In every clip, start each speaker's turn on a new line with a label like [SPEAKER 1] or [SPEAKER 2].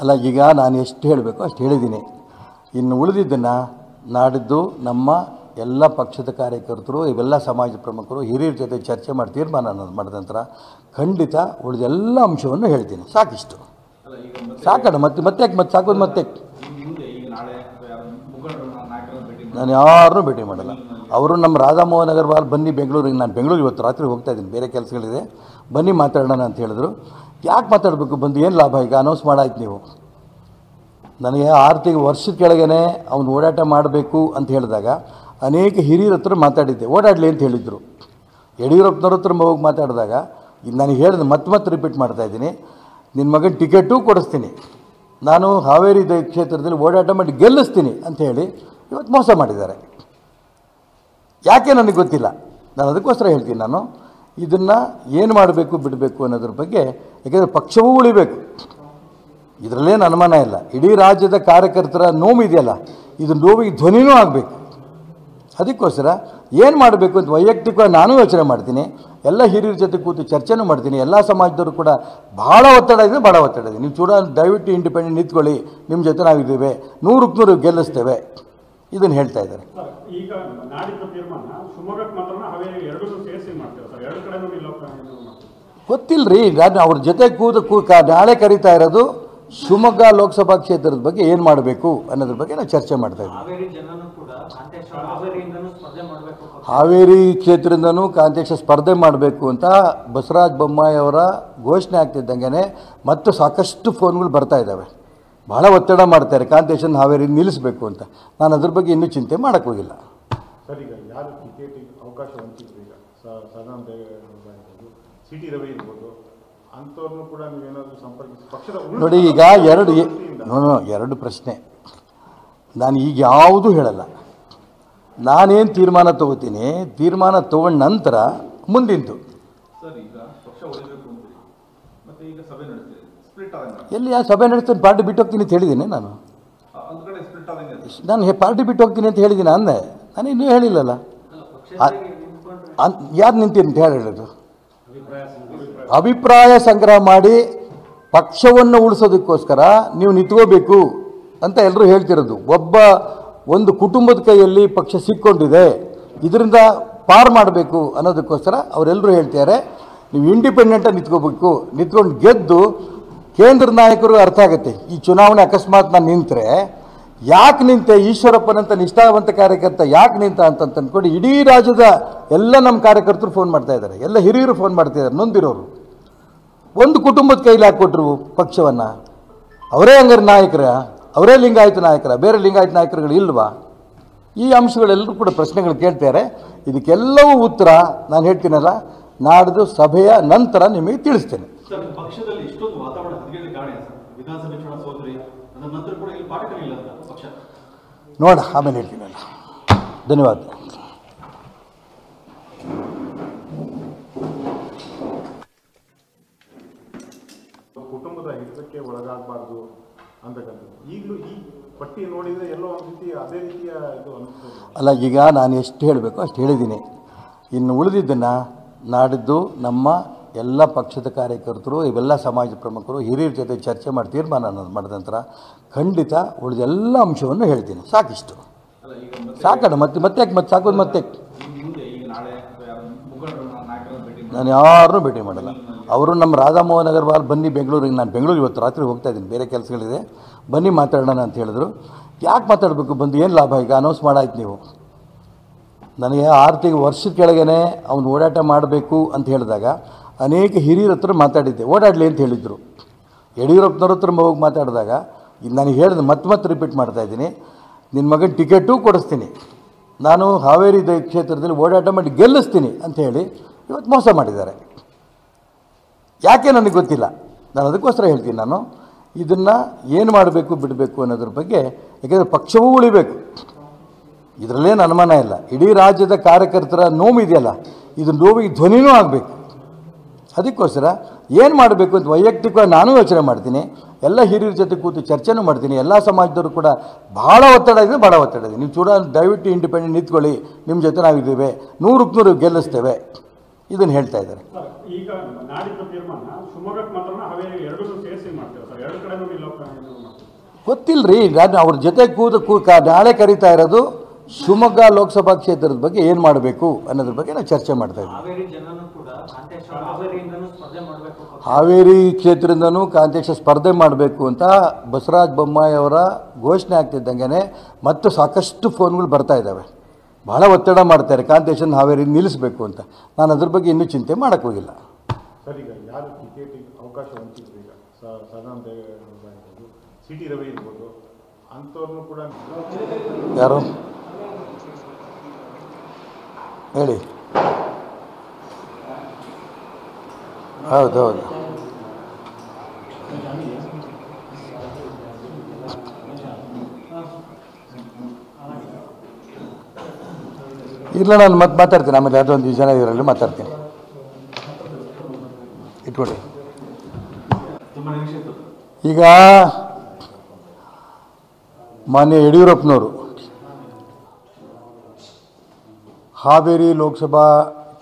[SPEAKER 1] ಅಲ್ಲ, ಈಗ ನಾನು ಎಷ್ಟು ಹೇಳಬೇಕು ಅಷ್ಟು ಹೇಳಿದ್ದೀನಿ. ಇನ್ನು ಉಳಿದಿದ್ದನ್ನು ನಾಡಿದ್ದು ನಮ್ಮ ಎಲ್ಲ ಪಕ್ಷದ ಕಾರ್ಯಕರ್ತರು, ಇವೆಲ್ಲ ಸಮಾಜ ಪ್ರಮುಖರು, ಹಿರಿಯರ ಜೊತೆ ಚರ್ಚೆ ಮಾಡಿ ತೀರ್ಮಾನ ಮಾಡಿದ ನಂತರ ಖಂಡಿತ ಉಳಿದ ಎಲ್ಲ ಅಂಶವನ್ನು ಹೇಳ್ತೀನಿ. ಸಾಕಿಷ್ಟು. ಸಾಕಣ, ಮತ್ತೆ ಮತ್ತೆ ಯಾಕೆ, ಮತ್ತೆ ಸಾಕೋದು ಮತ್ತೆ ನಾನು ಯಾರನ್ನೂ ಭೇಟಿ ಮಾಡಲ್ಲ. ಅವರು ನಮ್ಮ ರಾಧಾಮೋಹನ್ ನಗರ್ವಾಲ್ ಬನ್ನಿ ಬೆಂಗಳೂರಿಗೆ, ನಾನು ಬೆಂಗಳೂರಿಗೆ ಇವತ್ತು ರಾತ್ರಿ ಹೋಗ್ತಾ ಇದ್ದೀನಿ. ಬೇರೆ ಕೆಲಸಗಳಿದೆ. ಬನ್ನಿ ಮಾತಾಡೋಣ ಅಂತ ಹೇಳಿದ್ರು. ಯಾಕೆ ಮಾತಾಡಬೇಕು ಬಂದು? ಏನು ಲಾಭ? ಈಗ ಅನೌನ್ಸ್ ಮಾಡಾಯ್ತು ನೀವು. ನನಗೆ ಆರು ತಿಂಗಳು ವರ್ಷದ ಕೆಳಗೇ ಅವ್ನು ಓಡಾಟ ಮಾಡಬೇಕು ಅಂತ ಹೇಳಿದಾಗ ಅನೇಕ ಹಿರಿಯರ ಹತ್ರ ಮಾತಾಡಿದ್ದೆ. ಓಡಾಡಲಿ ಅಂತ ಹೇಳಿದರು. ಯಡಿಯೂರಪ್ಪನವ್ರ ಹತ್ರ ಹೋಗಿ ಮಾತಾಡಿದಾಗ ನನಗೆ ಹೇಳಿದ ಮತ್ತೆ ಮತ್ತೆ ರಿಪೀಟ್ ಮಾಡ್ತಾ ಇದ್ದೀನಿ. ನಿನ್ನ ಮಗನ ಟಿಕೆಟು ಕೊಡಿಸ್ತೀನಿ. ನಾನು ಹಾವೇರಿ ಕ್ಷೇತ್ರದಲ್ಲಿ ಓಡಾಟ ಮಾಡಿ ಗೆಲ್ಲಿಸ್ತೀನಿ ಅಂತ ಹೇಳಿ ಇವತ್ತು ಮೋಸ ಮಾಡಿದ್ದಾರೆ. ಯಾಕೆ ನನಗೆ ಗೊತ್ತಿಲ್ಲ? ನಾನು ಅದಕ್ಕೋಸ್ಕರ ಹೇಳ್ತೀನಿ ನಾನು. ಇದನ್ನು ಏನು ಮಾಡಬೇಕು, ಬಿಡಬೇಕು ಅನ್ನೋದ್ರ ಬಗ್ಗೆ, ಯಾಕೆಂದರೆ ಪಕ್ಷವೂ ಉಳಿಬೇಕು. ಇದರಲ್ಲೇನು ಅನುಮಾನ ಇಲ್ಲ. ಇಡೀ ರಾಜ್ಯದ ಕಾರ್ಯಕರ್ತರ ನೋವಿದೆಯಲ್ಲ ಇದು ನೋವಿಗೆ ಧ್ವನಿನೂ ಆಗಬೇಕು. ಅದಕ್ಕೋಸ್ಕರ ಏನು ಮಾಡಬೇಕು ಅಂತ ವೈಯಕ್ತಿಕವಾಗಿ ನಾನು ಯೋಚನೆ ಮಾಡ್ತೀನಿ. ಎಲ್ಲ ಹಿರಿಯರ ಜೊತೆ ಕೂತು ಚರ್ಚೆನೂ ಮಾಡ್ತೀನಿ. ಎಲ್ಲ ಸಮಾಜದವರು ಕೂಡ ಭಾಳ ಒತ್ತಡ ಇದೆ ಭಾಳ ಒತ್ತಡ ಇದೆ. ನೀವು ಚೂಡ ದಯವಿಟ್ಟು ಇಂಡಿಪೆಂಡೆಂಟ್ ನಿಂತ್ಕೊಳ್ಳಿ. ನಿಮ್ಮ ಜೊತೆ ನಾವಿದ್ದೇವೆ ನೂರಕ್ಕೆ ನೂರು ಗೆಲ್ಲಿಸ್ತೇವೆ. ಇದನ್ನು ಹೇಳ್ತಾ ಇದ್ದಾರೆ.
[SPEAKER 2] ಸರ್ ಈಗ ನಾಡಿದ್ದು ತೀರ್ಮಾನ ಶಿವಮೊಗ್ಗಕ್ಕೆ ಮಾತ್ರ ಹಾವೇರಿ ಎರಡೂ ಸೇರಿಸಿ ಮಾಡ್ತೇವೆ ಸರ್ ಎರಡು ಕಡೆನೂ ನಿಲ್ಲೋಕೆ
[SPEAKER 1] ಗೊತ್ತಿಲ್ಲ ನಾನು ಅವ್ರ ಜೊತೆ ಕೂದ ಕೂ ನಾಳೆ ಕರೀತಾ ಇರೋದು ಶಿವಮೊಗ್ಗ ಲೋಕಸಭಾ ಕ್ಷೇತ್ರದ ಬಗ್ಗೆ ಏನು ಮಾಡಬೇಕು ಅನ್ನೋದ್ರ ಬಗ್ಗೆ ನಾವು ಚರ್ಚೆ ಮಾಡ್ತಾ ಇದ್ದೀವಿ
[SPEAKER 3] ಹಾವೇರಿ ಜನನು ಕೂಡ ಕಾಂತೇಶ್ವರ ಹಾವೇರಿಯಿಂದನೂ ಸ್ಪರ್ಧೆ ಮಾಡಬೇಕು
[SPEAKER 1] ಹಾವೇರಿ ಕ್ಷೇತ್ರದಿಂದನೂ ಕಾಂತೇಶ ಸ್ಪರ್ಧೆ ಮಾಡಬೇಕು ಅಂತ ಬಸವರಾಜ ಬೊಮ್ಮಾಯಿ ಅವರ ಘೋಷಣೆ ಆಗ್ತಿದ್ದಂಗೆ ಮತ್ತು ಸಾಕಷ್ಟು ಫೋನ್ಗಳು ಬರ್ತಾ ಇದ್ದಾವೆ. ಭಾಳ ಒತ್ತಡ ಮಾಡ್ತಾರೆ ಕಾಂತೇಶನ್ ಹಾವೇರಿ ನಿಲ್ಲಿಸಬೇಕು ಅಂತ. ನಾನು ಅದ್ರ ಬಗ್ಗೆ ಇನ್ನೂ ಚಿಂತೆ ಮಾಡೋಕ್ಕೆ ಹೋಗಿಲ್ಲ
[SPEAKER 4] ದೇವೇಗೌಡ ಇರ್ಬೋದು ಸಿ ಟಿ ರವಿ ಇರ್ಬೋದು ಅಂಥವ್ರನ್ನು ಕೂಡ ನೀವೇನಾದರೂ ಸಂಪರ್ಕಿಸಿ ಪಕ್ಷದ
[SPEAKER 1] ನೋಡಿ ಈಗ ಎರಡು ನೋ, ನೋ, ಎರಡು ಪ್ರಶ್ನೆ. ನಾನು ಈಗ ಯಾವುದೂ ಹೇಳಲ್ಲ. ನಾನೇನು ತೀರ್ಮಾನ ತಗೋತೀನಿ ತೀರ್ಮಾನ ತಗೊಂಡ ನಂತರ ಮುಂದಿಂದು.
[SPEAKER 5] ಸರ್ ಈಗ ಪಕ್ಷ ಉಳಿಬೇಕು ಅಂತೀರಿ ಮತ್ತೆ ಈಗ ಸಭೆ ನಡೆಸ್ತೀರಿ ಸ್ಪ್ಲಿಟ್ ಆದಂಗೆ
[SPEAKER 1] ಎಲ್ಲಿ ಯಾವ ಸಭೆ ನಡೆಸ್ತೀನಿ ಪಾರ್ಟಿ ಬಿಟ್ಟು ಹೋಗ್ತೀನಿ ಅಂತ ಹೇಳಿದ್ದೀನಿ ನಾನು. ನಾನು ಹೆ- ಪಾರ್ಟಿ ಬಿಟ್ಟು ಹೋಗ್ತೀನಿ ಅಂತ ಹೇಳಿದ್ದೀನಿ ಅಂದೆ. ನಾನು ಇನ್ನೂ ಹೇಳಿಲ್ಲಲ್ಲ. ಯಾರು ನಿಂತೀರಿ ಅಂತ ಹೇಳಿ ಹೇಳೋದು ಅಭಿಪ್ರಾಯ ಸಂಗ್ರಹ ಮಾಡಿ ಪಕ್ಷವನ್ನು ಉಳಿಸೋದಕ್ಕೋಸ್ಕರ ನೀವು ನಿಂತ್ಕೋಬೇಕು ಅಂತ ಎಲ್ಲರೂ ಹೇಳ್ತಿರೋದು. ಒಬ್ಬ ಒಂದು ಕುಟುಂಬದ ಕೈಯಲ್ಲಿ ಪಕ್ಷ ಸಿಕ್ಕೊಂಡಿದೆ, ಇದರಿಂದ ಪಾರ್ ಮಾಡಬೇಕು ಅನ್ನೋದಕ್ಕೋಸ್ಕರ ಅವರೆಲ್ಲರೂ ಹೇಳ್ತಾರೆ ನೀವು ಇಂಡಿಪೆಂಡೆಂಟಾಗಿ ನಿಂತ್ಕೋಬೇಕು. ನಿಂತ್ಕೊಂಡು ಗೆದ್ದು ಕೇಂದ್ರ ನಾಯಕರು ಅರ್ಥ ಆಗುತ್ತೆ. ಈ ಚುನಾವಣೆ ಅಕಸ್ಮಾತ್ ನಾನು ನಿಂತರೆ ಯಾಕೆ ನಿಂತೆ ಈಶ್ವರಪ್ಪನಂತ ನಿಷ್ಠಾವಂತ ಕಾರ್ಯಕರ್ತ ಯಾಕೆ ನಿಂತ ಅಂತ ಅಂದ್ಕೊಂಡು ಇಡೀ ರಾಜ್ಯದ ಎಲ್ಲ ನಮ್ಮ ಕಾರ್ಯಕರ್ತರು ಫೋನ್ ಮಾಡ್ತಾ ಇದ್ದಾರೆ. ಎಲ್ಲ ಹಿರಿಯರು ಫೋನ್ ಮಾಡ್ತಾ ಇದ್ದಾರೆ. ನೊಂದಿರೋರು. ಒಂದು ಕುಟುಂಬದ ಕೈಲಿ ಹಾಕ್ಕೊಟ್ರು ಪಕ್ಷವನ್ನು? ಅವರೇ ಹಂಗಾರೆ ನಾಯಕರ? ಅವರೇ ಲಿಂಗಾಯತ ನಾಯಕರ? ಬೇರೆ ಲಿಂಗಾಯತ ನಾಯಕರುಗಳು ಇಲ್ವಾ? ಈ ಅಂಶಗಳೆಲ್ಲರೂ ಕೂಡ ಪ್ರಶ್ನೆಗಳು ಕೇಳ್ತಾರೆ ಇದಕ್ಕೆಲ್ಲವೂ ಉತ್ತರ ನಾನು ಹೇಳ್ತೀನಲ್ಲ ನಾಡಿದ್ದು ಸಭೆಯ ನಂತರ ನಿಮಗೆ ತಿಳಿಸ್ತೇನೆ. ನೋಡ ಆಮೇಲೆ ಹೇಳ್ತೀನಲ್ಲ ಧನ್ಯವಾದ.
[SPEAKER 4] ಕುಟುಂಬದ ಹಿತಕ್ಕೆ ಒಳಗಾಗಬಾರ್ದು ಅಂತಕ್ಕಂಥದ್ದು ಈಗಲೂ ಈ ಪಟ್ಟಿ ನೋಡಿದರೆ ಎಲ್ಲೋ ಒಂದು ರೀತಿ ಅದೇ ರೀತಿಯ ಇದು ಅನಿಸ್ತದೆ
[SPEAKER 1] ಅಲ್ಲ ಈಗ ನಾನು ಎಷ್ಟು ಹೇಳಬೇಕು ಅಷ್ಟು ಹೇಳಿದ್ದೀನಿ. ಇನ್ನು ಉಳಿದಿದ್ದನ್ನು ನಾಡಿದ್ದು ನಮ್ಮ ಎಲ್ಲ ಪಕ್ಷದ ಕಾರ್ಯಕರ್ತರು, ಇವೆಲ್ಲ ಸಮಾಜ ಪ್ರಮುಖರು, ಹಿರಿಯರ ಜೊತೆ ಚರ್ಚೆ ಮಾಡಿ ತೀರ್ಮಾನ ಮಾಡಿದ ನಂತರ ಖಂಡಿತ ಉಳಿದ ಎಲ್ಲ ಅಂಶವನ್ನು ಹೇಳ್ತೀನಿ. ಸಾಕಿಷ್ಟು. ಸಾಕಣ. ಮತ್ತೆ ಮತ್ತೆ ಯಾಕೆ ಮತ್ತೆ ಸಾಕೋದು ಮತ್ತೆ? ನಾನು ಯಾರನ್ನೂ ಭೇಟಿ ಮಾಡಲ್ಲ. ಅವರು ನಮ್ಮ ರಾಧಾಮೋಹನ್ ನಗರ್ವಾಲ್ ಬನ್ನಿ ಬೆಂಗಳೂರಿಗೆ, ನಾನು ಬೆಂಗಳೂರಿಗೆ ಇವತ್ತು ರಾತ್ರಿ ಹೋಗ್ತಾ ಇದ್ದೀನಿ. ಬೇರೆ ಕೆಲಸಗಳಿದೆ. ಬನ್ನಿ ಮಾತಾಡೋಣ ಅಂತ ಹೇಳಿದ್ರು. ಯಾಕೆ ಮಾತಾಡಬೇಕು ಬಂದು? ಏನು ಲಾಭ? ಈಗ ಅನೌನ್ಸ್ ಮಾಡಾಯ್ತು ನೀವು. ನನಗೆ ಆರು ತಿಂಗಳು ವರ್ಷದ ಕೆಳಗೇನೆ ಅವ್ನು ಓಡಾಟ ಮಾಡಬೇಕು ಅಂತ ಹೇಳಿದಾಗ ಅನೇಕ ಹಿರಿಯರ ಹತ್ರ ಮಾತಾಡಿದ್ದೆ. ಓಡಾಡಲಿ ಅಂತ ಹೇಳಿದರು. ಯಡಿಯೂರಪ್ಪನವ್ರ ಹತ್ರ ಹೋಗಿ ಮಾತಾಡಿದಾಗ ನನಗೆ ಹೇಳಿದ ಮತ್ತೆ ಮತ್ತೆ ರಿಪೀಟ್ ಮಾಡ್ತಾ ಇದ್ದೀನಿ. ನಿನ್ನ ಮಗನ ಟಿಕೆಟೂ ಕೊಡಿಸ್ತೀನಿ. ನಾನು ಹಾವೇರಿ ಕ್ಷೇತ್ರದಲ್ಲಿ ಓಡಾಟ ಮಾಡಿ ಗೆಲ್ಲಿಸ್ತೀನಿ ಅಂತ ಹೇಳಿ ಇವತ್ತು ಮೋಸ ಮಾಡಿದ್ದಾರೆ. ಯಾಕೆ ನನಗೆ ಗೊತ್ತಿಲ್ಲ? ನಾನು ಅದಕ್ಕೋಸ್ಕರ ಹೇಳ್ತೀನಿ ನಾನು. ಇದನ್ನು ಏನು ಮಾಡಬೇಕು, ಬಿಡಬೇಕು ಅನ್ನೋದ್ರ ಬಗ್ಗೆ ಯಾಕೆಂದರೆ ಪಕ್ಷವೂ ಉಳಿಬೇಕು. ಇದರಲ್ಲೇನು ಅನುಮಾನ ಇಲ್ಲ. ಇಡೀ ರಾಜ್ಯದ ಕಾರ್ಯಕರ್ತರ ನೋವಿದೆಯಲ್ಲ ಇದು ನೋವಿಗೆ ಧ್ವನಿನೂ ಆಗಬೇಕು. ಅದಕ್ಕೋಸ್ಕರ ಏನು ಮಾಡಬೇಕು ಅಂತ ವೈಯಕ್ತಿಕವಾಗಿ ನಾನು ಯೋಚನೆ ಮಾಡ್ತೀನಿ. ಎಲ್ಲ ಹಿರಿಯರ ಜೊತೆ ಕೂತು ಚರ್ಚೆನೂ ಮಾಡ್ತೀನಿ. ಎಲ್ಲ ಸಮಾಜದವರು ಕೂಡ ಭಾಳ ಒತ್ತಡ ಇದೆ ಭಾಳ ಒತ್ತಡ ಇದೆ. ನೀವು ಚೂಡ ದಯವಿಟ್ಟು ಇಂಡಿಪೆಂಡೆಂಟ್ ನಿಂತ್ಕೊಳ್ಳಿ. ನಿಮ್ಮ ಜೊತೆ ನಾವಿದ್ದೇವೆ. ನೂರಕ್ಕೆ ನೂರು ಗೆಲ್ಲಿಸ್ತೇವೆ. ಇದನ್ನು ಹೇಳ್ತಾ ಇದ್ದಾರೆ.
[SPEAKER 2] ಈಗ
[SPEAKER 1] ಗೊತ್ತಿಲ್ಲ ರೀ ನಾನು ಅವ್ರ ಜೊತೆ ಕೂದು ಕೂ ಕಾ- ನಾಳೆ ಕರೀತಾ ಇರೋದು ಶಿವಮೊಗ್ಗ ಲೋಕಸಭಾ ಕ್ಷೇತ್ರದ ಬಗ್ಗೆ ಏನು ಮಾಡಬೇಕು ಅನ್ನೋದ್ರ ಬಗ್ಗೆ ನಾವು ಚರ್ಚೆ ಮಾಡ್ತಾ ಇದ್ದೀವಿ.
[SPEAKER 3] ಹಾವೇರಿ
[SPEAKER 1] ಕ್ಷೇತ್ರದಿಂದನೂ ಕಾಂತೇಶ ಸ್ಪರ್ಧೆ ಮಾಡಬೇಕು ಅಂತ ಬಸವರಾಜ ಬೊಮ್ಮಾಯಿ ಅವರ ಘೋಷಣೆ ಆಗ್ತಿದ್ದಂಗೆ ಮತ್ತು ಸಾಕಷ್ಟು ಫೋನ್ಗಳು ಬರ್ತಾ ಇದ್ದಾವೆ. ಬಹಳ ಒತ್ತಡ ಮಾಡ್ತಾರೆ ಕಾಂತೇಶನ್ ಹಾವೇರಿ ನಿಲ್ಲಿಸಬೇಕು ಅಂತ. ನಾನು ಅದ್ರ ಬಗ್ಗೆ ಇನ್ನೂ ಚಿಂತೆ ಮಾಡೋಕ್ಕೆ ಹೋಗಿಲ್ಲ.
[SPEAKER 4] ಯಾರು ಟಿಕೆಟಿಗೆ ಅವಕಾಶ ವಂಚಿತರು ಈಗ ಸ ಸದಾನಂದ ಗೌಡ ಇರ್ಬೋದು ಸಿ ಟಿ ರವಿ ಇರ್ಬೋದು ಅಂಥವ್ರನ್ನೂ ಕೂಡ
[SPEAKER 1] ಯಾರು ಹೇಳಿ ಹೌದು ಹೌದು. ಇಲ್ಲ ನಾನು ಮತ್ತೆ ಮಾತಾಡ್ತೀನಿ, ಆಮೇಲೆ ಅದೊಂದು ಜನ ಇದರಲ್ಲಿ ಮಾತಾಡ್ತೀನಿ. ಇಟ್ಕೊಳ್ಳಿ. ಈಗ ಮಾನ್ಯ ಯಡಿಯೂರಪ್ಪನವರು ಹಾವೇರಿ ಲೋಕಸಭಾ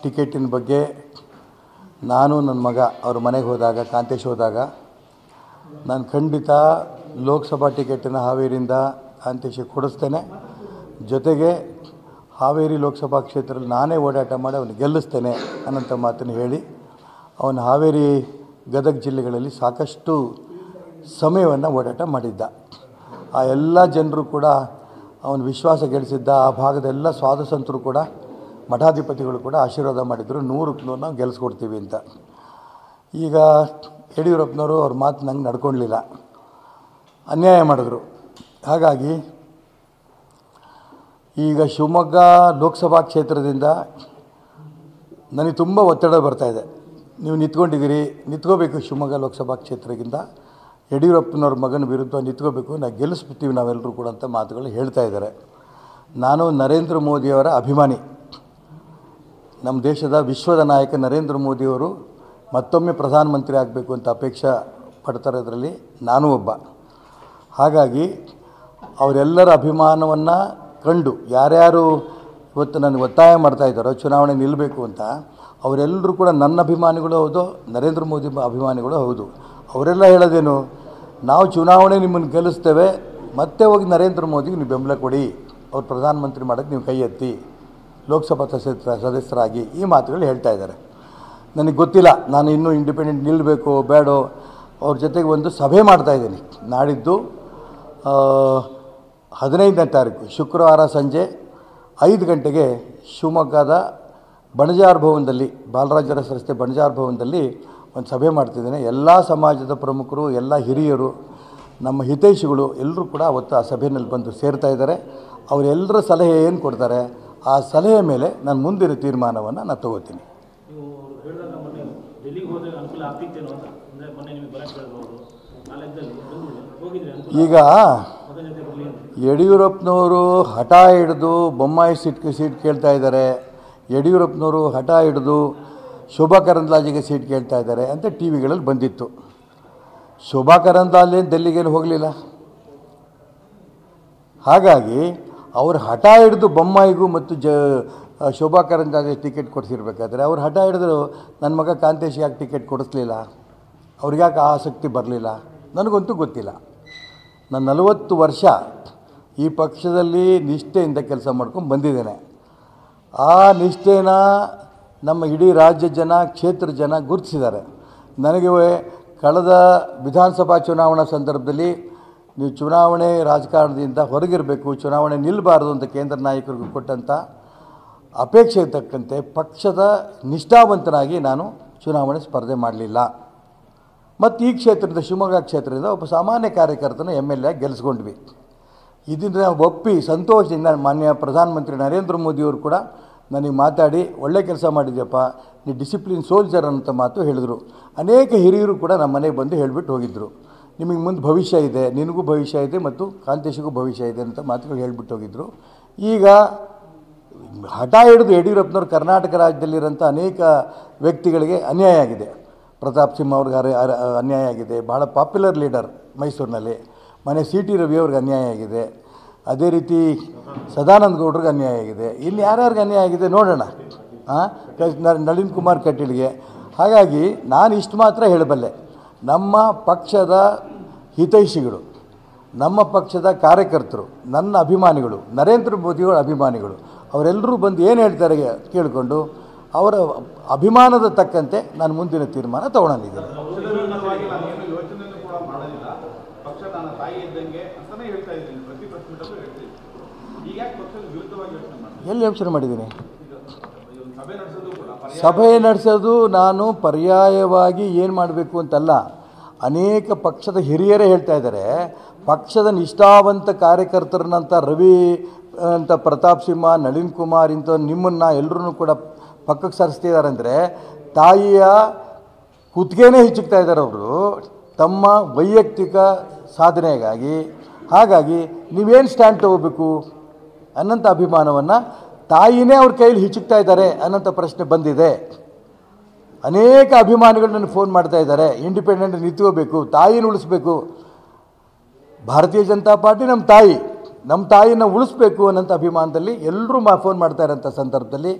[SPEAKER 1] ಟಿಕೆಟಿನ ಬಗ್ಗೆ ನಾನು ನನ್ನ ಮಗ ಅವ್ರ ಮನೆಗೆ ಹೋದಾಗ, ಕಾಂತೇಶ್ ಹೋದಾಗ, ನಾನು ಖಂಡಿತ ಲೋಕಸಭಾ ಟಿಕೆಟನ್ನು ಹಾವೇರಿಯಿಂದ ಕಾಂತೇಶಿಗೆ ಕೊಡಿಸ್ತೇನೆ. ಜೊತೆಗೆ ಹಾವೇರಿ ಲೋಕಸಭಾ ಕ್ಷೇತ್ರದಲ್ಲಿ ನಾನೇ ಓಡಾಟ ಮಾಡಿ ಅವನು ಗೆಲ್ಲಿಸ್ತೇನೆ ಅನ್ನೋಂಥ ಮಾತನ್ನು ಹೇಳಿ, ಅವನು ಹಾವೇರಿ ಗದಗ ಜಿಲ್ಲೆಗಳಲ್ಲಿ ಸಾಕಷ್ಟು ಸಮಯವನ್ನು ಓಡಾಟ ಮಾಡಿದ್ದ. ಆ ಎಲ್ಲ ಜನರು ಕೂಡ ಅವನು ವಿಶ್ವಾಸ ಗೆಲ್ಲಿಸಿದ್ದ, ಆ ಭಾಗದ ಎಲ್ಲ ಸ್ವಾತಂತ್ರ್ಯರು ಕೂಡ ಮಠಾಧಿಪತಿಗಳು ಕೂಡ ಆಶೀರ್ವಾದ ಮಾಡಿದರು. ನೂರಕ್ಕೆ ನೂರು ನಾವು ಗೆಲ್ಲಿಸ್ಕೊಡ್ತೀವಿ ಅಂತ. ಈಗ ಯಡಿಯೂರಪ್ಪನವರು ಅವ್ರ ಮಾತು ನಂಗೆ ನಡ್ಕೊಳ್ಲಿಲ್ಲ. ಅನ್ಯಾಯ ಮಾಡಿದ್ರು. ಹಾಗಾಗಿ ಈಗ ಶಿವಮೊಗ್ಗ ಲೋಕಸಭಾ ಕ್ಷೇತ್ರದಿಂದ ನನಗೆ ತುಂಬ ಒತ್ತಡ ಬರ್ತಾ ಇದೆ. ನೀವು ನಿಂತ್ಕೊಂಡಿದ್ದೀರಿ. ನಿಂತ್ಕೋಬೇಕು ಶಿವಮೊಗ್ಗ ಲೋಕಸಭಾ ಕ್ಷೇತ್ರದಿಂದ. ಯಡಿಯೂರಪ್ಪನವ್ರ ಮಗನ ವಿರುದ್ಧ ನಿಂತ್ಕೋಬೇಕು. ನಾವು ಗೆಲ್ಲಿಸ್ಬಿಡ್ತೀವಿ ನಾವೆಲ್ಲರೂ ಕೂಡ ಅಂತ ಮಾತುಗಳು ಹೇಳ್ತಾ ಇದ್ದಾರೆ. ನಾನು ನರೇಂದ್ರ ಮೋದಿಯವರ ಅಭಿಮಾನಿ. ನಮ್ಮ ದೇಶದ ವಿಶ್ವದ ನಾಯಕ ನರೇಂದ್ರ ಮೋದಿಯವರು ಮತ್ತೊಮ್ಮೆ ಪ್ರಧಾನಮಂತ್ರಿ ಆಗಬೇಕು ಅಂತ ಅಪೇಕ್ಷೆ ಅದರಲ್ಲಿ ನಾನು ಒಬ್ಬ. ಹಾಗಾಗಿ ಅವರೆಲ್ಲರ ಅಭಿಮಾನವನ್ನು ಕಂಡು ಯಾರ್ಯಾರು ಇವತ್ತು ನನಗೆ ಒತ್ತಾಯ ಮಾಡ್ತಾ ಇದ್ದಾರೋ, ಚುನಾವಣೆ ನಿಲ್ಲಬೇಕು ಅಂತ, ಅವರೆಲ್ಲರೂ ಕೂಡ ನನ್ನ ಅಭಿಮಾನಿಗಳು ಹೌದು, ನರೇಂದ್ರ ಮೋದಿ ಅಭಿಮಾನಿಗಳು ಹೌದು. ಅವರೆಲ್ಲ ಹೇಳೋದೇನು, ನಾವು ಚುನಾವಣೆ ನಿಮ್ಮನ್ನು ಗೆಲ್ಲಿಸ್ತೇವೆ, ಮತ್ತೆ ಹೋಗಿ ನರೇಂದ್ರ ಮೋದಿಗೆ ನೀವು ಬೆಂಬಲ ಕೊಡಿ, ಅವ್ರು ಪ್ರಧಾನಮಂತ್ರಿ ಮಾಡೋಕ್ಕೆ ನೀವು ಕೈ ಎತ್ತಿ. ಲೋಕಸಭಾ ಸದಸ್ಯ ಸದಸ್ಯರಾಗಿ ಈ ಮಾತುಗಳು ಹೇಳ್ತಾ ಇದ್ದಾರೆ. ನನಗೆ ಗೊತ್ತಿಲ್ಲ, ನಾನು ಇನ್ನೂ ಇಂಡಿಪೆಂಡೆಂಟ್ ನಿಲ್ಲಬೇಕು ಬೇಡೋ, ಅವ್ರ ಜೊತೆಗೆ ಒಂದು ಸಭೆ ಮಾಡ್ತಾ ಇದ್ದೀನಿ. ನಾಡಿದ್ದು ಹದಿನೈದನೇ ತಾರೀಕು, ಶುಕ್ರವಾರ ಸಂಜೆ ಐದು ಗಂಟೆಗೆ ಶಿವಮೊಗ್ಗದ ಬಣಜಾರ್ ಭವನದಲ್ಲಿ, ಬಾಲರಾಜರ ರಸ್ತೆ ಬಣಜಾರ್ ಭವನದಲ್ಲಿ ಒಂದು ಸಭೆ ಮಾಡ್ತಿದ್ದೇನೆ. ಎಲ್ಲ ಸಮಾಜದ ಪ್ರಮುಖರು, ಎಲ್ಲ ಹಿರಿಯರು, ನಮ್ಮ ಹಿತೈಷಿಗಳು ಎಲ್ಲರೂ ಕೂಡ ಅವತ್ತು ಆ ಸಭೆಯಲ್ಲಿ ಬಂದು ಸೇರ್ತಾ ಇದ್ದಾರೆ. ಅವರೆಲ್ಲರ ಸಲಹೆ ಏನು ಕೊಡ್ತಾರೆ? ಆ ಸಲಹೆ ಮೇಲೆ ನಾನು ಮುಂದಿನ ತೀರ್ಮಾನವನ್ನು ನಾನು ತಗೋತೀನಿ. ಈಗ ಯಡಿಯೂರಪ್ಪನವರು ಹಠ ಹಿಡಿದು ಬೊಮ್ಮಾಯಿ ಸೀಟ್ ಸೀಟ್ ಕೇಳ್ತಾ ಇದ್ದಾರೆ. ಯಡಿಯೂರಪ್ಪನವರು ಹಠ ಹಿಡಿದು ಶೋಭಾ ಕರಂದ್ಲಾಜೆಗೆ ಸೀಟ್ ಕೇಳ್ತಾ ಇದ್ದಾರೆ ಅಂತ ಟಿ ವಿಗಳಲ್ಲಿ ಬಂದಿತ್ತು. ಶೋಭಾ ಕರಂದ್ಲಾಜೆ ಡೆಲ್ಲಿಗೇನು ಹೋಗಲಿಲ್ಲ? ಹಾಗಾಗಿ ಅವರು ಹಠ ಹಿಡಿದು ಬೊಮ್ಮಾಯಿಗೂ ಮತ್ತು ಜ ಶೋಭಾ ಕರಂದ್ಲಾಜೆ ಟಿಕೆಟ್ ಕೊಡಿಸಿರ್ಬೇಕಾದ್ರೆ, ಅವ್ರು ಹಠ ಹಿಡಿದ್ರು ನನ್ನ ಮಗ ಕಾಂತೇಶ್ ಯಾಕೆ ಟಿಕೆಟ್ ಕೊಡಿಸ್ಲಿಲ್ಲ? ಅವ್ರಿಗೆ ಯಾಕೆ ಆಸಕ್ತಿ ಬರಲಿಲ್ಲ? ನನಗಂತೂ ಗೊತ್ತಿಲ್ಲ. ನಾನು ನಲವತ್ತು ವರ್ಷ ಈ ಪಕ್ಷದಲ್ಲಿ ನಿಷ್ಠೆಯಿಂದ ಕೆಲಸ ಮಾಡ್ಕೊಂಡು ಬಂದಿದ್ದೇನೆ. ಆ ನಿಷ್ಠೆನ ನಮ್ಮ ಇಡೀ ರಾಜ್ಯ ಜನ, ಕ್ಷೇತ್ರ ಜನ ಗುರುತಿಸಿದ್ದಾರೆ. ನನಗೆ ಕಳೆದ ವಿಧಾನಸಭಾ ಚುನಾವಣಾ ಸಂದರ್ಭದಲ್ಲಿ ನೀವು ಚುನಾವಣೆ ರಾಜಕಾರಣದಿಂದ ಹೊರಗಿರಬೇಕು, ಚುನಾವಣೆ ನಿಲ್ಲಬಾರ್ದು ಅಂತ ಕೇಂದ್ರ ನಾಯಕರಿಗೂ ಕೊಟ್ಟಂಥ ಅಪೇಕ್ಷೆ ತಕ್ಕಂತೆ ಪಕ್ಷದ ನಿಷ್ಠಾವಂತನಾಗಿ ನಾನು ಚುನಾವಣೆ ಸ್ಪರ್ಧೆ ಮಾಡಲಿಲ್ಲ. ಮತ್ತು ಈ ಕ್ಷೇತ್ರದ ಶಿವಮೊಗ್ಗ ಕ್ಷೇತ್ರದಿಂದ ಒಬ್ಬ ಸಾಮಾನ್ಯ ಕಾರ್ಯಕರ್ತನ ಎಂ ಎಲ್ ಎ ಗೆಲ್ಲಿಸ್ಕೊಂಡ್ವಿ ಇದನ್ನು ಒಪ್ಪಿ ಸಂತೋಷದಿಂದ ಮಾನ್ಯ ಪ್ರಧಾನಮಂತ್ರಿ ನರೇಂದ್ರ ಮೋದಿಯವರು ಕೂಡ ನನಗೆ ಮಾತಾಡಿ, ಒಳ್ಳೆ ಕೆಲಸ ಮಾಡಿದ್ಯಪ್ಪ, ನೀ ಡಿಸಿಪ್ಲಿನ್ ಸೋಲ್ಜರ್ ಅಂತ ಮಾತು ಹೇಳಿದರು. ಅನೇಕ ಹಿರಿಯರು ಕೂಡ ನಮ್ಮ ಮನೆಗೆ ಬಂದು ಹೇಳಿಬಿಟ್ಟು ಹೋಗಿದ್ದರು ನಿಮಗೆ ಮುಂದೆ ಭವಿಷ್ಯ ಇದೆ, ನಿನಗೂ ಭವಿಷ್ಯ ಇದೆ ಮತ್ತು ಕಾಂತೇಶಿಗೂ ಭವಿಷ್ಯ ಇದೆ ಅಂತ ಮಾತುಗಳು ಹೇಳ್ಬಿಟ್ಟು ಹೋಗಿದ್ದರು ಈಗ ಹಠ ಹಿಡಿದು ಯಡಿಯೂರಪ್ಪನವ್ರು ಕರ್ನಾಟಕ ರಾಜ್ಯದಲ್ಲಿರೋಂಥ ಅನೇಕ ವ್ಯಕ್ತಿಗಳಿಗೆ ಅನ್ಯಾಯ ಆಗಿದೆ. ಪ್ರತಾಪ್ ಸಿಂಹ ಅವ್ರಿಗೆ ಅನ್ಯಾಯ ಆಗಿದೆ ಭಾಳ ಪಾಪ್ಯುಲರ್ ಲೀಡರ್ ಮೈಸೂರಿನಲ್ಲಿ. ಮನೆ ಸಿ ಟಿ ರವಿ ಅವ್ರಿಗೆ ಅನ್ಯಾಯ ಆಗಿದೆ. ಅದೇ ರೀತಿ ಸದಾನಂದ ಗೌಡ್ರಿಗೆ ಅನ್ಯಾಯ ಆಗಿದೆ. ಇನ್ನು ಯಾರ್ಯಾರಿಗೆ ಅನ್ಯಾಯ ಆಗಿದೆ ನೋಡೋಣ. ಹಾಂ ನಳಿನ್ ಕುಮಾರ್ ಕಟೀಲ್ಗೆ. ಹಾಗಾಗಿ ನಾನು ಇಷ್ಟು ಮಾತ್ರ ಹೇಳಬಲ್ಲೆ. ನಮ್ಮ ಪಕ್ಷದ ಹಿತೈಷಿಗಳು ನಮ್ಮ ಪಕ್ಷದ ಕಾರ್ಯಕರ್ತರು ನನ್ನ ಅಭಿಮಾನಿಗಳು ನರೇಂದ್ರ ಮೋದಿಯವರ ಅಭಿಮಾನಿಗಳು ಅವರೆಲ್ಲರೂ ಬಂದು ಏನು ಹೇಳ್ತಾರೆ ಕೇಳಿಕೊಂಡು ಅವರ ಅಭಿಮಾನದ ತಕ್ಕಂತೆ ನಾನು ಮುಂದಿನ ತೀರ್ಮಾನ ತಗೊಳ್ಳಲಿದ್ದೇನೆ ಎಲ್ಲಿ ಯೋಚನೆ ಮಾಡಿದ್ದೀನಿ?
[SPEAKER 5] ಸಭೆ ನಡೆಸೋದು
[SPEAKER 1] ನಾನು ಪರ್ಯಾಯವಾಗಿ ಏನು ಮಾಡಬೇಕು ಅಂತಲ್ಲ, ಅನೇಕ ಪಕ್ಷದ ಹಿರಿಯರೇ ಹೇಳ್ತಾ ಇದ್ದಾರೆ, ಪಕ್ಷದ ನಿಷ್ಠಾವಂತ ಕಾರ್ಯಕರ್ತರನ್ನಂಥ ರವಿ ಅಂತ ಪ್ರತಾಪ್ ಸಿಂಹ, ನಳಿನ್ ಕುಮಾರ್ ಇಂಥ ನಿಮ್ಮನ್ನು ಎಲ್ಲರೂ ಕೂಡ ಪಕ್ಕಕ್ಕೆ ಸರಿಸ್ತಿದ್ದಾರೆ ಅಂದರೆ, ತಾಯಿಯ ಕುತ್ತಿಗೆನೇ ಹಿಚ್ಚುಕ್ತಾ ಇದ್ದಾರೆ ಅವರು, ತಮ್ಮ ವೈಯಕ್ತಿಕ ಸಾಧನೆಗಾಗಿ. ಹಾಗಾಗಿ ನೀವೇನು ಸ್ಟ್ಯಾಂಡ್ ತಗೋಬೇಕು ಅನ್ನಂಥ ಅಭಿಮಾನವನ್ನು ತಾಯಿನೇ ಅವ್ರ ಕೈಯಲ್ಲಿ ಹಿಚುಕ್ತಾ ಇದ್ದಾರೆ ಅನ್ನೋಂಥ ಪ್ರಶ್ನೆ ಬಂದಿದೆ. ಅನೇಕ ಅಭಿಮಾನಿಗಳು ನನಗೆ ಫೋನ್ ಮಾಡ್ತಾ ಇದ್ದಾರೆ. ಇಂಡಿಪೆಂಡೆಂಟ್ ನಿಂತ್ಕೋಬೇಕು, ತಾಯಿನ ಉಳಿಸ್ಬೇಕು. ಭಾರತೀಯ ಜನತಾ ಪಾರ್ಟಿ ನಮ್ಮ ತಾಯಿ ನಮ್ಮ ತಾಯಿನ ಉಳಿಸ್ಬೇಕು ಅನ್ನೋಂಥ ಅಭಿಮಾನದಲ್ಲಿ ಎಲ್ಲರೂ ಮಾ ಫೋನ್ ಮಾಡ್ತಾ ಇರೋಂಥ ಸಂದರ್ಭದಲ್ಲಿ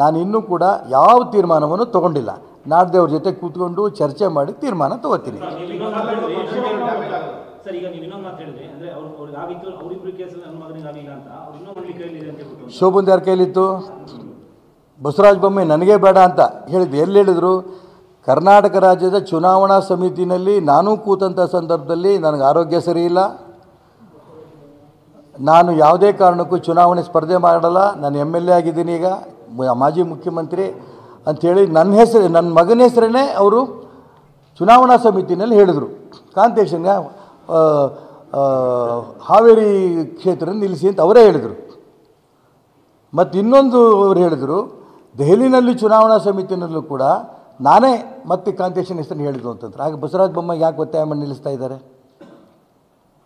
[SPEAKER 1] ನಾನು ಇನ್ನೂ ಕೂಡ ಯಾವ ತೀರ್ಮಾನವನ್ನು ತೊಗೊಂಡಿಲ್ಲ. ನಾಡ್ದೇವ್ರ ಜೊತೆ ಕೂತ್ಕೊಂಡು ಚರ್ಚೆ ಮಾಡಿ ತೀರ್ಮಾನ ತಗೋತೀನಿ.
[SPEAKER 6] ಇನ್ನೊಂದು ಸರ್, ಈಗ ನೀವು ಇನ್ನೊಂದು ಮಾತು ಹೇಳಿದ್ರಿ. ಅಂದ್ರೆ ಅವ್ರು ಅವರಿಬ್ರು ಕೇಸಲ್ಲಿ ಅಂತ. ಅವ್ರು ಇನ್ನೂ ಒಂದು ಕೈಲಿದೆ ಅಂತ ಹೇಳ್ಬಿಟ್ಟು.
[SPEAKER 1] ಶೋಭನ್ ಯಾರ ಕೈಲಿತ್ತು ಬಸವರಾಜ ಬೊಮ್ಮೆ ನನಗೇ ಬೇಡ ಅಂತ ಹೇಳಿದ್ದು ಎಲ್ಲಿ ಹೇಳಿದ್ರು? ಕರ್ನಾಟಕ ರಾಜ್ಯದ ಚುನಾವಣಾ ಸಮಿತಿನಲ್ಲಿ ನಾನು ಕೂತಂಥ ಸಂದರ್ಭದಲ್ಲಿ ನನಗೆ ಆರೋಗ್ಯ ಸರಿ ಇಲ್ಲ. ನಾನು ಯಾವುದೇ ಕಾರಣಕ್ಕೂ ಚುನಾವಣೆ ಸ್ಪರ್ಧೆ ಮಾಡಲ್ಲ. ನಾನು ಎಂ ಎಲ್ ಎ ಆಗಿದ್ದೀನಿ ಈಗ ಮಾಜಿ ಮುಖ್ಯಮಂತ್ರಿ ಅಂಥೇಳಿ ನನ್ನ ಹೆಸರು ನನ್ನ ಮಗನ ಹೆಸರನ್ನೇ ಅವರು ಚುನಾವಣಾ ಸಮಿತಿನಲ್ಲಿ ಹೇಳಿದರು. ಕಾಂತೇಶನ್ಗೆ ಹಾವೇರಿ ಕ್ಷೇತ್ರ ನಿಲ್ಲಿಸಿ ಅಂತ ಅವರೇ ಹೇಳಿದರು. ಮತ್ತು ಇನ್ನೊಂದು ಅವರು ಹೇಳಿದರು, ದೆಹಲಿನಲ್ಲಿ ಚುನಾವಣಾ ಸಮಿತಿನಲ್ಲೂ ಕೂಡ ನಾನೇ ಮತ್ತೆ ಕಾಂತೇಶನ್ ಹೆಸರನ್ನು ಹೇಳಿದ್ರು ಅಂತಂದ್ರೆ. ಆಗ ಬಸವರಾಜ ಬೊಮ್ಮಾಯಿ ಯಾಕೆ ಒತ್ತಾಯ ಮಾಡಿ ನಿಲ್ಲಿಸ್ತಾ ಇದ್ದಾರೆ?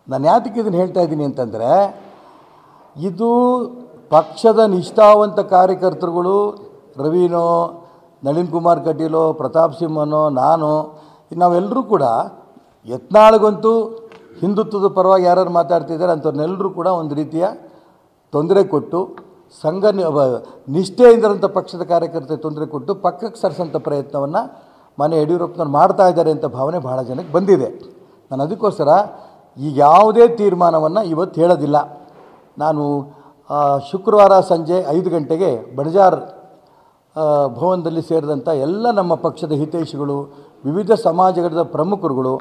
[SPEAKER 1] ನಾನು ಯಾತಕ್ಕೆ ಇದನ್ನು ಹೇಳ್ತಾ ಇದ್ದೀನಿ ಅಂತಂದರೆ, ಇದು ಪಕ್ಷದ ನಿಷ್ಠಾವಂತ ಕಾರ್ಯಕರ್ತರುಗಳು, ರವೀನೋ, ನಳಿನ್ ಕುಮಾರ್ ಕಟೀಲೋ, ಪ್ರತಾಪ್ ಸಿಂಹನೋ, ನಾನು ನಾವೆಲ್ಲರೂ ಕೂಡ ಯತ್ನಾಳ್ಗಂತೂ ಹಿಂದುತ್ವದ ಪರವಾಗಿ ಯಾರು ಮಾತಾಡ್ತಿದ್ದಾರೆ ಅಂಥವ್ರನ್ನೆಲ್ಲರೂ ಕೂಡ ಒಂದು ರೀತಿಯ ತೊಂದರೆ ಕೊಟ್ಟು ಸಂಘ ನಿಷ್ಠೆಯಿಂದಿರೋಂಥ ಪಕ್ಷದ ಕಾರ್ಯಕರ್ತರಿಗೆ ತೊಂದರೆ ಕೊಟ್ಟು ಪಕ್ಕಕ್ಕೆ ಸರಿಸೋಂಥ ಪ್ರಯತ್ನವನ್ನು ಮನೆ ಯಡಿಯೂರಪ್ಪನವ್ರು ಮಾಡ್ತಾ ಇದ್ದಾರೆ ಅಂತ ಭಾವನೆ ಭಾಳ ಜನಕ್ಕೆ ಬಂದಿದೆ. ನಾನು ಅದಕ್ಕೋಸ್ಕರ ಈಗ ಯಾವುದೇ ತೀರ್ಮಾನವನ್ನು ಇವತ್ತು ಹೇಳೋದಿಲ್ಲ. ನಾನು ಶುಕ್ರವಾರ ಸಂಜೆ ಐದು ಗಂಟೆಗೆ ಬಣಜಾರ್ ಭವನದಲ್ಲಿ ಸೇರಿದಂಥ ಎಲ್ಲ ನಮ್ಮ ಪಕ್ಷದ ಹಿತೈಷಿಗಳು, ವಿವಿಧ ಸಮಾಜಗಳ ಪ್ರಮುಖರುಗಳು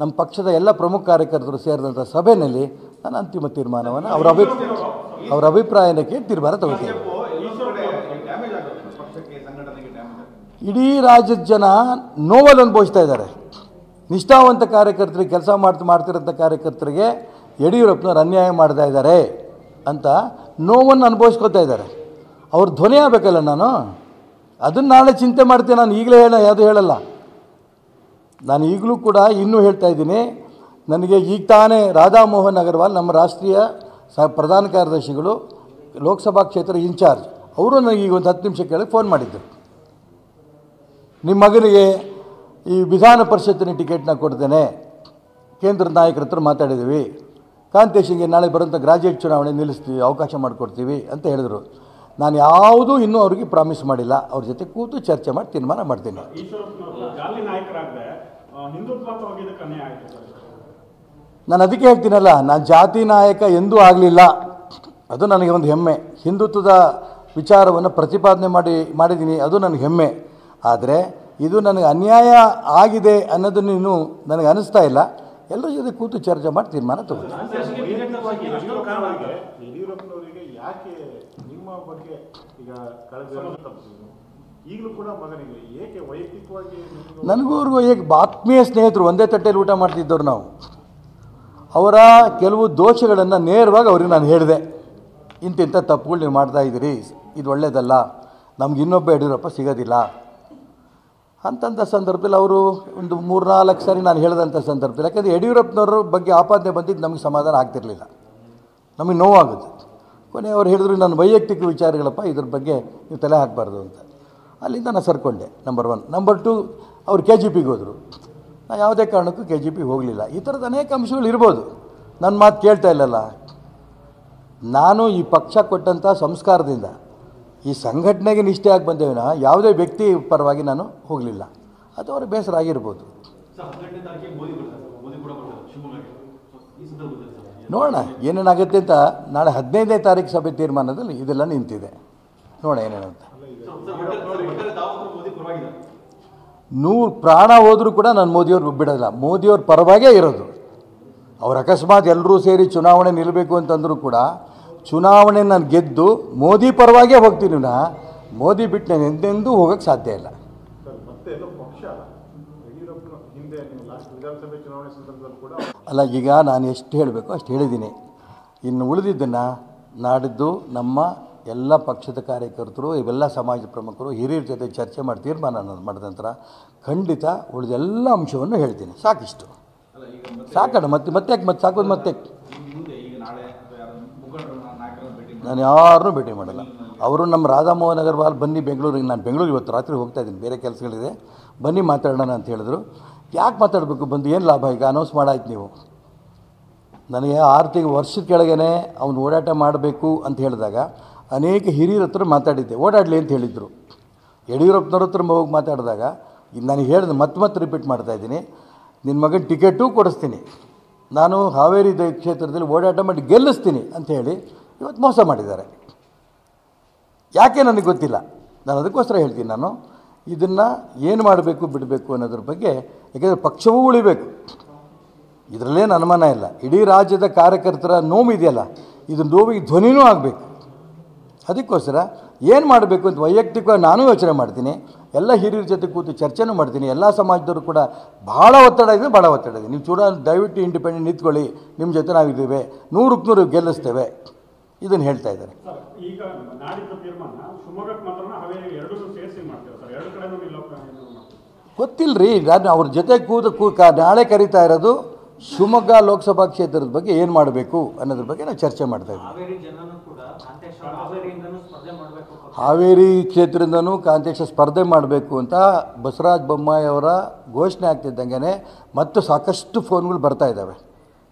[SPEAKER 1] ನಮ್ಮ ಪಕ್ಷದ ಎಲ್ಲ ಪ್ರಮುಖ ಕಾರ್ಯಕರ್ತರು ಸೇರಿದಂಥ ಸಭೆಯಲ್ಲಿ ನಾನು ಅಂತಿಮ ತೀರ್ಮಾನವನ್ನು ಅವರ ಅಭಿ ಅವರ ಅಭಿಪ್ರಾಯಕ್ಕೆ ತೀರ್ಮಾನ ತಗೋತೇನೆ ಇಡೀ ರಾಜ್ಯದ ಜನ ನೋವಲ್ಲಿ ಅನುಭವಿಸ್ತಾ ಇದ್ದಾರೆ. ನಿಷ್ಠಾವಂತ ಕಾರ್ಯಕರ್ತರಿಗೆ ಕೆಲಸ ಮಾಡ್ತಾ ಮಾಡ್ತಿರೋಂಥ ಕಾರ್ಯಕರ್ತರಿಗೆ ಯಡಿಯೂರಪ್ಪನವ್ರು ಅನ್ಯಾಯ ಮಾಡ್ತಾ ಇದ್ದಾರೆ ಅಂತ ನೋವನ್ನು ಅನುಭವಿಸ್ಕೊತಾ ಇದ್ದಾರೆ. ಅವ್ರ ಧ್ವನಿ ಆಗಬೇಕಲ್ಲ ನಾನು? ಅದನ್ನು ನಾಳೆ ಚಿಂತೆ ಮಾಡ್ತೀನಿ ನಾನು, ಈಗಲೇ ಹೇಳ ಯಾವುದು ಹೇಳಲ್ಲ. ನಾನು ಈಗಲೂ ಕೂಡ ಇನ್ನೂ ಹೇಳ್ತಾ ಇದ್ದೀನಿ, ನನಗೆ ಈಗ ತಾನೇ ರಾಧಾಮೋಹನ್ ಅಗರ್ವಾಲ್ ನಮ್ಮ ರಾಷ್ಟ್ರೀಯ ಸ ಪ್ರಧಾನ ಕಾರ್ಯದರ್ಶಿಗಳು, ಲೋಕಸಭಾ ಕ್ಷೇತ್ರ ಇನ್ಚಾರ್ಜ್, ಅವರು ನನಗೆ ಈಗ ಒಂದು ಹತ್ತು ನಿಮಿಷ ಕೆಳಗೆ ಫೋನ್ ಮಾಡಿದ್ದರು. ನಿಮ್ಮ ಮಗನಿಗೆ ಈ ವಿಧಾನ ಪರಿಷತ್ತಿನ ಟಿಕೆಟ್ನ ಕೊಡ್ತೇನೆ. ಕೇಂದ್ರದ ನಾಯಕರ ಹತ್ರ ಮಾತಾಡಿದ್ದೀವಿ. ಕಾಂತೇಶಿಗೆ ನಾಳೆ ಬರೋಂಥ ಗ್ರಾಜ್ಯುಯೇಟ್ ಚುನಾವಣೆ ನಿಲ್ಲಿಸ್ತೀವಿ, ಅವಕಾಶ ಮಾಡಿಕೊಡ್ತೀವಿ ಅಂತ ಹೇಳಿದರು. ನಾನು ಯಾವುದೂ ಇನ್ನೂ ಅವ್ರಿಗೆ ಪ್ರಾಮಿಸ್ ಮಾಡಿಲ್ಲ. ಅವ್ರ ಜೊತೆ ಕೂತು ಚರ್ಚೆ ಮಾಡಿ ತೀರ್ಮಾನ ಮಾಡ್ತೀನಿ. ನಾನು ಅದಕ್ಕೆ ಹೇಳ್ತೀನಲ್ಲ ನಾನು ಜಾತಿ ನಾಯಕ ಎಂದೂ ಆಗಲಿಲ್ಲ. ಅದು ನನಗೆ ಒಂದು ಹೆಮ್ಮೆ. ಹಿಂದುತ್ವದ ವಿಚಾರವನ್ನು ಪ್ರತಿಪಾದನೆ ಮಾಡಿ ಮಾಡಿದ್ದೀನಿ ಅದು ನನಗೆ ಹೆಮ್ಮೆ. ಆದರೆ ಇದು ನನಗೆ ಅನ್ಯಾಯ ಆಗಿದೆ ಅನ್ನೋದನ್ನು ನೀನು ನನಗೆ ಅನಿಸ್ತಾ ಇಲ್ಲ. ಎಲ್ಲರ ಜೊತೆ ಕೂತು ಚರ್ಚೆ ಮಾಡಿ ತೀರ್ಮಾನ ತಗೋತೀನಿ
[SPEAKER 4] ಈಗಲೂ ಕೂಡ ಏಕೆ ವೈಯಕ್ತಿಕವಾಗಿ
[SPEAKER 1] ನನಗೂ ಅವ್ರಿಗೂ ಹೇಗೆ ಆತ್ಮೀಯ ಸ್ನೇಹಿತರು ಒಂದೇ ತಟ್ಟೆಯಲ್ಲಿ ಊಟ ಮಾಡ್ತಿದ್ದವ್ರು ನಾವು? ಅವರ ಕೆಲವು ದೋಷಗಳನ್ನು ನೇರವಾಗಿ ಅವ್ರಿಗೆ ನಾನು ಹೇಳಿದೆ. ಇಂತಿಂಥ ತಪ್ಪುಗಳು ನೀವು ಮಾಡ್ತಾ ಇದ್ದೀರಿ, ಇದು ಒಳ್ಳೆಯದಲ್ಲ ನಮ್ಗೆ ಇನ್ನೊಬ್ಬ ಯಡಿಯೂರಪ್ಪ ಸಿಗೋದಿಲ್ಲ. ಅಂತಂಥ ಸಂದರ್ಭದಲ್ಲಿ ಅವರು ಒಂದು ಮೂರು ನಾಲ್ಕು ಸಾರಿ ನಾನು ಹೇಳಿದಂಥ ಸಂದರ್ಭದಲ್ಲಿ, ಯಾಕಂದರೆ ಯಡಿಯೂರಪ್ಪನವ್ರ ಬಗ್ಗೆ ಆಪಾದನೆ ಬಂದಿದ್ದು ನಮಗೆ ಸಮಾಧಾನ ಆಗ್ತಿರಲಿಲ್ಲ. ನಮಗೆ ನೋವಾಗುತ್ತೆ. ಕೊನೆ ಅವ್ರು ಹೇಳಿದ್ರು, ನನ್ನ ವೈಯಕ್ತಿಕ ವಿಚಾರಗಳಪ್ಪ, ಇದ್ರ ಬಗ್ಗೆ ನೀವು ತಲೆ ಹಾಕಬಾರ್ದು ಅಂತ. ಅಲ್ಲಿಂದ ನಾನು ಸರ್ಕೊಂಡೆ ನಂಬರ್ ಒನ್ ನಂಬರ್ ಟು ಅವರು ಕೆ ಜಿ ಪಿಗೆ ಹೋದರು. ನಾನು ಯಾವುದೇ ಕಾರಣಕ್ಕೂ ಕೆ ಜಿ ಪಿಗೆ ಹೋಗಲಿಲ್ಲ. ಈ ಥರದ ಅನೇಕ ಅಂಶಗಳು ಇರ್ಬೋದು. ನನ್ನ ಮಾತು ಕೇಳ್ತಾ ಇಲ್ಲಲ್ಲ. ನಾನು ಈ ಪಕ್ಷ ಕೊಟ್ಟಂಥ ಸಂಸ್ಕಾರದಿಂದ ಈ ಸಂಘಟನೆಗೆ ನಿಷ್ಠೆಯಾಗಿ ಬಂದೇವಿನ ಯಾವುದೇ ವ್ಯಕ್ತಿ ಪರವಾಗಿ ನಾನು ಹೋಗಲಿಲ್ಲ. ಅದು ಅವ್ರ ಬೇಸರ ಆಗಿರ್ಬೋದು. ನೋಡೋಣ ಏನೇನಾಗುತ್ತೆ ಅಂತ ನಾಳೆ ಹದಿನೈದನೇ ತಾರೀಕು ಸಭೆ ತೀರ್ಮಾನದಲ್ಲಿ ಇದೆಲ್ಲ ನಿಂತಿದೆ. ನೋಡೋಣ ಏನೇನಂತ. ನೂರು ಪ್ರಾಣ ಹೋದರೂ ಕೂಡ ನಾನು ಮೋದಿಯವ್ರು ಬಿಡೋಲ್ಲ ಮೋದಿಯವ್ರ ಪರವಾಗೇ ಇರೋದು. ಅವ್ರು ಅಕಸ್ಮಾತ್ ಎಲ್ಲರೂ ಸೇರಿ ಚುನಾವಣೆ ನಿಲ್ಲಬೇಕು ಅಂತಂದರೂ ಕೂಡ ಚುನಾವಣೆ ನಾನು ಗೆದ್ದು ಮೋದಿ ಪರವಾಗೇ ಹೋಗ್ತೀನಿ ನಾ. ಮೋದಿ ಬಿಟ್ಟು ನಾನು ಎಂದೆಂದೂ ಹೋಗೋಕ್ಕೆ ಸಾಧ್ಯ ಇಲ್ಲ.
[SPEAKER 4] ಸರ್ ಮತ್ತೆ ಎಲ್ಲೋ ಪಕ್ಷ ಯಡಿಯೂರಪ್ಪನ ಹಿಂದೆ ನೀವು ಲಾಸ್ಟ್ ಚುನಾವಣೆ ಸಂದರ್ಭದಲ್ಲಿ ಕೂಡ
[SPEAKER 1] ಅಲ್ಲ ಈಗ ನಾನು ಎಷ್ಟು ಹೇಳಬೇಕು ಅಷ್ಟು ಹೇಳಿದ್ದೀನಿ. ಇನ್ನು ಉಳಿದಿದ್ದನ್ನು ನಾಡಿದ್ದು ನಮ್ಮ ಎಲ್ಲ ಪಕ್ಷದ ಕಾರ್ಯಕರ್ತರು, ಇವೆಲ್ಲ ಸಮಾಜ ಪ್ರಮುಖರು, ಹಿರಿಯರ ಜೊತೆ ಚರ್ಚೆ ಮಾಡಿ ತೀರ್ಮಾನ ಮಾಡಿದ ನಂತರ ಖಂಡಿತ ಉಳಿದೆಲ್ಲ ಅಂಶವನ್ನು ಹೇಳ್ತೀನಿ. ಸಾಕಿಷ್ಟು. ಸಾಕಣ, ಮತ್ತೆ ಮತ್ತೆ ಯಾಕೆ ಮತ್ತೆ ಸಾಕೋದು ಮತ್ತೆ? ನಾನು ಯಾರನ್ನೂ ಭೇಟಿ ಮಾಡಲ್ಲ. ಅವರು ನಮ್ಮ ರಾಧಾಮೋಹನ್ ಅಗರ್ವಾಲ್ ಬನ್ನಿ ಬೆಂಗಳೂರಿಗೆ, ನಾನು ಬೆಂಗಳೂರಿಗೆ ಇವತ್ತು ರಾತ್ರಿ ಹೋಗ್ತಾ ಇದ್ದೀನಿ. ಬೇರೆ ಕೆಲಸಗಳಿದೆ. ಬನ್ನಿ ಮಾತಾಡೋಣ ಅಂತ ಹೇಳಿದ್ರು. ಯಾಕೆ ಮಾತಾಡಬೇಕು? ಬಂದು ಏನು ಲಾಭ? ಈಗ ಅನೌನ್ಸ್ ಮಾಡಾಯ್ತು ನೀವು. ನನಗೆ ಆರು ತಿಂಗಳು ವರ್ಷದ ಕೆಳಗೇ ಅವ್ನು ಓಡಾಟ ಮಾಡಬೇಕು ಅಂತ ಹೇಳಿದಾಗ ಅನೇಕ ಹಿರಿಯರ ಹತ್ರ ಮಾತಾಡಿದ್ದೆ. ಓಡಾಡಲಿ ಅಂತ ಹೇಳಿದರು. ಯಡಿಯೂರಪ್ಪನವ್ರ ಹತ್ರ ಹೋಗಿ ಮಾತಾಡಿದಾಗ, ನಾನು ಹೇಳಿದೆ ಮತ್ತೆ ಮತ್ತೆ ರಿಪೀಟ್ ಮಾಡ್ತಾ ಇದ್ದೀನಿ. ನಿನ್ನ ಮಗನ ಟಿಕೆಟೂ ಕೊಡಿಸ್ತೀನಿ. ನಾನು ಹಾವೇರಿ ಕ್ಷೇತ್ರದಲ್ಲಿ ಓಡಾಟ ಮಾಡಿ ಗೆಲ್ಲಿಸ್ತೀನಿ ಅಂತ ಹೇಳಿ ಇವತ್ತು ಮೋಸ ಮಾಡಿದ್ದಾರೆ. ಯಾಕೆ ನನಗೆ ಗೊತ್ತಿಲ್ಲ? ನಾನು ಅದಕ್ಕೋಸ್ಕರ ಹೇಳ್ತೀನಿ ನಾನು. ಇದನ್ನು ಏನು ಮಾಡಬೇಕು ಬಿಡಬೇಕು ಅನ್ನೋದ್ರ ಬಗ್ಗೆ, ಯಾಕೆಂದರೆ ಪಕ್ಷವೂ ಉಳಿಬೇಕು. ಇದರಲ್ಲೇನು ಅನುಮಾನ ಇಲ್ಲ. ಇಡೀ ರಾಜ್ಯದ ಕಾರ್ಯಕರ್ತರ ನೋವಿದೆಯಲ್ಲ ಇದು ನೋವಿಗೆ ಧ್ವನಿನೂ ಆಗಬೇಕು. ಅದಕ್ಕೋಸ್ಕರ ಏನು ಮಾಡಬೇಕು ಅಂತ ವೈಯಕ್ತಿಕವಾಗಿ ನಾನು ಯೋಚನೆ ಮಾಡ್ತೀನಿ. ಎಲ್ಲ ಹಿರಿಯರ ಜೊತೆ ಕೂತು ಚರ್ಚೆನೂ ಮಾಡ್ತೀನಿ. ಎಲ್ಲ ಸಮಾಜದವರು ಕೂಡ ಭಾಳ ಒತ್ತಡ ಇದೆ ಭಾಳ ಒತ್ತಡ ಇದೆ. ನೀವು ಚೂಡ ದಯವಿಟ್ಟು ಇಂಡಿಪೆಂಡೆಂಟ್ ನಿಂತ್ಕೊಳ್ಳಿ. ನಿಮ್ಮ ಜೊತೆ ನಾವಿದ್ದೇವೆ. ನೂರಕ್ಕೆ ನೂರು ಗೆಲ್ಲಿಸ್ತೇವೆ. ಇದನ್ನು ಹೇಳ್ತಾ ಇದ್ದಾರೆ.
[SPEAKER 2] ಈಗ ನಾಡಿದ್ದು ತೀರ್ಮಾನ ಶಿವಮೊಗ್ಗಕ್ಕೆ ಮಾತ್ರ ಹಾವೇರಿ ಎರಡೂ ಸೇರಿಸಿ ಮಾಡ್ತೀವಿ ಸರ್? ಎರಡು ಕಡೆನೂ ನಿಲ್ಲೋಕೆ ಇದು ಮಾಡ್ತೀವಿ
[SPEAKER 1] ಗೊತ್ತಿಲ್ಲ ರೀ ನಾನು ಅವ್ರ ಜೊತೆ ಕೂತು ಕೂ ಕಾ- ನಾಳೆ ಕರಿತಾ ಇರೋದು. ಶಿವಮೊಗ್ಗ ಲೋಕಸಭಾ ಕ್ಷೇತ್ರದ ಬಗ್ಗೆ ಏನು ಮಾಡಬೇಕು ಅನ್ನೋದ್ರ ಬಗ್ಗೆ ನಾವು ಚರ್ಚೆ ಮಾಡ್ತಾ ಇದ್ದೀವಿ
[SPEAKER 3] ಹಾವೇರಿ ಜನನು ಕೂಡ ಕಾಂತೇಶ್ ಅವರು ಹಾವೇರಿಯಿಂದನೂ ಸ್ಪರ್ಧೆ ಮಾಡಬೇಕು
[SPEAKER 1] ಹಾವೇರಿ ಕ್ಷೇತ್ರದಿಂದನೂ ಕಾಂತೇಶ ಸ್ಪರ್ಧೆ ಮಾಡಬೇಕು ಅಂತ ಬಸವರಾಜ ಬೊಮ್ಮಾಯಿ ಅವರ ಘೋಷಣೆ ಆಗ್ತಿದ್ದಂಗೆ ಮತ್ತು ಸಾಕಷ್ಟು ಫೋನ್ಗಳು ಬರ್ತಾ ಇದ್ದಾವೆ.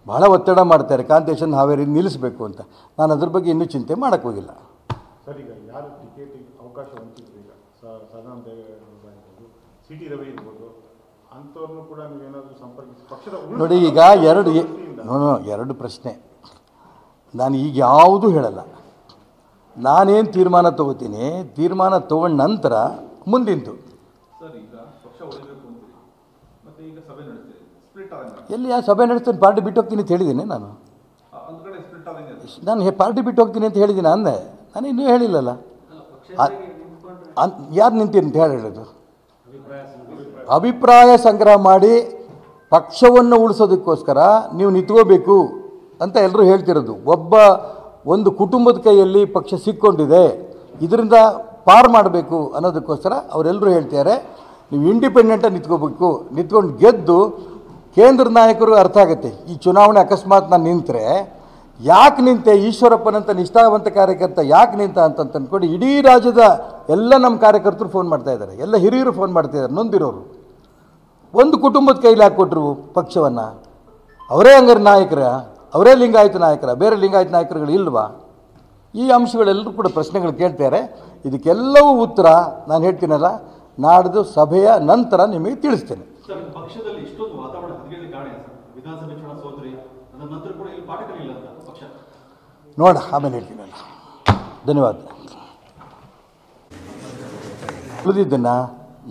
[SPEAKER 1] ಭಾಳ ಒತ್ತಡ ಮಾಡ್ತಾರೆ ಕಾಂತೇಶನ್ ಹಾವೇರಿ ನಿಲ್ಲಿಸಬೇಕು ಅಂತ. ನಾನು ಅದ್ರ ಬಗ್ಗೆ ಇನ್ನೂ ಚಿಂತೆ ಮಾಡೋಕ್ಕೆ ಹೋಗಿಲ್ಲ.
[SPEAKER 4] ಅವಕಾಶ ಕೂಡ ನೀವೇನಾದರೂ ಸಂಪರ್ಕಿಸಿ. ಪಕ್ಷದ
[SPEAKER 1] ನೋಡಿ ಈಗ ಎರಡು ನೋ, ನೋ, ಎರಡು ಪ್ರಶ್ನೆ. ನಾನು ಈಗ ಯಾವುದೂ ಹೇಳಲ್ಲ. ನಾನೇನು ತೀರ್ಮಾನ ತಗೋತೀನಿ ತೀರ್ಮಾನ ತಗೊಂಡ ನಂತರ ಮುಂದಿಂದು.
[SPEAKER 5] ಸರ್ ಈಗ ಪಕ್ಷ ಉಳಿಬೇಕು ಮತ್ತೆ ಈಗ ಸಭೆ ನಡೆಸ್ತೀರಿ ಸ್ಪ್ಲಿಟ್ ಆದಂಗೆ
[SPEAKER 1] ಎಲ್ಲಿ ಆ ಸಭೆ ನಡೆಸ್ತೀನಿ ಪಾರ್ಟಿ ಬಿಟ್ಟು ಹೋಗ್ತೀನಿ ಅಂತ ಹೇಳಿದ್ದೀನಿ ನಾನು. ನಾನು ಹೇ- ಪಾರ್ಟಿ ಬಿಟ್ಟು ಹೋಗ್ತೀನಿ ಅಂತ ಹೇಳಿದ್ದೀನಿ ಅಂದೆ. ನಾನು ಇನ್ನೂ ಹೇಳಿಲ್ಲಲ್ಲ. ಯಾರು ನಿಂತೀನಿ ಅಂತ ಹೇಳಿ ಹೇಳೋದು. ಅಭಿಪ್ರಾಯ ಸಂಗ್ರಹ ಮಾಡಿ ಪಕ್ಷವನ್ನು ಉಳಿಸೋದಕ್ಕೋಸ್ಕರ ನೀವು ನಿಂತ್ಕೋಬೇಕು ಅಂತ ಎಲ್ಲರೂ ಹೇಳ್ತಿರೋದು. ಒಬ್ಬ ಒಂದು ಕುಟುಂಬದ ಕೈಯಲ್ಲಿ ಪಕ್ಷ ಸಿಕ್ಕೊಂಡಿದೆ, ಇದರಿಂದ ಪಾರ್ ಮಾಡಬೇಕು ಅನ್ನೋದಕ್ಕೋಸ್ಕರ ಅವರೆಲ್ಲರೂ ಹೇಳ್ತಾರೆ ನೀವು ಇಂಡಿಪೆಂಡೆಂಟಾಗಿ ನಿಂತ್ಕೋಬೇಕು. ನಿಂತ್ಕೊಂಡು ಗೆದ್ದು ಕೇಂದ್ರ ನಾಯಕರು ಅರ್ಥ ಆಗುತ್ತೆ. ಈ ಚುನಾವಣೆ ಅಕಸ್ಮಾತ್ ನಾನು ನಿಂತರೆ ಯಾಕೆ ನಿಂತೆ? ಈಶ್ವರಪ್ಪನಂತ ನಿಷ್ಠಾವಂತ ಕಾರ್ಯಕರ್ತ ಯಾಕೆ ನಿಂತ ಅಂತ ಅಂದ್ಕೊಂಡು ಇಡೀ ರಾಜ್ಯದ ಎಲ್ಲ ನಮ್ಮ ಕಾರ್ಯಕರ್ತರು ಫೋನ್ ಮಾಡ್ತಾ ಇದ್ದಾರೆ. ಎಲ್ಲ ಹಿರಿಯರು ಫೋನ್ ಮಾಡ್ತಾ ಇದ್ದಾರೆ. ನೊಂದಿರೋರು. ಒಂದು ಕುಟುಂಬದ ಕೈಲಿ ಹಾಕ್ಕೊಟ್ರು ಪಕ್ಷವನ್ನು. ಅವರೇ ಹಂಗಾರೆ ನಾಯಕರ ಅವರೇ ಲಿಂಗಾಯತ ನಾಯಕರ ಬೇರೆ ಲಿಂಗಾಯತ ನಾಯಕರುಗಳು ಇಲ್ವಾ? ಈ ಅಂಶಗಳೆಲ್ಲರೂ ಕೂಡ ಪ್ರಶ್ನೆಗಳು ಕೇಳ್ತಾರೆ. ಇದಕ್ಕೆಲ್ಲವೂ ಉತ್ತರ ನಾನು ಹೇಳ್ತೀನಲ್ಲ ನಾಡ್ದು ಸಭೆಯ ನಂತರ ನಿಮಗೆ ತಿಳಿಸ್ತೇನೆ. ನೋಡ ಆಮೇಲೆ ಹೇಳ್ತೀನಲ್ಲ. ಧನ್ಯವಾದ. ಉಳಿದಿದ್ದನ್ನು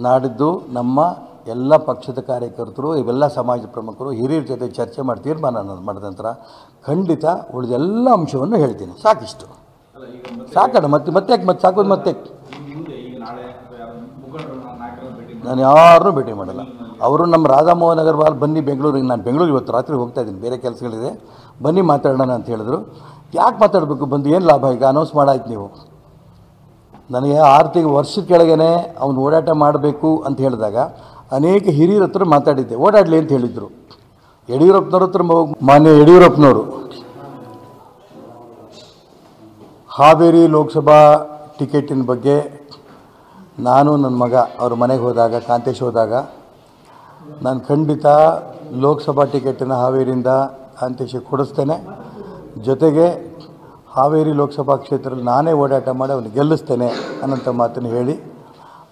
[SPEAKER 1] ನಾಡಿದ್ದು ನಮ್ಮ ಎಲ್ಲ ಪಕ್ಷದ ಕಾರ್ಯಕರ್ತರು, ಇವೆಲ್ಲ ಸಮಾಜ ಪ್ರಮುಖರು, ಹಿರಿಯರ ಜೊತೆ ಚರ್ಚೆ ಮಾಡಿ ತೀರ್ಮಾನ ಮಾಡಿದ ನಂತರ ಖಂಡಿತ ಉಳಿದೆಲ್ಲ ಅಂಶವನ್ನು ಹೇಳ್ತೀನಿ. ಸಾಕಿಷ್ಟು. ಸಾಕಣ ಮತ್ತೆ ಮತ್ತೆ ಯಾಕೆ ಮತ್ತೆ ಸಾಕೋದು ಮತ್ತೆ? ನಾನು ಯಾರನ್ನೂ ಭೇಟಿ ಮಾಡಲ್ಲ. ಅವರು ನಮ್ಮ ರಾಧಾಮೋಹನ್ ಅಗರ್ವಾಲ್ ಬನ್ನಿ ಬೆಂಗಳೂರಿಗೆ, ನಾನು ಬೆಂಗಳೂರಿಗೆ ಇವತ್ತು ರಾತ್ರಿ ಹೋಗ್ತಾ ಇದ್ದೀನಿ. ಬೇರೆ ಕೆಲಸಗಳಿದೆ. ಬನ್ನಿ ಮಾತಾಡೋಣ ಅಂತ ಹೇಳಿದ್ರು. ಯಾಕೆ ಮಾತಾಡಬೇಕು? ಬಂದು ಏನು ಲಾಭ? ಈಗ ಅನೌನ್ಸ್ ಮಾಡಾಯ್ತು ನೀವು. ನನಗೆ ಆರು ವರ್ಷದ ಕೆಳಗೇ ಅವನು ಓಡಾಟ ಮಾಡಬೇಕು ಅಂತ ಹೇಳಿದಾಗ ಅನೇಕ ಹಿರಿಯರ ಹತ್ರ ಮಾತಾಡಿದ್ದೆ. ಓಡಾಡಲಿ ಅಂತ ಹೇಳಿದರು. ಯಡಿಯೂರಪ್ಪನವ್ರ ಹತ್ರ ಮಾನ್ಯ ಯಡಿಯೂರಪ್ಪನವರು. ಹಾವೇರಿ ಲೋಕಸಭಾ ಟಿಕೆಟಿನ ಬಗ್ಗೆ ನಾನು ನನ್ನ ಮಗ, ಅವ್ರ ಮನೆಗೆ ಹೋದಾಗ, ಕಾಂತೇಶ್ ಹೋದಾಗ, ನಾನು ಖಂಡಿತ ಲೋಕಸಭಾ ಟಿಕೆಟನ್ನು ಹಾವೇರಿಯಿಂದ ಕಾಂತೇಶಿಗೆ ಕೊಡಿಸ್ತೇನೆ. ಜೊತೆಗೆ ಹಾವೇರಿ ಲೋಕಸಭಾ ಕ್ಷೇತ್ರದಲ್ಲಿ ನಾನೇ ಓಡಾಟ ಮಾಡಿ ಅವನು ಗೆಲ್ಲಿಸ್ತೇನೆ ಅನ್ನೋಂಥ ಮಾತನ್ನು ಹೇಳಿ,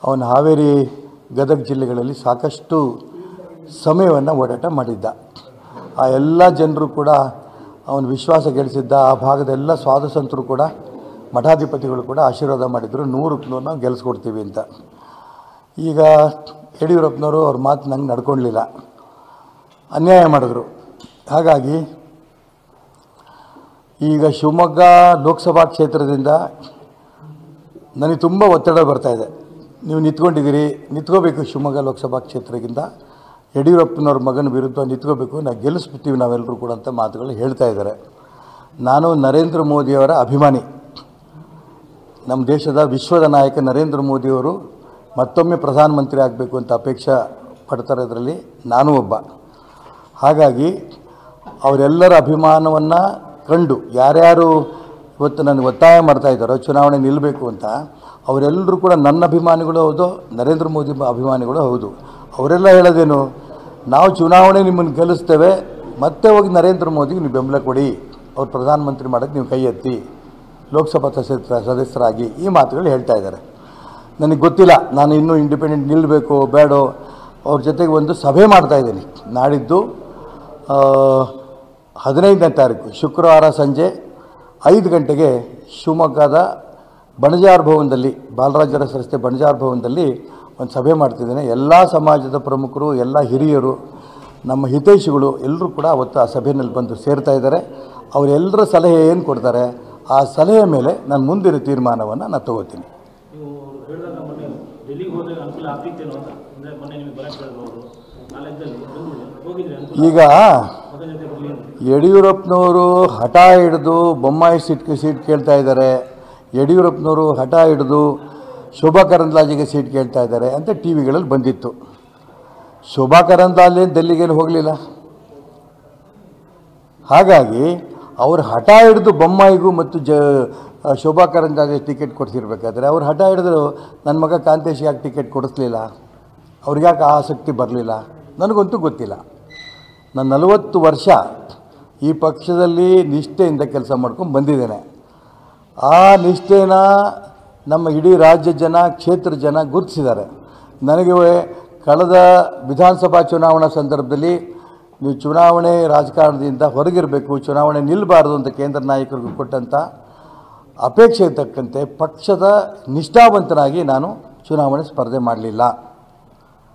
[SPEAKER 1] ಅವನು ಹಾವೇರಿ ಗದಗ ಜಿಲ್ಲೆಗಳಲ್ಲಿ ಸಾಕಷ್ಟು ಸಮಯವನ್ನು ಓಡಾಟ ಮಾಡಿದ್ದ. ಆ ಎಲ್ಲ ಜನರು ಕೂಡ ಅವನು ವಿಶ್ವಾಸ ಗೆಲ್ಲಿಸಿದ್ದ ಆ ಭಾಗದ ಎಲ್ಲ ಸಾಧು ಸಂತರು ಕೂಡ, ಮಠಾಧಿಪತಿಗಳು ಕೂಡ ಆಶೀರ್ವಾದ ಮಾಡಿದರು. ನೂರಕ್ಕೆ ನೂರು ನಾವು ಗೆಲ್ಲಿಸ್ಕೊಡ್ತೀವಿ ಅಂತ. ಈಗ ಯಡಿಯೂರಪ್ಪನವರು ಅವ್ರ ಮಾತು ನಂಗೆ ನಡ್ಕೊಳ್ಲಿಲ್ಲ. ಅನ್ಯಾಯ ಮಾಡಿದ್ರು. ಹಾಗಾಗಿ ಈಗ ಶಿವಮೊಗ್ಗ ಲೋಕಸಭಾ ಕ್ಷೇತ್ರದಿಂದ ನನಗೆ ತುಂಬ ಒತ್ತಡ ಬರ್ತಾ ಇದೆ. ನೀವು ನಿಂತ್ಕೊಂಡಿದ್ದೀರಿ, ನಿಂತ್ಕೋಬೇಕು ಶಿವಮೊಗ್ಗ ಲೋಕಸಭಾ ಕ್ಷೇತ್ರದಿಂದ. ಯಡಿಯೂರಪ್ಪನವ್ರ ಮಗನ ವಿರುದ್ಧ ನಿಂತ್ಕೋಬೇಕು ನಾವು ಗೆಲ್ಲಿಸ್ಬಿಡ್ತೀವಿ ನಾವೆಲ್ಲರೂ ಕೂಡ ಅಂತ ಮಾತುಗಳು ಹೇಳ್ತಾ ಇದ್ದಾರೆ. ನಾನು ನರೇಂದ್ರ ಮೋದಿಯವರ ಅಭಿಮಾನಿ. ನಮ್ಮ ದೇಶದ ವಿಶ್ವದ ನಾಯಕ ನರೇಂದ್ರ ಮೋದಿಯವರು ಮತ್ತೊಮ್ಮೆ ಪ್ರಧಾನಮಂತ್ರಿ ಆಗಬೇಕು ಅಂತ ಅಪೇಕ್ಷೆ ಪಡ್ತಾರೆ ಅದರಲ್ಲಿ ನಾನು ಒಬ್ಬ. ಹಾಗಾಗಿ ಅವರೆಲ್ಲರ ಅಭಿಮಾನವನ್ನು ಕಂಡು, ಯಾರ್ಯಾರು ಇವತ್ತು ನನಗೆ ಒತ್ತಾಯ ಮಾಡ್ತಾ ಇದ್ದಾರೋ, ಚುನಾವಣೆ ನಿಲ್ಲಬೇಕು ಅಂತ ಅವರೆಲ್ಲರೂ ಕೂಡ ನನ್ನ ಅಭಿಮಾನಿಗಳು ಹೌದು, ನರೇಂದ್ರ ಮೋದಿ ಅಭಿಮಾನಿಗಳು ಹೌದು. ಅವರೆಲ್ಲ ಹೇಳೋದೇನು? ನಾವು ಚುನಾವಣೆ ನಿಮ್ಮನ್ನು ಗೆಲ್ಲಿಸ್ತೇವೆ, ಮತ್ತೆ ಹೋಗಿ ನರೇಂದ್ರ ಮೋದಿಗೆ ನೀವು ಬೆಂಬಲ ಕೊಡಿ. ಅವ್ರು ಪ್ರಧಾನಮಂತ್ರಿ ಮಾಡೋಕ್ಕೆ ನೀವು ಕೈ ಎತ್ತಿ, ಲೋಕಸಭಾ ಸದಸ್ಯ ಸದಸ್ಯರಾಗಿ ಈ ಮಾತುಗಳು ಹೇಳ್ತಾ ಇದ್ದಾರೆ. ನನಗೆ ಗೊತ್ತಿಲ್ಲ, ನಾನು ಇನ್ನೂ ಇಂಡಿಪೆಂಡೆಂಟ್ ನಿಲ್ಲಬೇಕು ಬೇಡೋ, ಅವ್ರ ಜೊತೆಗೆ ಒಂದು ಸಭೆ ಮಾಡ್ತಾ ಇದ್ದೀನಿ. ನಾಡಿದ್ದು ಹದಿನೈದನೇ ತಾರೀಕು, ಶುಕ್ರವಾರ ಸಂಜೆ ಐದು ಗಂಟೆಗೆ ಶಿವಮೊಗ್ಗದ ಬಣಜಾರ್ ಭವನದಲ್ಲಿ ಬಾಲರಾಜರ ರಸ್ತೆ ಬಣಜಾರ್ ಭವನದಲ್ಲಿ ಒಂದು ಸಭೆ ಮಾಡ್ತಿದ್ದೇನೆ. ಎಲ್ಲ ಸಮಾಜದ ಪ್ರಮುಖರು ಎಲ್ಲ ಹಿರಿಯರು ನಮ್ಮ ಹಿತೈಷಿಗಳು ಎಲ್ಲರೂ ಕೂಡ ಅವತ್ತು ಆ ಸಭೆಯಲ್ಲಿ ಬಂದು ಸೇರ್ತಾ ಇದ್ದಾರೆ. ಅವರೆಲ್ಲರ ಸಲಹೆ ಏನು ಕೊಡ್ತಾರೆ ಆ ಸಲಹೆ ಮೇಲೆ ನಾನು ಮುಂದಿನ ತೀರ್ಮಾನವನ್ನು ನಾನು ತಗೋತೀನಿ. ಈಗ ಯಡಿಯೂರಪ್ಪನವರು ಹಠ ಹಿಡಿದು ಬೊಮ್ಮಾಯಿ ಸೀಟ್ ಸೀಟ್ ಕೇಳ್ತಾ ಇದ್ದಾರೆ. ಯಡಿಯೂರಪ್ಪನವರು ಹಠ ಹಿಡಿದು ಶೋಭಾ ಕರಂದ್ಲಾಜೆಗೆ ಸೀಟ್ ಕೇಳ್ತಾ ಇದ್ದಾರೆ ಅಂತ ಟಿ ವಿಗಳಲ್ಲಿ ಬಂದಿತ್ತು. ಶೋಭಾ ಕರಂದ್ಲಾಜೆ ಡೆಲ್ಲಿಗೇನು ಹೋಗಲಿಲ್ಲ? ಹಾಗಾಗಿ ಅವರು ಹಠ ಹಿಡಿದು ಬೊಮ್ಮಾಯಿಗೂ ಮತ್ತು ಜ, ಶೋಭಾ ಕರಂದ್ಲಾಜೆ ಟಿಕೆಟ್ ಕೊಡಿಸಿರ್ಬೇಕಾದ್ರೆ ಅವ್ರು ಹಠ ಹಿಡಿದ್ರು ನನ್ನ ಮಗ ಕಾಂತೇಶ್ ಯಾಕೆ ಟಿಕೆಟ್ ಕೊಡಿಸ್ಲಿಲ್ಲ? ಅವ್ರಿಗೆ ಯಾಕೆ ಆಸಕ್ತಿ ಬರಲಿಲ್ಲ? ನನಗಂತೂ ಗೊತ್ತಿಲ್ಲ. ನಾನು ನಲವತ್ತು ವರ್ಷ ಈ ಪಕ್ಷದಲ್ಲಿ ನಿಷ್ಠೆಯಿಂದ ಕೆಲಸ ಮಾಡ್ಕೊಂಡು ಬಂದಿದ್ದೇನೆ. ಆ ನಿಷ್ಠೆನ ನಮ್ಮ ಇಡೀ ರಾಜ್ಯ ಜನ, ಕ್ಷೇತ್ರ ಜನ ಗುರುತಿಸಿದ್ದಾರೆ. ನನಗೆ ಕಳೆದ ವಿಧಾನಸಭಾ ಚುನಾವಣಾ ಸಂದರ್ಭದಲ್ಲಿ ನೀವು ಚುನಾವಣೆ ರಾಜಕಾರಣದಿಂದ ಹೊರಗಿರಬೇಕು, ಚುನಾವಣೆ ನಿಲ್ಲಬಾರದು ಅಂತ ಕೇಂದ್ರ ನಾಯಕರಿಗೆ ಕೊಟ್ಟಂಥ ಅಪೇಕ್ಷೆ ತಕ್ಕಂತೆ ಪಕ್ಷದ ನಿಷ್ಠಾವಂತನಾಗಿ ನಾನು ಚುನಾವಣೆ ಸ್ಪರ್ಧೆ ಮಾಡಲಿಲ್ಲ.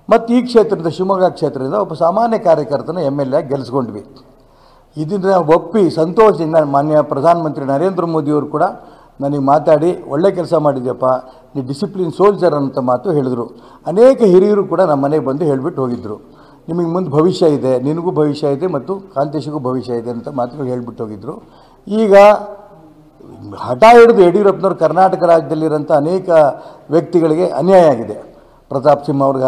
[SPEAKER 1] ಮತ್ತು ಈ ಕ್ಷೇತ್ರದ ಶಿವಮೊಗ್ಗ ಕ್ಷೇತ್ರದಿಂದ ಒಬ್ಬ ಸಾಮಾನ್ಯ ಕಾರ್ಯಕರ್ತನ ಎಂ ಎಲ್ ಎ ಗೆಲ್ಲಿಸ್ಕೊಂಡ್ವಿ ಇದನ್ನು ಒಪ್ಪಿ ಸಂತೋಷದಿಂದ ಮಾನ್ಯ ಪ್ರಧಾನಮಂತ್ರಿ ನರೇಂದ್ರ ಮೋದಿಯವರು ಕೂಡ ನನಗೆ ಮಾತಾಡಿ ಒಳ್ಳೆ ಕೆಲಸ ಮಾಡಿದ್ಯಪ್ಪ, ನೀ ಡಿಸಿಪ್ಲಿನ್ ಸೋಲ್ಜರ್ ಅಂತ ಮಾತು ಹೇಳಿದರು. ಅನೇಕ ಹಿರಿಯರು ಕೂಡ ನಮ್ಮ ಮನೆಗೆ ಬಂದು ಹೇಳಿಬಿಟ್ಟು ಹೋಗಿದ್ದರು ನಿಮಗೆ ಮುಂದೆ ಭವಿಷ್ಯ ಇದೆ, ನಿನಗೂ ಭವಿಷ್ಯ ಇದೆ ಮತ್ತು ಕಾಂತೇಶಿಗೂ ಭವಿಷ್ಯ ಇದೆ ಅಂತ ಮಾತುಗಳು ಹೇಳಿಬಿಟ್ಟು ಹೋಗಿದ್ದರು ಈಗ ಹಠ ಹಿಡಿದು ಯಡಿಯೂರಪ್ಪನವ್ರು ಕರ್ನಾಟಕ ರಾಜ್ಯದಲ್ಲಿರೋಂಥ ಅನೇಕ ವ್ಯಕ್ತಿಗಳಿಗೆ ಅನ್ಯಾಯ ಆಗಿದೆ. ಪ್ರತಾಪ್ ಸಿಂಹ ಅವ್ರಿಗೆ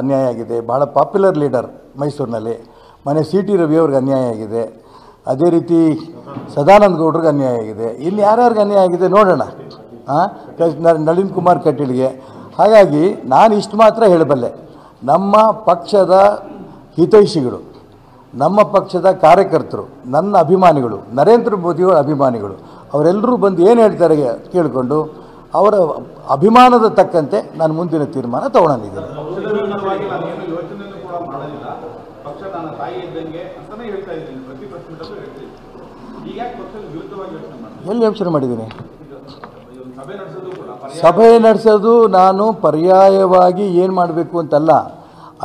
[SPEAKER 1] ಅನ್ಯಾಯ ಆಗಿದೆ ಭಾಳ ಪಾಪ್ಯುಲರ್ ಲೀಡರ್ ಮೈಸೂರಿನಲ್ಲಿ. ಮನೆ ಸಿ ಟಿ ರವಿ ಅವ್ರಿಗೆ ಅನ್ಯಾಯ ಆಗಿದೆ. ಅದೇ ರೀತಿ ಸದಾನಂದ ಗೌಡ್ರಿಗೆ ಅನ್ಯಾಯ ಆಗಿದೆ. ಇನ್ನು ಯಾರ್ಯಾರಿಗೆ ಅನ್ಯಾಯ ಆಗಿದೆ ನೋಡೋಣ. ಹಾಂ ನಳಿನ್ ಕುಮಾರ್ ಕಟೀಲ್ಗೆ. ಹಾಗಾಗಿ ನಾನು ಇಷ್ಟು ಮಾತ್ರ ಹೇಳಬಲ್ಲೆ. ನಮ್ಮ ಪಕ್ಷದ ಹಿತೈಷಿಗಳು, ನಮ್ಮ ಪಕ್ಷದ ಕಾರ್ಯಕರ್ತರು, ನನ್ನ ಅಭಿಮಾನಿಗಳು, ನರೇಂದ್ರ ಮೋದಿಯವರ ಅಭಿಮಾನಿಗಳು, ಅವರೆಲ್ಲರೂ ಬಂದು ಏನು ಹೇಳ್ತಾರೆ ಕೇಳಿಕೊಂಡು ಅವರ ಅಭಿಮಾನದ ತಕ್ಕಂತೆ ನಾನು ಮುಂದಿನ ತೀರ್ಮಾನ ತಗೊಳ್ಳಲಿದ್ದೇನೆ
[SPEAKER 5] ಪಕ್ಷದ ವಿರುದ್ಧವಾಗಿ ನಾನು ಏನು ಯೋಚನೆಯನ್ನು ಕೂಡ ಮಾಡೋದಿಲ್ಲ ಪಕ್ಷ ನನ್ನ ತಾಯಿ ಇದ್ದಂಗೆ ಅಂತಾನೆ ಹೇಳ್ತಾ ಇದ್ದೀನಿ ಪ್ರತಿ ಪ್ರೆಸ್ ಮೀಟಲ್ಲೂ ಹೇಳ್ತೀನಿ ಈಗ ಯಾಕೆ ಪಕ್ಷದ ವಿರುದ್ಧವಾಗಿ ಯೋಚನೆ ಮಾಡ್ತೀನಿ
[SPEAKER 1] ಎಲ್ಲಿ ಯೋಚನೆ ಮಾಡಿದ್ದೀನಿ?
[SPEAKER 5] ಸಭೆ ನಡೆಸೋದು
[SPEAKER 1] ನಾನು ಪರ್ಯಾಯವಾಗಿ ಏನು ಮಾಡಬೇಕು ಅಂತಲ್ಲ,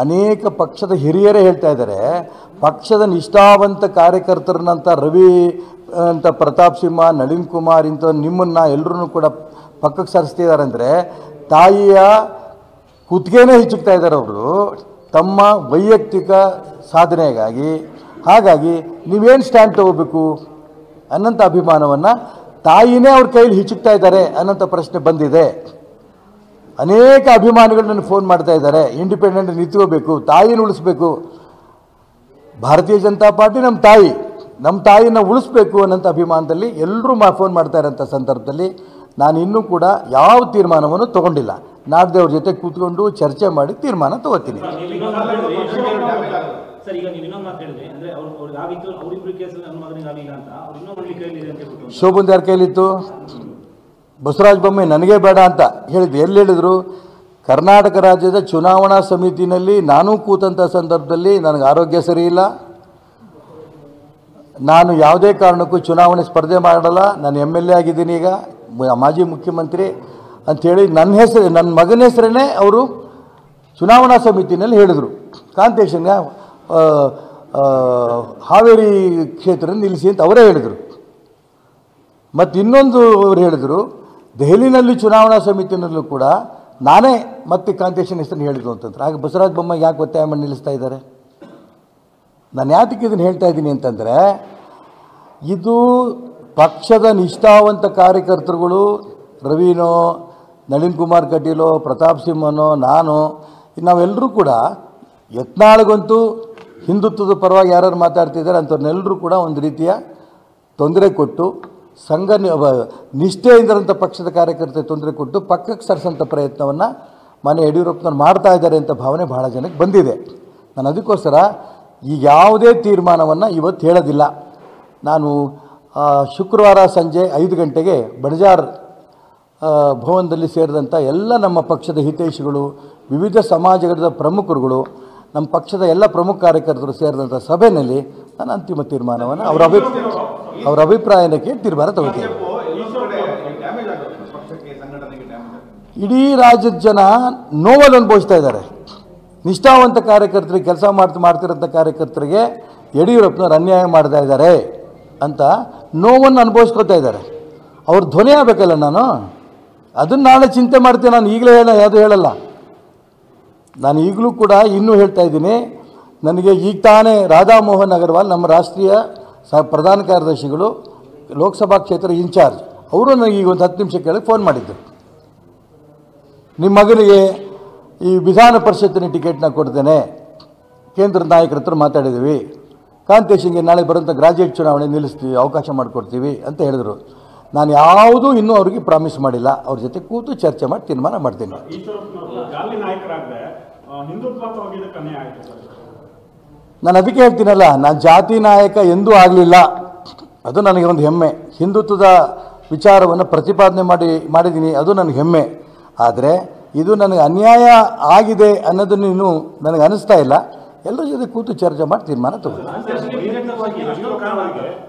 [SPEAKER 1] ಅನೇಕ ಪಕ್ಷದ ಹಿರಿಯರೇ ಹೇಳ್ತಾ ಇದ್ದಾರೆ, ಪಕ್ಷದ ನಿಷ್ಠಾವಂತ ಕಾರ್ಯಕರ್ತರನ್ನಂಥ ರವಿ ಅಂತ ಪ್ರತಾಪ್ ಸಿಂಹ, ನಳಿನ್ ಕುಮಾರ್ ಇಂಥ ನಿಮ್ಮನ್ನು ಎಲ್ಲರೂ ಕೂಡ ಪಕ್ಕಕ್ಕೆ ಸರಿಸ್ತಿದ್ದಾರೆ ಅಂದರೆ, ತಾಯಿಯ ಕುತ್ತಿಗೆನೇ ಹಿಚ್ಚುಕ್ತಾ ಇದ್ದಾರೆ ಅವರು, ತಮ್ಮ ವೈಯಕ್ತಿಕ ಸಾಧನೆಗಾಗಿ. ಹಾಗಾಗಿ ನೀವೇನು ಸ್ಟ್ಯಾಂಡ್ ತಗೋಬೇಕು? ಅನ್ನೋಂಥ ಅಭಿಮಾನವನ್ನು ತಾಯಿನೇ ಅವ್ರ ಕೈಲಿ ಹಿಚುಕ್ತಾ ಇದ್ದಾರೆ ಅನ್ನೋಂಥ ಪ್ರಶ್ನೆ ಬಂದಿದೆ. ಅನೇಕ ಅಭಿಮಾನಿಗಳು ನನಗೆ ಫೋನ್ ಮಾಡ್ತಾ ಇದ್ದಾರೆ. ಇಂಡಿಪೆಂಡೆಂಟ್ ನಿಂತ್ಕೋಬೇಕು, ತಾಯಿನ ಉಳಿಸ್ಬೇಕು. ಭಾರತೀಯ ಜನತಾ ಪಾರ್ಟಿ ನಮ್ಮ ತಾಯಿ ನಮ್ಮ ತಾಯಿನ ಉಳಿಸ್ಬೇಕು ಅನ್ನೋಂಥ ಅಭಿಮಾನದಲ್ಲಿ ಎಲ್ಲರೂ ಮಾ ಫೋನ್ ಮಾಡ್ತಾ ಇರೋಂಥ ಸಂದರ್ಭದಲ್ಲಿ ನಾನು ಇನ್ನೂ ಕೂಡ ಯಾವ ತೀರ್ಮಾನವನ್ನು ತಗೊಂಡಿಲ್ಲ. ನಾಡ್ದೇವ್ರ ಜೊತೆ ಕೂತ್ಕೊಂಡು ಚರ್ಚೆ ಮಾಡಿ ತೀರ್ಮಾನ ತಗೋತೀನಿ.
[SPEAKER 6] ಸರ್, ಈಗ ನೀವು ಇನ್ನೊಂದು ಮಾತು ಹೇಳಿದ್ರಿ, ಅಂದ್ರೆ ಅವ್ರು ಅವ್ರಿಗೆ ಆಗಿತ್ತು ಅವ್ರಿಬ್ರು ಕೇಸಲ್ಲಿ ನನ್ನ ಮಗನಿಗೆ ಆಗಿಲ್ಲ ಅಂತ, ಅವ್ರು ಇನ್ನೂ ಕೈಯಲ್ಲಿ ಕೈಲಿದೆ ಅಂತ ಹೇಳ್ಬಿಟ್ಟು.
[SPEAKER 1] ಯಾರ ಕೈಲಿತ್ತು? ಬಸವರಾಜ ಬೊಮ್ಮೆ ನನಗೆ ಬೇಡ ಅಂತ ಹೇಳಿದ್ದು ಎಲ್ಲಿ ಹೇಳಿದರು? ಕರ್ನಾಟಕ ರಾಜ್ಯದ ಚುನಾವಣಾ ಸಮಿತಿನಲ್ಲಿ ನಾನು ಕೂತಂಥ ಸಂದರ್ಭದಲ್ಲಿ ನನಗೆ ಆರೋಗ್ಯ ಸರಿ ಇಲ್ಲ. ನಾನು ಯಾವುದೇ ಕಾರಣಕ್ಕೂ ಚುನಾವಣೆ ಸ್ಪರ್ಧೆ ಮಾಡಲ್ಲ. ನಾನು ಎಂ ಎಲ್ ಎ ಆಗಿದ್ದೀನಿ ಈಗ ಮಾಜಿ ಮುಖ್ಯಮಂತ್ರಿ ಅಂಥೇಳಿ ನನ್ನ ಹೆಸರು ನನ್ನ ಮಗನ ಹೆಸರನ್ನೇ ಅವರು ಚುನಾವಣಾ ಸಮಿತಿನಲ್ಲಿ ಹೇಳಿದರು. ಕಾಂತೇಶನ್ಗೆ ಹಾವೇರಿ ಕ್ಷೇತ್ರ ನಿಲ್ಲಿಸಿ ಅಂತ ಅವರೇ ಹೇಳಿದರು. ಮತ್ತು ಇನ್ನೊಂದು ಅವರು ಹೇಳಿದರು, ದೆಹಲಿನಲ್ಲಿ ಚುನಾವಣಾ ಸಮಿತಿಯಲ್ಲೂ ಕೂಡ ನಾನೇ ಮತ್ತೆ ಕಾಂತೇಶನ್ ಹೆಸರು ಹೇಳಿದ್ರು ಅಂತಂದ್ರೆ. ಹಾಗೆ ಬಸವರಾಜ ಬೊಮ್ಮಾಯಿ ಯಾಕೆ ಒತ್ತಾಯ ಮಾಡಿ ನಿಲ್ಲಿಸ್ತಾ ಇದ್ದಾರೆ? ನಾನು ಯಾತಕ್ಕೆ ಇದನ್ನು ಹೇಳ್ತಾ ಇದ್ದೀನಿ ಅಂತಂದರೆ, ಇದು ಪಕ್ಷದ ನಿಷ್ಠಾವಂತ ಕಾರ್ಯಕರ್ತರುಗಳು, ರವೀನೋ, ನಳಿನ್ ಕುಮಾರ್ ಕಟೀಲೋ, ಪ್ರತಾಪ್ ಸಿಂಹನೋ, ನಾನು ನಾವೆಲ್ಲರೂ ಕೂಡ ಯತ್ನಾಳ್ಗಂತೂ ಹಿಂದುತ್ವದ ಪರವಾಗಿ ಯಾರು ಮಾತಾಡ್ತಿದ್ದಾರೆ ಅಂಥವ್ರನ್ನೆಲ್ಲರೂ ಕೂಡ ಒಂದು ರೀತಿಯ ತೊಂದರೆ ಕೊಟ್ಟು ಸಂಘ ನಿಷ್ಠೆಯಿಂದಿರೋಂಥ ಪಕ್ಷದ ಕಾರ್ಯಕರ್ತರಿಗೆ ತೊಂದರೆ ಕೊಟ್ಟು ಪಕ್ಕಕ್ಕೆ ಸರಿಸೋಂಥ ಪ್ರಯತ್ನವನ್ನು ಮನೆ ಯಡಿಯೂರಪ್ಪನವ್ರು ಮಾಡ್ತಾ ಇದ್ದಾರೆ ಅಂತ ಭಾವನೆ ಭಾಳ ಜನಕ್ಕೆ ಬಂದಿದೆ. ನಾನು ಅದಕ್ಕೋಸ್ಕರ ಈಗ ಯಾವುದೇ ತೀರ್ಮಾನವನ್ನು ಇವತ್ತು ಹೇಳೋದಿಲ್ಲ. ನಾನು ಶುಕ್ರವಾರ ಸಂಜೆ ಐದು ಗಂಟೆಗೆ ಬಡಜಾರ್ ಭವನದಲ್ಲಿ ಸೇರಿದಂಥ ಎಲ್ಲ ನಮ್ಮ ಪಕ್ಷದ ಹಿತೈಷಿಗಳು, ವಿವಿಧ ಸಮಾಜದ ಪ್ರಮುಖರುಗಳು ನಮ್ಮ ಪಕ್ಷದ ಎಲ್ಲ ಪ್ರಮುಖ ಕಾರ್ಯಕರ್ತರು ಸೇರಿದಂಥ ಸಭೆಯಲ್ಲಿ ನಾನು ಅಂತಿಮ ತೀರ್ಮಾನವನ್ನು ಅವರ ಅಭಿ ಅವರ ಅಭಿಪ್ರಾಯಕ್ಕೆ ತೀರ್ಮಾನ
[SPEAKER 5] ಆಗುತ್ತೆ
[SPEAKER 1] ಇಡೀ ರಾಜ್ಯದ ಜನ ನೋವಲ್ಲಿ ಅನುಭವಿಸ್ತಾ ಇದ್ದಾರೆ. ನಿಷ್ಠಾವಂತ ಕಾರ್ಯಕರ್ತರಿಗೆ ಕೆಲಸ ಮಾಡ್ತಾ ಮಾಡ್ತಿರೋಂಥ ಕಾರ್ಯಕರ್ತರಿಗೆ ಯಡಿಯೂರಪ್ಪನವ್ರು ಅನ್ಯಾಯ ಮಾಡ್ತಾ ಇದ್ದಾರೆ ಅಂತ ನೋವನ್ನು ಅನುಭವಿಸ್ಕೊತಾ ಇದ್ದಾರೆ. ಅವ್ರ ಧ್ವನಿ ಆಗಬೇಕಲ್ಲ ನಾನು? ಅದನ್ನು ನಾಳೆ ಚಿಂತೆ ಮಾಡ್ತೀನಿ ನಾನು. ಈಗಲೇ ಹೇಳ ಯಾವುದು ಹೇಳಲ್ಲ. ನಾನು ಈಗಲೂ ಕೂಡ ಇನ್ನೂ ಹೇಳ್ತಾ ಇದ್ದೀನಿ, ನನಗೆ ಈಗ ತಾನೇ ರಾಧಾಮೋಹನ್ ಅಗರ್ವಾಲ್ ನಮ್ಮ ರಾಷ್ಟ್ರೀಯ ಸ ಪ್ರಧಾನ ಕಾರ್ಯದರ್ಶಿಗಳು, ಲೋಕಸಭಾ ಕ್ಷೇತ್ರ ಇನ್ಚಾರ್ಜ್, ಅವರು ನನಗೆ ಈಗ ಒಂದು ಹತ್ತು ನಿಮಿಷ ಕೇಳಿ ಫೋನ್ ಮಾಡಿದ್ದರು ನಿಮ್ಮ ಮಗನಿಗೆ ಈ ವಿಧಾನ ಪರಿಷತ್ತಿನ ಟಿಕೆಟ್ನ ಕೊಡ್ತೇನೆ. ಕೇಂದ್ರ ನಾಯಕರ ಹತ್ರ ಮಾತಾಡಿದ್ದೀವಿ. ಕಾಂತೇಶಿಂಗೆ ನಾಳೆ ಬರೋಂಥ ಗ್ರಾಜ್ಯುಯೇಟ್ ಚುನಾವಣೆ ನಿಲ್ಲಿಸ್ತೀವಿ, ಅವಕಾಶ ಮಾಡಿಕೊಡ್ತೀವಿ ಅಂತ ಹೇಳಿದರು. ನಾನು ಯಾವುದೂ ಇನ್ನೂ ಅವ್ರಿಗೆ ಪ್ರಾಮಿಸ್ ಮಾಡಿಲ್ಲ. ಅವ್ರ ಜೊತೆ ಕೂತು ಚರ್ಚೆ ಮಾಡಿ ತೀರ್ಮಾನ ಮಾಡ್ತೀನಿ.
[SPEAKER 2] ಆಯ್ತು ಸರ್
[SPEAKER 1] ನಾನು ಅದಕ್ಕೆ ಹೇಳ್ತೀನಲ್ಲ ನಾನು ಜಾತಿ ನಾಯಕ ಎಂದೂ ಆಗಲಿಲ್ಲ. ಅದು ನನಗೆ ಒಂದು ಹೆಮ್ಮೆ. ಹಿಂದುತ್ವದ ವಿಚಾರವನ್ನು ಪ್ರತಿಪಾದನೆ ಮಾಡಿ ಮಾಡಿದ್ದೀನಿ ಅದು ನನಗೆ ಹೆಮ್ಮೆ. ಆದರೆ ಇದು ನನಗೆ ಅನ್ಯಾಯ ಆಗಿದೆ ಅನ್ನೋದನ್ನು ಇನ್ನೂ ನನಗೆ ಅನಿಸ್ತಾ ಇಲ್ಲ. ಎಲ್ಲರ ಜೊತೆ ಕೂತು ಚರ್ಚೆ ಮಾಡಿ ತೀರ್ಮಾನ ತಗೊಂಡು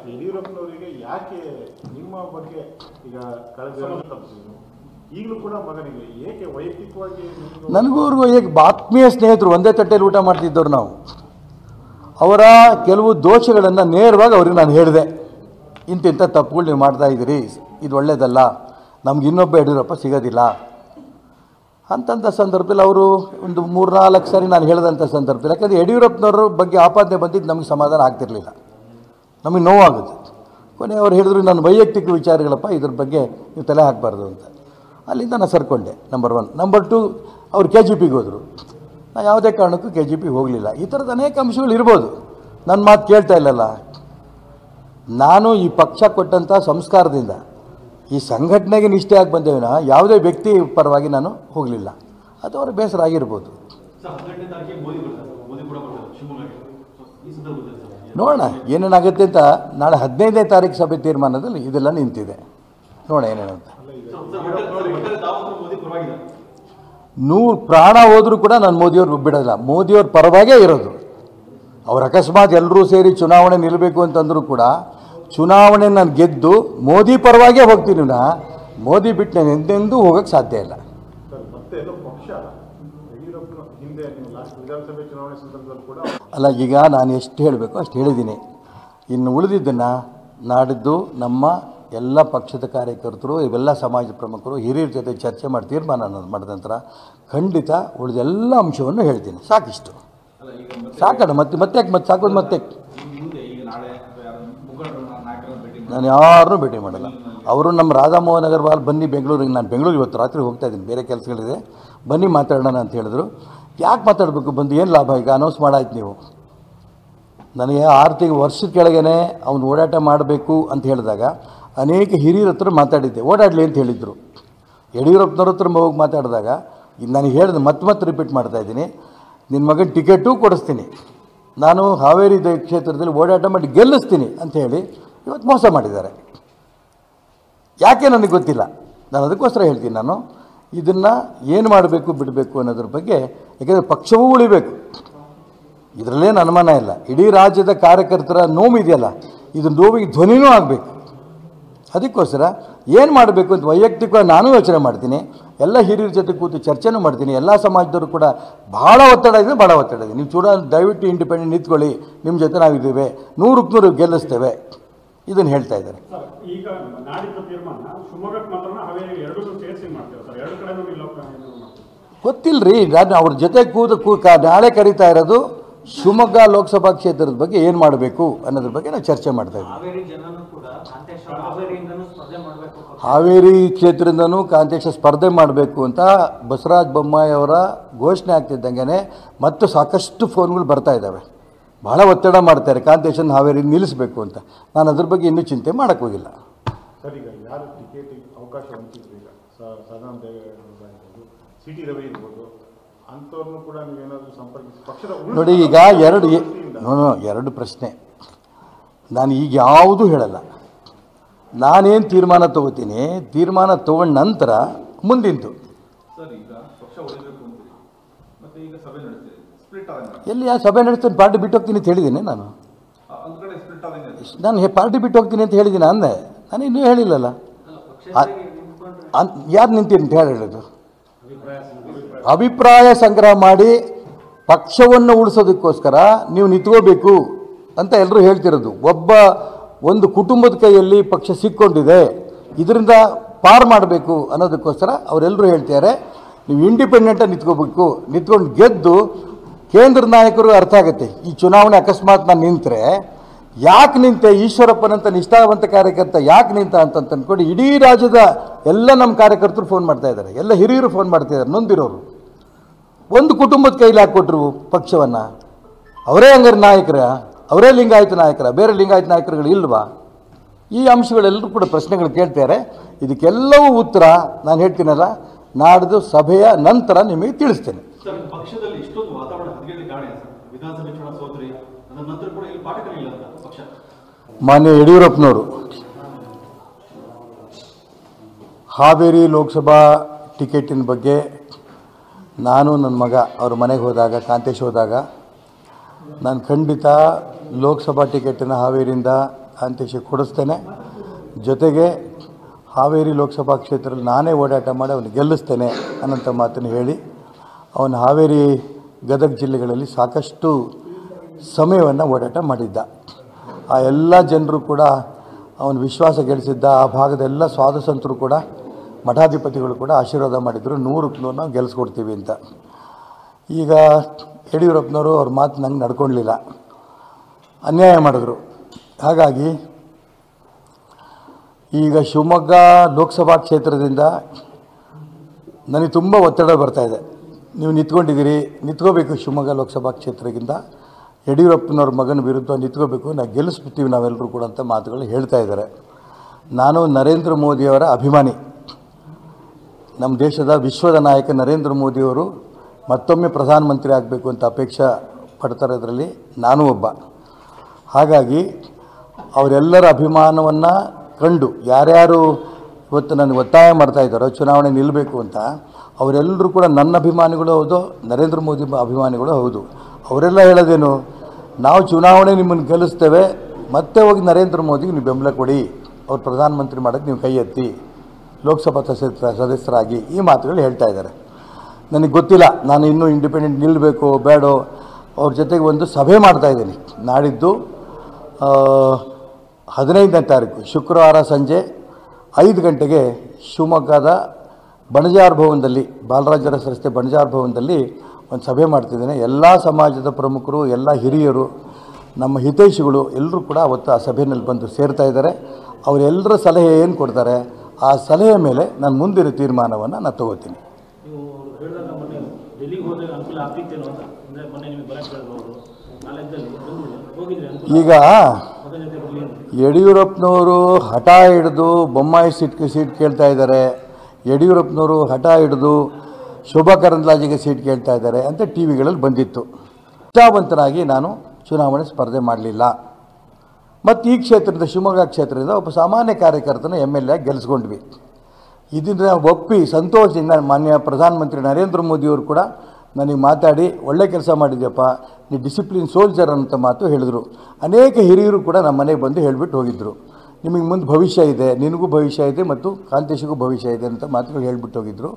[SPEAKER 4] ಯಡಿಯೂರಪ್ಪನವರಿಗೆ ಯಾಕೆ ನಿಮ್ಮ ಬಗ್ಗೆ ಈಗ ಈಗಲೂ ಕೂಡ ಮಗನಿಗೆ ಏಕೆ ವೈಯಕ್ತಿಕವಾಗಿ
[SPEAKER 1] ನನಗೂ ಅವ್ರಿಗೂ ಆತ್ಮೀಯ ಸ್ನೇಹಿತರು ಒಂದೇ ತಟ್ಟೆಯಲ್ಲಿ ಊಟ ಮಾಡ್ತಿದ್ದವ್ರು ನಾವು. ಅವರ ಕೆಲವು ದೋಷಗಳನ್ನು ನೇರವಾಗಿ ಅವ್ರಿಗೆ ನಾನು ಹೇಳಿದೆ. ಇಂತಿಂಥ ತಪ್ಪುಗಳು ನೀವು ಮಾಡ್ತಾ ಇದ್ದೀರಿ, ಇದು ಒಳ್ಳೆಯದಲ್ಲ ನಮ್ಗೆ ಇನ್ನೊಬ್ಬ ಯಡಿಯೂರಪ್ಪ ಸಿಗೋದಿಲ್ಲ. ಅಂತಂಥ ಸಂದರ್ಭದಲ್ಲಿ ಅವರು ಒಂದು ಮೂರು ನಾಲ್ಕು ಸಾರಿ ನಾನು ಹೇಳಿದಂಥ ಸಂದರ್ಭದಲ್ಲಿ, ಯಾಕಂದರೆ ಯಡಿಯೂರಪ್ಪನವ್ರ ಬಗ್ಗೆ ಆಪಾದನೆ ಬಂದಿದ್ದು ನಮಗೆ ಸಮಾಧಾನ ಆಗ್ತಿರಲಿಲ್ಲ. ನಮಗೆ ನೋವಾಗುತ್ತೆ. ಕೊನೆ ಅವ್ರು ಹೇಳಿದ್ರು, ನನ್ನ ವೈಯಕ್ತಿಕ ವಿಚಾರಗಳಪ್ಪ, ಇದ್ರ ಬಗ್ಗೆ ನೀವು ತಲೆ ಹಾಕಬಾರ್ದು ಅಂತ. ಅಲ್ಲಿಂದ ನಾನು ಸರ್ಕೊಂಡೆ ನಂಬರ್ ಒನ್ ನಂಬರ್ ಟು ಅವ್ರು ಕೆ ಜಿ ಪಿಗೆ ಹೋದರು. ನಾನು ಯಾವುದೇ ಕಾರಣಕ್ಕೂ ಕೆ ಜಿ ಪಿಗೆ ಹೋಗಲಿಲ್ಲ. ಈ ಥರದ ಅನೇಕ ಅಂಶಗಳು ಇರ್ಬೋದು. ನನ್ನ ಮಾತು ಕೇಳ್ತಾ ಇಲ್ಲಲ್ಲ. ನಾನು ಈ ಪಕ್ಷ ಕೊಟ್ಟಂಥ ಸಂಸ್ಕಾರದಿಂದ ಈ ಸಂಘಟನೆಗೆ ನಿಷ್ಠೆಯಾಗಿ ಬಂದೇವಿನ ಯಾವುದೇ ವ್ಯಕ್ತಿ ಪರವಾಗಿ ನಾನು ಹೋಗಲಿಲ್ಲ. ಅದು ಅವರ ಬೇಸರ ಆಗಿರ್ಬೋದು. ನೋಡೋಣ, ಏನೇನಾಗುತ್ತೆ ಅಂತ ನಾಳೆ ಹದಿನೈದನೇ ತಾರೀಕು ಸಭೆ ತೀರ್ಮಾನದಲ್ಲಿ ಇದೆಲ್ಲ ನಿಂತಿದೆ. ನೋಡೋಣ ಏನೇನಂತ. ನೂರು ಪ್ರಾಣ ಹೋದರೂ ಕೂಡ ನಾನು ಮೋದಿಯವ್ರು ಬಿಡೋಲ್ಲ ಮೋದಿಯವ್ರ ಪರವಾಗೇ ಇರೋದು. ಅವ್ರು ಅಕಸ್ಮಾತ್ ಎಲ್ಲರೂ ಸೇರಿ ಚುನಾವಣೆ ನಿಲ್ಲಬೇಕು ಅಂತಂದರೂ ಕೂಡ ಚುನಾವಣೆ ನಾನು ಗೆದ್ದು ಮೋದಿ ಪರವಾಗೇ ಹೋಗ್ತೀನಿ ನಾ. ಮೋದಿ ಬಿಟ್ಟು ನಾನು ಎಂದೆಂದೂ ಹೋಗೋಕ್ಕೆ ಸಾಧ್ಯ ಇಲ್ಲ. ಅಲ್ಲ ಈಗ ನಾನು ಎಷ್ಟು ಹೇಳಬೇಕು ಅಷ್ಟು ಹೇಳಿದ್ದೀನಿ ಇನ್ನು ಉಳಿದಿದ್ದನ್ನು ನಾಡಿದ್ದು ನಮ್ಮ ಎಲ್ಲ ಪಕ್ಷದ ಕಾರ್ಯಕರ್ತರು, ಇವೆಲ್ಲ ಸಮಾಜ ಪ್ರಮುಖರು, ಹಿರಿಯರ ಜೊತೆ ಚರ್ಚೆ ಮಾಡಿ ತೀರ್ಮಾನ ಮಾಡಿದ ನಂತರ ಖಂಡಿತ ಉಳಿದೆಲ್ಲ ಅಂಶವನ್ನು ಹೇಳ್ತೀನಿ. ಸಾಕಿಷ್ಟು. ಸಾಕಣ, ಮತ್ತೆ ಮತ್ತೆ ಯಾಕೆ ಮತ್ತೆ ಸಾಕೋದು ಮತ್ತೆ ನಾನು ಯಾರನ್ನೂ ಭೇಟಿ ಮಾಡಲ್ಲ. ಅವರು ನಮ್ಮ ರಾಧಾಮೋಹನ್ ಅಗರ್ವಾಲ್ ಬನ್ನಿ ಬೆಂಗಳೂರಿಗೆ, ನಾನು ಬೆಂಗಳೂರಿಗೆ ಇವತ್ತು ರಾತ್ರಿ ಹೋಗ್ತಾ ಇದ್ದೀನಿ. ಬೇರೆ ಕೆಲಸಗಳಿದೆ. ಬನ್ನಿ ಮಾತಾಡೋಣ ಅಂತ ಹೇಳಿದ್ರು. ಯಾಕೆ ಮಾತಾಡಬೇಕು ಬಂದು? ಏನು ಲಾಭ? ಈಗ ಅನೌನ್ಸ್ ಮಾಡಾಯ್ತು ನೀವು. ನನಗೆ ಆರು ತಿಂಗಳು ವರ್ಷದ ಕೆಳಗೇನೆ ಅವ್ನು ಓಡಾಟ ಮಾಡಬೇಕು ಅಂತ ಹೇಳಿದಾಗ ಅನೇಕ ಹಿರಿಯರ ಹತ್ರ ಮಾತಾಡಿದ್ದೆ. ಓಡಾಡಲಿ ಅಂತ ಹೇಳಿದರು. ಯಡಿಯೂರಪ್ಪನವ್ರ ಹತ್ರ ಹೋಗಿ ಮಾತಾಡಿದಾಗ, ನಾನು ಹೇಳಿದೆ ಮತ್ತೆ ಮತ್ತೆ ರಿಪೀಟ್ ಮಾಡ್ತಾ ಇದ್ದೀನಿ. ನಿನ್ನ ಮಗನ ಟಿಕೆಟೂ ಕೊಡಿಸ್ತೀನಿ. ನಾನು ಹಾವೇರಿ ಕ್ಷೇತ್ರದಲ್ಲಿ ಓಡಾಟ ಮಾಡಿ ಗೆಲ್ಲಿಸ್ತೀನಿ ಅಂತ ಹೇಳಿ ಇವತ್ತು ಮೋಸ ಮಾಡಿದ್ದಾರೆ. ಯಾಕೆ ನನಗೆ ಗೊತ್ತಿಲ್ಲ. ನಾನು ಅದಕ್ಕೋಸ್ಕರ ಹೇಳ್ತೀನಿ ನಾನು. ಇದನ್ನು ಏನು ಮಾಡಬೇಕು, ಬಿಡಬೇಕು ಅನ್ನೋದ್ರ ಬಗ್ಗೆ, ಯಾಕೆಂದರೆ ಪಕ್ಷವೂ ಉಳಿಬೇಕು. ಇದರಲ್ಲೇನು ಅನುಮಾನ ಇಲ್ಲ. ಇಡೀ ರಾಜ್ಯದ ಕಾರ್ಯಕರ್ತರ ನೋವಿದೆಯಲ್ಲ. ಇದು ನೋವಿಗೆ ಧ್ವನಿನೂ ಆಗಬೇಕು. ಅದಕ್ಕೋಸ್ಕರ ಏನು ಮಾಡಬೇಕು ಅಂತ ವೈಯಕ್ತಿಕವಾಗಿ ನಾನು ಯೋಚನೆ ಮಾಡ್ತೀನಿ. ಎಲ್ಲ ಹಿರಿಯರ ಜೊತೆ ಕೂತು ಚರ್ಚೆನೂ ಮಾಡ್ತೀನಿ. ಎಲ್ಲ ಸಮಾಜದವರು ಕೂಡ ಭಾಳ ಒತ್ತಡ ಇದೆ ಭಾಳ ಒತ್ತಡ ಇದೆ. ನೀವು ಚೂಡ ದಯವಿಟ್ಟು ಇಂಡಿಪೆಂಡೆಂಟ್ ನಿಂತ್ಕೊಳ್ಳಿ. ನಿಮ್ಮ ಜೊತೆ ನಾವಿದ್ದೇವೆ. ನೂರಕ್ಕೆ ನೂರು ಗೆಲ್ಲಿಸ್ತೇವೆ. ಇದನ್ನು ಹೇಳ್ತಾ ಇದ್ದಾರೆ.
[SPEAKER 2] ಈಗ ಮಾಡ್ತೀವಿ
[SPEAKER 1] ಗೊತ್ತಿಲ್ಲರಿ ನಾನು ಅವ್ರ ಜೊತೆ ಕೂದ ಕೂ ಕಾ- ನಾಳೆ ಕರೀತಾ ಇರೋದು. ಶಿವಮೊಗ್ಗ ಲೋಕಸಭಾ ಕ್ಷೇತ್ರದ ಬಗ್ಗೆ ಏನು ಮಾಡಬೇಕು ಅನ್ನೋದ್ರ ಬಗ್ಗೆ ನಾವು ಚರ್ಚೆ ಮಾಡ್ತಾ ಇದ್ದೀವಿ
[SPEAKER 3] ಹಾವೇರಿ ಜನನು ಕೂಡ ಕಾಂತೇಶ್ ಅವರು ಹಾವೇರಿಯಿಂದನೂ ಸ್ಪರ್ಧೆ ಮಾಡಬೇಕು
[SPEAKER 1] ಹಾವೇರಿ ಕ್ಷೇತ್ರದಿಂದನೂ ಕಾಂತೇಶ ಸ್ಪರ್ಧೆ ಮಾಡಬೇಕು ಅಂತ ಬಸವರಾಜ ಬೊಮ್ಮಾಯಿ ಅವರ ಘೋಷಣೆ ಆಗ್ತಿದ್ದಂಗೆ ಮತ್ತು ಸಾಕಷ್ಟು ಫೋನ್ಗಳು ಬರ್ತಾ ಇದ್ದಾವೆ. ಬಹಳ ಒತ್ತಡ ಮಾಡ್ತಾರೆ ಕಾಂತೇಶನ್ ಹಾವೇರಿ ನಿಲ್ಲಿಸಬೇಕು ಅಂತ. ನಾನು ಅದ್ರ ಬಗ್ಗೆ ಇನ್ನೂ ಚಿಂತೆ ಮಾಡೋಕ್ಕೆ ಹೋಗಿಲ್ಲ.
[SPEAKER 4] ಅವಕಾಶ
[SPEAKER 1] ನೋಡಿ ಈಗ ಎರಡು ನೋ, ನೋ, ಎರಡು ಪ್ರಶ್ನೆ. ನಾನು ಈಗ ಯಾವುದೂ ಹೇಳಲ್ಲ. ನಾನೇನು ತೀರ್ಮಾನ ತಗೋತೀನಿ ತೀರ್ಮಾನ ತಗೊಂಡ ನಂತರ ಮುಂದಿಂತು.
[SPEAKER 5] ಸರ್ ಈಗ ಪಕ್ಷ ಉಳಿಬೇಕು ಅಂತೀರಿ. ಮತ್ತೆ ಈಗ ಸಭೆ ನಡೆಸ್ತೀರಿ ಸ್ಪ್ಲಿಟ್ ಆದಂಗೆ
[SPEAKER 1] ಎಲ್ಲಿ ಯಾವ ಸಭೆ ನಡೆಸ್ತೀನಿ ಪಾರ್ಟಿ ಬಿಟ್ಟು ಹೋಗ್ತೀನಿ ಅಂತ ಹೇಳಿದ್ದೀನಿ ನಾನು. ನಾನು ಹೇ- ಪಾರ್ಟಿ ಬಿಟ್ಟು ಹೋಗ್ತೀನಿ ಅಂತ ಹೇಳಿದ್ದೀನಿ ಅಂದೆ. ನಾನು ಇನ್ನೂ ಹೇಳಿಲ್ಲಲ್ಲ. ಯಾರು ನಿಂತೀನಿ ಅಂತ ಹೇಳಿ ಹೇಳೋದು. ಅಭಿಪ್ರಾಯ ಸಂಗ್ರಹ ಮಾಡಿ ಪಕ್ಷವನ್ನು ಉಳಿಸೋದಕ್ಕೋಸ್ಕರ ನೀವು ನಿಂತ್ಕೋಬೇಕು ಅಂತ ಎಲ್ಲರೂ ಹೇಳ್ತಿರೋದು. ಒಬ್ಬ ಒಂದು ಕುಟುಂಬದ ಕೈಯಲ್ಲಿ ಪಕ್ಷ ಸಿಕ್ಕೊಂಡಿದೆ, ಇದರಿಂದ ಪಾರ್ ಮಾಡಬೇಕು ಅನ್ನೋದಕ್ಕೋಸ್ಕರ ಅವರೆಲ್ಲರೂ ಹೇಳ್ತಾರೆ ನೀವು ಇಂಡಿಪೆಂಡೆಂಟಾಗಿ ನಿಂತ್ಕೋಬೇಕು. ನಿಂತ್ಕೊಂಡು ಗೆದ್ದು ಕೇಂದ್ರ ನಾಯಕರು ಅರ್ಥ ಆಗುತ್ತೆ. ಈ ಚುನಾವಣೆ ಅಕಸ್ಮಾತ್ ನಾನು ನಿಂತರೆ ಯಾಕೆ ನಿಂತೆ? ಈಶ್ವರಪ್ಪನಂತ ನಿಷ್ಠಾವಂತ ಕಾರ್ಯಕರ್ತ ಯಾಕೆ ನಿಂತ ಅಂತ ಅಂದ್ಕೊಂಡು ಇಡೀ ರಾಜ್ಯದ ಎಲ್ಲ ನಮ್ಮ ಕಾರ್ಯಕರ್ತರು ಫೋನ್ ಮಾಡ್ತಾ ಇದ್ದಾರೆ. ಎಲ್ಲ ಹಿರಿಯರು ಫೋನ್ ಮಾಡ್ತಾ ಇದ್ದಾರೆ. ನೊಂದಿರೋರು. ಒಂದು ಕುಟುಂಬದ ಕೈಲಿ ಹಾಕ್ಕೊಟ್ರು ಪಕ್ಷವನ್ನು. ಅವರೇ ಹಂಗಾರೆ ನಾಯಕರ ಅವರೇ ಲಿಂಗಾಯತ ನಾಯಕರ ಬೇರೆ ಲಿಂಗಾಯತ ನಾಯಕರುಗಳು ಇಲ್ವಾ? ಈ ಅಂಶಗಳೆಲ್ಲರೂ ಕೂಡ ಪ್ರಶ್ನೆಗಳು ಕೇಳ್ತಾರೆ. ಇದಕ್ಕೆಲ್ಲವೂ ಉತ್ತರ ನಾನು ಹೇಳ್ತೀನಲ್ಲ ನಾಡಿದ್ದು ಸಭೆಯ ನಂತರ ನಿಮಗೆ ತಿಳಿಸ್ತೇನೆ. ಮಾನ್ಯ ಯಡಿಯೂರಪ್ಪನವರು ಹಾವೇರಿ ಲೋಕಸಭಾ ಟಿಕೆಟಿನ ಬಗ್ಗೆ ನಾನು ನನ್ನ ಮಗ ಅವ್ರ ಮನೆಗೆ ಹೋದಾಗ, ಕಾಂತೇಶ್ ಹೋದಾಗ, ನಾನು ಖಂಡಿತ ಲೋಕಸಭಾ ಟಿಕೆಟನ್ನು ಹಾವೇರಿಯಿಂದ ಕಾಂತೇಶಿಗೆ ಕೊಡಿಸ್ತೇನೆ. ಜೊತೆಗೆ ಹಾವೇರಿ ಲೋಕಸಭಾ ಕ್ಷೇತ್ರದಲ್ಲಿ ನಾನೇ ಓಡಾಟ ಮಾಡಿ ಅವನು ಗೆಲ್ಲಿಸ್ತೇನೆ ಅನ್ನೋಂಥ ಮಾತನ್ನು ಹೇಳಿ, ಅವನು ಹಾವೇರಿ ಗದಗ ಜಿಲ್ಲೆಗಳಲ್ಲಿ ಸಾಕಷ್ಟು ಸಮಯವನ್ನು ಓಡಾಟ ಮಾಡಿದ್ದ. ಆ ಎಲ್ಲ ಜನರು ಕೂಡ ಅವನು ವಿಶ್ವಾಸ ಗೆಲ್ಲಿಸಿದ್ದ ಆ ಭಾಗದ ಎಲ್ಲ ಸ್ವಾತಂತ್ರ್ಯರು ಕೂಡ ಮಠಾಧಿಪತಿಗಳು ಕೂಡ ಆಶೀರ್ವಾದ ಮಾಡಿದರು. ನೂರಕ್ಕೆ ನೂರು ನಾವು ಗೆಲ್ಲಿಸ್ಕೊಡ್ತೀವಿ ಅಂತ. ಈಗ ಯಡಿಯೂರಪ್ಪನವರು ಅವ್ರ ಮಾತು ನಂಗೆ ನಡ್ಕೊಳ್ಲಿಲ್ಲ. ಅನ್ಯಾಯ ಮಾಡಿದ್ರು. ಹಾಗಾಗಿ ಈಗ ಶಿವಮೊಗ್ಗ ಲೋಕಸಭಾ ಕ್ಷೇತ್ರದಿಂದ ನನಗೆ ತುಂಬ ಒತ್ತಡ ಬರ್ತಾ ಇದೆ. ನೀವು ನಿಂತ್ಕೊಂಡಿದ್ದೀರಿ. ನಿಂತ್ಕೋಬೇಕು ಶಿವಮೊಗ್ಗ ಲೋಕಸಭಾ ಕ್ಷೇತ್ರಕ್ಕಿಂತ ಯಡಿಯೂರಪ್ಪನವ್ರ ಮಗನ ವಿರುದ್ಧ ನಿಂತ್ಕೋಬೇಕು. ನಾವು ಗೆಲ್ಲಿಸ್ಬಿಡ್ತೀವಿ ನಾವೆಲ್ಲರೂ ಕೂಡ ಅಂತ ಮಾತುಗಳು ಹೇಳ್ತಾ ಇದ್ದಾರೆ. ನಾನು ನರೇಂದ್ರ ಮೋದಿಯವರ ಅಭಿಮಾನಿ. ನಮ್ಮ ದೇಶದ ವಿಶ್ವದ ನಾಯಕ ನರೇಂದ್ರ ಮೋದಿಯವರು ಮತ್ತೊಮ್ಮೆ ಪ್ರಧಾನಮಂತ್ರಿ ಆಗಬೇಕು ಅಂತ ಅಪೇಕ್ಷೆ ಪಡ್ತಾರೋದ್ರಲ್ಲಿ ನಾನು ಒಬ್ಬ. ಹಾಗಾಗಿ ಅವರೆಲ್ಲರ ಅಭಿಮಾನವನ್ನು ಕಂಡು ಯಾರ್ಯಾರು ಇವತ್ತು ನನಗೆ ಒತ್ತಾಯ ಮಾಡ್ತಾ ಇದ್ದಾರೋ, ಚುನಾವಣೆ ನಿಲ್ಲಬೇಕು ಅಂತ, ಅವರೆಲ್ಲರೂ ಕೂಡ ನನ್ನ ಅಭಿಮಾನಿಗಳು ಹೌದು, ನರೇಂದ್ರ ಮೋದಿ ಅಭಿಮಾನಿಗಳು ಹೌದು. ಅವರೆಲ್ಲ ಹೇಳೋದೇನು, ನಾವು ಚುನಾವಣೆ ನಿಮ್ಮನ್ನು ಗೆಲ್ಲಿಸ್ತೇವೆ, ಮತ್ತೆ ಹೋಗಿ ನರೇಂದ್ರ ಮೋದಿಗೆ ನೀವು ಬೆಂಬಲ ಕೊಡಿ, ಅವ್ರು ಪ್ರಧಾನಮಂತ್ರಿ ಮಾಡೋಕ್ಕೆ ನೀವು ಕೈ ಎತ್ತಿ. ಲೋಕಸಭಾ ಸದಸ್ಯ ಸದಸ್ಯರಾಗಿ ಈ ಮಾತುಗಳು ಹೇಳ್ತಾ ಇದ್ದಾರೆ. ನನಗೆ ಗೊತ್ತಿಲ್ಲ, ನಾನು ಇನ್ನೂ ಇಂಡಿಪೆಂಡೆಂಟ್ ನಿಲ್ಲಬೇಕು ಬೇಡೋ, ಅವ್ರ ಜೊತೆಗೆ ಒಂದು ಸಭೆ ಮಾಡ್ತಾ ಇದ್ದೀನಿ. ನಾಡಿದ್ದು ಹದಿನೈದನೇ ತಾರೀಕು, ಶುಕ್ರವಾರ ಸಂಜೆ ಐದು ಗಂಟೆಗೆ ಶಿವಮೊಗ್ಗದ ಬಣಜಾರ್ ಭವನದಲ್ಲಿ, ಬಾಲರಾಜರ ರಸ್ತೆ ಬಣಜಾರ್ ಭವನದಲ್ಲಿ ಒಂದು ಸಭೆ ಮಾಡ್ತಿದ್ದೇನೆ. ಎಲ್ಲ ಸಮಾಜದ ಪ್ರಮುಖರು, ಎಲ್ಲ ಹಿರಿಯರು, ನಮ್ಮ ಹಿತೈಷಿಗಳು ಎಲ್ಲರೂ ಕೂಡ ಅವತ್ತು ಆ ಸಭೆಯಲ್ಲಿ ಬಂದು ಸೇರ್ತಾ ಇದ್ದಾರೆ. ಅವರೆಲ್ಲರ ಸಲಹೆ ಏನು ಕೊಡ್ತಾರೆ? ಆ ಸಲಹೆ ಮೇಲೆ ನಾನು ಮುಂದಿನ ತೀರ್ಮಾನವನ್ನು ನಾನು ತಗೋತೀನಿ. ಈಗ ಯಡಿಯೂರಪ್ಪನವರು ಹಠ ಹಿಡಿದು ಬೊಮ್ಮಾಯಿ ಸೀಟ್ ಸೀಟ್ ಕೇಳ್ತಾ ಇದ್ದಾರೆ. ಯಡಿಯೂರಪ್ಪನವರು ಹಠ ಹಿಡಿದು ಶೋಭಾ ಕರಂದ್ಲಾಜೆಗೆ ಸೀಟ್ ಕೇಳ್ತಾ ಇದ್ದಾರೆ ಅಂತ ಟಿ ವಿಗಳಲ್ಲಿ ಬಂದಿತ್ತು. ನಿಷ್ಠಾವಂತನಾಗಿ ನಾನು ಚುನಾವಣೆ ಸ್ಪರ್ಧೆ ಮಾಡಲಿಲ್ಲ. ಮತ್ತು ಈ ಕ್ಷೇತ್ರದ ಶಿವಮೊಗ್ಗ ಕ್ಷೇತ್ರದಿಂದ ಒಬ್ಬ ಸಾಮಾನ್ಯ ಕಾರ್ಯಕರ್ತನ ಎಂ ಎಲ್ ಎ ಗೆಲ್ಲಿಸ್ಕೊಂಡ್ವಿ ಇದನ್ನು ಒಪ್ಪಿ ಸಂತೋಷದಿಂದ ಮಾನ್ಯ ಪ್ರಧಾನಮಂತ್ರಿ ನರೇಂದ್ರ ಮೋದಿಯವರು ಕೂಡ ನನಗೆ ಮಾತಾಡಿ, ಒಳ್ಳೆ ಕೆಲಸ ಮಾಡಿದ್ಯಪ್ಪ, ನೀ ಡಿಸಿಪ್ಲಿನ್ ಸೋಲ್ಜರ್ ಅಂತ ಮಾತು ಹೇಳಿದರು. ಅನೇಕ ಹಿರಿಯರು ಕೂಡ ನಮ್ಮ ಮನೆಗೆ ಬಂದು ಹೇಳಿಬಿಟ್ಟು ಹೋಗಿದ್ದರು ನಿಮಗೆ ಮುಂದೆ ಭವಿಷ್ಯ ಇದೆ, ನಿನಗೂ ಭವಿಷ್ಯ ಇದೆ ಮತ್ತು ಕಾಂತೇಶಿಗೂ ಭವಿಷ್ಯ ಇದೆ ಅಂತ ಮಾತುಗಳು ಹೇಳಿಬಿಟ್ಟು ಹೋಗಿದ್ದರು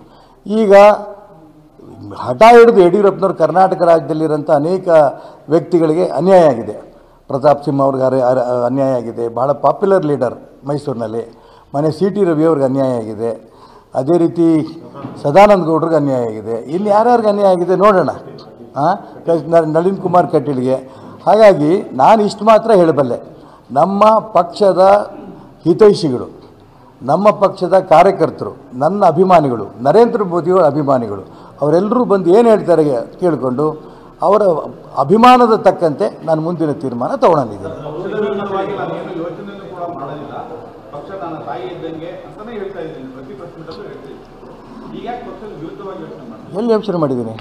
[SPEAKER 1] ಈಗ ಹಠ ಹಿಡಿದು ಯಡಿಯೂರಪ್ಪನವ್ರು ಕರ್ನಾಟಕ ರಾಜ್ಯದಲ್ಲಿರೋಂಥ ಅನೇಕ ವ್ಯಕ್ತಿಗಳಿಗೆ ಅನ್ಯಾಯ ಆಗಿದೆ. ಪ್ರತಾಪ್ ಸಿಂಹ ಅವ್ರಿಗೆ ಅನ್ಯಾಯ ಆಗಿದೆ. ಭಾಳ ಪಾಪ್ಯುಲರ್ ಲೀಡರ್ ಮೈಸೂರಿನಲ್ಲಿ. ಮನೆ ಸಿ ಟಿ ರವಿ ಅವ್ರಿಗೆ ಅನ್ಯಾಯ ಆಗಿದೆ. ಅದೇ ರೀತಿ ಸದಾನಂದ ಗೌಡ್ರಿಗೆ ಅನ್ಯಾಯ ಆಗಿದೆ. ಇಲ್ಲಿ ಯಾರ್ಯಾರಿಗೆ ಅನ್ಯಾಯ ಆಗಿದೆ ನೋಡೋಣ. ಹಾಂ ನಳಿನ್ ಕುಮಾರ್ ಕಟೀಲ್ಗೆ. ಹಾಗಾಗಿ ನಾನು ಇಷ್ಟು ಮಾತ್ರ ಹೇಳಬಲ್ಲೆ. ನಮ್ಮ ಪಕ್ಷದ ಹಿತೈಷಿಗಳು, ನಮ್ಮ ಪಕ್ಷದ ಕಾರ್ಯಕರ್ತರು, ನನ್ನ ಅಭಿಮಾನಿಗಳು, ನರೇಂದ್ರ ಮೋದಿಯವರ ಅಭಿಮಾನಿಗಳು, ಅವರೆಲ್ಲರೂ ಬಂದು ಏನು ಹೇಳ್ತಾರೆ ಕೇಳಿಕೊಂಡು ಅವರ ಅಭಿಮಾನದ ತಕ್ಕಂತೆ ನಾನು ಮುಂದಿನ ತೀರ್ಮಾನ ತಗೊಳ್ಳಲಿದ್ದೇನೆ. ಎಲ್ಲಿ ಯೋಚನೆ ಮಾಡಿದ್ದೀನಿ?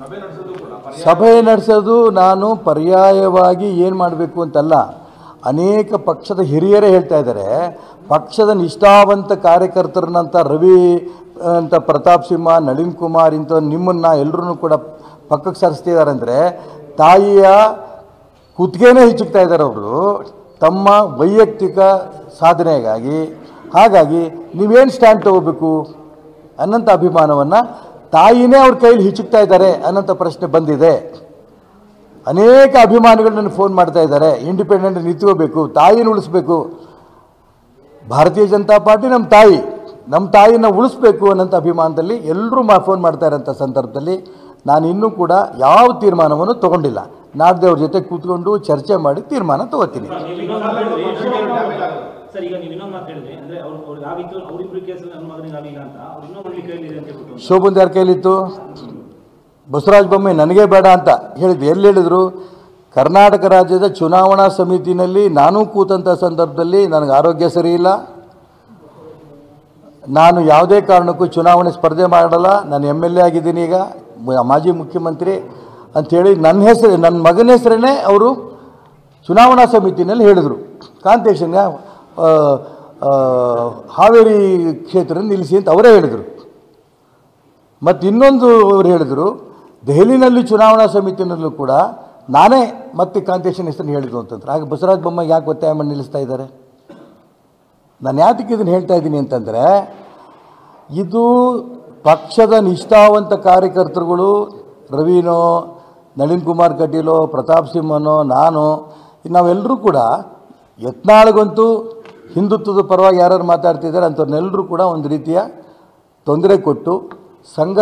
[SPEAKER 5] ಸಭೆ ನಡೆಸೋದು ಕೂಡ
[SPEAKER 1] ಸಭೆ ನಡೆಸೋದು ನಾನು ಪರ್ಯಾಯವಾಗಿ ಏನು ಮಾಡಬೇಕು ಅಂತಲ್ಲ ಅನೇಕ ಪಕ್ಷದ ಹಿರಿಯರೇ ಹೇಳ್ತಾ ಇದ್ದಾರೆ ಪಕ್ಷದ ನಿಷ್ಠಾವಂತ ಕಾರ್ಯಕರ್ತರನ್ನಂಥ ರವಿ ಅಂತ ಪ್ರತಾಪ್ ಸಿಂಹ ನಳಿನ್ ಕುಮಾರ್ ಇಂಥ ನಿಮ್ಮನ್ನು ಎಲ್ಲರೂ ಕೂಡ ಪಕ್ಕಕ್ಕೆ ಸರಿಸ್ತಿದ್ದಾರೆ ಅಂದರೆ ತಾಯಿಯ ಕುತ್ತಿಗೆನೇ ಹಿಚ್ಚುಕ್ತಾ ಇದ್ದಾರೆ ಅವರು. ತಮ್ಮ ವೈಯಕ್ತಿಕ ಸಾಧನೆಗಾಗಿ. ಹಾಗಾಗಿ ನೀವೇನು ಸ್ಟ್ಯಾಂಡ್ ತಗೋಬೇಕು ಅನ್ನಂಥ ಅಭಿಮಾನವನ್ನು ತಾಯಿನೇ ಅವ್ರ ಕೈಲಿ ಹಿಚ್ಚುಕ್ತಾ ಇದ್ದಾರೆ ಅನ್ನೋಂಥ ಪ್ರಶ್ನೆ ಬಂದಿದೆ. ಅನೇಕ ಅಭಿಮಾನಿಗಳು ನನಗೆ ಫೋನ್ ಮಾಡ್ತಾ ಇದ್ದಾರೆ. ಇಂಡಿಪೆಂಡೆಂಟ್ ನಿಂತ್ಕೋಬೇಕು, ತಾಯಿನ ಉಳಿಸ್ಬೇಕು. ಭಾರತೀಯ ಜನತಾ ಪಾರ್ಟಿ ನಮ್ಮ ತಾಯಿ. ನಮ್ಮ ತಾಯಿನ ಉಳಿಸ್ಬೇಕು ಅನ್ನೋಂಥ ಅಭಿಮಾನದಲ್ಲಿ ಎಲ್ಲರೂ ಮಾ ಫೋನ್ ಮಾಡ್ತಾ ಇರೋಂಥ ಸಂದರ್ಭದಲ್ಲಿ ನಾನು ಇನ್ನೂ ಕೂಡ ಯಾವ ತೀರ್ಮಾನವನ್ನು ತಗೊಂಡಿಲ್ಲ. ನಾಗದೇವ್ರ ಜೊತೆ ಕೂತ್ಕೊಂಡು ಚರ್ಚೆ ಮಾಡಿ ತೀರ್ಮಾನ ತಗೋತೀನಿ. ಶೋಭನ್ ಯಾರ ಕೈಲಿತ್ತು? ಬಸವರಾಜ ಬೊಮ್ಮೆ ನನಗೆ ಬೇಡ ಅಂತ ಹೇಳಿದ್ದು ಎಲ್ಲಿ ಹೇಳಿದರು? ಕರ್ನಾಟಕ ರಾಜ್ಯದ ಚುನಾವಣಾ ಸಮಿತಿನಲ್ಲಿ ನಾನು ಕೂತಂಥ ಸಂದರ್ಭದಲ್ಲಿ ನನಗೆ ಆರೋಗ್ಯ ಸರಿ ಇಲ್ಲ. ನಾನು ಯಾವುದೇ ಕಾರಣಕ್ಕೂ ಚುನಾವಣೆ ಸ್ಪರ್ಧೆ ಮಾಡಲ್ಲ. ನಾನು ಎಂ ಎಲ್ ಎ ಆಗಿದ್ದೀನಿ ಈಗ. ಮಾಜಿ ಮುಖ್ಯಮಂತ್ರಿ ಅಂಥೇಳಿ ನನ್ನ ಹೆಸರು ನನ್ನ ಮಗನ ಹೆಸರನ್ನೇ ಅವರು ಚುನಾವಣಾ ಸಮಿತಿನಲ್ಲಿ ಹೇಳಿದರು. ಆ, ಹಾವೇರಿ ಕ್ಷೇತ್ರ ನಿಲ್ಲಿಸಿ ಅಂತ ಅವರೇ ಹೇಳಿದರು. ಮತ್ತು ಇನ್ನೊಂದು ಅವರು ಹೇಳಿದರು ದೆಹಲಿನಲ್ಲಿ ಚುನಾವಣಾ ಸಮಿತಿನಲ್ಲೂ ಕೂಡ ನಾನೇ ಮತ್ತೆ ಕಾಂತೇಶನ್ ಹೆಸರನ್ನು ಹೇಳಿದ್ರು ಅಂತಂದ್ರೆ. ಆಗ ಬಸವರಾಜ ಬೊಮ್ಮಾಯಿ ಯಾಕೆ ಒತ್ತಾಯ ಮಾಡಿ ನಿಲ್ಲಿಸ್ತಾ ಇದ್ದಾರೆ? ನಾನು ಯಾತಕ್ಕೆ ಇದನ್ನು ಹೇಳ್ತಾ ಇದ್ದೀನಿ ಅಂತಂದರೆ ಇದು ಪಕ್ಷದ ನಿಷ್ಠಾವಂತ ಕಾರ್ಯಕರ್ತರುಗಳು ರವೀನೋ ನಳಿನ್ ಕುಮಾರ್ ಕಟೀಲೋ, ಪ್ರತಾಪ್ ಸಿಂಹನೋ, ನಾನು ನಾವೆಲ್ಲರೂ ಕೂಡ ಯತ್ನಾಳ್ಗಂತೂ ಹಿಂದುತ್ವದ ಪರವಾಗಿ ಯಾರ್ಯಾರು ಮಾತಾಡ್ತಿದ್ದಾರೆ ಅಂಥವ್ರನ್ನೆಲ್ಲರೂ ಕೂಡ ಒಂದು ರೀತಿಯ ತೊಂದರೆ ಕೊಟ್ಟು ಸಂಘ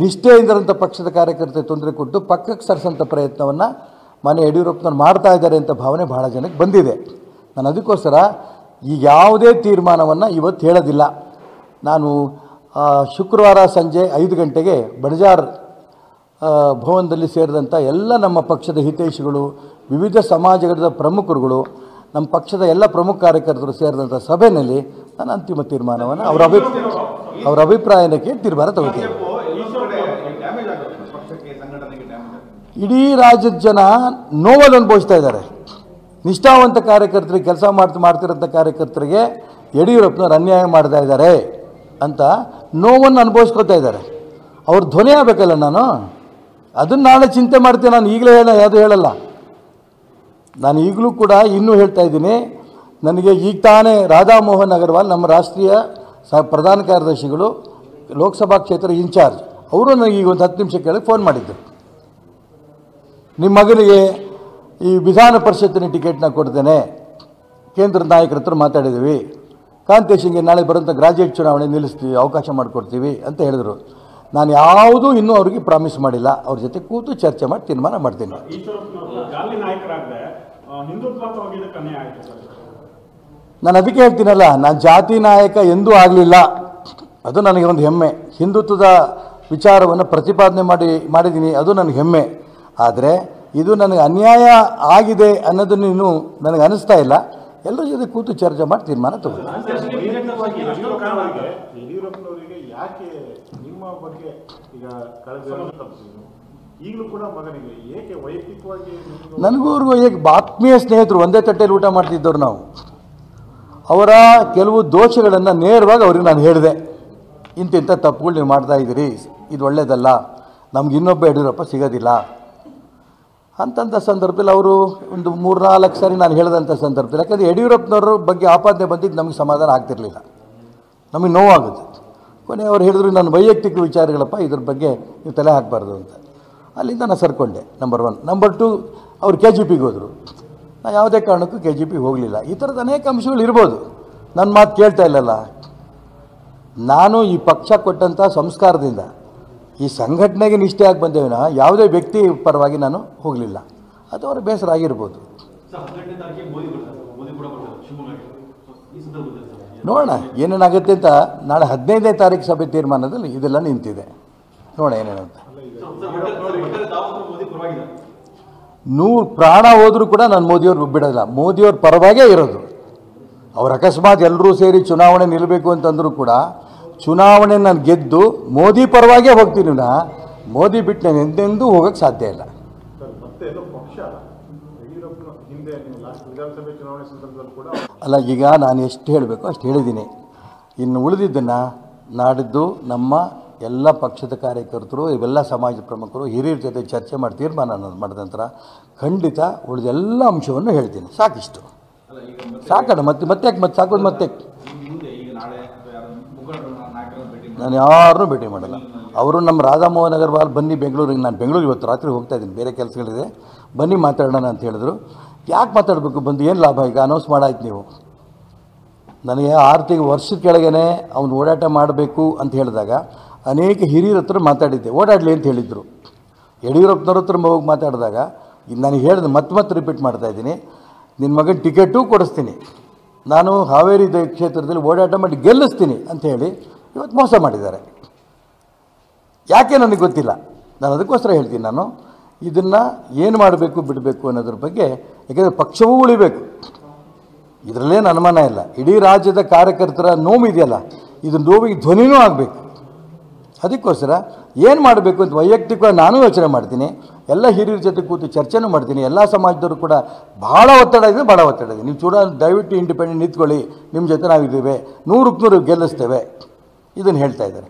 [SPEAKER 1] ನಿಷ್ಠೆಯಿಂದಿರೋಂಥ ಪಕ್ಷದ ಕಾರ್ಯಕರ್ತರಿಗೆ ತೊಂದರೆ ಕೊಟ್ಟು ಪಕ್ಕಕ್ಕೆ ಸರಿಸೋಂಥ ಪ್ರಯತ್ನವನ್ನು ಮನೆ ಯಡಿಯೂರಪ್ಪನವ್ರು ಮಾಡ್ತಾ ಇದ್ದಾರೆ ಅಂತ ಭಾವನೆ ಭಾಳ ಜನಕ್ಕೆ ಬಂದಿದೆ. ನಾನು ಅದಕ್ಕೋಸ್ಕರ ಈಗ ಯಾವುದೇ ತೀರ್ಮಾನವನ್ನು ಇವತ್ತು ಹೇಳೋದಿಲ್ಲ. ನಾನು ಶುಕ್ರವಾರ ಸಂಜೆ ಐದು ಗಂಟೆಗೆ ಬಡಜಾರ್ ಭವನದಲ್ಲಿ ಸೇರಿದಂಥ ಎಲ್ಲ ನಮ್ಮ ಪಕ್ಷದ ಹಿತೈಷಿಗಳು, ವಿವಿಧ ಸಮಾಜಗಳ ಪ್ರಮುಖರುಗಳು, ನಮ್ಮ ಪಕ್ಷದ ಎಲ್ಲ ಪ್ರಮುಖ ಕಾರ್ಯಕರ್ತರು ಸೇರಿದಂಥ ಸಭೆಯಲ್ಲಿ ನಾನು ಅಂತಿಮ ತೀರ್ಮಾನವನ್ನು ಅವರ ಅಭಿ, ಅವರ ಅಭಿಪ್ರಾಯಕ್ಕೆ ತೀರ್ಮಾನ
[SPEAKER 5] ಸಂಘಟನೆಗೆ
[SPEAKER 1] ಇಡೀ ರಾಜ್ಯದ ಜನ ನೋವನ್ನು ಅನುಭವಿಸ್ತಾ ಇದ್ದಾರೆ. ನಿಷ್ಠಾವಂತ ಕಾರ್ಯಕರ್ತರಿಗೆ, ಕೆಲಸ ಮಾಡ್ತಾ, ಮಾಡ್ತಿರೋಂಥ ಕಾರ್ಯಕರ್ತರಿಗೆ ಯಡಿಯೂರಪ್ಪನವ್ರು ಅನ್ಯಾಯ ಮಾಡ್ತಾ ಇದ್ದಾರೆ ಅಂತ ನೋವನ್ನು ಅನುಭವಿಸ್ಕೊತಾ ಇದ್ದಾರೆ. ಅವ್ರ ಧ್ವನಿ ಆಗಬೇಕಲ್ಲ ನಾನು? ಅದನ್ನು ನಾಳೆ ಚಿಂತೆ ಮಾಡ್ತೀನಿ, ನಾನು ಈಗಲೇ ಹೇಳ, ಯಾವುದು ಹೇಳಲ್ಲ. ನಾನು ಈಗಲೂ ಕೂಡ ಇನ್ನೂ ಹೇಳ್ತಾ ಇದ್ದೀನಿ, ನನಗೆ ಈಗ ತಾನೇ ರಾಧಾಮೋಹನ್ ಅಗರ್ವಾಲ್ ನಮ್ಮ ರಾಷ್ಟ್ರೀಯ ಸ, ಪ್ರಧಾನ ಕಾರ್ಯದರ್ಶಿಗಳು, ಲೋಕಸಭಾ ಕ್ಷೇತ್ರ ಇನ್ಚಾರ್ಜ್, ಅವರು ನನಗೆ ಈಗ ಒಂದು ಹತ್ತು ನಿಮಿಷ ಕೇಳಿ ಫೋನ್ ಮಾಡಿದ್ದರು ನಿಮ್ಮ ಮಗನಿಗೆ ಈ ವಿಧಾನ ಪರಿಷತ್ತಿನ ಟಿಕೆಟ್ನ ಕೊಡ್ತೇನೆ. ಕೇಂದ್ರ ನಾಯಕರ ಹತ್ರ ಮಾತಾಡಿದ್ದೀವಿ. ಕಾಂತೇಶಿಂಗೆ ನಾಳೆ ಬರೋಂಥ ಗ್ರಾಜ್ಯುಯೇಟ್ ಚುನಾವಣೆ ನಿಲ್ಲಿಸ್ತೀವಿ ಅವಕಾಶ ಮಾಡಿಕೊಡ್ತೀವಿ ಅಂತ ಹೇಳಿದರು. ನಾನು ಯಾವುದೂ ಇನ್ನೂ ಅವ್ರಿಗೆ ಪ್ರಾಮಿಸ್ ಮಾಡಿಲ್ಲ. ಅವ್ರ ಜೊತೆ ಕೂತು ಚರ್ಚೆ ಮಾಡಿ ತೀರ್ಮಾನ ಮಾಡ್ತೀನಿ. ನಾನು ಅದಕ್ಕೆ ಹೇಳ್ತೀನಲ್ಲ ನಾನು ಜಾತಿ ನಾಯಕ ಎಂದೂ ಆಗಲಿಲ್ಲ. ಅದು ನನಗೆ ಒಂದು ಹೆಮ್ಮೆ. ಹಿಂದುತ್ವದ ವಿಚಾರವನ್ನು ಪ್ರತಿಪಾದನೆ ಮಾಡಿ ಮಾಡಿದ್ದೀನಿ ಅದು ನನಗೆ ಹೆಮ್ಮೆ. ಆದರೆ ಇದು ನನಗೆ ಅನ್ಯಾಯ ಆಗಿದೆ ಅನ್ನೋದನ್ನು ಇನ್ನೂ ನನಗೆ ಅನ್ನಿಸ್ತಾ ಇಲ್ಲ. ಎಲ್ಲರ ಜೊತೆ ಕೂತು ಚರ್ಚೆ ಮಾಡಿ ತೀರ್ಮಾನ ತಗೊಂಡು
[SPEAKER 4] ಯಡಿಯೂರಪ್ಪನವರಿಗೆ ಯಾಕೆ ನಿಮ್ಮ ಬಗ್ಗೆ ಈಗ ಕಳೆದ ಈಗಲೂ ಕೂಡ ಮಗನಿಗೆ ಏಕೆ ವೈಯಕ್ತಿಕವಾಗಿ
[SPEAKER 1] ನನಗೂ ಅವ್ರಿಗೂ ಏಕ್ ಆತ್ಮೀಯ ಸ್ನೇಹಿತರು ಒಂದೇ ತಟ್ಟೆಯಲ್ಲಿ ಊಟ ಮಾಡ್ತಿದ್ದವ್ರು ನಾವು. ಅವರ ಕೆಲವು ದೋಷಗಳನ್ನು ನೇರವಾಗಿ ಅವ್ರಿಗೆ ನಾನು ಹೇಳಿದೆ. ಇಂತಿಂಥ ತಪ್ಪುಗಳು ನೀವು ಮಾಡ್ತಾ ಇದ್ದೀರಿ ಇದು ಒಳ್ಳೇದಲ್ಲ. ನಮ್ಗೆ ಇನ್ನೊಬ್ಬ ಯಡಿಯೂರಪ್ಪ ಸಿಗೋದಿಲ್ಲ. ಅಂತಂಥ ಸಂದರ್ಭದಲ್ಲಿ ಅವರು ಒಂದು ಮೂರು ನಾಲ್ಕು ಸಾರಿ ನಾನು ಹೇಳಿದಂಥ ಸಂದರ್ಭದಲ್ಲಿ. ಯಾಕಂದರೆ ಯಡಿಯೂರಪ್ಪನವ್ರ ಬಗ್ಗೆ ಆಪಾದನೆ ಬಂದಿದ್ದು ನಮಗೆ ಸಮಾಧಾನ ಆಗ್ತಿರಲಿಲ್ಲ. ನಮಗೆ ನೋವಾಗುತ್ತೆ. ಕೊನೆ ಅವ್ರು ಹೇಳಿದ್ರು, ನನ್ನ ವೈಯಕ್ತಿಕ ವಿಚಾರಗಳಪ್ಪ, ಇದ್ರ ಬಗ್ಗೆ ನೀವು ತಲೆ ಹಾಕಬಾರ್ದು ಅಂತ. ಅಲ್ಲಿಂದ ನಾನು ಸರ್ಕೊಂಡೆ ನಂಬರ್ ಒನ್ ನಂಬರ್ ಟು ಅವರು ಕೆ ಜಿ ಪಿಗೆ ಹೋದರು. ನಾನು ಯಾವುದೇ ಕಾರಣಕ್ಕೂ ಕೆ ಜಿ ಪಿಗೆ ಹೋಗಲಿಲ್ಲ. ಈ ಥರದ ಅನೇಕ ಅಂಶಗಳು ಇರ್ಬೋದು. ನನ್ನ ಮಾತು ಕೇಳ್ತಾ ಇಲ್ಲಲ್ಲ. ನಾನು ಈ ಪಕ್ಷ ಕೊಟ್ಟಂಥ ಸಂಸ್ಕಾರದಿಂದ ಈ ಸಂಘಟನೆಗೆ ನಿಷ್ಠೆಯಾಗಿ ಬಂದೇವಿನ ಯಾವುದೇ ವ್ಯಕ್ತಿ ಪರವಾಗಿ ನಾನು ಹೋಗಲಿಲ್ಲ. ಅದು ಅವರ ಬೇಸರ ಆಗಿರ್ಬೋದು. ನೋಡೋಣ, ಏನೇನಾಗುತ್ತೆ ಅಂತ ನಾಳೆ ಹದಿನೈದನೇ ತಾರೀಕು ಸಭೆ ತೀರ್ಮಾನದಲ್ಲಿ ಇದೆಲ್ಲ ನಿಂತಿದೆ. ನೋಡೋಣ ಏನೇನಂತ. ನೂರು ಪ್ರಾಣ ಹೋದರೂ ಕೂಡ ನಾನು ಮೋದಿಯವ್ರು ಬಿಡೋಲ್ಲ ಮೋದಿಯವ್ರ ಪರವಾಗೇ ಇರೋದು. ಅವ್ರು ಅಕಸ್ಮಾತ್ ಎಲ್ಲರೂ ಸೇರಿ ಚುನಾವಣೆ ನಿಲ್ಲಬೇಕು ಅಂತಂದರೂ ಕೂಡ ಚುನಾವಣೆ ನಾನು ಗೆದ್ದು ಮೋದಿ ಪರವಾಗೇ ಹೋಗ್ತೀನಿ ನಾ ಮೋದಿ ಬಿಟ್ಟು ನಾನು ಎಂದೆಂದೂ ಹೋಗೋಕ್ಕೆ ಸಾಧ್ಯ ಇಲ್ಲ. ಅಲ್ಲ ಈಗ ನಾನು ಎಷ್ಟು ಹೇಳಬೇಕು ಅಷ್ಟು ಹೇಳಿದ್ದೀನಿ. ಇನ್ನು ಉಳಿದಿದ್ದನ್ನು ನಾಡಿದ್ದು ನಮ್ಮ ಎಲ್ಲ ಪಕ್ಷದ ಕಾರ್ಯಕರ್ತರು ಇವೆಲ್ಲ ಸಮಾಜ ಪ್ರಮುಖರು ಹಿರಿಯರ ಜೊತೆ ಚರ್ಚೆ ಮಾಡಿ ತೀರ್ಮಾನ ಮಾಡಿದ ನಂತರ ಖಂಡಿತ ಉಳಿದೆಲ್ಲ ಅಂಶವನ್ನು ಹೇಳ್ತೀನಿ. ಸಾಕಿಷ್ಟು. ಸಾಕಣ ಮತ್ತೆ ಮತ್ತೆ ಯಾಕೆ ಮತ್ತೆ ಸಾಕೋದು ಮತ್ತೆ
[SPEAKER 5] ಈ ಮುಂದೆ ಈಗ ನಾಳೆ ಅಥವಾ ಯಾರು ಮುಖಂಡರು ನಾಯಕರನ್ನು ಭೇಟಿ ಮಾಡಿ
[SPEAKER 1] ನಾನು ಯಾರನ್ನೂ ಭೇಟಿ ಮಾಡಲ್ಲ. ಅವರು ನಮ್ಮ ರಾಧಾಮೋಹನ್ ಅಗರ್ವಾಲ್ ಬನ್ನಿ ಬೆಂಗಳೂರಿಗೆ, ನಾನು ಬೆಂಗಳೂರಿಗೆ ಇವತ್ತು ರಾತ್ರಿ ಹೋಗ್ತಾ ಇದ್ದೀನಿ. ಬೇರೆ ಕೆಲಸಗಳಿದೆ. ಬನ್ನಿ ಮಾತಾಡೋಣ ಅಂತ ಹೇಳಿದ್ರು. ಯಾಕೆ ಮಾತಾಡಬೇಕು ಬಂದು? ಏನು ಲಾಭ? ಈಗ ಅನೌನ್ಸ್ ಮಾಡಾಯ್ತು ನೀವು. ನನಗೆ ಆರು ತಿಂಗಳು ವರ್ಷದ ಕೆಳಗೇನೆ ಅವ್ನು ಓಡಾಟ ಮಾಡಬೇಕು ಅಂತ ಹೇಳಿದಾಗ ಅನೇಕ ಹಿರಿಯರ ಹತ್ರ ಮಾತಾಡಿದ್ದೆ. ಓಡಾಡಲಿ ಅಂತ ಹೇಳಿದರು. ಯಡಿಯೂರಪ್ಪನವ್ರ ಹತ್ರ ಹೋಗಿ ಮಾತಾಡಿದಾಗ ನನಗೆ ಹೇಳಿದ ಮತ್ತೆ ಮತ್ತೆ ರಿಪೀಟ್ ಮಾಡ್ತಾ ಇದ್ದೀನಿ. ನಿನ್ನ ಮಗನ ಟಿಕೆಟೂ ಕೊಡಿಸ್ತೀನಿ. ನಾನು ಹಾವೇರಿ ಕ್ಷೇತ್ರದಲ್ಲಿ ಓಡಾಟ ಮಾಡಿ ಗೆಲ್ಲಿಸ್ತೀನಿ ಅಂತ ಹೇಳಿ ಇವತ್ತು ಮೋಸ ಮಾಡಿದ್ದಾರೆ. ಯಾಕೆ ನನಗೆ ಗೊತ್ತಿಲ್ಲ? ನಾನು ಅದಕ್ಕೋಸ್ಕರ ಹೇಳ್ತೀನಿ ನಾನು, ಇದನ್ನು ಏನು ಮಾಡಬೇಕು, ಬಿಡಬೇಕು ಅನ್ನೋದ್ರ ಬಗ್ಗೆ, ಯಾಕೆಂದರೆ ಪಕ್ಷವೂ ಉಳಿಬೇಕು. ಇದರಲ್ಲೇನು ಅನುಮಾನ ಇಲ್ಲ. ಇಡೀ ರಾಜ್ಯದ ಕಾರ್ಯಕರ್ತರ ನೋವು ಇದೆಯಲ್ಲ ಇದು ನೋವಿಗೆ ಧ್ವನಿನೂ ಆಗಬೇಕು. ಅದಕ್ಕೋಸ್ಕರ ಏನು ಮಾಡಬೇಕು ಅಂತ ವೈಯಕ್ತಿಕವಾಗಿ ನಾನು ಯೋಚನೆ ಮಾಡ್ತೀನಿ. ಎಲ್ಲ ಹಿರಿಯರ ಜೊತೆ ಕೂತು ಚರ್ಚೆನೂ ಮಾಡ್ತೀನಿ. ಎಲ್ಲ ಸಮಾಜದವರು ಕೂಡ ಭಾಳ ಒತ್ತಡ ಇದೆ ಭಾಳ ಒತ್ತಡ ಇದೆ. ನೀವು ಚೂಡ ದಯವಿಟ್ಟು ಇಂಡಿಪೆಂಡೆಂಟ್ ನಿಂತ್ಕೊಳ್ಳಿ. ನಿಮ್ಮ ಜೊತೆ ನಾವಿದ್ದೇವೆ. ನೂರಕ್ಕೆ ನೂರು ಗೆಲ್ಲಿಸ್ತೇವೆ. ಇದನ್ನು ಹೇಳ್ತಾ ಇದ್ದಾರೆ.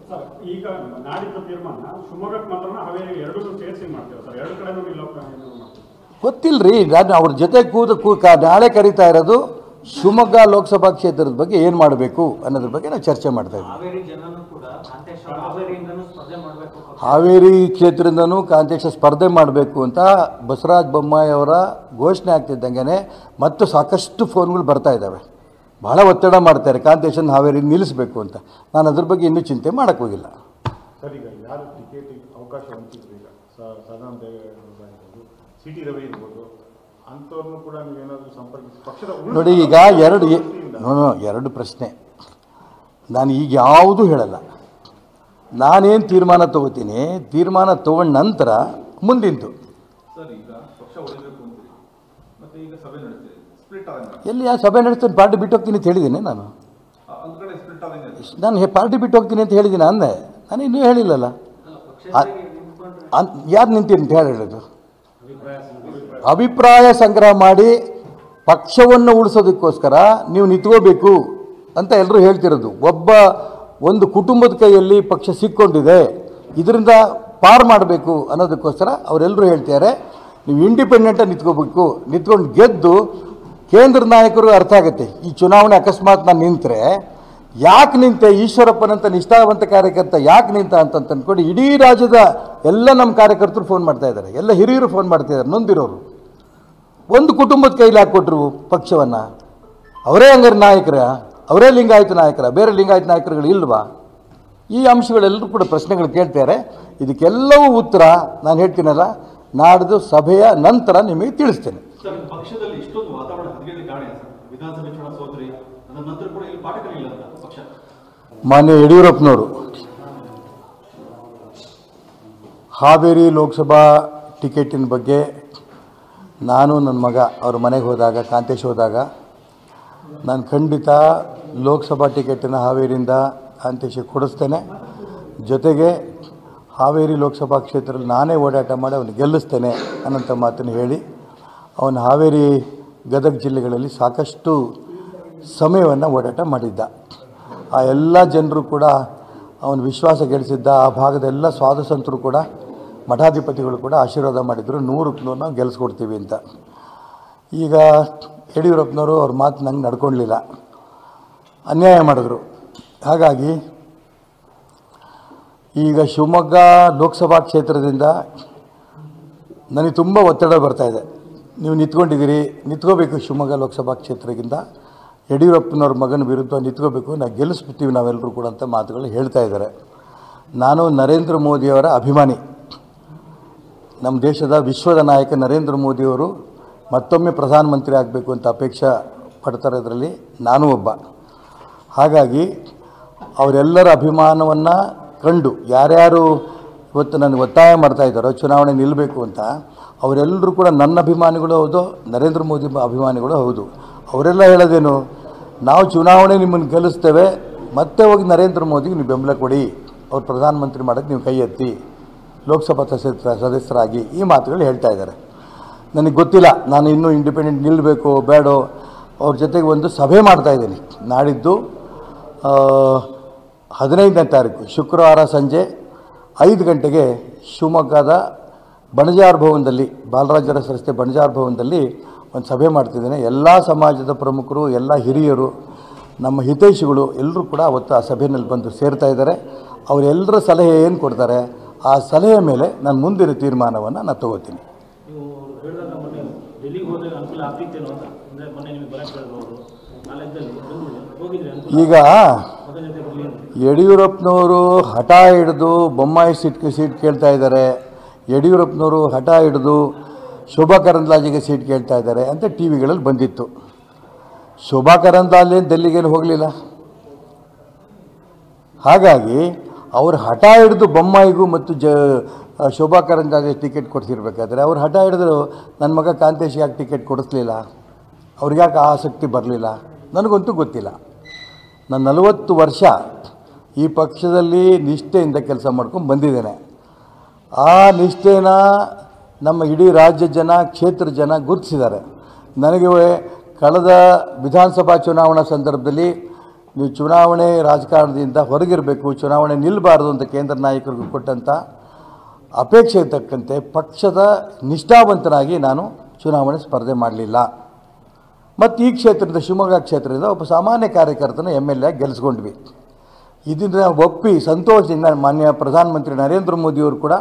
[SPEAKER 2] ಈಗ ನಾಡಿದ್ದು ತೀರ್ಮಾನ ಶಿವಮೊಗ್ಗಕ್ಕೆ ಮಾತ್ರ ಹಾವೇರಿ ಎರಡೂ ಸೇರಿಸಿ ಮಾಡ್ತೇವೆ ಸರ್? ಎರಡು ಕಡೆನೂ ಇಲ್ಲ ಮಾಡ್ತೀವಿ
[SPEAKER 1] ಗೊತ್ತಿಲ್ಲರಿ ನಾನು ಅವ್ರ ಜೊತೆ ಕೂದ ಕೂ ಕಾ- ನಾಳೆ ಕರೀತಾ ಇರೋದು ಶಿವಮೊಗ್ಗ ಲೋಕಸಭಾ ಕ್ಷೇತ್ರದ ಬಗ್ಗೆ ಏನು ಮಾಡಬೇಕು ಅನ್ನೋದ್ರ ಬಗ್ಗೆ ನಾವು ಚರ್ಚೆ ಮಾಡ್ತಾ ಇದ್ದೀವಿ.
[SPEAKER 3] ಹಾವೇರಿ ಜನನು ಕೂಡ ಕಾಂತೇಶ್ ಅವರು ಹಾವೇರಿಯಿಂದನೂ ಸ್ಪರ್ಧೆ ಮಾಡಬೇಕು
[SPEAKER 1] ಹಾವೇರಿ ಕ್ಷೇತ್ರದಿಂದನೂ ಕಾಂತೇಶ ಸ್ಪರ್ಧೆ ಮಾಡಬೇಕು ಅಂತ ಬಸವರಾಜ ಬೊಮ್ಮಾಯಿ ಅವರ ಘೋಷಣೆ ಆಗ್ತಿದ್ದಂಗೆ ಮತ್ತು ಸಾಕಷ್ಟು ಫೋನ್ಗಳು ಬರ್ತಾ ಇದ್ದಾವೆ. ಭಾಳ ಒತ್ತಡ ಮಾಡ್ತಾರೆ. ಕಾಂತೇಶನ್ ಹಾವೇರಿ ನಿಲ್ಲಿಸಬೇಕು ಅಂತ. ನಾನು ಅದ್ರ ಬಗ್ಗೆ ಇನ್ನೂ ಚಿಂತೆ ಮಾಡೋಕ್ಕೋಗಿಲ್ಲ
[SPEAKER 4] ಸರ್ ಈಗ ಯಾರು ಟಿಕೆಟಿಗೆ ಅವಕಾಶ
[SPEAKER 1] ನೋಡಿ ಈಗ ಎರಡು ನೋ, ನೋ, ಎರಡು ಪ್ರಶ್ನೆ. ನಾನು ಈಗ ಯಾವುದೂ ಹೇಳಲ್ಲ. ನಾನೇನು ತೀರ್ಮಾನ ತಗೋತೀನಿ? ತೀರ್ಮಾನ ತಗೊಂಡ ನಂತರ ಮುಂದಿಂತು
[SPEAKER 5] ಸರ್ ಈಗ ಪಕ್ಷ ಉಳಿಬೇಕು ಅಂತೀರಿ ಮತ್ತೆ ಈಗ ಸಭೆ ನಡೆಸ್ತೀರಿ ಸ್ಪ್ಲಿಟ್ ಆದಂಗೆ
[SPEAKER 1] ಎಲ್ಲಿ ಆ ಸಭೆ ನಡೆಸ್ತೀನಿ ಪಾರ್ಟಿ ಬಿಟ್ಟು ಹೋಗ್ತೀನಿ ಅಂತ ಹೇಳಿದ್ದೀನಿ ನಾನು. ನಾನು ಪಾರ್ಟಿ ಬಿಟ್ಟು ಹೋಗ್ತೀನಿ ಅಂತ ಹೇಳಿದ್ದೀನಿ ಅಂದೆ. ನಾನು ಇನ್ನೂ ಹೇಳಿಲ್ಲಲ್ಲ. ಯಾರು ನಿಂತೀನಿ ಅಂತ ಹೇಳಿ ಹೇಳೋದು ಅಭಿಪ್ರಾಯ ಸಂಗ್ರಹ ಮಾಡಿ ಪಕ್ಷವನ್ನು ಉಳಿಸೋದಕ್ಕೋಸ್ಕರ ನೀವು ನಿಂತ್ಕೋಬೇಕು ಅಂತ ಎಲ್ಲರೂ ಹೇಳ್ತಿರೋದು. ಒಬ್ಬ ಒಂದು ಕುಟುಂಬದ ಕೈಯಲ್ಲಿ ಪಕ್ಷ ಸಿಕ್ಕೊಂಡಿದೆ ಇದರಿಂದ ಪಾರು ಮಾಡಬೇಕು ಅನ್ನೋದಕ್ಕೋಸ್ಕರ ಅವರೆಲ್ಲರೂ ಹೇಳ್ತಾರೆ ನೀವು ಇಂಡಿಪೆಂಡೆಂಟಾಗಿ ನಿಂತ್ಕೋಬೇಕು. ನಿಂತ್ಕೊಂಡು ಗೆದ್ದು ಕೇಂದ್ರ ನಾಯಕರು ಅರ್ಥ ಆಗುತ್ತೆ. ಈ ಚುನಾವಣೆ ಅಕಸ್ಮಾತ್ ನಾನು ನಿಂತರೆ ಯಾಕೆ ನಿಂತೆ ಈಶ್ವರಪ್ಪನಂತ ನಿಷ್ಠಾವಂತ ಕಾರ್ಯಕರ್ತ ಯಾಕೆ ನಿಂತ ಅಂತ ಅಂದ್ಕೊಂಡು ಇಡೀ ರಾಜ್ಯದ ಎಲ್ಲ ನಮ್ಮ ಕಾರ್ಯಕರ್ತರು ಫೋನ್ ಮಾಡ್ತಾ ಇದ್ದಾರೆ. ಎಲ್ಲ ಹಿರಿಯರು ಫೋನ್ ಮಾಡ್ತಾ ಇದ್ದಾರೆ. ನೊಂದಿರೋರು. ಒಂದು ಕುಟುಂಬದ ಕೈಲಿ ಹಾಕ್ಕೊಟ್ರು ಪಕ್ಷವನ್ನು. ಅವರೇ ಹಂಗಾರೆ ನಾಯಕರ, ಅವರೇ ಲಿಂಗಾಯತ ನಾಯಕರ, ಬೇರೆ ಲಿಂಗಾಯತ ನಾಯಕರುಗಳು ಇಲ್ವಾ? ಈ ಅಂಶಗಳೆಲ್ಲರೂ ಕೂಡ ಪ್ರಶ್ನೆಗಳು ಕೇಳ್ತಾರೆ. ಇದಕ್ಕೆಲ್ಲವೂ ಉತ್ತರ ನಾನು ಹೇಳ್ತೀನಲ್ಲ, ನಾಡ್ದು ಸಭೆಯ ನಂತರ ನಿಮಗೆ ತಿಳಿಸ್ತೇನೆ.
[SPEAKER 7] ಸರ್ ಪಕ್ಷದಲ್ಲಿ ಇಷ್ಟೊಂದು ವಾತಾವರಣ ಹದಗೆಡಲಿ ಕಾರಣ ಸರ್. ವಿಧಾನಸಭೆ ಚುನಾವಣೆ ಸೋತ್ರಿ, ಅದರ ನಂತರ ಕೂಡ ಇಲ್ಲಿ ಪಾಠ ಕಲಿಯಿಲ್ಲ ಅಂತ ಪಕ್ಷ.
[SPEAKER 1] ಮಾನ್ಯ ಯಡಿಯೂರಪ್ಪನವರು, ಹಾವೇರಿ ಲೋಕಸಭಾ ಟಿಕೆಟಿನ ಬಗ್ಗೆ ನಾನು ನನ್ನ ಮಗ, ಅವ್ರ ಮನೆಗೆ ಹೋದಾಗ, ಕಾಂತೇಶ್ ಹೋದಾಗ, ನಾನು ಖಂಡಿತ ಲೋಕಸಭಾ ಟಿಕೆಟನ್ನು ಹಾವೇರಿಯಿಂದ ಕಾಂತೇಶಿಗೆ ಕೊಡಿಸ್ತೇನೆ. ಜೊತೆಗೆ ಹಾವೇರಿ ಲೋಕಸಭಾ ಕ್ಷೇತ್ರದಲ್ಲಿ ನಾನೇ ಓಡಾಟ ಮಾಡಿ ಅವನು ಗೆಲ್ಲಿಸ್ತೇನೆ ಅನ್ನೋಂಥ ಮಾತನ್ನು ಹೇಳಿ ಅವನು ಹಾವೇರಿ ಗದಗ ಜಿಲ್ಲೆಗಳಲ್ಲಿ ಸಾಕಷ್ಟು ಸಮಯವನ್ನು ಓಡಾಟ ಮಾಡಿದ್ದ. ಆ ಎಲ್ಲ ಜನರು ಕೂಡ ಅವನು ವಿಶ್ವಾಸ ಗೆಲ್ಲಿಸಿದ್ದ ಆ ಭಾಗದ ಎಲ್ಲ ಸ್ವಾದಸಂತರು ಕೂಡ, ಮಠಾಧಿಪತಿಗಳು ಕೂಡ ಆಶೀರ್ವಾದ ಮಾಡಿದರು. ನೂರು ನಾವು ಗೆಲ್ಲಿಸ್ಕೊಡ್ತೀವಿ ಅಂತ. ಈಗ ಯಡಿಯೂರಪ್ಪನವರು ಅವ್ರ ಮಾತು ನಂಗೆ ನಡ್ಕೊಳ್ಲಿಲ್ಲ. ಅನ್ಯಾಯ ಮಾಡಿದ್ರು. ಹಾಗಾಗಿ ಈಗ ಶಿವಮೊಗ್ಗ ಲೋಕಸಭಾ ಕ್ಷೇತ್ರದಿಂದ ನನಗೆ ತುಂಬ ಒತ್ತಡ ಬರ್ತಾ ಇದೆ. ನೀವು ನಿಂತ್ಕೊಂಡಿದ್ದೀರಿ, ನಿಂತ್ಕೋಬೇಕು ಶಿವಮೊಗ್ಗ ಲೋಕಸಭಾ ಕ್ಷೇತ್ರದಿಂದ. ಯಡಿಯೂರಪ್ಪನವ್ರ ಮಗನ ವಿರುದ್ಧ ನಿಂತ್ಕೋಬೇಕು ನಾವು ಗೆಲ್ಲಿಸ್ಬಿಡ್ತೀವಿ ನಾವೆಲ್ಲರೂ ಕೂಡ ಅಂತ ಮಾತುಗಳು ಹೇಳ್ತಾ ಇದ್ದಾರೆ. ನಾನು ನರೇಂದ್ರ ಮೋದಿಯವರ ಅಭಿಮಾನಿ. ನಮ್ಮ ದೇಶದ ವಿಶ್ವದ ನಾಯಕ ನರೇಂದ್ರ ಮೋದಿಯವರು ಮತ್ತೊಮ್ಮೆ ಪ್ರಧಾನಮಂತ್ರಿ ಆಗಬೇಕು ಅಂತ ಅಪೇಕ್ಷೆ ಪಡ್ತಾರೆ ಅದರಲ್ಲಿ ನಾನು ಒಬ್ಬ. ಹಾಗಾಗಿ ಅವರೆಲ್ಲರ ಅಭಿಮಾನವನ್ನು ಕಂಡು, ಯಾರ್ಯಾರು ಇವತ್ತು ನನಗೆ ಒತ್ತಾಯ ಮಾಡ್ತಾ ಇದ್ದಾರೋ, ಚುನಾವಣೆ ನಿಲ್ಲಬೇಕು ಅಂತ ಅವರೆಲ್ಲರೂ ಕೂಡ ನನ್ನ ಅಭಿಮಾನಿಗಳು ಹೌದು, ನರೇಂದ್ರ ಮೋದಿ ಅಭಿಮಾನಿಗಳು ಹೌದು. ಅವರೆಲ್ಲ ಹೇಳೋದೇನು? ನಾವು ಚುನಾವಣೆ ನಿಮ್ಮನ್ನು ಗೆಲ್ಲಿಸ್ತೇವೆ, ಮತ್ತೆ ಹೋಗಿ ನರೇಂದ್ರ ಮೋದಿಗೆ ನೀವು ಬೆಂಬಲ ಕೊಡಿ, ಅವ್ರು ಪ್ರಧಾನಮಂತ್ರಿ ಮಾಡೋಕ್ಕೆ ನೀವು ಕೈ ಎತ್ತಿ, ಲೋಕಸಭಾ ಸದಸ್ಯ ಸದಸ್ಯರಾಗಿ ಈ ಮಾತುಗಳು ಹೇಳ್ತಾ ಇದ್ದಾರೆ. ನನಗೆ ಗೊತ್ತಿಲ್ಲ, ನಾನು ಇನ್ನೂ ಇಂಡಿಪೆಂಡೆಂಟ್ ನಿಲ್ಲಬೇಕು ಬೇಡೋ, ಅವ್ರ ಜೊತೆಗೆ ಒಂದು ಸಭೆ ಮಾಡ್ತಾ ಇದ್ದೀನಿ. ನಾಡಿದ್ದು ಹದಿನೈದನೇ ತಾರೀಕು, ಶುಕ್ರವಾರ ಸಂಜೆ ಐದು ಗಂಟೆಗೆ ಶಿವಮೊಗ್ಗದ ಬಣಜಾರ್ ಭವನದಲ್ಲಿ ಬಾಲರಾಜರ ಸಂಸ್ಥೆ ಬಣಜಾರ್ ಭವನದಲ್ಲಿ ಒಂದು ಸಭೆ ಮಾಡ್ತಿದ್ದೇನೆ. ಎಲ್ಲ ಸಮಾಜದ ಪ್ರಮುಖರು ಎಲ್ಲ ಹಿರಿಯರು ನಮ್ಮ ಹಿತೈಷಿಗಳು ಎಲ್ಲರೂ ಕೂಡ ಅವತ್ತು ಆ ಸಭೆಯಲ್ಲಿ ಬಂದು ಸೇರ್ತಾ ಇದ್ದಾರೆ. ಅವರೆಲ್ಲರ ಸಲಹೆ ಏನು ಕೊಡ್ತಾರೆ ಆ ಸಲಹೆ ಮೇಲೆ ನಾನು ಮುಂದಿನ ತೀರ್ಮಾನವನ್ನು ನಾನು ತಗೋತೀನಿ. ಈಗ ಯಡಿಯೂರಪ್ಪನವರು ಹಠ ಹಿಡಿದು ಬೊಮ್ಮಾಯಿ ಸೀಟ್ ಸೀಟ್ ಕೇಳ್ತಾ ಇದ್ದಾರೆ. ಯಡಿಯೂರಪ್ಪನವರು ಹಠ ಹಿಡಿದು ಶೋಭಾ ಕರಂದ್ಲಾಜೆಗೆ ಸೀಟ್ ಕೇಳ್ತಾ ಇದ್ದಾರೆ ಅಂತ ಟಿ ವಿಗಳಲ್ಲಿ ಬಂದಿತ್ತು. ಶೋಭಾ ಕರಂದ್ಲಾಜೆ ಡೆಲ್ಲಿಗೇನು ಹೋಗಲಿಲ್ಲ? ಹಾಗಾಗಿ ಅವರು ಹಠ ಹಿಡಿದು ಬೊಮ್ಮಾಯಿಗೂ ಮತ್ತು ಜ ಶೋಭಾ ಕರಂದ್ಲಾಜೆ ಟಿಕೆಟ್ ಕೊಡ್ತಿರ್ಬೇಕಾದ್ರೆ ಅವ್ರು ಹಠ ಹಿಡಿದ್ರು ನನ್ನ ಮಗ ಕಾಂತೇಶ್ ಯಾಕೆ ಟಿಕೆಟ್ ಕೊಡಿಸ್ಲಿಲ್ಲ? ಅವ್ರಿಗೆ ಯಾಕೆ ಆಸಕ್ತಿ ಬರಲಿಲ್ಲ? ನನಗಂತೂ ಗೊತ್ತಿಲ್ಲ. ನಾನು ನಲವತ್ತು ವರ್ಷ ಈ ಪಕ್ಷದಲ್ಲಿ ನಿಷ್ಠೆಯಿಂದ ಕೆಲಸ ಮಾಡ್ಕೊಂಡು ಬಂದಿದ್ದೇನೆ. ಆ ನಿಷ್ಠೆನ ನಮ್ಮ ಇಡೀ ರಾಜ್ಯ ಜನ, ಕ್ಷೇತ್ರ ಜನ ಗುರುತಿಸಿದ್ದಾರೆ. ನನಗೆ ಕಳೆದ ವಿಧಾನಸಭಾ ಚುನಾವಣಾ ಸಂದರ್ಭದಲ್ಲಿ ನೀವು ಚುನಾವಣೆ ರಾಜಕಾರಣದಿಂದ ಹೊರಗಿರಬೇಕು, ಚುನಾವಣೆ ನಿಲ್ಲಬಾರ್ದು ಅಂತ ಕೇಂದ್ರ ನಾಯಕರಿಗೆ ಕೊಟ್ಟಂಥ ಅಪೇಕ್ಷೆ ತಕ್ಕಂತೆ ಪಕ್ಷದ ನಿಷ್ಠಾವಂತನಾಗಿ ನಾನು ಚುನಾವಣೆ ಸ್ಪರ್ಧೆ ಮಾಡಲಿಲ್ಲ. ಮತ್ತು ಈ ಕ್ಷೇತ್ರದ ಶಿವಮೊಗ್ಗ ಕ್ಷೇತ್ರದಿಂದ ಒಬ್ಬ ಸಾಮಾನ್ಯ ಕಾರ್ಯಕರ್ತನ ಎಂ ಎಲ್ ಎ ಗೆಲ್ಲಿಸ್ಕೊಂಡ್ವಿ ಇದನ್ನು ಒಪ್ಪಿ ಸಂತೋಷದಿಂದ ಮಾನ್ಯ ಪ್ರಧಾನಮಂತ್ರಿ ನರೇಂದ್ರ ಮೋದಿಯವರು ಕೂಡ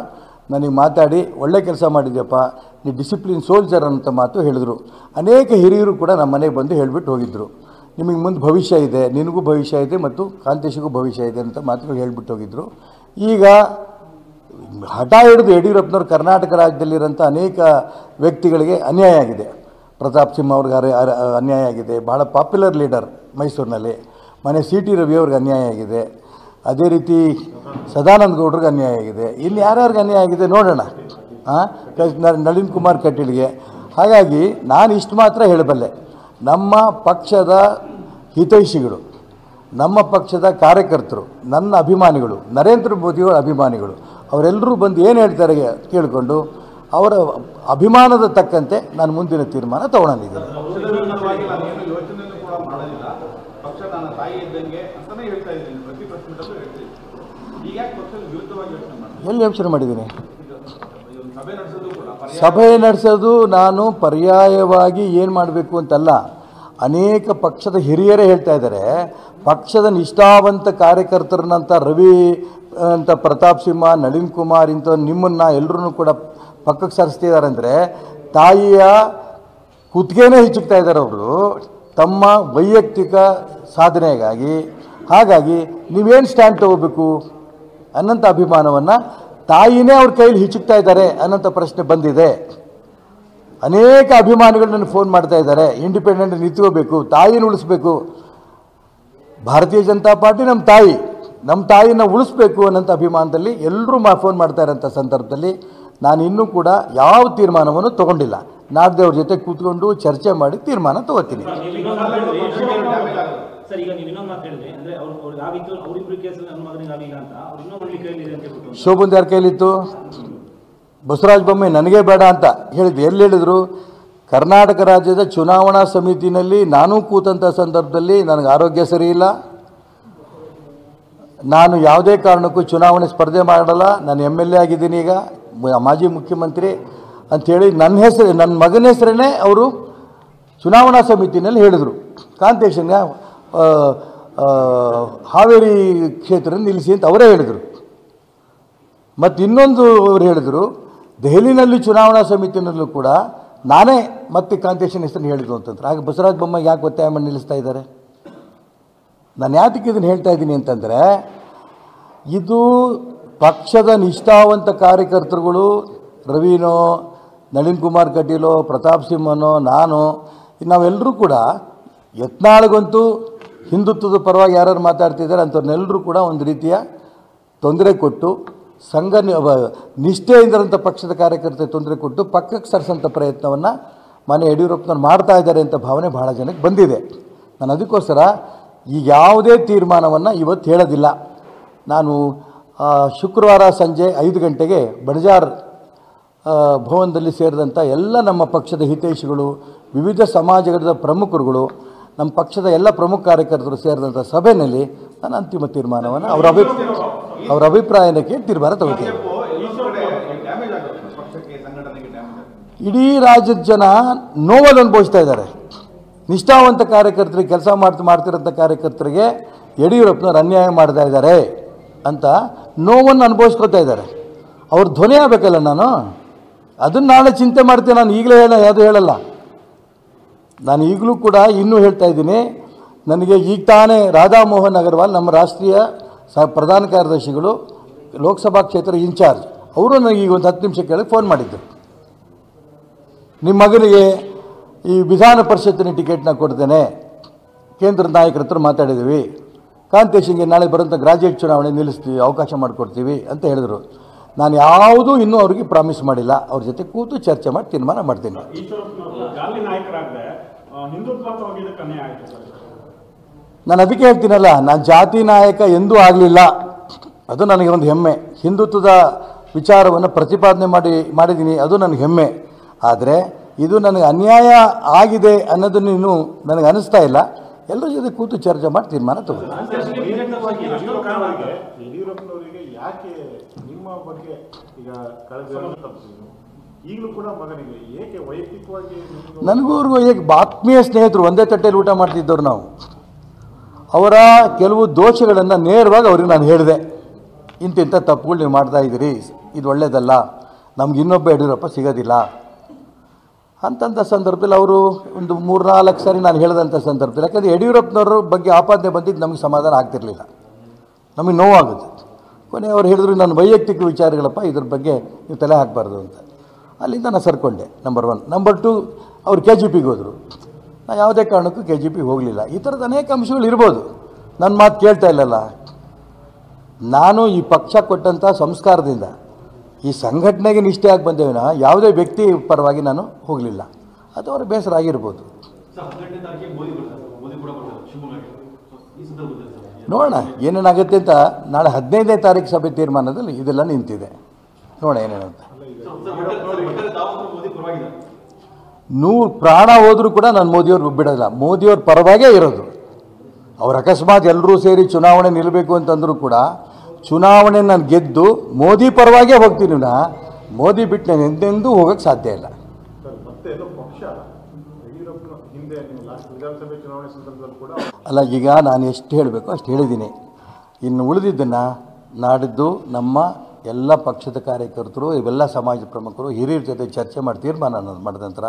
[SPEAKER 1] ನನಗೆ ಮಾತಾಡಿ ಒಳ್ಳೆ ಕೆಲಸ ಮಾಡಿದ್ಯಪ್ಪ, ನೀ ಡಿಸಿಪ್ಲಿನ್ ಸೋಲ್ಜರ್ ಅಂತ ಮಾತು ಹೇಳಿದರು. ಅನೇಕ ಹಿರಿಯರು ಕೂಡ ನಮ್ಮ ಮನೆಗೆ ಬಂದು ಹೇಳಿಬಿಟ್ಟು ಹೋಗಿದ್ದರು ನಿಮಗೆ ಮುಂದೆ ಭವಿಷ್ಯ ಇದೆ, ನಿನಗೂ ಭವಿಷ್ಯ ಇದೆ ಮತ್ತು ಕಾಂತೇಶಿಗೂ ಭವಿಷ್ಯ ಇದೆ ಅಂತ ಮಾತುಗಳು ಹೇಳಿಬಿಟ್ಟು ಹೋಗಿದ್ದರು ಈಗ ಹಠ ಹಿಡಿದು ಯಡಿಯೂರಪ್ಪನವ್ರು ಕರ್ನಾಟಕ ರಾಜ್ಯದಲ್ಲಿರೋಂಥ ಅನೇಕ ವ್ಯಕ್ತಿಗಳಿಗೆ ಅನ್ಯಾಯ ಆಗಿದೆ. ಪ್ರತಾಪ್ ಸಿಂಹ ಅವ್ರಿಗೆ ಅನ್ಯಾಯ ಆಗಿದೆ. ಭಾಳ ಪಾಪ್ಯುಲರ್ ಲೀಡರ್ ಮೈಸೂರಿನಲ್ಲಿ. ಮನೆ ಸಿ ಟಿ ರವಿ ಅವ್ರಿಗೆ ಅನ್ಯಾಯ ಆಗಿದೆ. ಅದೇ ರೀತಿ ಸದಾನಂದ ಗೌಡ್ರಿಗೆ ಅನ್ಯಾಯ ಆಗಿದೆ. ಇಲ್ಲಿ ಯಾರ್ಯಾರಿಗೆ ಅನ್ಯಾಯ ಆಗಿದೆ ನೋಡೋಣ. ಹಾಂ ನಳಿನ್ ಕುಮಾರ್ ಕಟೀಲ್ಗೆ. ಹಾಗಾಗಿ ನಾನು ಇಷ್ಟು ಮಾತ್ರ ಹೇಳಬಲ್ಲೆ. ನಮ್ಮ ಪಕ್ಷದ ಹಿತೈಷಿಗಳು, ನಮ್ಮ ಪಕ್ಷದ ಕಾರ್ಯಕರ್ತರು, ನನ್ನ ಅಭಿಮಾನಿಗಳು, ನರೇಂದ್ರ ಮೋದಿಯವರ ಅಭಿಮಾನಿಗಳು, ಅವರೆಲ್ಲರೂ ಬಂದು ಏನು ಹೇಳ್ತಾರೆ ಕೇಳಿಕೊಂಡು ಅವರ ಅಭಿಮಾನದ ತಕ್ಕಂತೆ ನಾನು ಮುಂದಿನ ತೀರ್ಮಾನ ತಗೊಳ್ಳಲಿದ್ದೇನೆ
[SPEAKER 5] ಪಕ್ಷದ ವಿರುದ್ಧವಾಗಿ ನಾನೇನು ಯೋಚನೆಯನ್ನು ಕೂಡ ಮಾಡೋದಿಲ್ಲ ಪಕ್ಷ ನನ್ನ ತಾಯಿ ಇದ್ದಂಗೆ ಅಂತಾನೆ ಹೇಳ್ತಾ ಇದ್ದೀನಿ. ಪ್ರತಿ ಪ್ರೆಸ್ ಮೀಟಲ್ಲೂ ಹೇಳ್ತೀನಿ ಈಗ ಯಾಕೆ ಪಕ್ಷದ ವಿರುದ್ಧವಾಗಿ ಯೋಚನೆ ಮಾಡಿ
[SPEAKER 1] ಎಲ್ಲಿ ಯೋಚನೆ ಮಾಡಿದ್ದೀನಿ
[SPEAKER 5] ಸಭೆ ನಡೆಸೋದು ಕೂಡ
[SPEAKER 1] ಸಭೆ ನಡೆಸೋದು ನಾನು ಪರ್ಯಾಯವಾಗಿ ಏನು ಮಾಡಬೇಕು ಅಂತಲ್ಲ ಅನೇಕ ಪಕ್ಷದ ಹಿರಿಯರೇ ಹೇಳ್ತಾ ಇದ್ದಾರೆ. ಪಕ್ಷದ ನಿಷ್ಠಾವಂತ ಕಾರ್ಯಕರ್ತರನ್ನಂಥ ರವಿ ಅಂತ ಪ್ರತಾಪ್ ಸಿಂಹ ನಳಿನ್ ಕುಮಾರ್ ಇಂಥ ನಿಮ್ಮನ್ನು ಎಲ್ಲರೂ ಕೂಡ ಪಕ್ಕಕ್ಕೆ ಸರಿಸ್ತಿದ್ದಾರೆ ಅಂದರೆ ತಾಯಿಯ ಕುತ್ತಿಗೆನೇ ಹೆಚ್ಚುಕ್ತಾ ಇದ್ದಾರೆ ಅವರು. ತಮ್ಮ ವೈಯಕ್ತಿಕ ಸಾಧನೆಗಾಗಿ. ಹಾಗಾಗಿ ನೀವೇನು ಸ್ಟ್ಯಾಂಡ್ ತಗೋಬೇಕು ಅನ್ನಂಥ ಅಭಿಮಾನವನ್ನು ತಾಯಿನೇ ಅವ್ರ ಕೈಲಿ ಹಿಚುಕ್ತಾ ಇದ್ದಾರೆ ಅನ್ನೋಂಥ ಪ್ರಶ್ನೆ ಬಂದಿದೆ. ಅನೇಕ ಅಭಿಮಾನಿಗಳು ನನಗೆ ಫೋನ್ ಮಾಡ್ತಾ ಇದ್ದಾರೆ. ಇಂಡಿಪೆಂಡೆಂಟ್ ನಿಂತ್ಕೋಬೇಕು, ತಾಯಿನ ಉಳಿಸ್ಬೇಕು. ಭಾರತೀಯ ಜನತಾ ಪಾರ್ಟಿ ನಮ್ಮ ತಾಯಿ ನಮ್ಮ ತಾಯಿನ ಉಳಿಸ್ಬೇಕು ಅನ್ನೋಂಥ ಅಭಿಮಾನದಲ್ಲಿ ಎಲ್ಲರೂ ಮಾ ಫೋನ್ ಮಾಡ್ತಾ ಇರೋಂಥ ಸಂದರ್ಭದಲ್ಲಿ ನಾನು ಇನ್ನೂ ಕೂಡ ಯಾವ ತೀರ್ಮಾನವನ್ನು ತಗೊಂಡಿಲ್ಲ. ನಾಡ್ದೇವ್ರ ಜೊತೆ ಕೂತ್ಕೊಂಡು ಚರ್ಚೆ ಮಾಡಿ ತೀರ್ಮಾನ ತಗೋತೀನಿ.
[SPEAKER 6] ಹೇಳಿದ್ರಿ
[SPEAKER 1] ಶೋಭನ್ ಯಾರ ಕೈಲಿತ್ತು? ಬಸವರಾಜ ಬೊಮ್ಮೆ ನನಗೆ ಬೇಡ ಅಂತ ಹೇಳಿದ್ದು ಎಲ್ಲಿ ಹೇಳಿದ್ರು? ಕರ್ನಾಟಕ ರಾಜ್ಯದ ಚುನಾವಣಾ ಸಮಿತಿನಲ್ಲಿ ನಾನು ಕೂತಂಥ ಸಂದರ್ಭದಲ್ಲಿ ನನಗೆ ಆರೋಗ್ಯ ಸರಿ ಇಲ್ಲ. ನಾನು ಯಾವುದೇ ಕಾರಣಕ್ಕೂ ಚುನಾವಣೆ ಸ್ಪರ್ಧೆ ಮಾಡಲ್ಲ. ನಾನು ಎಂ ಎಲ್ ಎ ಆಗಿದ್ದೀನಿ ಈಗ. ಮಾಜಿ ಮುಖ್ಯಮಂತ್ರಿ ಅಂಥೇಳಿ ನನ್ನ ಹೆಸರು ನನ್ನ ಮಗನ ಹೆಸರೇ ಅವರು ಚುನಾವಣಾ ಸಮಿತಿನಲ್ಲಿ ಹೇಳಿದರು. ಆ, ಹಾವೇರಿ ಕ್ಷೇತ್ರ ನಿಲ್ಲಿಸಿ ಅಂತ ಅವರೇ ಹೇಳಿದರು. ಮತ್ತು ಇನ್ನೊಂದು ಅವರು ಹೇಳಿದರು ದೆಹಲಿನಲ್ಲಿ ಚುನಾವಣಾ ಸಮಿತಿನಲ್ಲೂ ಕೂಡ ನಾನೇ ಮತ್ತೆ ಕಾಂತೇಶನ್ ಹೆಸರು ಹೇಳಿದ್ರು ಅಂತಂದ್ರೆ. ಹಾಗೆ ಬಸವರಾಜ ಬೊಮ್ಮಾಯಿ ಯಾಕೆ ಒತ್ತಾಯ ಮಾಡಿ ನಿಲ್ಲಿಸ್ತಾ ಇದ್ದಾರೆ? ನಾನು ಯಾತಕ್ಕೆ ಇದನ್ನು ಹೇಳ್ತಾ ಇದ್ದೀನಿ ಅಂತಂದರೆ ಇದು ಪಕ್ಷದ ನಿಷ್ಠಾವಂತ ಕಾರ್ಯಕರ್ತರುಗಳು ರವಿನೋ ನಳಿನ್ ಕುಮಾರ್ ಕಟೀಲು ಪ್ರತಾಪ್ ಸಿಂಹನು ನಾನು ನಾವೆಲ್ಲರೂ ಕೂಡ ಯತ್ನಾಳ್ಗಂತೂ ಹಿಂದುತ್ವದ ಪರವಾಗಿ ಯಾರ್ಯಾರು ಮಾತಾಡ್ತಿದ್ದಾರೆ ಅಂಥವ್ರನ್ನೆಲ್ಲರೂ ಕೂಡ ಒಂದು ರೀತಿಯ ತೊಂದರೆ ಕೊಟ್ಟು ಸಂಘ ನಿಷ್ಠೆ ಅವ- ಪಕ್ಷದ ಕಾರ್ಯಕರ್ತರಿಗೆ ತೊಂದರೆ ಕೊಟ್ಟು ಪಕ್ಕಕ್ಕೆ ಸರಿಸೋಂಥ ಪ್ರಯತ್ನವನ್ನು ಮನೆ ಯಡಿಯೂರಪ್ಪನವ್ರು ಮಾಡ್ತಾ ಇದ್ದಾರೆ ಅಂತ ಭಾವನೆ ಬಹಳ ಜನಕ್ಕೆ ಬಂದಿದೆ. ನಾನು ಅದಕ್ಕೋಸ್ಕರ ಈಗ ಯಾವುದೇ ತೀರ್ಮಾನವನ್ನು ಇವತ್ತು ಹೇಳೋದಿಲ್ಲ. ನಾನು ಶುಕ್ರವಾರ ಸಂಜೆ ಐದು ಗಂಟೆಗೆ ಬಡಜಾರ್ ಆ, ಭವನದಲ್ಲಿ ಸೇರಿದಂಥ ಎಲ್ಲ ನಮ್ಮ ಪಕ್ಷದ ಹಿತೈಷಿಗಳು, ವಿವಿಧ ಸಮಾಜಗಳ ಪ್ರಮುಖರುಗಳು, ನಮ್ಮ ಪಕ್ಷದ ಎಲ್ಲ ಪ್ರಮುಖ ಕಾರ್ಯಕರ್ತರು ಸೇರಿದಂಥ ಸಭೆಯಲ್ಲಿ ನಾನು ಅಂತಿಮ ತೀರ್ಮಾನವನ್ನು ಅವರ ಅಭಿ, ಅವರ ಅಭಿಪ್ರಾಯನ ಕೇಳಿ ತೀರ್ಮಾನ ತಗೋತೀನಿ ಇಡೀ ರಾಜ್ಯದ ಜನ ನೋವನ್ನು ಅನುಭವಿಸ್ತಾ ಇದ್ದಾರೆ. ನಿಷ್ಠಾವಂತ ಕಾರ್ಯಕರ್ತರಿಗೆ ಕೆಲಸ ಮಾಡ್ತಾ ಮಾಡ್ತಿರೋಂಥ ಕಾರ್ಯಕರ್ತರಿಗೆ ಯಡಿಯೂರಪ್ಪನವ್ರು ಅನ್ಯಾಯ ಮಾಡ್ತಾ ಇದ್ದಾರೆ ಅಂತ ನೋವನ್ನು ಅನುಭವಿಸ್ಕೊತಾ ಇದ್ದಾರೆ. ಅವ್ರ ಧ್ವನಿ ಆಗಬೇಕಲ್ಲ ನಾನು? ಅದನ್ನು ನಾಳೆ ಚಿಂತೆ ಮಾಡ್ತೇನೆ, ನಾನು ಈಗಲೇ ಹೇಳ, ಯಾವುದು ಹೇಳಲ್ಲ. ನಾನು ಈಗಲೂ ಕೂಡ ಇನ್ನೂ ಹೇಳ್ತಾ ಇದ್ದೀನಿ, ನನಗೆ ಈಗ ತಾನೇ ರಾಧಾಮೋಹನ್ ಅಗರ್ವಾಲ್ ನಮ್ಮ ರಾಷ್ಟ್ರೀಯ ಸ, ಪ್ರಧಾನ ಕಾರ್ಯದರ್ಶಿಗಳು, ಲೋಕಸಭಾ ಕ್ಷೇತ್ರ ಇನ್ಚಾರ್ಜ್, ಅವರು ನನಗೆ ಈಗ ಒಂದು ಹತ್ತು ನಿಮಿಷ ಕೇಳಕ್ಕೆ ಫೋನ್ ಮಾಡಿದ್ದರು ನಿಮ್ಮ ಮಗನಿಗೆ ಈ ವಿಧಾನ ಪರಿಷತ್ತಿನ ಟಿಕೆಟ್ನ ಕೊಡ್ತೇನೆ. ಕೇಂದ್ರ ನಾಯಕರ ಹತ್ರ ಮಾತಾಡಿದ್ದೀವಿ. ಕಾಂತೇಶಿಂಗೆ ನಾಳೆ ಬರೋಂಥ ಗ್ರಾಜ್ಯುಯೇಟ್ ಚುನಾವಣೆ ನಿಲ್ಲಿಸ್ತೀವಿ, ಅವಕಾಶ ಮಾಡಿಕೊಡ್ತೀವಿ ಅಂತ ಹೇಳಿದರು. ನಾನು ಯಾವುದೂ ಇನ್ನೂ ಅವ್ರಿಗೆ ಪ್ರಾಮಿಸ್ ಮಾಡಿಲ್ಲ. ಅವ್ರ ಜೊತೆ ಕೂತು ಚರ್ಚೆ ಮಾಡಿ ತೀರ್ಮಾನ ಮಾಡ್ತೀನಿ. ನಾನು ಅದಕ್ಕೆ ಹೇಳ್ತೀನಲ್ಲ ನಾನು ಜಾತಿ ನಾಯಕ ಎಂದೂ ಆಗಲಿಲ್ಲ. ಅದು ನನಗೆ ಒಂದು ಹೆಮ್ಮೆ. ಹಿಂದುತ್ವದ ವಿಚಾರವನ್ನು ಪ್ರತಿಪಾದನೆ ಮಾಡಿ ಮಾಡಿದ್ದೀನಿ ಅದು ನನಗೆ ಹೆಮ್ಮೆ. ಆದರೆ ಇದು ನನಗೆ ಅನ್ಯಾಯ ಆಗಿದೆ ಅನ್ನೋದನ್ನು ಇನ್ನೂ ನನಗೆ ಅನಿಸ್ತಾ ಇಲ್ಲ. ಎಲ್ಲರ ಜೊತೆ ಕೂತು ಚರ್ಚೆ ಮಾಡಿ ತೀರ್ಮಾನ ತಗೊಂಡು
[SPEAKER 4] ಯಡಿಯೂರಪ್ಪನವರಿಗೆ ಯಡಿಯೂರಪ್ಪನವರಿಗೆ ಯಾಕೆ ನಿಮ್ಮ ಬಗ್ಗೆ ಈಗ ಈಗಲೂ ಕೂಡ ಮಗನಿಗೆ ಏಕೆ ವೈಯಕ್ತಿಕವಾಗಿ
[SPEAKER 1] ನನಗೂ ಅವ್ರಿಗೂ ಹೇಗೆ ಆತ್ಮೀಯ ಸ್ನೇಹಿತರು ಒಂದೇ ತಟ್ಟೆಯಲ್ಲಿ ಊಟ ಮಾಡ್ತಿದ್ದವ್ರು ನಾವು. ಅವರ ಕೆಲವು ದೋಷಗಳನ್ನು ನೇರವಾಗಿ ಅವ್ರಿಗೆ ನಾನು ಹೇಳಿದೆ. ಇಂತಿಂಥ ತಪ್ಪುಗಳು ನೀವು ಮಾಡ್ತಾ ಇದ್ದೀರಿ. ಇದು ಒಳ್ಳೇದಲ್ಲ. ನಮ್ಗೆ ಇನ್ನೊಬ್ಬ ಯಡಿಯೂರಪ್ಪ ಸಿಗೋದಿಲ್ಲ. ಅಂತಂಥ ಸಂದರ್ಭದಲ್ಲಿ ಅವರು ಒಂದು ಮೂರು ನಾಲ್ಕು ಸಾರಿ ನಾನು ಹೇಳಿದಂಥ ಸಂದರ್ಭದಲ್ಲಿ. ಯಾಕಂದರೆ ಯಡಿಯೂರಪ್ಪನವ್ರ ಬಗ್ಗೆ ಆಪಾದನೆ ಬಂದಿದ್ದು ನಮಗೆ ಸಮಾಧಾನ ಆಗ್ತಿರಲಿಲ್ಲ. ನಮಗೆ ನೋವಾಗುತ್ತೆ. ಕೊನೆ ಅವ್ರು ಹೇಳಿದ್ರು, ನನ್ನ ವೈಯಕ್ತಿಕ ವಿಚಾರಗಳಪ್ಪ, ಇದ್ರ ಬಗ್ಗೆ ನೀವು ತಲೆ ಹಾಕಬಾರ್ದು ಅಂತ. ಅಲ್ಲಿಂದ ನಾನು ಸರ್ಕೊಂಡೆ ನಂಬರ್ ಒನ್ ನಂಬರ್ ಟು ಅವ್ರು ಕೆ ಜಿ ಪಿಗೆ ಹೋದರು. ನಾನು ಯಾವುದೇ ಕಾರಣಕ್ಕೂ ಕೆ ಜಿ ಪಿಗೆ ಹೋಗಲಿಲ್ಲ. ಈ ಥರದ ಅನೇಕ ಅಂಶಗಳು ಇರ್ಬೋದು. ನನ್ನ ಮಾತು ಕೇಳ್ತಾ ಇಲ್ಲಲ್ಲ. ನಾನು ಈ ಪಕ್ಷ ಕೊಟ್ಟಂಥ ಸಂಸ್ಕಾರದಿಂದ, ಈ ಸಂಘಟನೆಗೆ ನಿಷ್ಠೆಯಾಗಿ ಬಂದೇವಿನ ಯಾವುದೇ ವ್ಯಕ್ತಿ ಪರವಾಗಿ ನಾನು ಹೋಗಲಿಲ್ಲ. ಅದು ಅವರ ಬೇಸರ ಆಗಿರ್ಬೋದು. ನೋಡೋಣ, ಏನೇನಾಗುತ್ತೆ ಅಂತ ನಾಳೆ ಹದಿನೈದನೇ ತಾರೀಕು ಸಭೆ ತೀರ್ಮಾನದಲ್ಲಿ ಇದೆಲ್ಲ ನಿಂತಿದೆ. ನೋಡೋಣ ಅಂತ ನೂರು ಪ್ರಾಣ ಹೋದರೂ ಕೂಡ ನಾನು ಮೋದಿಯವ್ರು ಬಿಡೋಲ್ಲ ಮೋದಿಯವ್ರ ಪರವಾಗೇ ಇರೋದು. ಅವ್ರು ಅಕಸ್ಮಾತ್ ಎಲ್ಲರೂ ಸೇರಿ ಚುನಾವಣೆ ನಿಲ್ಲಬೇಕು ಅಂತಂದರೂ ಕೂಡ ಚುನಾವಣೆ ನಾನು ಗೆದ್ದು ಮೋದಿ ಪರವಾಗೇ ಹೋಗ್ತೀನಿ ನಾ. ಮೋದಿ ಬಿಟ್ಟು ನಾನು ಎಂದೆಂದೂ ಹೋಗೋಕ್ಕೆ ಸಾಧ್ಯ ಇಲ್ಲ
[SPEAKER 4] ಸರ್ ಮತ್ತೆ ಅದು ಪಕ್ಷ ಯಡಿಯೂರಪ್ಪನ ಹಿಂದೆ ನೀವು ಲಾಸ್ಟ್ ವಿಧಾನಸಭೆ ಚುನಾವಣೆ ಸಂದರ್ಭದಲ್ಲಿ ಕೂಡ
[SPEAKER 1] ಅಲ್ಲ ಈಗ ನಾನು ಎಷ್ಟು ಹೇಳಬೇಕು ಅಷ್ಟು ಹೇಳಿದ್ದೀನಿ. ಇನ್ನು ಉಳಿದಿದ್ದನ್ನು ನಾಡಿದ್ದು ನಮ್ಮ ಎಲ್ಲ ಪಕ್ಷದ ಕಾರ್ಯಕರ್ತರು ಇವೆಲ್ಲ ಸಮಾಜ ಪ್ರಮುಖರು ಹಿರಿಯರ ಜೊತೆ ಚರ್ಚೆ ಮಾಡಿ ತೀರ್ಮಾನ ಮಾಡಿದ ನಂತರ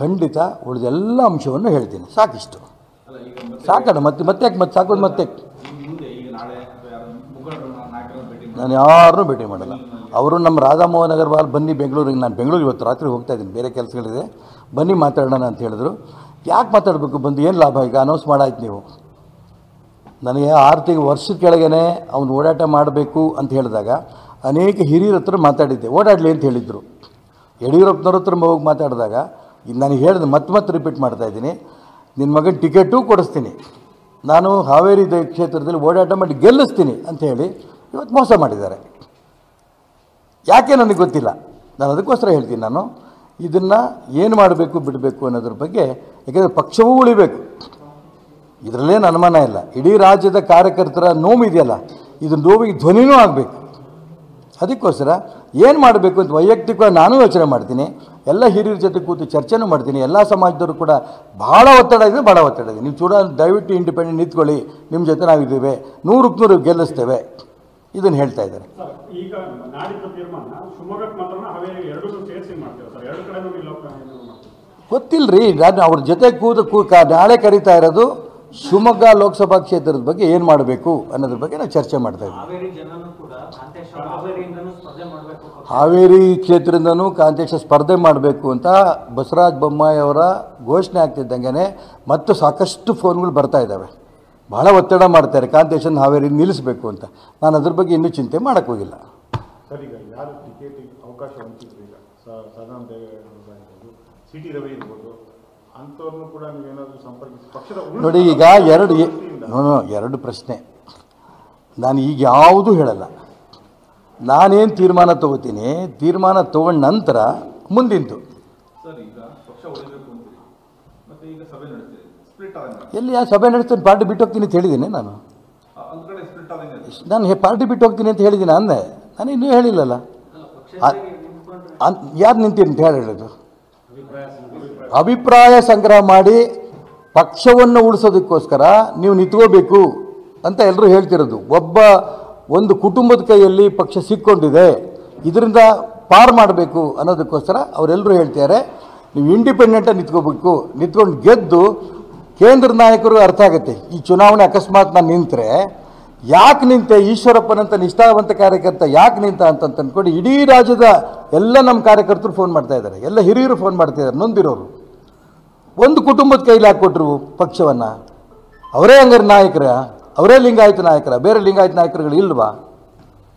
[SPEAKER 1] ಖಂಡಿತ ಉಳಿದ ಎಲ್ಲ ಅಂಶವನ್ನು ಹೇಳ್ತೀನಿ. ಸಾಕಿಷ್ಟು. ಸಾಕಣ ಮತ್ತೆ ಮತ್ತೆ ಯಾಕೆ ಮತ್ತೆ ಸಾಕೋದು ಮತ್ತೆ? ನಾನು ಯಾರನ್ನೂ ಭೇಟಿ ಮಾಡಲ್ಲ. ಅವರು ನಮ್ಮ ರಾಧಾಮೋಹನ್ ಅಗರ್ವಾಲ್ ಬನ್ನಿ ಬೆಂಗಳೂರಿಗೆ ನಾನು ಬೆಂಗಳೂರಿಗೆ ಇವತ್ತು ರಾತ್ರಿ ಹೋಗ್ತಾ ಇದ್ದೀನಿ. ಬೇರೆ ಕೆಲಸಗಳಿದೆ. ಬನ್ನಿ ಮಾತಾಡೋಣ ಅಂತ ಹೇಳಿದ್ರು. ಯಾಕೆ ಮಾತಾಡಬೇಕು ಬಂದು? ಏನು ಲಾಭ? ಈಗ ಅನೌನ್ಸ್ ಮಾಡಾಯ್ತು ನೀವು. ನನಗೆ ಆರು ತಿಂಗಳು ವರ್ಷದ ಕೆಳಗೇ ಅವ್ನು ಓಡಾಟ ಮಾಡಬೇಕು ಅಂತ ಹೇಳಿದಾಗ ಅನೇಕ ಹಿರಿಯರ ಹತ್ರ ಮಾತಾಡಿದ್ದೆ. ಓಡಾಡಲಿ ಅಂತ ಹೇಳಿದರು. ಯಡಿಯೂರಪ್ಪನವ್ರ ಹತ್ರ ಹೋಗಿ ಮಾತಾಡಿದಾಗ ನಾನು ಹೇಳಿದೆ ಮತ್ತೆ ಮತ್ತೆ ರಿಪೀಟ್ ಮಾಡ್ತಾ ಇದ್ದೀನಿ. ನಿನ್ನ ಮಗನ ಟಿಕೆಟು ಕೊಡಿಸ್ತೀನಿ. ನಾನು ಹಾವೇರಿ ಕ್ಷೇತ್ರದಲ್ಲಿ ಓಡಾಟ ಮಾಡಿ ಗೆಲ್ಲಿಸ್ತೀನಿ ಅಂತ ಹೇಳಿ ಇವತ್ತು ಮೋಸ ಮಾಡಿದ್ದಾರೆ. ಯಾಕೆ ನನಗೆ ಗೊತ್ತಿಲ್ಲ? ನಾನು ಅದಕ್ಕೋಸ್ಕರ ಹೇಳ್ತೀನಿ ನಾನು. ಇದನ್ನು ಏನು ಮಾಡಬೇಕು ಬಿಡಬೇಕು ಅನ್ನೋದ್ರ ಬಗ್ಗೆ, ಯಾಕೆಂದರೆ ಪಕ್ಷವೂ ಉಳಿಬೇಕು. ಇದರಲ್ಲೇನು ಅನುಮಾನ ಇಲ್ಲ. ಇಡೀ ರಾಜ್ಯದ ಕಾರ್ಯಕರ್ತರ ನೋವು ಇದೆಯಲ್ಲ ಇದು ನೋವಿಗೆ ಧ್ವನಿನೂ ಆಗಬೇಕು. ಅದಕ್ಕೋಸ್ಕರ ಏನು ಮಾಡಬೇಕು ಅಂತ ವೈಯಕ್ತಿಕವಾಗಿ ನಾನು ಯೋಚನೆ ಮಾಡ್ತೀನಿ. ಎಲ್ಲ ಹಿರಿಯರ ಜೊತೆ ಕೂತು ಚರ್ಚೆನೂ ಮಾಡ್ತೀನಿ. ಎಲ್ಲ ಸಮಾಜದವರು ಕೂಡ ಭಾಳ ಒತ್ತಡ ಇದೆ ಭಾಳ ಒತ್ತಡ ಇದೆ. ನೀವು ಚೂಡ ದಯವಿಟ್ಟು ಇಂಡಿಪೆಂಡೆಂಟ್ ನಿಂತ್ಕೊಳ್ಳಿ. ನಿಮ್ಮ ಜೊತೆ ನಾವಿದ್ದೇವೆ. ನೂರಕ್ಕೆ ನೂರು ಗೆಲ್ಲಿಸ್ತೇವೆ. ಇದನ್ನು ಹೇಳ್ತಾ ಇದ್ದಾರೆ.
[SPEAKER 2] ಸರ್ ಈಗ ನಾಡಿದ್ದು ತೀರ್ಮಾನ ಶಿವಮೊಗ್ಗಕ್ಕೆ ಮಾತ್ರ ಹಾವೇರಿ ಎರಡೂ ಸೇರಿಸಿ ಮಾಡ್ತೀವಿ ಸರ್. ಎರಡು ಕಡೆನೂ ನಿಲ್ಲೋ ಇದು ಮಾಡ್ತೀವಿ?
[SPEAKER 1] ಗೊತ್ತಿಲ್ಲರಿ ನಾನು ಅವ್ರ ಜೊತೆ ಕೂದ ಕೂ ನಾಳೆ ಕರೀತಾ ಇರೋದು ಶಿವಮೊಗ್ಗ ಲೋಕಸಭಾ ಕ್ಷೇತ್ರದ ಬಗ್ಗೆ ಏನು ಮಾಡಬೇಕು ಅನ್ನೋದ್ರ ಬಗ್ಗೆ ನಾವು ಚರ್ಚೆ ಮಾಡ್ತಾ ಇದ್ದೀವಿ.
[SPEAKER 3] ಹಾವೇರಿ ಜನನು ಕೂಡ ಕಾಂತೇಶ್ ಸ್ಪರ್ಧೆ ಮಾಡಬೇಕು
[SPEAKER 1] ಹಾವೇರಿ ಕ್ಷೇತ್ರದಿಂದನೂ ಕಾಂತೇಶ ಸ್ಪರ್ಧೆ ಮಾಡಬೇಕು ಅಂತ ಬಸವರಾಜ ಬೊಮ್ಮಾಯಿ ಅವರ ಘೋಷಣೆ ಆಗ್ತಿದ್ದಂಗೆ ಮತ್ತು ಸಾಕಷ್ಟು ಫೋನ್ಗಳು ಬರ್ತಾ ಇದ್ದಾವೆ. ಭಾಳ ಒತ್ತಡ ಮಾಡ್ತಾರೆ. ಕಾಂತೇಶನ್ ಹಾವೇರಿ ನಿಲ್ಲಿಸಬೇಕು ಅಂತ. ನಾನು ಅದ್ರ ಬಗ್ಗೆ ಇನ್ನೂ ಚಿಂತೆ ಮಾಡೋಕ್ಕೆ ಹೋಗಿಲ್ಲ.
[SPEAKER 4] ಸರ್ ಯಾರು ಟಿಕೆಟಿಗೆ ಅವಕಾಶ ವಂಚಿತರು ಈಗ? ಸ- ಸದಾನಂದ ದೇವೇಗೌಡ ಇರ್ಬೋದು ರವಿ ಇರ್ಬೋದು ಅಂಥವ್ರನ್ನು ಕೂಡ ನೀವೇನಾದರೂ ಸಂಪರ್ಕಿಸಿ. ಪಕ್ಷದ
[SPEAKER 1] ನೋಡಿ ಈಗ ಎರಡು ಎರಡು ಪ್ರಶ್ನೆ. ನಾನು ಈಗ ಯಾವುದೂ ಹೇಳಲ್ಲ. ನಾನೇನು ತೀರ್ಮಾನ ತಗೋತೀನಿ? ತೀರ್ಮಾನ ತಗೊಂಡ ನಂತರ ಮುಂದಿಂತು
[SPEAKER 5] ಸರ್ ಈಗ ಪಕ್ಷ ಉಳಿಬೇಕು ಅಂತೀರಿ ಮತ್ತೆ ಈಗ ಸಭೆ ನಡೆಸ್ತೀರಿ ಸ್ಪ್ಲಿಟ್ ಆದಂಗೆ
[SPEAKER 1] ಎಲ್ಲಿ ಆ ಸಭೆ ನಡೆಸ್ತೀನಿ, ಪಾರ್ಟಿ ಬಿಟ್ಟು ಹೋಗ್ತೀನಿ ಅಂತ ಹೇಳಿದ್ದೀನಿ ನಾನು. ನಾನು ಪಾರ್ಟಿ ಬಿಟ್ಟು ಹೋಗ್ತೀನಿ ಅಂತ ಹೇಳಿದ್ದೀನಿ ಅಂದೆ. ನಾನು ಇನ್ನೂ ಹೇಳಿಲ್ಲಲ್ಲ. ಯಾರು ನಿಂತೀನಿ ಅಂತ ಹೇಳಿ ಹೇಳೋದು. ಅಭಿಪ್ರಾಯ ಸಂಗ್ರಹ ಮಾಡಿ ಪಕ್ಷವನ್ನು ಉಳಿಸೋದಕ್ಕೋಸ್ಕರ ನೀವು ನಿಂತ್ಕೋಬೇಕು ಅಂತ ಎಲ್ಲರೂ ಹೇಳ್ತಿರೋದು. ಒಬ್ಬ ಒಂದು ಕುಟುಂಬದ ಕೈಯಲ್ಲಿ ಪಕ್ಷ ಸಿಕ್ಕೊಂಡಿದೆ, ಇದರಿಂದ ಪಾರ್ ಮಾಡಬೇಕು ಅನ್ನೋದಕ್ಕೋಸ್ಕರ ಅವರೆಲ್ಲರೂ ಹೇಳ್ತಾರೆ ನೀವು ಇಂಡಿಪೆಂಡೆಂಟಾಗಿ ನಿಂತ್ಕೋಬೇಕು. ನಿಂತ್ಕೊಂಡು ಗೆದ್ದು ಕೇಂದ್ರ ನಾಯಕರು ಅರ್ಥ ಆಗುತ್ತೆ. ಈ ಚುನಾವಣೆ ಅಕಸ್ಮಾತ್ ನಾನು ನಿಂತರೆ ಯಾಕೆ ನಿಂತೆ ಈಶ್ವರಪ್ಪನಂತ ನಿಷ್ಠಾವಂತ ಕಾರ್ಯಕರ್ತ ಯಾಕೆ ನಿಂತ ಅಂತ ಅಂದ್ಕೊಂಡು ಇಡೀ ರಾಜ್ಯದ ಎಲ್ಲ ನಮ್ಮ ಕಾರ್ಯಕರ್ತರು ಫೋನ್ ಮಾಡ್ತಾ ಇದ್ದಾರೆ. ಎಲ್ಲ ಹಿರಿಯರು ಫೋನ್ ಮಾಡ್ತಾ ಇದ್ದಾರೆ. ನೊಂದಿರೋರು. ಒಂದು ಕುಟುಂಬದ ಕೈಲಿ ಹಾಕ್ಕೊಟ್ರು ಪಕ್ಷವನ್ನು? ಅವರೇ ಹಂಗಾರೆ ನಾಯಕರ? ಅವರೇ ಲಿಂಗಾಯತ ನಾಯಕರ? ಬೇರೆ ಲಿಂಗಾಯತ ನಾಯಕರುಗಳು ಇಲ್ವಾ?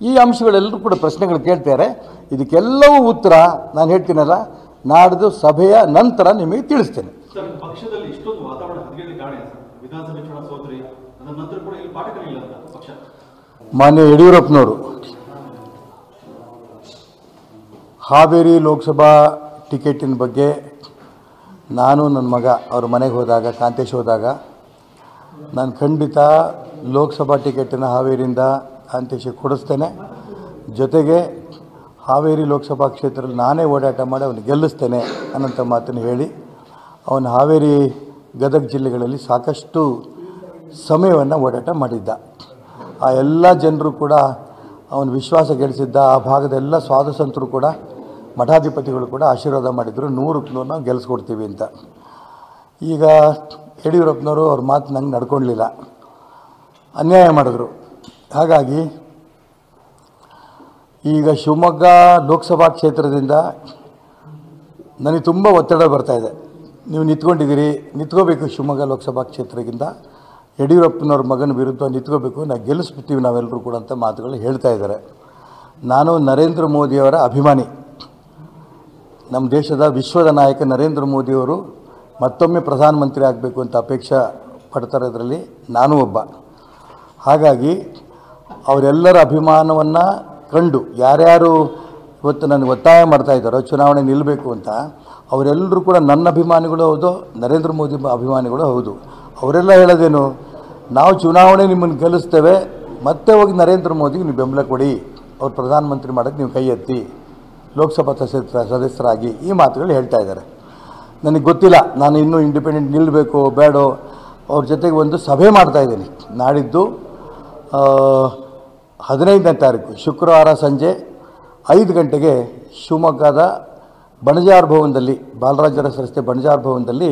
[SPEAKER 1] ಈ ಅಂಶಗಳೆಲ್ಲರೂ ಕೂಡ ಪ್ರಶ್ನೆಗಳು ಕೇಳ್ತಾರೆ ಇದಕ್ಕೆಲ್ಲವೂ ಉತ್ತರ ನಾನು ಹೇಳ್ತೀನಲ್ಲ, ನಾಡ್ದು ಸಭೆಯ ನಂತರ ನಿಮಗೆ ತಿಳಿಸ್ತೇನೆ.
[SPEAKER 7] ಸರ್ ಪಕ್ಷದಲ್ಲಿ ಇಷ್ಟೊಂದು ವಾತಾವರಣ ಹದಗೆಡ್ಲಿ ಕಾರಣ ಸರ್? ವಿಧಾನಸಭೆ ಚುನಾವಣೆ ಸೋತ್ರಿ, ಅದರ ನಂತರ ಕೂಡ ಇಲ್ಲಿ ಪಾಠ ಕಲಿಯಿಲ್ಲ ಅಂತ ಪಕ್ಷ.
[SPEAKER 1] ಮಾನ್ಯ ಯಡಿಯೂರಪ್ಪನವರು, ಹಾವೇರಿ ಲೋಕಸಭಾ ಟಿಕೆಟಿನ ಬಗ್ಗೆ ನಾನು ನನ್ನ ಮಗ, ಅವ್ರ ಮನೆಗೆ ಹೋದಾಗ, ಕಾಂತೇಶ್ ಹೋದಾಗ, ನಾನು ಖಂಡಿತ ಲೋಕಸಭಾ ಟಿಕೆಟನ್ನು ಹಾವೇರಿಯಿಂದ ಕಾಂತೇಶಿಗೆ ಕೊಡಿಸ್ತೇನೆ. ಜೊತೆಗೆ ಹಾವೇರಿ ಲೋಕಸಭಾ ಕ್ಷೇತ್ರದಲ್ಲಿ ನಾನೇ ಓಡಾಟ ಮಾಡಿ ಅವನು ಗೆಲ್ಲಿಸ್ತೇನೆ ಅನ್ನೋಂಥ ಮಾತನ್ನು ಹೇಳಿ ಅವನು ಹಾವೇರಿ ಗದಗ ಜಿಲ್ಲೆಗಳಲ್ಲಿ ಸಾಕಷ್ಟು ಸಮಯವನ್ನು ಓಡಾಟ ಮಾಡಿದ್ದ. ಆ ಎಲ್ಲ ಜನರು ಕೂಡ ಅವನು ವಿಶ್ವಾಸ ಗೆಲ್ಲಿಸಿದ್ದ ಆ ಭಾಗದ ಎಲ್ಲ ಸ್ವಾದಸಂತರು ಕೂಡ, ಮಠಾಧಿಪತಿಗಳು ಕೂಡ ಆಶೀರ್ವಾದ ಮಾಡಿದರು. ನೂರಕ್ಕೆ ನೂರು ನಾವು ಗೆಲ್ಲಿಸ್ಕೊಡ್ತೀವಿ ಅಂತ. ಈಗ ಯಡಿಯೂರಪ್ಪನವರು ಅವ್ರ ಮಾತು ನಂಗೆ ನಡ್ಕೊಳ್ಲಿಲ್ಲ. ಅನ್ಯಾಯ ಮಾಡಿದ್ರು. ಹಾಗಾಗಿ ಈಗ ಶಿವಮೊಗ್ಗ ಲೋಕಸಭಾ ಕ್ಷೇತ್ರದಿಂದ ನನಗೆ ತುಂಬ ಒತ್ತಡ ಬರ್ತಾ ಇದೆ. ನೀವು ನಿಂತ್ಕೊಂಡಿದ್ದೀರಿ, ನಿಂತ್ಕೋಬೇಕು ಶಿವಮೊಗ್ಗ ಲೋಕಸಭಾ ಕ್ಷೇತ್ರದಿಂದ. ಯಡಿಯೂರಪ್ಪನವ್ರ ಮಗನ ವಿರುದ್ಧ ನಿಂತ್ಕೋಬೇಕು ನಾವು ಗೆಲ್ಲಿಸ್ಬಿಡ್ತೀವಿ ನಾವೆಲ್ಲರೂ ಕೂಡ ಅಂತ ಮಾತುಗಳು ಹೇಳ್ತಾ ಇದ್ದಾರೆ. ನಾನು ನರೇಂದ್ರ ಮೋದಿಯವರ ಅಭಿಮಾನಿ. ನಮ್ಮ ದೇಶದ ವಿಶ್ವದ ನಾಯಕ ನರೇಂದ್ರ ಮೋದಿಯವರು ಮತ್ತೊಮ್ಮೆ ಪ್ರಧಾನಮಂತ್ರಿ ಆಗಬೇಕು ಅಂತ ಅಪೇಕ್ಷೆ ಪಡ್ತಾರೆ ಅದರಲ್ಲಿ ನಾನು ಒಬ್ಬ. ಹಾಗಾಗಿ ಅವರೆಲ್ಲರ ಅಭಿಮಾನವನ್ನು ಕಂಡು, ಯಾರ್ಯಾರು ಇವತ್ತು ನನಗೆ ಒತ್ತಾಯ ಮಾಡ್ತಾ ಇದ್ದಾರೋ, ಚುನಾವಣೆ ನಿಲ್ಲಬೇಕು ಅಂತ ಅವರೆಲ್ಲರೂ ಕೂಡ ನನ್ನ ಅಭಿಮಾನಿಗಳು ಹೌದು, ನರೇಂದ್ರ ಮೋದಿ ಅಭಿಮಾನಿಗಳು ಹೌದು. ಅವರೆಲ್ಲ ಹೇಳೋದೇನು, ನಾವು ಚುನಾವಣೆ ನಿಮ್ಮನ್ನು ಗೆಲ್ಲಿಸ್ತೇವೆ, ಮತ್ತೆ ಹೋಗಿ ನರೇಂದ್ರ ಮೋದಿಗೆ ನೀವು ಬೆಂಬಲ ಕೊಡಿ, ಅವ್ರು ಪ್ರಧಾನಮಂತ್ರಿ ಮಾಡೋಕ್ಕೆ ನೀವು ಕೈ ಎತ್ತಿ, ಲೋಕಸಭಾ ಸದಸ್ಯ ಸದಸ್ಯರಾಗಿ ಈ ಮಾತುಗಳು ಹೇಳ್ತಾ ಇದ್ದಾರೆ. ನನಗೆ ಗೊತ್ತಿಲ್ಲ, ನಾನು ಇನ್ನೂ ಇಂಡಿಪೆಂಡೆಂಟ್ ನಿಲ್ಲಬೇಕು ಬೇಡೋ, ಅವ್ರ ಜೊತೆಗೆ ಒಂದು ಸಭೆ ಮಾಡ್ತಾ ಇದ್ದೀನಿ. ನಾಡಿದ್ದು ಹದಿನೈದನೇ ತಾರೀಕು, ಶುಕ್ರವಾರ ಸಂಜೆ ಐದು ಗಂಟೆಗೆ ಶಿವಮೊಗ್ಗದ ಬಣಜಾರ್ ಭವನದಲ್ಲಿ ಬಾಲರಾಜರ ಸಂಸ್ಥೆ ಬಣಜಾರ್ ಭವನದಲ್ಲಿ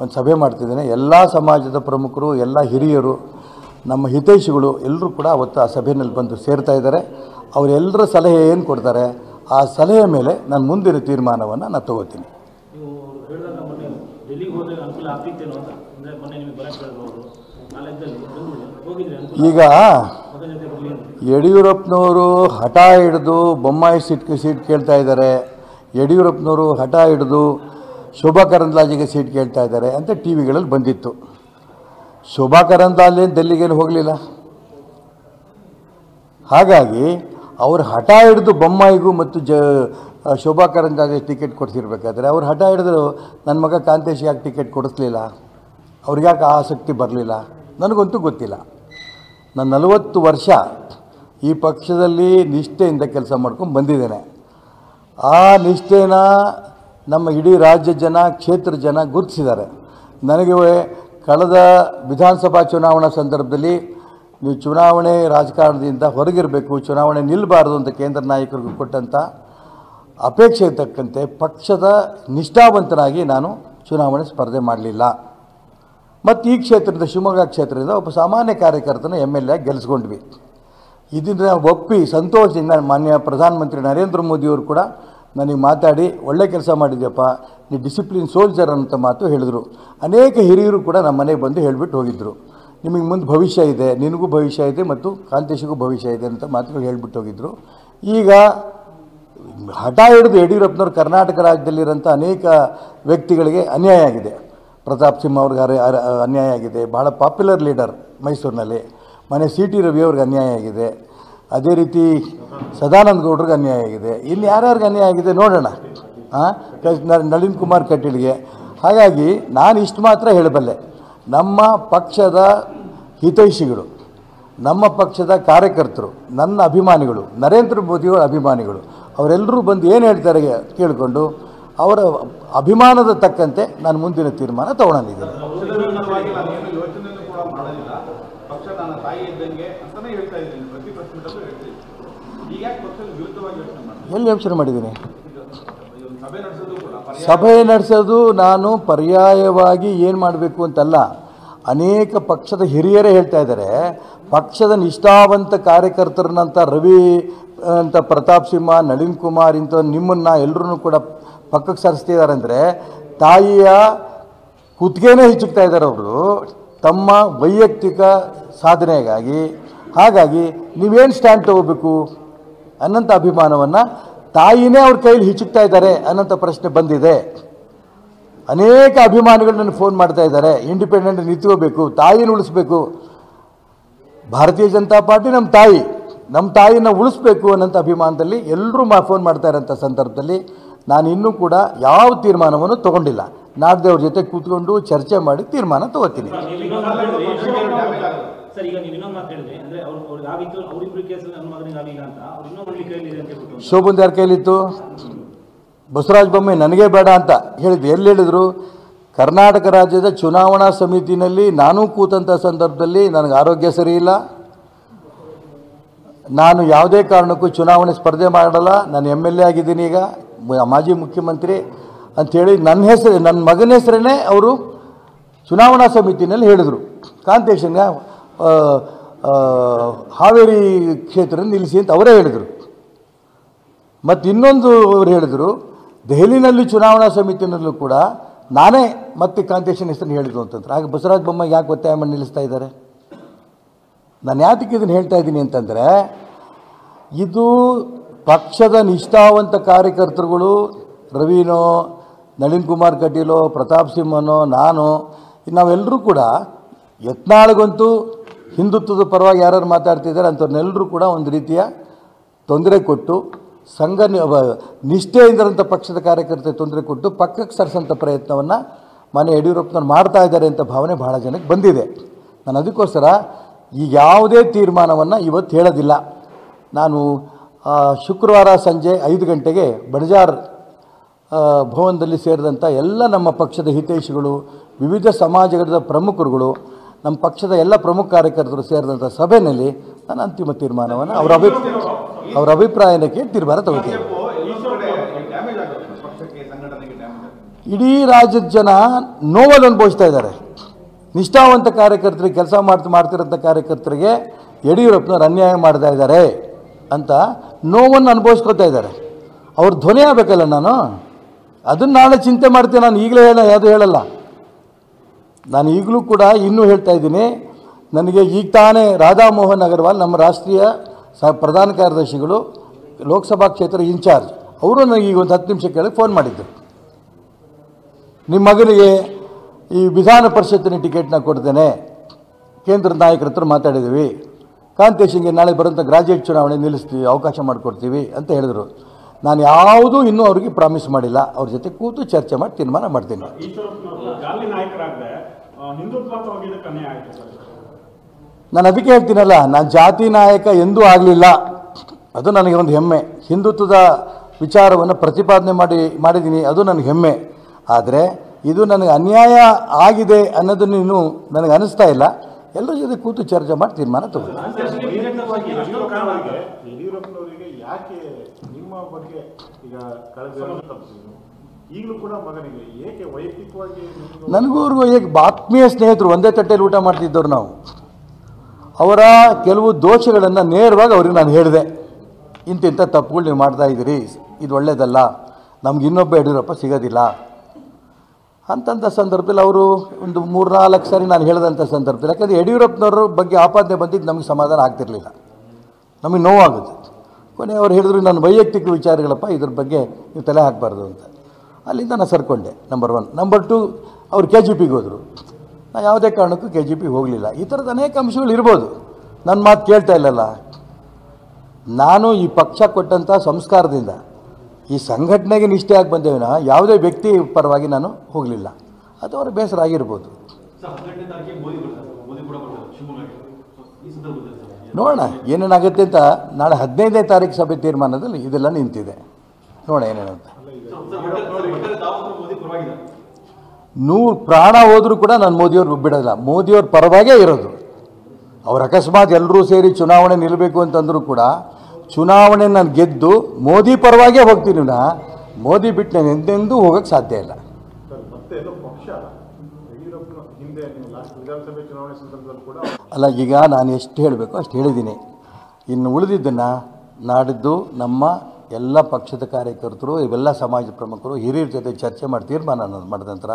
[SPEAKER 1] ಒಂದು ಸಭೆ ಮಾಡ್ತಿದ್ದೇನೆ. ಎಲ್ಲ ಸಮಾಜದ ಪ್ರಮುಖರು ಎಲ್ಲ ಹಿರಿಯರು ನಮ್ಮ ಹಿತೈಷಿಗಳು ಎಲ್ಲರೂ ಕೂಡ ಅವತ್ತು ಆ ಸಭೆಯಲ್ಲಿ ಬಂದು ಸೇರ್ತಾ ಇದ್ದಾರೆ. ಅವರೆಲ್ಲರ ಸಲಹೆ ಏನು ಕೊಡ್ತಾರೆ ಆ ಸಲಹೆ ಮೇಲೆ ನಾನು ಮುಂದಿನ ತೀರ್ಮಾನವನ್ನು ನಾನು ತಗೋತೀನಿ. ಈಗ ಯಡಿಯೂರಪ್ಪನವರು ಹಠ ಹಿಡಿದು ಬೊಮ್ಮಾಯಿ ಸೀಟ್ ಸೀಟ್ ಕೇಳ್ತಾ ಇದ್ದಾರೆ. ಯಡಿಯೂರಪ್ಪನವರು ಹಠ ಹಿಡಿದು ಶೋಭಾ ಕರಂದ್ಲಾಜೆಗೆ ಸೀಟ್ ಕೇಳ್ತಾ ಇದ್ದಾರೆ ಅಂತ ಟಿ ವಿಗಳಲ್ಲಿ ಬಂದಿತ್ತು. ಶೋಭಾ ಕರಂದ್ಲಾಜೇನು ಡೆಲ್ಲಿಗೇನು ಹೋಗಲಿಲ್ಲ? ಹಾಗಾಗಿ ಅವರು ಹಠ ಹಿಡಿದು ಬೊಮ್ಮಾಯಿಗೂ ಮತ್ತು ಜ ಶೋಭಾ ಕರಂದ್ಲಾಜೆ ಟಿಕೆಟ್ ಕೊಡ್ತಿರ್ಬೇಕಾದ್ರೆ ಅವ್ರು ಹಠ ಹಿಡಿದು ನನ್ನ ಮಗ ಕಾಂತೇಶ್ ಯಾಕೆ ಟಿಕೆಟ್ ಕೊಡಿಸ್ಲಿಲ್ಲ? ಅವ್ರಿಗೆ ಯಾಕೆ ಆಸಕ್ತಿ ಬರಲಿಲ್ಲ? ನನಗಂತೂ ಗೊತ್ತಿಲ್ಲ. ನಾನು ನಲವತ್ತು ವರ್ಷ ಈ ಪಕ್ಷದಲ್ಲಿ ನಿಷ್ಠೆಯಿಂದ ಕೆಲಸ ಮಾಡ್ಕೊಂಡು ಬಂದಿದ್ದೇನೆ. ಆ ನಿಷ್ಠೆನ ನಮ್ಮ ಇಡೀ ರಾಜ್ಯ ಜನ, ಕ್ಷೇತ್ರ ಜನ ಗುರುತಿಸಿದ್ದಾರೆ. ನನಗೆ ಕಳೆದ ವಿಧಾನಸಭಾ ಚುನಾವಣಾ ಸಂದರ್ಭದಲ್ಲಿ ನೀವು ಚುನಾವಣೆ ರಾಜಕಾರಣದಿಂದ ಹೊರಗಿರಬೇಕು, ಚುನಾವಣೆ ನಿಲ್ಲಬಾರದು ಅಂತ ಕೇಂದ್ರ ನಾಯಕರಿಗೂ ಕೊಟ್ಟಂಥ ಅಪೇಕ್ಷೆಗೆ ತಕ್ಕಂತೆ ಪಕ್ಷದ ನಿಷ್ಠಾವಂತನಾಗಿ ನಾನು ಚುನಾವಣೆ ಸ್ಪರ್ಧೆ ಮಾಡಲಿಲ್ಲ. ಮತ್ತು ಈ ಕ್ಷೇತ್ರದ ಶಿವಮೊಗ್ಗ ಕ್ಷೇತ್ರದಿಂದ ಒಬ್ಬ ಸಾಮಾನ್ಯ ಕಾರ್ಯಕರ್ತನ ಎಂ ಎಲ್ ಎ ಗೆಲ್ಲಿಸ್ಕೊಂಡ್ವಿ ಇದನ್ನು ಒಪ್ಪಿ ಸಂತೋಷದಿಂದ ಮಾನ್ಯ ಪ್ರಧಾನಮಂತ್ರಿ ನರೇಂದ್ರ ಮೋದಿಯವರು ಕೂಡ ನನಗೆ ಮಾತಾಡಿ, ಒಳ್ಳೆ ಕೆಲಸ ಮಾಡಿದ್ಯಪ್ಪ, ನೀ ಡಿಸಿಪ್ಲಿನ್ ಸೋಲ್ಜರ್ ಅಂತ ಮಾತು ಹೇಳಿದರು. ಅನೇಕ ಹಿರಿಯರು ಕೂಡ ನಮ್ಮ ಮನೆಗೆ ಬಂದು ಹೇಳಿಬಿಟ್ಟು ಹೋಗಿದ್ದರು ನಿಮಗೆ ಮುಂದೆ ಭವಿಷ್ಯ ಇದೆ, ನಿನಗೂ ಭವಿಷ್ಯ ಇದೆ ಮತ್ತು ಕಾಂತೇಶಿಗೂ ಭವಿಷ್ಯ ಇದೆ ಅಂತ ಮಾತುಗಳು ಹೇಳಿಬಿಟ್ಟು ಹೋಗಿದ್ದರು ಈಗ ಹಠ ಹಿಡಿದು ಯಡಿಯೂರಪ್ಪನವ್ರು ಕರ್ನಾಟಕ ರಾಜ್ಯದಲ್ಲಿರೋಂಥ ಅನೇಕ ವ್ಯಕ್ತಿಗಳಿಗೆ ಅನ್ಯಾಯ ಆಗಿದೆ. ಪ್ರತಾಪ್ ಸಿಂಹ ಅವ್ರಿಗೆ ಅನ್ಯಾಯ ಆಗಿದೆ. ಭಾಳ ಪಾಪ್ಯುಲರ್ ಲೀಡರ್ ಮೈಸೂರಿನಲ್ಲಿ. ಮನೆ ಸಿ ಟಿ ರವಿ ಅವ್ರಿಗೆ ಅನ್ಯಾಯ ಆಗಿದೆ. ಅದೇ ರೀತಿ ಸದಾನಂದ ಗೌಡ್ರಿಗೆ ಅನ್ಯಾಯ ಆಗಿದೆ. ಇಲ್ಲಿ ಯಾರ್ಯಾರಿಗೆ ಅನ್ಯಾಯ ಆಗಿದೆ ನೋಡೋಣ. ಹಾಂ ನಳಿನ್ ಕುಮಾರ್ ಕಟೀಲ್ಗೆ. ಹಾಗಾಗಿ ನಾನು ಇಷ್ಟು ಮಾತ್ರ ಹೇಳಬಲ್ಲೆ. ನಮ್ಮ ಪಕ್ಷದ ಹಿತೈಷಿಗಳು, ನಮ್ಮ ಪಕ್ಷದ ಕಾರ್ಯಕರ್ತರು, ನನ್ನ ಅಭಿಮಾನಿಗಳು, ನರೇಂದ್ರ ಮೋದಿಯವರ ಅಭಿಮಾನಿಗಳು, ಅವರೆಲ್ಲರೂ ಬಂದು ಏನು ಹೇಳ್ತಾರೆ ಕೇಳಿಕೊಂಡು ಅವರ ಅಭಿಮಾನದ ತಕ್ಕಂತೆ ನಾನು ಮುಂದಿನ ತೀರ್ಮಾನ ತಗೊಳ್ಳಲಿದ್ದೇನೆ
[SPEAKER 5] ಪಕ್ಷದ ವಿರುದ್ಧವಾಗಿ ನಾನು ಏನು ಯೋಚನೆಯನ್ನು ಕೂಡ ಮಾಡೋದಿಲ್ಲ ಪಕ್ಷ ನನ್ನ ತಾಯಿ ಇದ್ದಂಗೆ ಅಂತಾನೆ ಹೇಳ್ತಾ ಇದ್ದೀನಿ ಪ್ರತಿ ಪ್ರೆಸ್ ಮೀಟಲ್ಲೂ ಹೇಳ್ತೀನಿ ಈಗ ಯಾಕೆ ಪಕ್ಷದ ವಿರುದ್ಧವಾಗಿ ಯೋಚನೆ ಮಾಡ್ತೀನಿ
[SPEAKER 1] ಎಲ್ಲಿ ಯೋಚನೆ ಮಾಡಿದ್ದೀನಿ?
[SPEAKER 5] ಸಭೆ ನಡೆಸೋದು
[SPEAKER 1] ನಾನು ಪರ್ಯಾಯವಾಗಿ ಏನು ಮಾಡಬೇಕು ಅಂತಲ್ಲ, ಅನೇಕ ಪಕ್ಷದ ಹಿರಿಯರೇ ಹೇಳ್ತಾ ಇದ್ದಾರೆ, ಪಕ್ಷದ ನಿಷ್ಠಾವಂತ ಕಾರ್ಯಕರ್ತರನ್ನಂಥ ರವಿ ಅಂತ ಪ್ರತಾಪ್ ಸಿಂಹ, ನಳಿನ್ ಕುಮಾರ್ ಇಂಥ ನಿಮ್ಮನ್ನು ಎಲ್ಲರೂ ಕೂಡ ಪಕ್ಕಕ್ಕೆ ಸರಿಸ್ತಿದ್ದಾರೆ ಅಂದರೆ, ತಾಯಿಯ ಕುತ್ತಿಗೆನೇ ಹೆಚ್ಚುಕ್ತಾ ಇದ್ದಾರೆ ಅವರು, ತಮ್ಮ ವೈಯಕ್ತಿಕ ಸಾಧನೆಗಾಗಿ. ಹಾಗಾಗಿ ನೀವೇನು ಸ್ಟ್ಯಾಂಡ್ ತಗೋಬೇಕು? ಅನ್ನೋಂಥ ಅಭಿಮಾನವನ್ನು ತಾಯಿನೇ ಅವ್ರ ಕೈಲಿ ಹಿಚುಕ್ತಾ ಇದ್ದಾರೆ ಅನ್ನೋಂಥ ಪ್ರಶ್ನೆ ಬಂದಿದೆ. ಅನೇಕ ಅಭಿಮಾನಿಗಳು ನನಗೆ ಫೋನ್ ಮಾಡ್ತಾ ಇದ್ದಾರೆ. ಇಂಡಿಪೆಂಡೆಂಟ್ ನಿಂತ್ಕೋಬೇಕು, ತಾಯಿನ ಉಳಿಸ್ಬೇಕು. ಭಾರತೀಯ ಜನತಾ ಪಾರ್ಟಿ ನಮ್ಮ ತಾಯಿ ನಮ್ಮ ತಾಯಿನ ಉಳಿಸ್ಬೇಕು ಅನ್ನೋಂಥ ಅಭಿಮಾನದಲ್ಲಿ ಎಲ್ಲರೂ ಮಾ ಫೋನ್ ಮಾಡ್ತಾ ಇರೋಂಥ ಸಂದರ್ಭದಲ್ಲಿ ನಾನು ಇನ್ನೂ ಕೂಡ ಯಾವ ತೀರ್ಮಾನವನ್ನು ತಗೊಂಡಿಲ್ಲ. ನಾಡ್ದೇವ್ರ ಜೊತೆ ಕೂತ್ಕೊಂಡು ಚರ್ಚೆ ಮಾಡಿ ತೀರ್ಮಾನ ತಗೋತೀನಿ.
[SPEAKER 6] ಇನ್ನೊಂದು. ಸರ್, ಈಗ ನೀವು ಇನ್ನೊಂದು ಮಾತು ಹೇಳಿದ್ರಿ, ಅಂದ್ರೆ ಅವ್ರು ಅವ್ರಿಗೆ ಆಗಿತ್ತು ಅವ್ರಿಬ್ರು ಕೇಸ್ ನನ್ನ ಮಗನಿಗೆ ಆಗಿಲ್ಲ ಅಂತ, ಅವ್ರು ಇನ್ನೊಬ್ಬರಿಗೆ ಕೈಲಿದೆ ಅಂತ ಹೇಳ್ಬಿಟ್ಟು
[SPEAKER 1] ಯಾರ ಕೈಲಿತ್ತು? ಬಸವರಾಜ ಬೊಮ್ಮೆ ನನಗೆ ಬೇಡ ಅಂತ ಹೇಳಿದ್ದು ಎಲ್ಲಿ ಹೇಳಿದರು? ಕರ್ನಾಟಕ ರಾಜ್ಯದ ಚುನಾವಣಾ ಸಮಿತಿನಲ್ಲಿ ನಾನೂ ಕೂತಂಥ ಸಂದರ್ಭದಲ್ಲಿ ನನಗೆ ಆರೋಗ್ಯ ಸರಿ ಇಲ್ಲ. ನಾನು ಯಾವುದೇ ಕಾರಣಕ್ಕೂ ಚುನಾವಣೆ ಸ್ಪರ್ಧೆ ಮಾಡಲ್ಲ. ನಾನು ಎಂ ಎಲ್ ಎ ಆಗಿದ್ದೀನಿ ಈಗ ಮಾಜಿ ಮುಖ್ಯಮಂತ್ರಿ ಅಂಥೇಳಿ ನನ್ನ ಹೆಸರು ನನ್ನ ಮಗನ ಹೆಸರೇ ಅವರು ಚುನಾವಣಾ ಸಮಿತಿನಲ್ಲಿ ಹೇಳಿದರು. ಕಾಂತೇಶನ್ಗೆ ಹಾವೇರಿ ಕ್ಷೇತ್ರ ನಿಲ್ಲಿಸಿ ಅಂತ ಅವರೇ ಹೇಳಿದರು. ಮತ್ತು ಇನ್ನೊಂದು ಅವರು ಹೇಳಿದರು, ದೆಹಲಿನಲ್ಲಿ ಚುನಾವಣಾ ಸಮಿತಿಯಲ್ಲೂ ಕೂಡ ನಾನೇ ಮತ್ತೆ ಕಾಂತೇಶನ್ ಹೆಸರನ್ನು ಹೇಳಿದ್ರು ಅಂತಂದ್ರೆ. ಹಾಗೆ ಬಸವರಾಜ ಬೊಮ್ಮ ಯಾಕೆ ಒತ್ತಾಯ ಮಾಡಿ ನಿಲ್ಲಿಸ್ತಾ ಇದ್ದಾರೆ? ನಾನು ಯಾತಕ್ಕೆ ಇದನ್ನು ಹೇಳ್ತಾ ಇದ್ದೀನಿ ಅಂತಂದರೆ, ಇದು ಪಕ್ಷದ ನಿಷ್ಠಾವಂತ ಕಾರ್ಯಕರ್ತರುಗಳು, ರವೀನೋ, ನಳಿನ್ ಕುಮಾರ್ ಕಟೀಲೋ, ಪ್ರತಾಪ್ ಸಿಂಹನೋ, ನಾನು ನಾವೆಲ್ಲರೂ ಕೂಡ ಯತ್ನಾಳ್ಗಂತೂ ಹಿಂದುತ್ವದ ಪರವಾಗಿ ಯಾರು ಮಾತಾಡ್ತಿದ್ದಾರೆ ಅಂಥವ್ರನ್ನೆಲ್ಲರೂ ಕೂಡ ಒಂದು ರೀತಿಯ ತೊಂದರೆ ಕೊಟ್ಟು ಸಂಘ ನಿಷ್ಠೆಯಿಂದಿರೋಂಥ ಪಕ್ಷದ ಕಾರ್ಯಕರ್ತರಿಗೆ ತೊಂದರೆ ಕೊಟ್ಟು ಪಕ್ಕಕ್ಕೆ ಸರಿಸೋಂಥ ಪ್ರಯತ್ನವನ್ನು ಮನೆ ಯಡಿಯೂರಪ್ಪನವ್ರು ಮಾಡ್ತಾ ಇದ್ದಾರೆ ಅಂತ ಭಾವನೆ ಭಾಳ ಜನಕ್ಕೆ ಬಂದಿದೆ. ನಾನು ಅದಕ್ಕೋಸ್ಕರ ಈಗ ಯಾವುದೇ ತೀರ್ಮಾನವನ್ನು ಇವತ್ತು ಹೇಳೋದಿಲ್ಲ. ನಾನು ಶುಕ್ರವಾರ ಸಂಜೆ ಐದು ಗಂಟೆಗೆ ಬಣಜಾರ್ ಭವನದಲ್ಲಿ ಸೇರಿದಂಥ ಎಲ್ಲ ನಮ್ಮ ಪಕ್ಷದ ಹಿತೈಷಿಗಳು, ವಿವಿಧ ಸಮಾಜಗಳ ಪ್ರಮುಖರುಗಳು ನಮ್ಮ ಪಕ್ಷದ ಎಲ್ಲ ಪ್ರಮುಖ ಕಾರ್ಯಕರ್ತರು ಸೇರಿದಂಥ ಸಭೆಯಲ್ಲಿ ನಾನು ಅಂತಿಮ ತೀರ್ಮಾನವನ್ನು ಅವರ ಅಭಿ ಅವರ ಅಭಿಪ್ರಾಯಕ್ಕೆ ತೀರ್ಮಾನ ತಗೋತೀನಿ. ಇಡೀ ರಾಜ್ಯದ ಜನ ನೋವನ್ನು ಅನುಭವಿಸ್ತಾ ಇದ್ದಾರೆ. ನಿಷ್ಠಾವಂತ ಕಾರ್ಯಕರ್ತರಿಗೆ ಕೆಲಸ ಮಾಡ್ತಾ, ಮಾಡ್ತಿರೋಂಥ ಕಾರ್ಯಕರ್ತರಿಗೆ ಯಡಿಯೂರಪ್ಪನವ್ರು ಅನ್ಯಾಯ ಮಾಡ್ತಾ ಇದ್ದಾರೆ ಅಂತ ನೋವನ್ನು ಅನುಭವಿಸ್ಕೊತಾ ಇದ್ದಾರೆ. ಅವ್ರ ಧ್ವನಿ ಆಗಬೇಕಲ್ಲ ನಾನು? ಅದನ್ನು ನಾಳೆ ಚಿಂತೆ ಮಾಡ್ತೀನಿ ನಾನು, ಈಗಲೇ ಹೇಳ, ಯಾವುದು ಹೇಳಲ್ಲ. ನಾನು ಈಗಲೂ ಕೂಡ ಇನ್ನೂ ಹೇಳ್ತಾ ಇದ್ದೀನಿ, ನನಗೆ ಈಗ ತಾನೇ ರಾಧಾ ಮೋಹನ್ ಅಗರ್ವಾಲ್ ನಮ್ಮ ರಾಷ್ಟ್ರೀಯ ಸ ಪ್ರಧಾನ ಕಾರ್ಯದರ್ಶಿಗಳು, ಲೋಕಸಭಾ ಕ್ಷೇತ್ರ ಇನ್ಚಾರ್ಜ್, ಅವರು ನನಗೆ ಈಗ ಒಂದು ಹತ್ತು ನಿಮಿಷ ಕೆಳಗೆ ಫೋನ್ ಮಾಡಿದ್ದರು ನಿಮ್ಮ ಮಗನಿಗೆ ಈ ವಿಧಾನ ಪರಿಷತ್ತಿನ ಟಿಕೆಟ್ನ ಕೊಡ್ತೇನೆ. ಕೇಂದ್ರ ನಾಯಕರ ಹತ್ರ ಮಾತಾಡಿದ್ದೀವಿ. ಕಾಂತೇಶಿಂಗೆ ನಾಳೆ ಬರೋಂಥ ಗ್ರಾಜ್ಯುಯೇಟ್ ಚುನಾವಣೆ ನಿಲ್ಲಿಸ್ತೀವಿ, ಅವಕಾಶ ಮಾಡಿಕೊಡ್ತೀವಿ ಅಂತ ಹೇಳಿದರು. ನಾನು ಯಾವುದೂ ಇನ್ನೂ ಅವರಿಗೆ ಪ್ರಾಮಿಸ್ ಮಾಡಿಲ್ಲ. ಅವ್ರ ಜೊತೆ ಕೂತು ಚರ್ಚೆ ಮಾಡಿ ತೀರ್ಮಾನ ಮಾಡ್ತೀನಿ. ನಾನು ಅದಕ್ಕೆ ಹೇಳ್ತೀನಲ್ಲ ನಾನು ಜಾತಿ ನಾಯಕ ಎಂದೂ ಆಗಲಿಲ್ಲ. ಅದು ನನಗೆ ಒಂದು ಹೆಮ್ಮೆ. ಹಿಂದುತ್ವದ ವಿಚಾರವನ್ನು ಪ್ರತಿಪಾದನೆ ಮಾಡಿ ಮಾಡಿದ್ದೀನಿ ಅದು ನನಗೆ ಹೆಮ್ಮೆ. ಆದರೆ ಇದು ನನಗೆ ಅನ್ಯಾಯ ಆಗಿದೆ ಅನ್ನೋದನ್ನು ಇನ್ನೂ ನನಗೆ ಅನಿಸ್ತಾ ಇಲ್ಲ. ಎಲ್ಲರ ಜೊತೆ ಕೂತು ಚರ್ಚೆ ಮಾಡಿ ತೀರ್ಮಾನ ತಗೊಂಡು
[SPEAKER 4] ಯಡಿಯೂರಪ್ಪನವರಿಗೆ ಯಡಿಯೂರಪ್ಪನವರಿಗೆ ಯಾಕೆ ನಿಮ್ಮ ಬಗ್ಗೆ ಈಗ ಈಗಲೂ ಕೂಡ ಮಗನಿಗೆ ಏಕೆ ವೈಯಕ್ತಿಕವಾಗಿ
[SPEAKER 1] ನನಗೂ ಅವ್ರಿಗೂ ಈಗ ಆತ್ಮೀಯ ಸ್ನೇಹಿತರು ಒಂದೇ ತಟ್ಟೆಯಲ್ಲಿ ಊಟ ಮಾಡ್ತಿದ್ದವ್ರು ನಾವು. ಅವರ ಕೆಲವು ದೋಷಗಳನ್ನು ನೇರವಾಗಿ ಅವ್ರಿಗೆ ನಾನು ಹೇಳಿದೆ. ಇಂತಿಂಥ ತಪ್ಪುಗಳು ನೀವು ಮಾಡ್ತಾ ಇದ್ದೀರಿ. ಇದು ಒಳ್ಳೇದಲ್ಲ. ನಮ್ಗೆ ಇನ್ನೊಬ್ಬ ಯಡಿಯೂರಪ್ಪ ಸಿಗೋದಿಲ್ಲ. ಅಂತಂಥ ಸಂದರ್ಭದಲ್ಲಿ ಅವರು ಒಂದು ಮೂರ್ನಾಲ್ಕು ಸಾರಿ ನಾನು ಹೇಳಿದಂಥ ಸಂದರ್ಭದಲ್ಲಿ ಯಾಕಂದರೆ ಯಡಿಯೂರಪ್ಪನವ್ರ ಬಗ್ಗೆ ಆಪಾದನೆ ಬಂದಿದ್ದು ನಮಗೆ ಸಮಾಧಾನ ಆಗ್ತಿರಲಿಲ್ಲ. ನಮಗೆ ನೋವಾಗುತ್ತೆ. ಕೊನೆ ಅವ್ರು ಹೇಳಿದ್ರು, ನನ್ನ ವೈಯಕ್ತಿಕ ವಿಚಾರಗಳಪ್ಪ, ಇದ್ರ ಬಗ್ಗೆ ನೀವು ತಲೆ ಹಾಕಬಾರ್ದು ಅಂತ. ಅಲ್ಲಿಂದ ನಾನು ಸರ್ಕೊಂಡೆ ನಂಬರ್ ಒನ್ ನಂಬರ್ ಟು ಅವ್ರು ಕೆ ಜಿ ಪಿಗೆ ಹೋದರು. ನಾನು ಯಾವುದೇ ಕಾರಣಕ್ಕೂ ಕೆ ಜಿ ಪಿಗೆ ಹೋಗಲಿಲ್ಲ. ಈ ಥರದ ಅನೇಕ ಅಂಶಗಳು ಇರ್ಬೋದು. ನನ್ನ ಮಾತು ಕೇಳ್ತಾ ಇಲ್ಲಲ್ಲ. ನಾನು ಈ ಪಕ್ಷ ಕೊಟ್ಟಂಥ ಸಂಸ್ಕಾರದಿಂದ, ಈ ಸಂಘಟನೆಗೆ ನಿಷ್ಠೆಯಾಗಿ ಬಂದೇವಿನ ಯಾವುದೇ ವ್ಯಕ್ತಿ ಪರವಾಗಿ ನಾನು ಹೋಗಲಿಲ್ಲ. ಅದು ಅವರ ಬೇಸರ ಆಗಿರ್ಬೋದು. ನೋಡೋಣ, ಏನೇನಾಗುತ್ತೆ ಅಂತ ನಾಳೆ ಹದಿನೈದನೇ ತಾರೀಕು ಸಭೆ ತೀರ್ಮಾನದಲ್ಲಿ ಇದೆಲ್ಲ ನಿಂತಿದೆ. ನೋಡೋಣ
[SPEAKER 7] ಏನೇನಂತ.
[SPEAKER 1] ನೂರು ಪ್ರಾಣ ಹೋದರೂ ಕೂಡ ನಾನು ಮೋದಿಯವ್ರು ಬಿಡೋಲ್ಲ ಮೋದಿಯವ್ರ ಪರವಾಗೇ ಇರೋದು. ಅವ್ರು ಅಕಸ್ಮಾತ್ ಎಲ್ಲರೂ ಸೇರಿ ಚುನಾವಣೆ ನಿಲ್ಲಬೇಕು ಅಂತಂದರೂ ಕೂಡ ಚುನಾವಣೆ ನಾನು ಗೆದ್ದು ಮೋದಿ ಪರವಾಗೇ ಹೋಗ್ತೀನಿ ನಾ. ಮೋದಿ ಬಿಟ್ಟು ನಾನು ಎಂದೆಂದೂ ಹೋಗೋಕ್ಕೆ ಸಾಧ್ಯ ಇಲ್ಲ
[SPEAKER 4] ಸರ್ ಮತ್ತೆ ಎಲ್ಲೋ ಪಕ್ಷ ಯಡಿಯೂರಪ್ಪನ ಹಿಂದೆ ನೀವು ಲಾಸ್ಟ್ ವಿಧಾನಸಭೆ ಚುನಾವಣೆ ಸಂದರ್ಭದಲ್ಲಿ ಕೂಡ
[SPEAKER 1] ಅಲ್ಲ ಈಗ ನಾನು ಎಷ್ಟು ಹೇಳಬೇಕು ಅಷ್ಟು ಹೇಳಿದ್ದೀನಿ. ಇನ್ನು ಉಳಿದಿದ್ದನ್ನು ನಾಡಿದ್ದು ನಮ್ಮ ಎಲ್ಲ ಪಕ್ಷದ ಕಾರ್ಯಕರ್ತರು ಇವೆಲ್ಲ ಸಮಾಜ ಪ್ರಮುಖರು ಹಿರಿಯರ ಜೊತೆ ಚರ್ಚೆ ಮಾಡಿ ತೀರ್ಮಾನ ಅನ್ನೋದು ಮಾಡಿದ ನಂತರ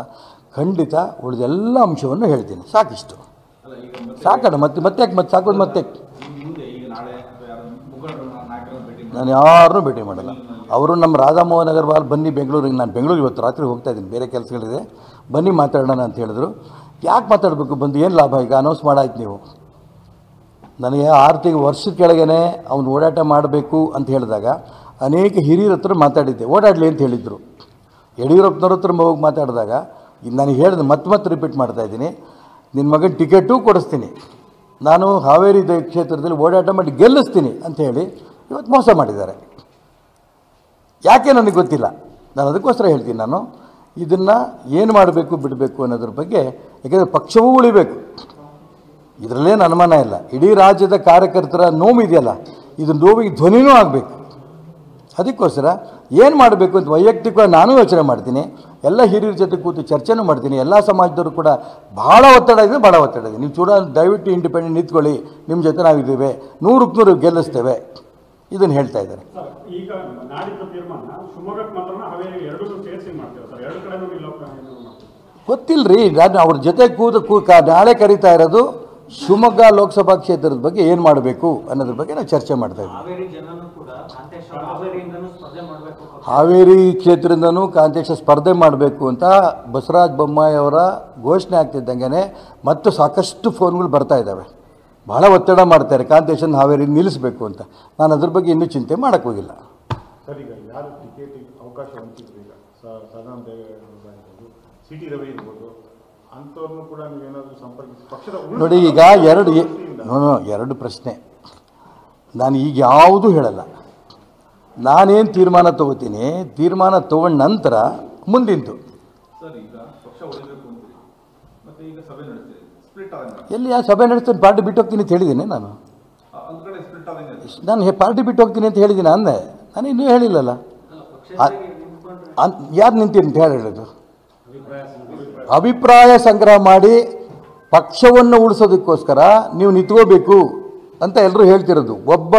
[SPEAKER 1] ಖಂಡಿತ ಉಳಿದ ಎಲ್ಲ ಅಂಶವನ್ನು ಹೇಳ್ತೀನಿ. ಸಾಕಿಷ್ಟು. ಸಾಕಣ ಮತ್ತೆ ಮತ್ತೆ ಯಾಕೆ ಮತ್ತೆ ಸಾಕೋದು ಮತ್ತೆ? ನಾನು ಯಾರನ್ನೂ ಭೇಟಿ ಮಾಡಲ್ಲ. ಅವರು ನಮ್ಮ ರಾಧಾಮೋಹನ್ ಅಗರ್ವಾಲ್ ಬನ್ನಿ ಬೆಂಗಳೂರಿಗೆ ನಾನು ಬೆಂಗಳೂರಿಗೆ ಇವತ್ತು ರಾತ್ರಿ ಹೋಗ್ತಾ ಇದ್ದೀನಿ. ಬೇರೆ ಕೆಲಸಗಳಿದೆ. ಬನ್ನಿ ಮಾತಾಡೋಣ ಅಂತ ಹೇಳಿದ್ರು. ಯಾಕೆ ಮಾತಾಡಬೇಕು ಬಂದು? ಏನು ಲಾಭ? ಈಗ ಅನೌನ್ಸ್ ಮಾಡಾಯ್ತು ನೀವು. ನನಗೆ ಆರು ತಿಂಗಳು ವರ್ಷದ ಕೆಳಗೇನೆ ಅವ್ನು ಓಡಾಟ ಮಾಡಬೇಕು ಅಂತ ಹೇಳಿದಾಗ ಅನೇಕ ಹಿರಿಯರ ಹತ್ರ ಮಾತಾಡಿದ್ದೆ. ಓಡಾಡಲಿ ಅಂತ ಹೇಳಿದರು. ಯಡಿಯೂರಪ್ಪನವ್ರ ಹತ್ರ ಹೋಗಿ ಮಾತಾಡಿದಾಗ ನನಗೆ ಹೇಳಿದೆ ಮತ್ತೆ ಮತ್ತೆ ರಿಪೀಟ್ ಮಾಡ್ತಾ ಇದ್ದೀನಿ. ನಿನ್ನ ಮಗನ ಟಿಕೆಟು ಕೊಡಿಸ್ತೀನಿ. ನಾನು ಹಾವೇರಿ ಕ್ಷೇತ್ರದಲ್ಲಿ ಓಡಾಟ ಮಾಡಿ ಗೆಲ್ಲಿಸ್ತೀನಿ ಅಂತ ಹೇಳಿ ಇವತ್ತು ಮೋಸ ಮಾಡಿದ್ದಾರೆ. ಯಾಕೆ ನನಗೆ ಗೊತ್ತಿಲ್ಲ? ನಾನು ಅದಕ್ಕೋಸ್ಕರ ಹೇಳ್ತೀನಿ ನಾನು. ಇದನ್ನು ಏನು ಮಾಡಬೇಕು ಬಿಡಬೇಕು ಅನ್ನೋದ್ರ ಬಗ್ಗೆ, ಯಾಕೆಂದರೆ ಪಕ್ಷವೂ ಉಳಿಬೇಕು. ಇದರಲ್ಲೇನು ಅನುಮಾನ ಇಲ್ಲ. ಇಡೀ ರಾಜ್ಯದ ಕಾರ್ಯಕರ್ತರ ನೋವಿದೆಯಲ್ಲ ಇದು ನೋವಿಗೆ ಧ್ವನಿನೂ ಆಗಬೇಕು. ಅದಕ್ಕೋಸ್ಕರ ಏನು ಮಾಡಬೇಕು ಅಂತ ವೈಯಕ್ತಿಕವಾಗಿ ನಾನು ಯೋಚನೆ ಮಾಡ್ತೀನಿ. ಎಲ್ಲ ಹಿರಿಯರ ಜೊತೆ ಕೂತು ಚರ್ಚೆನೂ ಮಾಡ್ತೀನಿ. ಎಲ್ಲ ಸಮಾಜದವರು ಕೂಡ ಭಾಳ ಒತ್ತಡ ಇದೆ ಭಾಳ ಒತ್ತಡ ಇದೆ. ನೀವು ಚೂಡ ದಯವಿಟ್ಟು ಇಂಡಿಪೆಂಡೆಂಟ್ ನಿಂತ್ಕೊಳ್ಳಿ. ನಿಮ್ಮ ಜೊತೆ ನಾವಿದ್ದೇವೆ. ನೂರಕ್ಕೆ ನೂರು ಗೆಲ್ಲಿಸ್ತೇವೆ. ಇದನ್ನು ಹೇಳ್ತಾ ಇದ್ದಾರೆ.
[SPEAKER 2] ಈಗ ನಾಡಿದ್ದು ತೀರ್ಮಾನ ಶಿವಮೊಗ್ಗಕ್ಕೆ ಮಾತ್ರ ಹಾವೇರಿ ಎರಡೂ ಸೇರಿಸಿ ಮಾಡ್ತೀವಿ ಸರ್? ಎರಡು ಕಡೆನೂ ನಿಲ್ಲೋ ಇದು ಮಾಡ್ತೀವಿ
[SPEAKER 1] ಗೊತ್ತಿಲ್ಲರಿ ನಾನು ಅವ್ರ ಜೊತೆ ಕೂದ ಕೂ ನಾಳೆ ಕರೀತಾ ಇರೋದು ಶಿವಮೊಗ್ಗ ಲೋಕಸಭಾ ಕ್ಷೇತ್ರದ ಬಗ್ಗೆ ಏನು ಮಾಡಬೇಕು ಅನ್ನೋದ್ರ ಬಗ್ಗೆ ನಾವು ಚರ್ಚೆ ಮಾಡ್ತಾ ಇದ್ದೀವಿ.
[SPEAKER 3] ಹಾವೇರಿ ಜನನು ಕೂಡ ಕಾಂತೇಶ್ ಅವರು ಸ್ಪರ್ಧೆ ಮಾಡಬೇಕು
[SPEAKER 1] ಹಾವೇರಿ ಕ್ಷೇತ್ರದಿಂದನೂ ಕಾಂತೇಶ ಸ್ಪರ್ಧೆ ಮಾಡಬೇಕು ಅಂತ ಬಸವರಾಜ ಬೊಮ್ಮಾಯಿ ಅವರ ಘೋಷಣೆ ಆಗ್ತಿದ್ದಂಗೆ ಮತ್ತು ಸಾಕಷ್ಟು ಫೋನ್ಗಳು ಬರ್ತಾ ಇದ್ದಾವೆ. ಭಾಳ ಒತ್ತಡ ಮಾಡ್ತಾರೆ ಕಾಂತೇಶನ್ ಹಾವೇರಿ ನಿಲ್ಲಿಸಬೇಕು ಅಂತ. ನಾನು ಅದ್ರ ಬಗ್ಗೆ ಇನ್ನೂ ಚಿಂತೆ ಮಾಡೋಕ್ಕೆ ಹೋಗಿಲ್ಲ.
[SPEAKER 4] ಅವಕಾಶ
[SPEAKER 1] ನೋಡಿ ಈಗ ಎರಡು ಎ- ನೋ, ನೋ, ಎರಡು ಪ್ರಶ್ನೆ. ನಾನು ಈಗ ಯಾವುದೂ ಹೇಳಲ್ಲ. ನಾನೇನು ತೀರ್ಮಾನ ತಗೋತೀನಿ ತೀರ್ಮಾನ ತಗೊಂಡ ನಂತರ ಮುಂದಿಂತು
[SPEAKER 5] ಸರ್ ಈಗ ಪಕ್ಷ ಉಳಿಬೇಕು ಅಂತೀರಿ ಮತ್ತೆ ಈಗ ಸಭೆ ನಡೆಸ್ತೀರಿ ಸ್ಪ್ಲಿಟ್ ಆದಂಗೆ
[SPEAKER 1] ಎಲ್ಲಿ ಆ ಸಭೆ ನಡೆಸ್ತೀನಿ ಪಾರ್ಟಿ ಬಿಟ್ಟು ಹೋಗ್ತೀನಿ ಅಂತ ಹೇಳಿದ್ದೀನಿ ನಾನು. ನಾನು ಹೆ- ಪಾರ್ಟಿ ಬಿಟ್ಟು ಹೋಗ್ತೀನಿ ಅಂತ ಹೇಳಿದ್ದೀನಿ ಅಂದೆ. ನಾನು ಇನ್ನೂ ಹೇಳಿಲ್ಲಲ್ಲ. ಯಾರು ನಿಂತೀನಿ ಅಂತ ಹೇಳಿ ಹೇಳೋದು? ಅಭಿಪ್ರಾಯ ಸಂಗ್ರಹ. ಮಾಡಿ ಪಕ್ಷವನ್ನು ಉಳಿಸೋದಕ್ಕೋಸ್ಕರ ನೀವು ನಿಂತ್ಕೋಬೇಕು ಅಂತ ಎಲ್ಲರೂ ಹೇಳ್ತಿರೋದು. ಒಬ್ಬ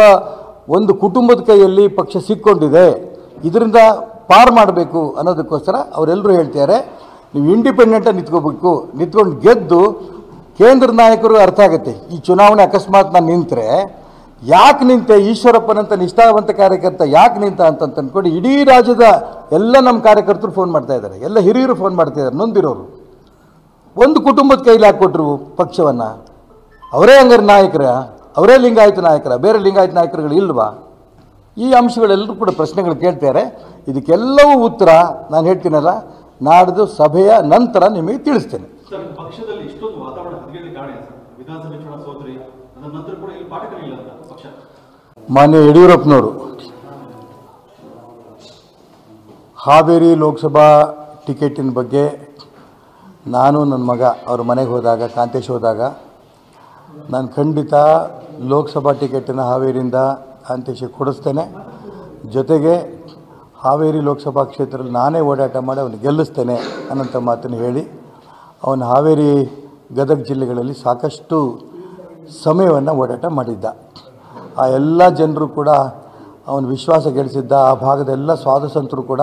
[SPEAKER 1] ಒಂದು ಕುಟುಂಬದ ಕೈಯಲ್ಲಿ ಪಕ್ಷ ಸಿಕ್ಕೊಂಡಿದೆ ಇದರಿಂದ ಪಾರ್ ಮಾಡಬೇಕು ಅನ್ನೋದಕ್ಕೋಸ್ಕರ ಅವರೆಲ್ಲರೂ ಹೇಳ್ತಾರೆ ನೀವು ಇಂಡಿಪೆಂಡೆಂಟಾಗಿ ನಿಂತ್ಕೋಬೇಕು. ನಿಂತ್ಕೊಂಡು ಗೆದ್ದು ಕೇಂದ್ರ ನಾಯಕರು ಅರ್ಥ ಆಗುತ್ತೆ. ಈ ಚುನಾವಣೆ ಅಕಸ್ಮಾತ್ ನಾನು ನಿಂತರೆ, ಯಾಕೆ ನಿಂತೆ ಈಶ್ವರಪ್ಪನಂತ ನಿಷ್ಠಾವಂತ ಕಾರ್ಯಕರ್ತ ಯಾಕೆ ನಿಂತ ಅಂತ ಅಂದ್ಕೊಂಡು ಇಡೀ ರಾಜ್ಯದ ಎಲ್ಲ ನಮ್ಮ ಕಾರ್ಯಕರ್ತರು ಫೋನ್ ಮಾಡ್ತಾ ಇದ್ದಾರೆ. ಎಲ್ಲ ಹಿರಿಯರು ಫೋನ್ ಮಾಡ್ತಾ ಇದ್ದಾರೆ. ನೊಂದಿರೋರು. ಒಂದು ಕುಟುಂಬದ ಕೈಲಿ ಹಾಕ್ಕೊಟ್ರು ಪಕ್ಷವನ್ನು? ಅವರೇ ಹಂಗಾರೆ ನಾಯಕರ? ಅವರೇ ಲಿಂಗಾಯತ ನಾಯಕರ? ಬೇರೆ ಲಿಂಗಾಯತ ನಾಯಕರುಗಳು ಇಲ್ವಾ? ಈ ಅಂಶಗಳೆಲ್ಲರೂ ಕೂಡ ಪ್ರಶ್ನೆಗಳು ಕೇಳ್ತಾರೆ ಇದಕ್ಕೆಲ್ಲವೂ ಉತ್ತರ ನಾನು ಹೇಳ್ತೀನಲ್ಲ ನಾಡಿದ್ದು ಸಭೆಯ ನಂತರ ನಿಮಗೆ ತಿಳಿಸ್ತೇನೆ.
[SPEAKER 7] ಸರ್, ಪಕ್ಷದಲ್ಲಿ ಇಷ್ಟೊಂದು ವಾತಾವರಣ ಹದಗೆಡಲಿಕ್ಕೆ ಕಾರಣ ಸರ್. ವಿಧಾನಸಭೆ ಚುನಾವಣೆ ಸೋತ್ರಿ, ಅದರ ನಂತರ ಕೂಡ ಇಲ್ಲಿ ಪಾಠ ಕಲಿಯಿಲ್ಲ ಅಂತ ಪಕ್ಷ.
[SPEAKER 1] ಮಾನ್ಯ ಯಡಿಯೂರಪ್ಪನವರು, ಹಾವೇರಿ ಲೋಕಸಭಾ ಟಿಕೆಟಿನ ಬಗ್ಗೆ ನಾನು ನನ್ನ ಮಗ, ಅವ್ರ ಮನೆಗೆ ಹೋದಾಗ, ಕಾಂತೇಶ್ ಹೋದಾಗ, ನಾನು ಖಂಡಿತ ಲೋಕಸಭಾ ಟಿಕೆಟನ್ನು ಹಾವೇರಿಯಿಂದ ಕಾಂತೇಶಿಗೆ ಕೊಡಿಸ್ತೇನೆ. ಜೊತೆಗೆ ಹಾವೇರಿ ಲೋಕಸಭಾ ಕ್ಷೇತ್ರದಲ್ಲಿ ನಾನೇ ಓಡಾಟ ಮಾಡಿ ಅವನು ಗೆಲ್ಲಿಸ್ತೇನೆ ಅನ್ನೋಂಥ ಮಾತನ್ನು ಹೇಳಿ ಅವನು ಹಾವೇರಿ ಗದಗ ಜಿಲ್ಲೆಗಳಲ್ಲಿ ಸಾಕಷ್ಟು ಸಮಯವನ್ನು ಓಡಾಟ ಮಾಡಿದ್ದ. ಆ ಎಲ್ಲ ಜನರು ಕೂಡ ಅವನು ವಿಶ್ವಾಸ ಗೆಲ್ಲಿಸಿದ್ದ ಆ ಭಾಗದ ಎಲ್ಲ ಸ್ವಾತಂತ್ರ್ಯರು ಕೂಡ,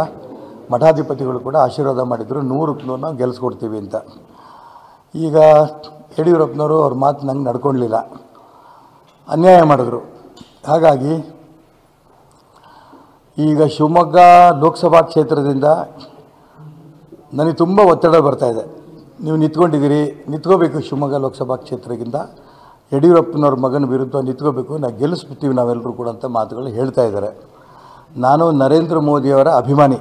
[SPEAKER 1] ಮಠಾಧಿಪತಿಗಳು ಕೂಡ ಆಶೀರ್ವಾದ ಮಾಡಿದರು. ನೂರಕ್ಕೆ ನೂರು ನಾವು ಗೆಲ್ಲಿಸ್ಕೊಡ್ತೀವಿ ಅಂತ. ಈಗ ಯಡಿಯೂರಪ್ಪನವರು ಅವ್ರ ಮಾತು ನಂಗೆ ನಡ್ಕೊಳ್ಲಿಲ್ಲ. ಅನ್ಯಾಯ ಮಾಡಿದ್ರು. ಹಾಗಾಗಿ ಈಗ ಶಿವಮೊಗ್ಗ ಲೋಕಸಭಾ ಕ್ಷೇತ್ರದಿಂದ ನನಗೆ ತುಂಬ ಒತ್ತಡ ಬರ್ತಾ ಇದೆ. ನೀವು ನಿಂತ್ಕೊಂಡಿದ್ದೀರಿ, ನಿಂತ್ಕೋಬೇಕು ಶಿವಮೊಗ್ಗ ಲೋಕಸಭಾ ಕ್ಷೇತ್ರದಿಂದ. ಯಡಿಯೂರಪ್ಪನವ್ರ ಮಗನ ವಿರುದ್ಧ ನಿಂತ್ಕೋಬೇಕು ನಾವು ಗೆಲ್ಲಿಸ್ಬಿಡ್ತೀವಿ ನಾವೆಲ್ಲರೂ ಕೂಡ ಅಂತ ಮಾತುಗಳು ಹೇಳ್ತಾ ಇದ್ದಾರೆ. ನಾನು ನರೇಂದ್ರ ಮೋದಿಯವರ ಅಭಿಮಾನಿ.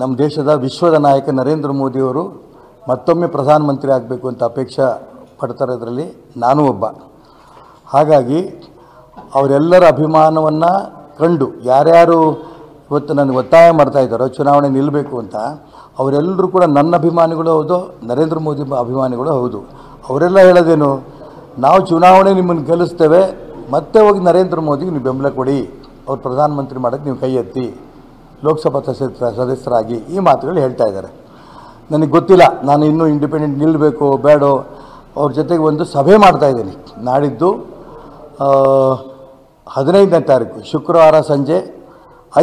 [SPEAKER 1] ನಮ್ಮ ದೇಶದ ವಿಶ್ವದ ನಾಯಕ ನರೇಂದ್ರ ಮೋದಿಯವರು ಮತ್ತೊಮ್ಮೆ ಪ್ರಧಾನಮಂತ್ರಿ ಆಗಬೇಕು ಅಂತ ಅಪೇಕ್ಷೆ ಪಡ್ತಾರೆ ಅದರಲ್ಲಿ ನಾನು ಒಬ್ಬ. ಹಾಗಾಗಿ ಅವರೆಲ್ಲರ ಅಭಿಮಾನವನ್ನು ಕಂಡು, ಯಾರ್ಯಾರು ಇವತ್ತು ನನಗೆ ಒತ್ತಾಯ ಮಾಡ್ತಾ ಇದ್ದಾರೋ, ಚುನಾವಣೆ ನಿಲ್ಲಬೇಕು ಅಂತ ಅವರೆಲ್ಲರೂ ಕೂಡ ನನ್ನ ಅಭಿಮಾನಿಗಳು ಹೌದು, ನರೇಂದ್ರ ಮೋದಿ ಅಭಿಮಾನಿಗಳು ಹೌದು. ಅವರೆಲ್ಲ ಹೇಳೋದೇನು? ನಾವು ಚುನಾವಣೆ ನಿಮ್ಮನ್ನು ಗೆಲ್ಲಿಸ್ತೇವೆ, ಮತ್ತೆ ಹೋಗಿ ನರೇಂದ್ರ ಮೋದಿಗೆ ನೀವು ಬೆಂಬಲ ಕೊಡಿ, ಅವ್ರು ಪ್ರಧಾನಮಂತ್ರಿ ಮಾಡೋಕ್ಕೆ ನೀವು ಕೈ ಎತ್ತಿ, ಲೋಕಸಭಾ ಸದಸ್ಯ ಸದಸ್ಯರಾಗಿ ಈ ಮಾತುಗಳು ಹೇಳ್ತಾ ಇದ್ದಾರೆ. ನನಗೆ ಗೊತ್ತಿಲ್ಲ, ನಾನು ಇನ್ನೂ ಇಂಡಿಪೆಂಡೆಂಟ್ ನಿಲ್ಲಬೇಕು ಬೇಡೋ, ಅವ್ರ ಜೊತೆಗೆ ಒಂದು ಸಭೆ ಮಾಡ್ತಾ ಇದ್ದೀನಿ. ನಾಡಿದ್ದು ಹದಿನೈದನೇ ತಾರೀಕು, ಶುಕ್ರವಾರ ಸಂಜೆ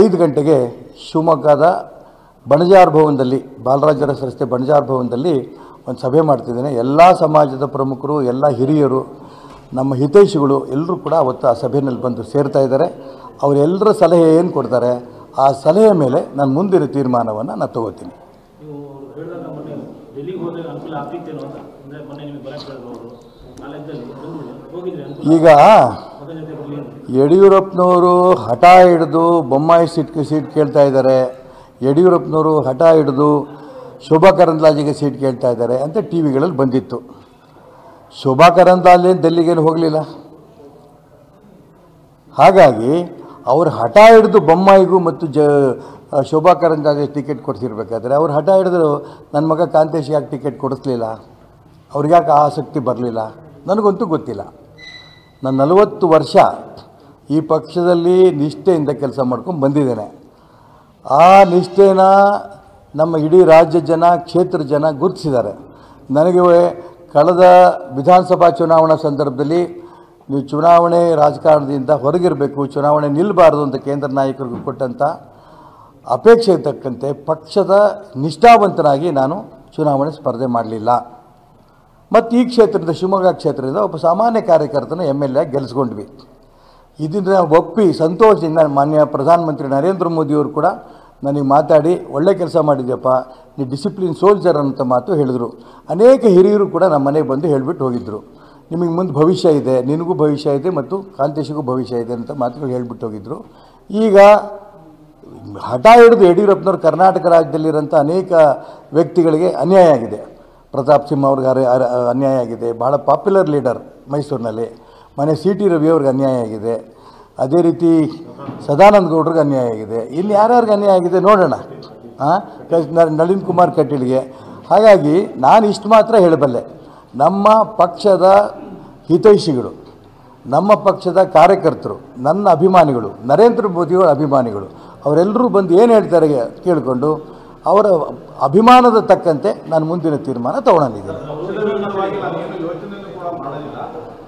[SPEAKER 1] ಐದು ಗಂಟೆಗೆ ಶಿವಮೊಗ್ಗದ ಬಣಜಾರ್ ಭವನದಲ್ಲಿ ಬಾಲರಾಜರ ಸಂಸ್ಥೆ ಬಣಜಾರ್ ಭವನದಲ್ಲಿ ಒಂದು ಸಭೆ ಮಾಡ್ತಿದ್ದೇನೆ. ಎಲ್ಲ ಸಮಾಜದ ಪ್ರಮುಖರು ಎಲ್ಲ ಹಿರಿಯರು ನಮ್ಮ ಹಿತೈಷಿಗಳು ಎಲ್ಲರೂ ಕೂಡ ಅವತ್ತು ಆ ಸಭೆಯಲ್ಲಿ ಬಂದು ಸೇರ್ತಾ ಇದ್ದಾರೆ. ಅವರೆಲ್ಲರ ಸಲಹೆ ಏನು ಕೊಡ್ತಾರೆ ಆ ಸಲಹೆ ಮೇಲೆ ನಾನು ಮುಂದಿನ ತೀರ್ಮಾನವನ್ನು ನಾನು ತಗೋತೀನಿ. ಈಗ ಯಡಿಯೂರಪ್ಪನವರು ಹಠ ಹಿಡಿದು ಬೊಮ್ಮಾಯಿ ಸೀಟ್ ಸೀಟ್ ಕೇಳ್ತಾ ಇದ್ದಾರೆ. ಯಡಿಯೂರಪ್ಪನವರು ಹಠ ಹಿಡಿದು ಶೋಭಾ ಕರಂದ್ಲಾಜೆಗೆ ಸೀಟ್ ಕೇಳ್ತಾ ಇದ್ದಾರೆ ಅಂತ ಟಿ ವಿಗಳಲ್ಲಿ ಬಂದಿತ್ತು. ಶೋಭಾ ಕರಂದ್ಲಾಜೆ ಡೆಲ್ಲಿಗೇನು ಹೋಗಲಿಲ್ಲ? ಹಾಗಾಗಿ ಅವರು ಹಠ ಹಿಡಿದು ಬೊಮ್ಮಾಯಿಗೂ ಮತ್ತು ಜ ಶೋಭಾ ಕರಂದ್ಲಾಜೆ ಟಿಕೆಟ್ ಕೊಡಿಸಿರ್ಬೇಕಾದ್ರೆ ಅವ್ರು ಹಠ ಹಿಡಿದ್ರು ನನ್ನ ಮಗ ಕಾಂತೇಶ್ ಯಾಕೆ ಟಿಕೆಟ್ ಕೊಡಿಸ್ಲಿಲ್ಲ? ಅವ್ರಿಗ್ಯಾಕೆ ಆ ಆಸಕ್ತಿ ಬರಲಿಲ್ಲ? ನನಗಂತೂ ಗೊತ್ತಿಲ್ಲ. ನಾನು ನಲವತ್ತು ವರ್ಷ ಈ ಪಕ್ಷದಲ್ಲಿ ನಿಷ್ಠೆಯಿಂದ ಕೆಲಸ ಮಾಡ್ಕೊಂಡು ಬಂದಿದ್ದೇನೆ. ಆ ನಿಷ್ಠೆನ ನಮ್ಮ ಇಡೀ ರಾಜ್ಯ ಜನ ಕ್ಷೇತ್ರ ಜನ ಗುರುತಿಸಿದ್ದಾರೆ. ನನಗೆ ಕಳೆದ ವಿಧಾನಸಭಾ ಚುನಾವಣಾ ಸಂದರ್ಭದಲ್ಲಿ ನೀವು ಚುನಾವಣೆ ರಾಜಕಾರಣದಿಂದ ಹೊರಗಿರಬೇಕು, ಚುನಾವಣೆ ನಿಲ್ಲಬಾರದು ಅಂತ ಕೇಂದ್ರ ನಾಯಕರಿಗೆ ಕೊಟ್ಟಂಥ ಅಪೇಕ್ಷೆಗೆ ತಕ್ಕಂತೆ ಪಕ್ಷದ ನಿಷ್ಠಾವಂತನಾಗಿ ನಾನು ಚುನಾವಣೆ ಸ್ಪರ್ಧೆ ಮಾಡಲಿಲ್ಲ. ಮತ್ತು ಈ ಕ್ಷೇತ್ರದ ಶಿವಮೊಗ್ಗ ಕ್ಷೇತ್ರದಿಂದ ಒಬ್ಬ ಸಾಮಾನ್ಯ ಕಾರ್ಯಕರ್ತನ ಎಂ ಎಲ್ ಎ ಗೆಲ್ಲಿಸ್ಕೊಂಡ್ವಿ ಇದನ್ನು ಒಪ್ಪಿ ಸಂತೋಷದಿಂದ ಮಾನ್ಯ ಪ್ರಧಾನಮಂತ್ರಿ ನರೇಂದ್ರ ಮೋದಿಯವರು ಕೂಡ ನನಗೆ ಮಾತಾಡಿ, ಒಳ್ಳೆ ಕೆಲಸ ಮಾಡಿದ್ಯಪ್ಪ, ನೀ ಡಿಸಿಪ್ಲಿನ್ ಸೋಲ್ಜರ್ ಅಂತ ಮಾತು ಹೇಳಿದರು. ಅನೇಕ ಹಿರಿಯರು ಕೂಡ ನಮ್ಮ ಮನೆಗೆ ಬಂದು ಹೇಳಿಬಿಟ್ಟು ಹೋಗಿದ್ದರು ನಿಮಗೆ ಮುಂದೆ ಭವಿಷ್ಯ ಇದೆ, ನಿನಗೂ ಭವಿಷ್ಯ ಇದೆ ಮತ್ತು ಕಾಂತೇಶಿಗೂ ಭವಿಷ್ಯ ಇದೆ ಅಂತ ಮಾತುಗಳು ಹೇಳಿಬಿಟ್ಟು ಹೋಗಿದ್ದರು ಈಗ ಹಠ ಹಿಡಿದು ಯಡಿಯೂರಪ್ಪನವ್ರು ಕರ್ನಾಟಕ ರಾಜ್ಯದಲ್ಲಿರೋಂಥ ಅನೇಕ ವ್ಯಕ್ತಿಗಳಿಗೆ ಅನ್ಯಾಯ ಆಗಿದೆ. ಪ್ರತಾಪ್ ಸಿಂಹ ಅವ್ರಿಗೆ ಅರೆ- ಅನ್ಯಾಯ ಆಗಿದೆ ಭಾಳ ಪಾಪ್ಯುಲರ್ ಲೀಡರ್ ಮೈಸೂರಿನಲ್ಲಿ. ಮನೆ ಸಿ ಟಿ ರವಿ ಅವ್ರಿಗೆ ಅನ್ಯಾಯ ಆಗಿದೆ. ಅದೇ ರೀತಿ ಸದಾನಂದ ಗೌಡ್ರಿಗೆ ಅನ್ಯಾಯ ಆಗಿದೆ. ಇಲ್ಲಿ ಯಾರ್ಯಾರಿಗೆ ಅನ್ಯಾಯ ಆಗಿದೆ ನೋಡೋಣ. ಹಾಂ ನಳಿನ್ ಕುಮಾರ್ ಕಟೀಲ್ಗೆ. ಹಾಗಾಗಿ ನಾನು ಇಷ್ಟು ಮಾತ್ರ ಹೇಳಬಲ್ಲೆ. ನಮ್ಮ ಪಕ್ಷದ ಹಿತೈಷಿಗಳು, ನಮ್ಮ ಪಕ್ಷದ ಕಾರ್ಯಕರ್ತರು, ನನ್ನ ಅಭಿಮಾನಿಗಳು, ನರೇಂದ್ರ ಮೋದಿಯವರ ಅಭಿಮಾನಿಗಳು, ಅವರೆಲ್ಲರೂ ಬಂದು ಏನು ಹೇಳ್ತಾರೆ ಕೇಳಿಕೊಂಡು ಅವರ ಅಭಿಮಾನದ ತಕ್ಕಂತೆ ನಾನು ಮುಂದಿನ ತೀರ್ಮಾನ ತಗೊಳಲಿದ್ದೇನೆ
[SPEAKER 5] ಪಕ್ಷದ ವಿರುದ್ಧವಾಗಿ ನಾನು ಏನು ಯೋಚನೆಯನ್ನು ಕೂಡ ಮಾಡೋದಿಲ್ಲ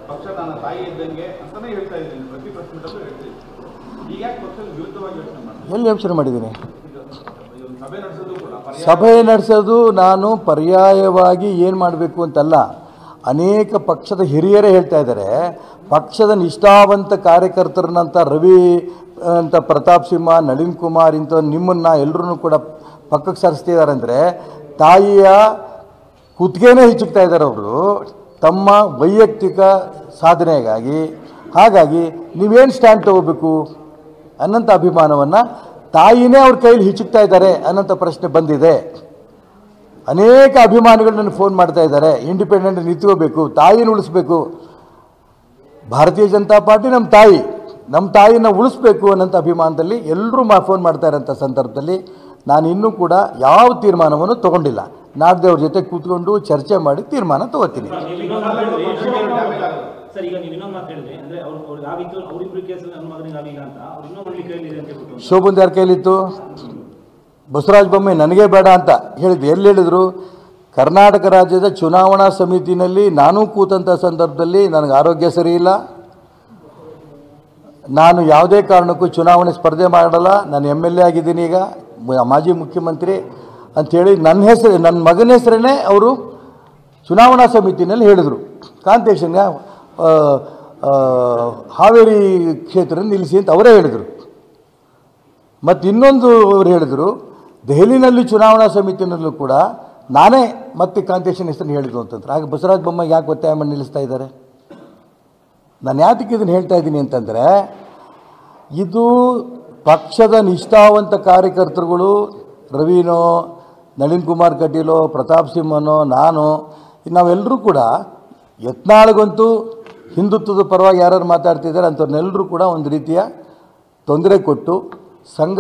[SPEAKER 5] ಪಕ್ಷ ನನ್ನ ತಾಯಿ ಇದ್ದಂಗೆ ಅಂತಾನೆ ಹೇಳ್ತಾ ಇದ್ದೀನಿ ಪ್ರತಿ ಪ್ರೆಸ್ ಮೀಟಲ್ಲೂ ಹೇಳ್ತೀನಿ ಈಗ ಯಾಕೆ ಪಕ್ಷದ ವಿರುದ್ಧವಾಗಿ ಯೋಚನೆ ಮಾಡ್ತೀನಿ
[SPEAKER 1] ಎಲ್ಲಿ ಯೋಚನೆ ಮಾಡಿದ್ದೀನಿ?
[SPEAKER 5] ಸಭೆ ನಡೆಸೋದು
[SPEAKER 1] ನಾನು ಪರ್ಯಾಯವಾಗಿ ಏನು ಮಾಡಬೇಕು ಅಂತಲ್ಲ, ಅನೇಕ ಪಕ್ಷದ ಹಿರಿಯರೇ ಹೇಳ್ತಾ ಇದ್ದಾರೆ, ಪಕ್ಷದ ನಿಷ್ಠಾವಂತ ಕಾರ್ಯಕರ್ತರನ್ನಂಥ ರವಿ, ಅಂತ ಪ್ರತಾಪ್ ಸಿಂಹ, ನಳಿನ್ ಕುಮಾರ್ ಇಂಥ ನಿಮ್ಮನ್ನು ಎಲ್ಲರೂ ಕೂಡ ಪಕ್ಕಕ್ಕೆ ಸರಿಸ್ತಿದ್ದಾರೆ ಅಂದರೆ, ತಾಯಿಯ ಕುತ್ತಿಗೆನೇ ಹೆಚ್ಚುಕ್ತಾ ಇದ್ದಾರೆ ಅವರು. ತಮ್ಮ ವೈಯಕ್ತಿಕ ಸಾಧನೆಗಾಗಿ, ಹಾಗಾಗಿ ನೀವೇನು ಸ್ಟ್ಯಾಂಡ್ ತಗೋಬೇಕು? ಅನ್ನೋಂಥ ಅಭಿಮಾನವನ್ನು ತಾಯಿನೇ ಅವ್ರ ಕೈಲಿ ಹಿಚುಕ್ತಾ ಇದ್ದಾರೆ ಅನ್ನೋಂಥ ಪ್ರಶ್ನೆ ಬಂದಿದೆ. ಅನೇಕ ಅಭಿಮಾನಿಗಳು ನನಗೆ ಫೋನ್ ಮಾಡ್ತಾ ಇದ್ದಾರೆ. ಇಂಡಿಪೆಂಡೆಂಟ್ ನಿಂತ್ಕೋಬೇಕು, ತಾಯಿನ ಉಳಿಸ್ಬೇಕು. ಭಾರತೀಯ ಜನತಾ ಪಾರ್ಟಿ ನಮ್ಮ ತಾಯಿ ನಮ್ಮ ತಾಯಿನ ಉಳಿಸ್ಬೇಕು ಅನ್ನೋಂಥ ಅಭಿಮಾನದಲ್ಲಿ ಎಲ್ಲರೂ ಮಾ ಫೋನ್ ಮಾಡ್ತಾ ಇರೋಂಥ ಸಂದರ್ಭದಲ್ಲಿ ನಾನು ಇನ್ನೂ ಕೂಡ ಯಾವ ತೀರ್ಮಾನವನ್ನು ತಗೊಂಡಿಲ್ಲ. ನಾಡ್ದೇವ್ರ ಜೊತೆ ಕೂತ್ಕೊಂಡು ಚರ್ಚೆ ಮಾಡಿ ತೀರ್ಮಾನ ತಗೋತೀನಿ.
[SPEAKER 6] ಸರ್, ಈಗ ನೀವು ಇನ್ನೊಂದು ಮಾತು ಹೇಳಿದ್ರೆ. ಅಂದ್ರೆ ಅವ್ರು ಅವ್ರಿಗೆ ಆಗಿತ್ತು ಅವರಿಬ್ರು ಕೇಸ್ ನನ್ನ ಮಗನಿಗೆ ಅಂತ. ಅವ್ರು ಇನ್ನೊಂದು ಕೈಯಲ್ಲಿ ಇದೆ ಅಂತ ಹೇಳ್ಬಿಟ್ಟು
[SPEAKER 1] ಯಾರ ಕೈಲಿತ್ತು. ಬಸವರಾಜ ಬೊಮ್ಮೆ ನನಗೆ ಬೇಡ ಅಂತ. ಹೇಳಿದ್ದು ಎಲ್ಲಿ ಹೇಳಿದರು? ಕರ್ನಾಟಕ ರಾಜ್ಯದ ಚುನಾವಣಾ ಸಮಿತಿನಲ್ಲಿ ನಾನೂ ಕೂತಂಥ ಸಂದರ್ಭದಲ್ಲಿ ನನಗೆ ಆರೋಗ್ಯ ಸರಿ ಇಲ್ಲ. ನಾನು ಯಾವುದೇ ಕಾರಣಕ್ಕೂ ಚುನಾವಣೆ ಸ್ಪರ್ಧೆ ಮಾಡಲ್ಲ. ನಾನು ಎಂ ಎಲ್ ಎ ಆಗಿದ್ದೀನಿ ಈಗ ಮಾಜಿ ಮುಖ್ಯಮಂತ್ರಿ ಅಂಥೇಳಿ ನನ್ನ ಹೆಸರು ನನ್ನ ಮಗನ ಹೆಸರೇ ಅವರು ಚುನಾವಣಾ ಸಮಿತಿನಲ್ಲಿ ಹೇಳಿದರು. ಕಾಂತೇಶನ್ಗೆ ಹಾವೇರಿ ಕ್ಷೇತ್ರ ನಿಲ್ಲಿಸಿ ಅಂತ ಅವರೇ ಹೇಳಿದರು. ಮತ್ತು ಇನ್ನೊಂದು ಅವರು ಹೇಳಿದರು, ದೆಹಲಿನಲ್ಲಿ ಚುನಾವಣಾ ಸಮಿತಿಯಲ್ಲೂ ಕೂಡ ನಾನೇ ಮತ್ತೆ ಕಾಂತೇಶನ್ ಹೆಸರು ಹೇಳಿದ್ರು ಅಂತಂದ್ರೆ. ಆಗ ಬಸವರಾಜ ಬೊಮ್ಮಾಯಿ ಯಾಕೆ ಒತ್ತಾಯ ಮಾಡಿ ನಿಲ್ಲಿಸ್ತಾ ಇದ್ದಾರೆ? ನಾನು ಯಾತಕ್ಕೆ ಇದನ್ನು ಹೇಳ್ತಾ ಇದ್ದೀನಿ ಅಂತಂದರೆ, ಇದು ಪಕ್ಷದ ನಿಷ್ಠಾವಂತ ಕಾರ್ಯಕರ್ತರುಗಳು, ರವೀನೋ, ನಳಿನ್ ಕುಮಾರ್ ಕಟೀಲೋ, ಪ್ರತಾಪ್ ಸಿಂಹನೋ, ನಾನು ನಾವೆಲ್ಲರೂ ಕೂಡ ಯತ್ನಾಳ್ಗಂತೂ ಹಿಂದುತ್ವದ ಪರವಾಗಿ ಯಾರು ಮಾತಾಡ್ತಿದ್ದಾರೆ ಅಂಥವ್ರನ್ನೆಲ್ಲರೂ ಕೂಡ ಒಂದು ರೀತಿಯ ತೊಂದರೆ ಕೊಟ್ಟು ಸಂಘ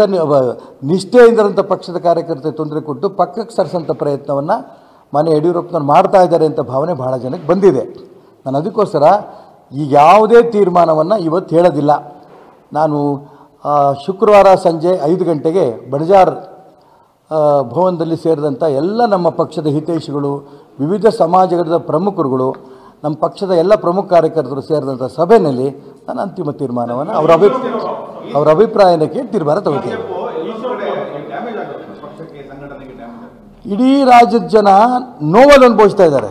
[SPEAKER 1] ನಿಷ್ಠೆಯಿಂದಿರೋಂಥ ಪಕ್ಷದ ಕಾರ್ಯಕರ್ತರಿಗೆ ತೊಂದರೆ ಕೊಟ್ಟು ಪಕ್ಕಕ್ಕೆ ಸರಿಸೋಂಥ ಪ್ರಯತ್ನವನ್ನು ಮನೆ ಯಡಿಯೂರಪ್ಪನವ್ರು ಮಾಡ್ತಾ ಇದ್ದಾರೆ ಅಂತ ಭಾವನೆ ಭಾಳ ಜನಕ್ಕೆ ಬಂದಿದೆ. ನಾನು ಅದಕ್ಕೋಸ್ಕರ ಈಗ ಯಾವುದೇ ತೀರ್ಮಾನವನ್ನು ಇವತ್ತು ಹೇಳೋದಿಲ್ಲ. ನಾನು ಶುಕ್ರವಾರ ಸಂಜೆ ಐದು ಗಂಟೆಗೆ ಬಡಜಾರ್ ಭವನದಲ್ಲಿ ಸೇರಿದಂಥ ಎಲ್ಲ ನಮ್ಮ ಪಕ್ಷದ ಹಿತೈಷಿಗಳು, ವಿವಿಧ ಸಮಾಜಗಳ ಪ್ರಮುಖರುಗಳು ನಮ್ಮ ಪಕ್ಷದ ಎಲ್ಲ ಪ್ರಮುಖ ಕಾರ್ಯಕರ್ತರು ಸೇರಿದಂಥ ಸಭೆಯಲ್ಲಿ ನಾನು ಅಂತಿಮ ತೀರ್ಮಾನವನ್ನು ಅವರ ಅಭಿ ಅವರ ಅಭಿಪ್ರಾಯಕ್ಕೆ ತೀರ್ಮಾನ
[SPEAKER 5] ಆಗುತ್ತೆ
[SPEAKER 1] ಇಡೀ ರಾಜ್ಯದ ಜನ ನೋವನ್ನು ಅನುಭವಿಸ್ತಾ ಇದ್ದಾರೆ.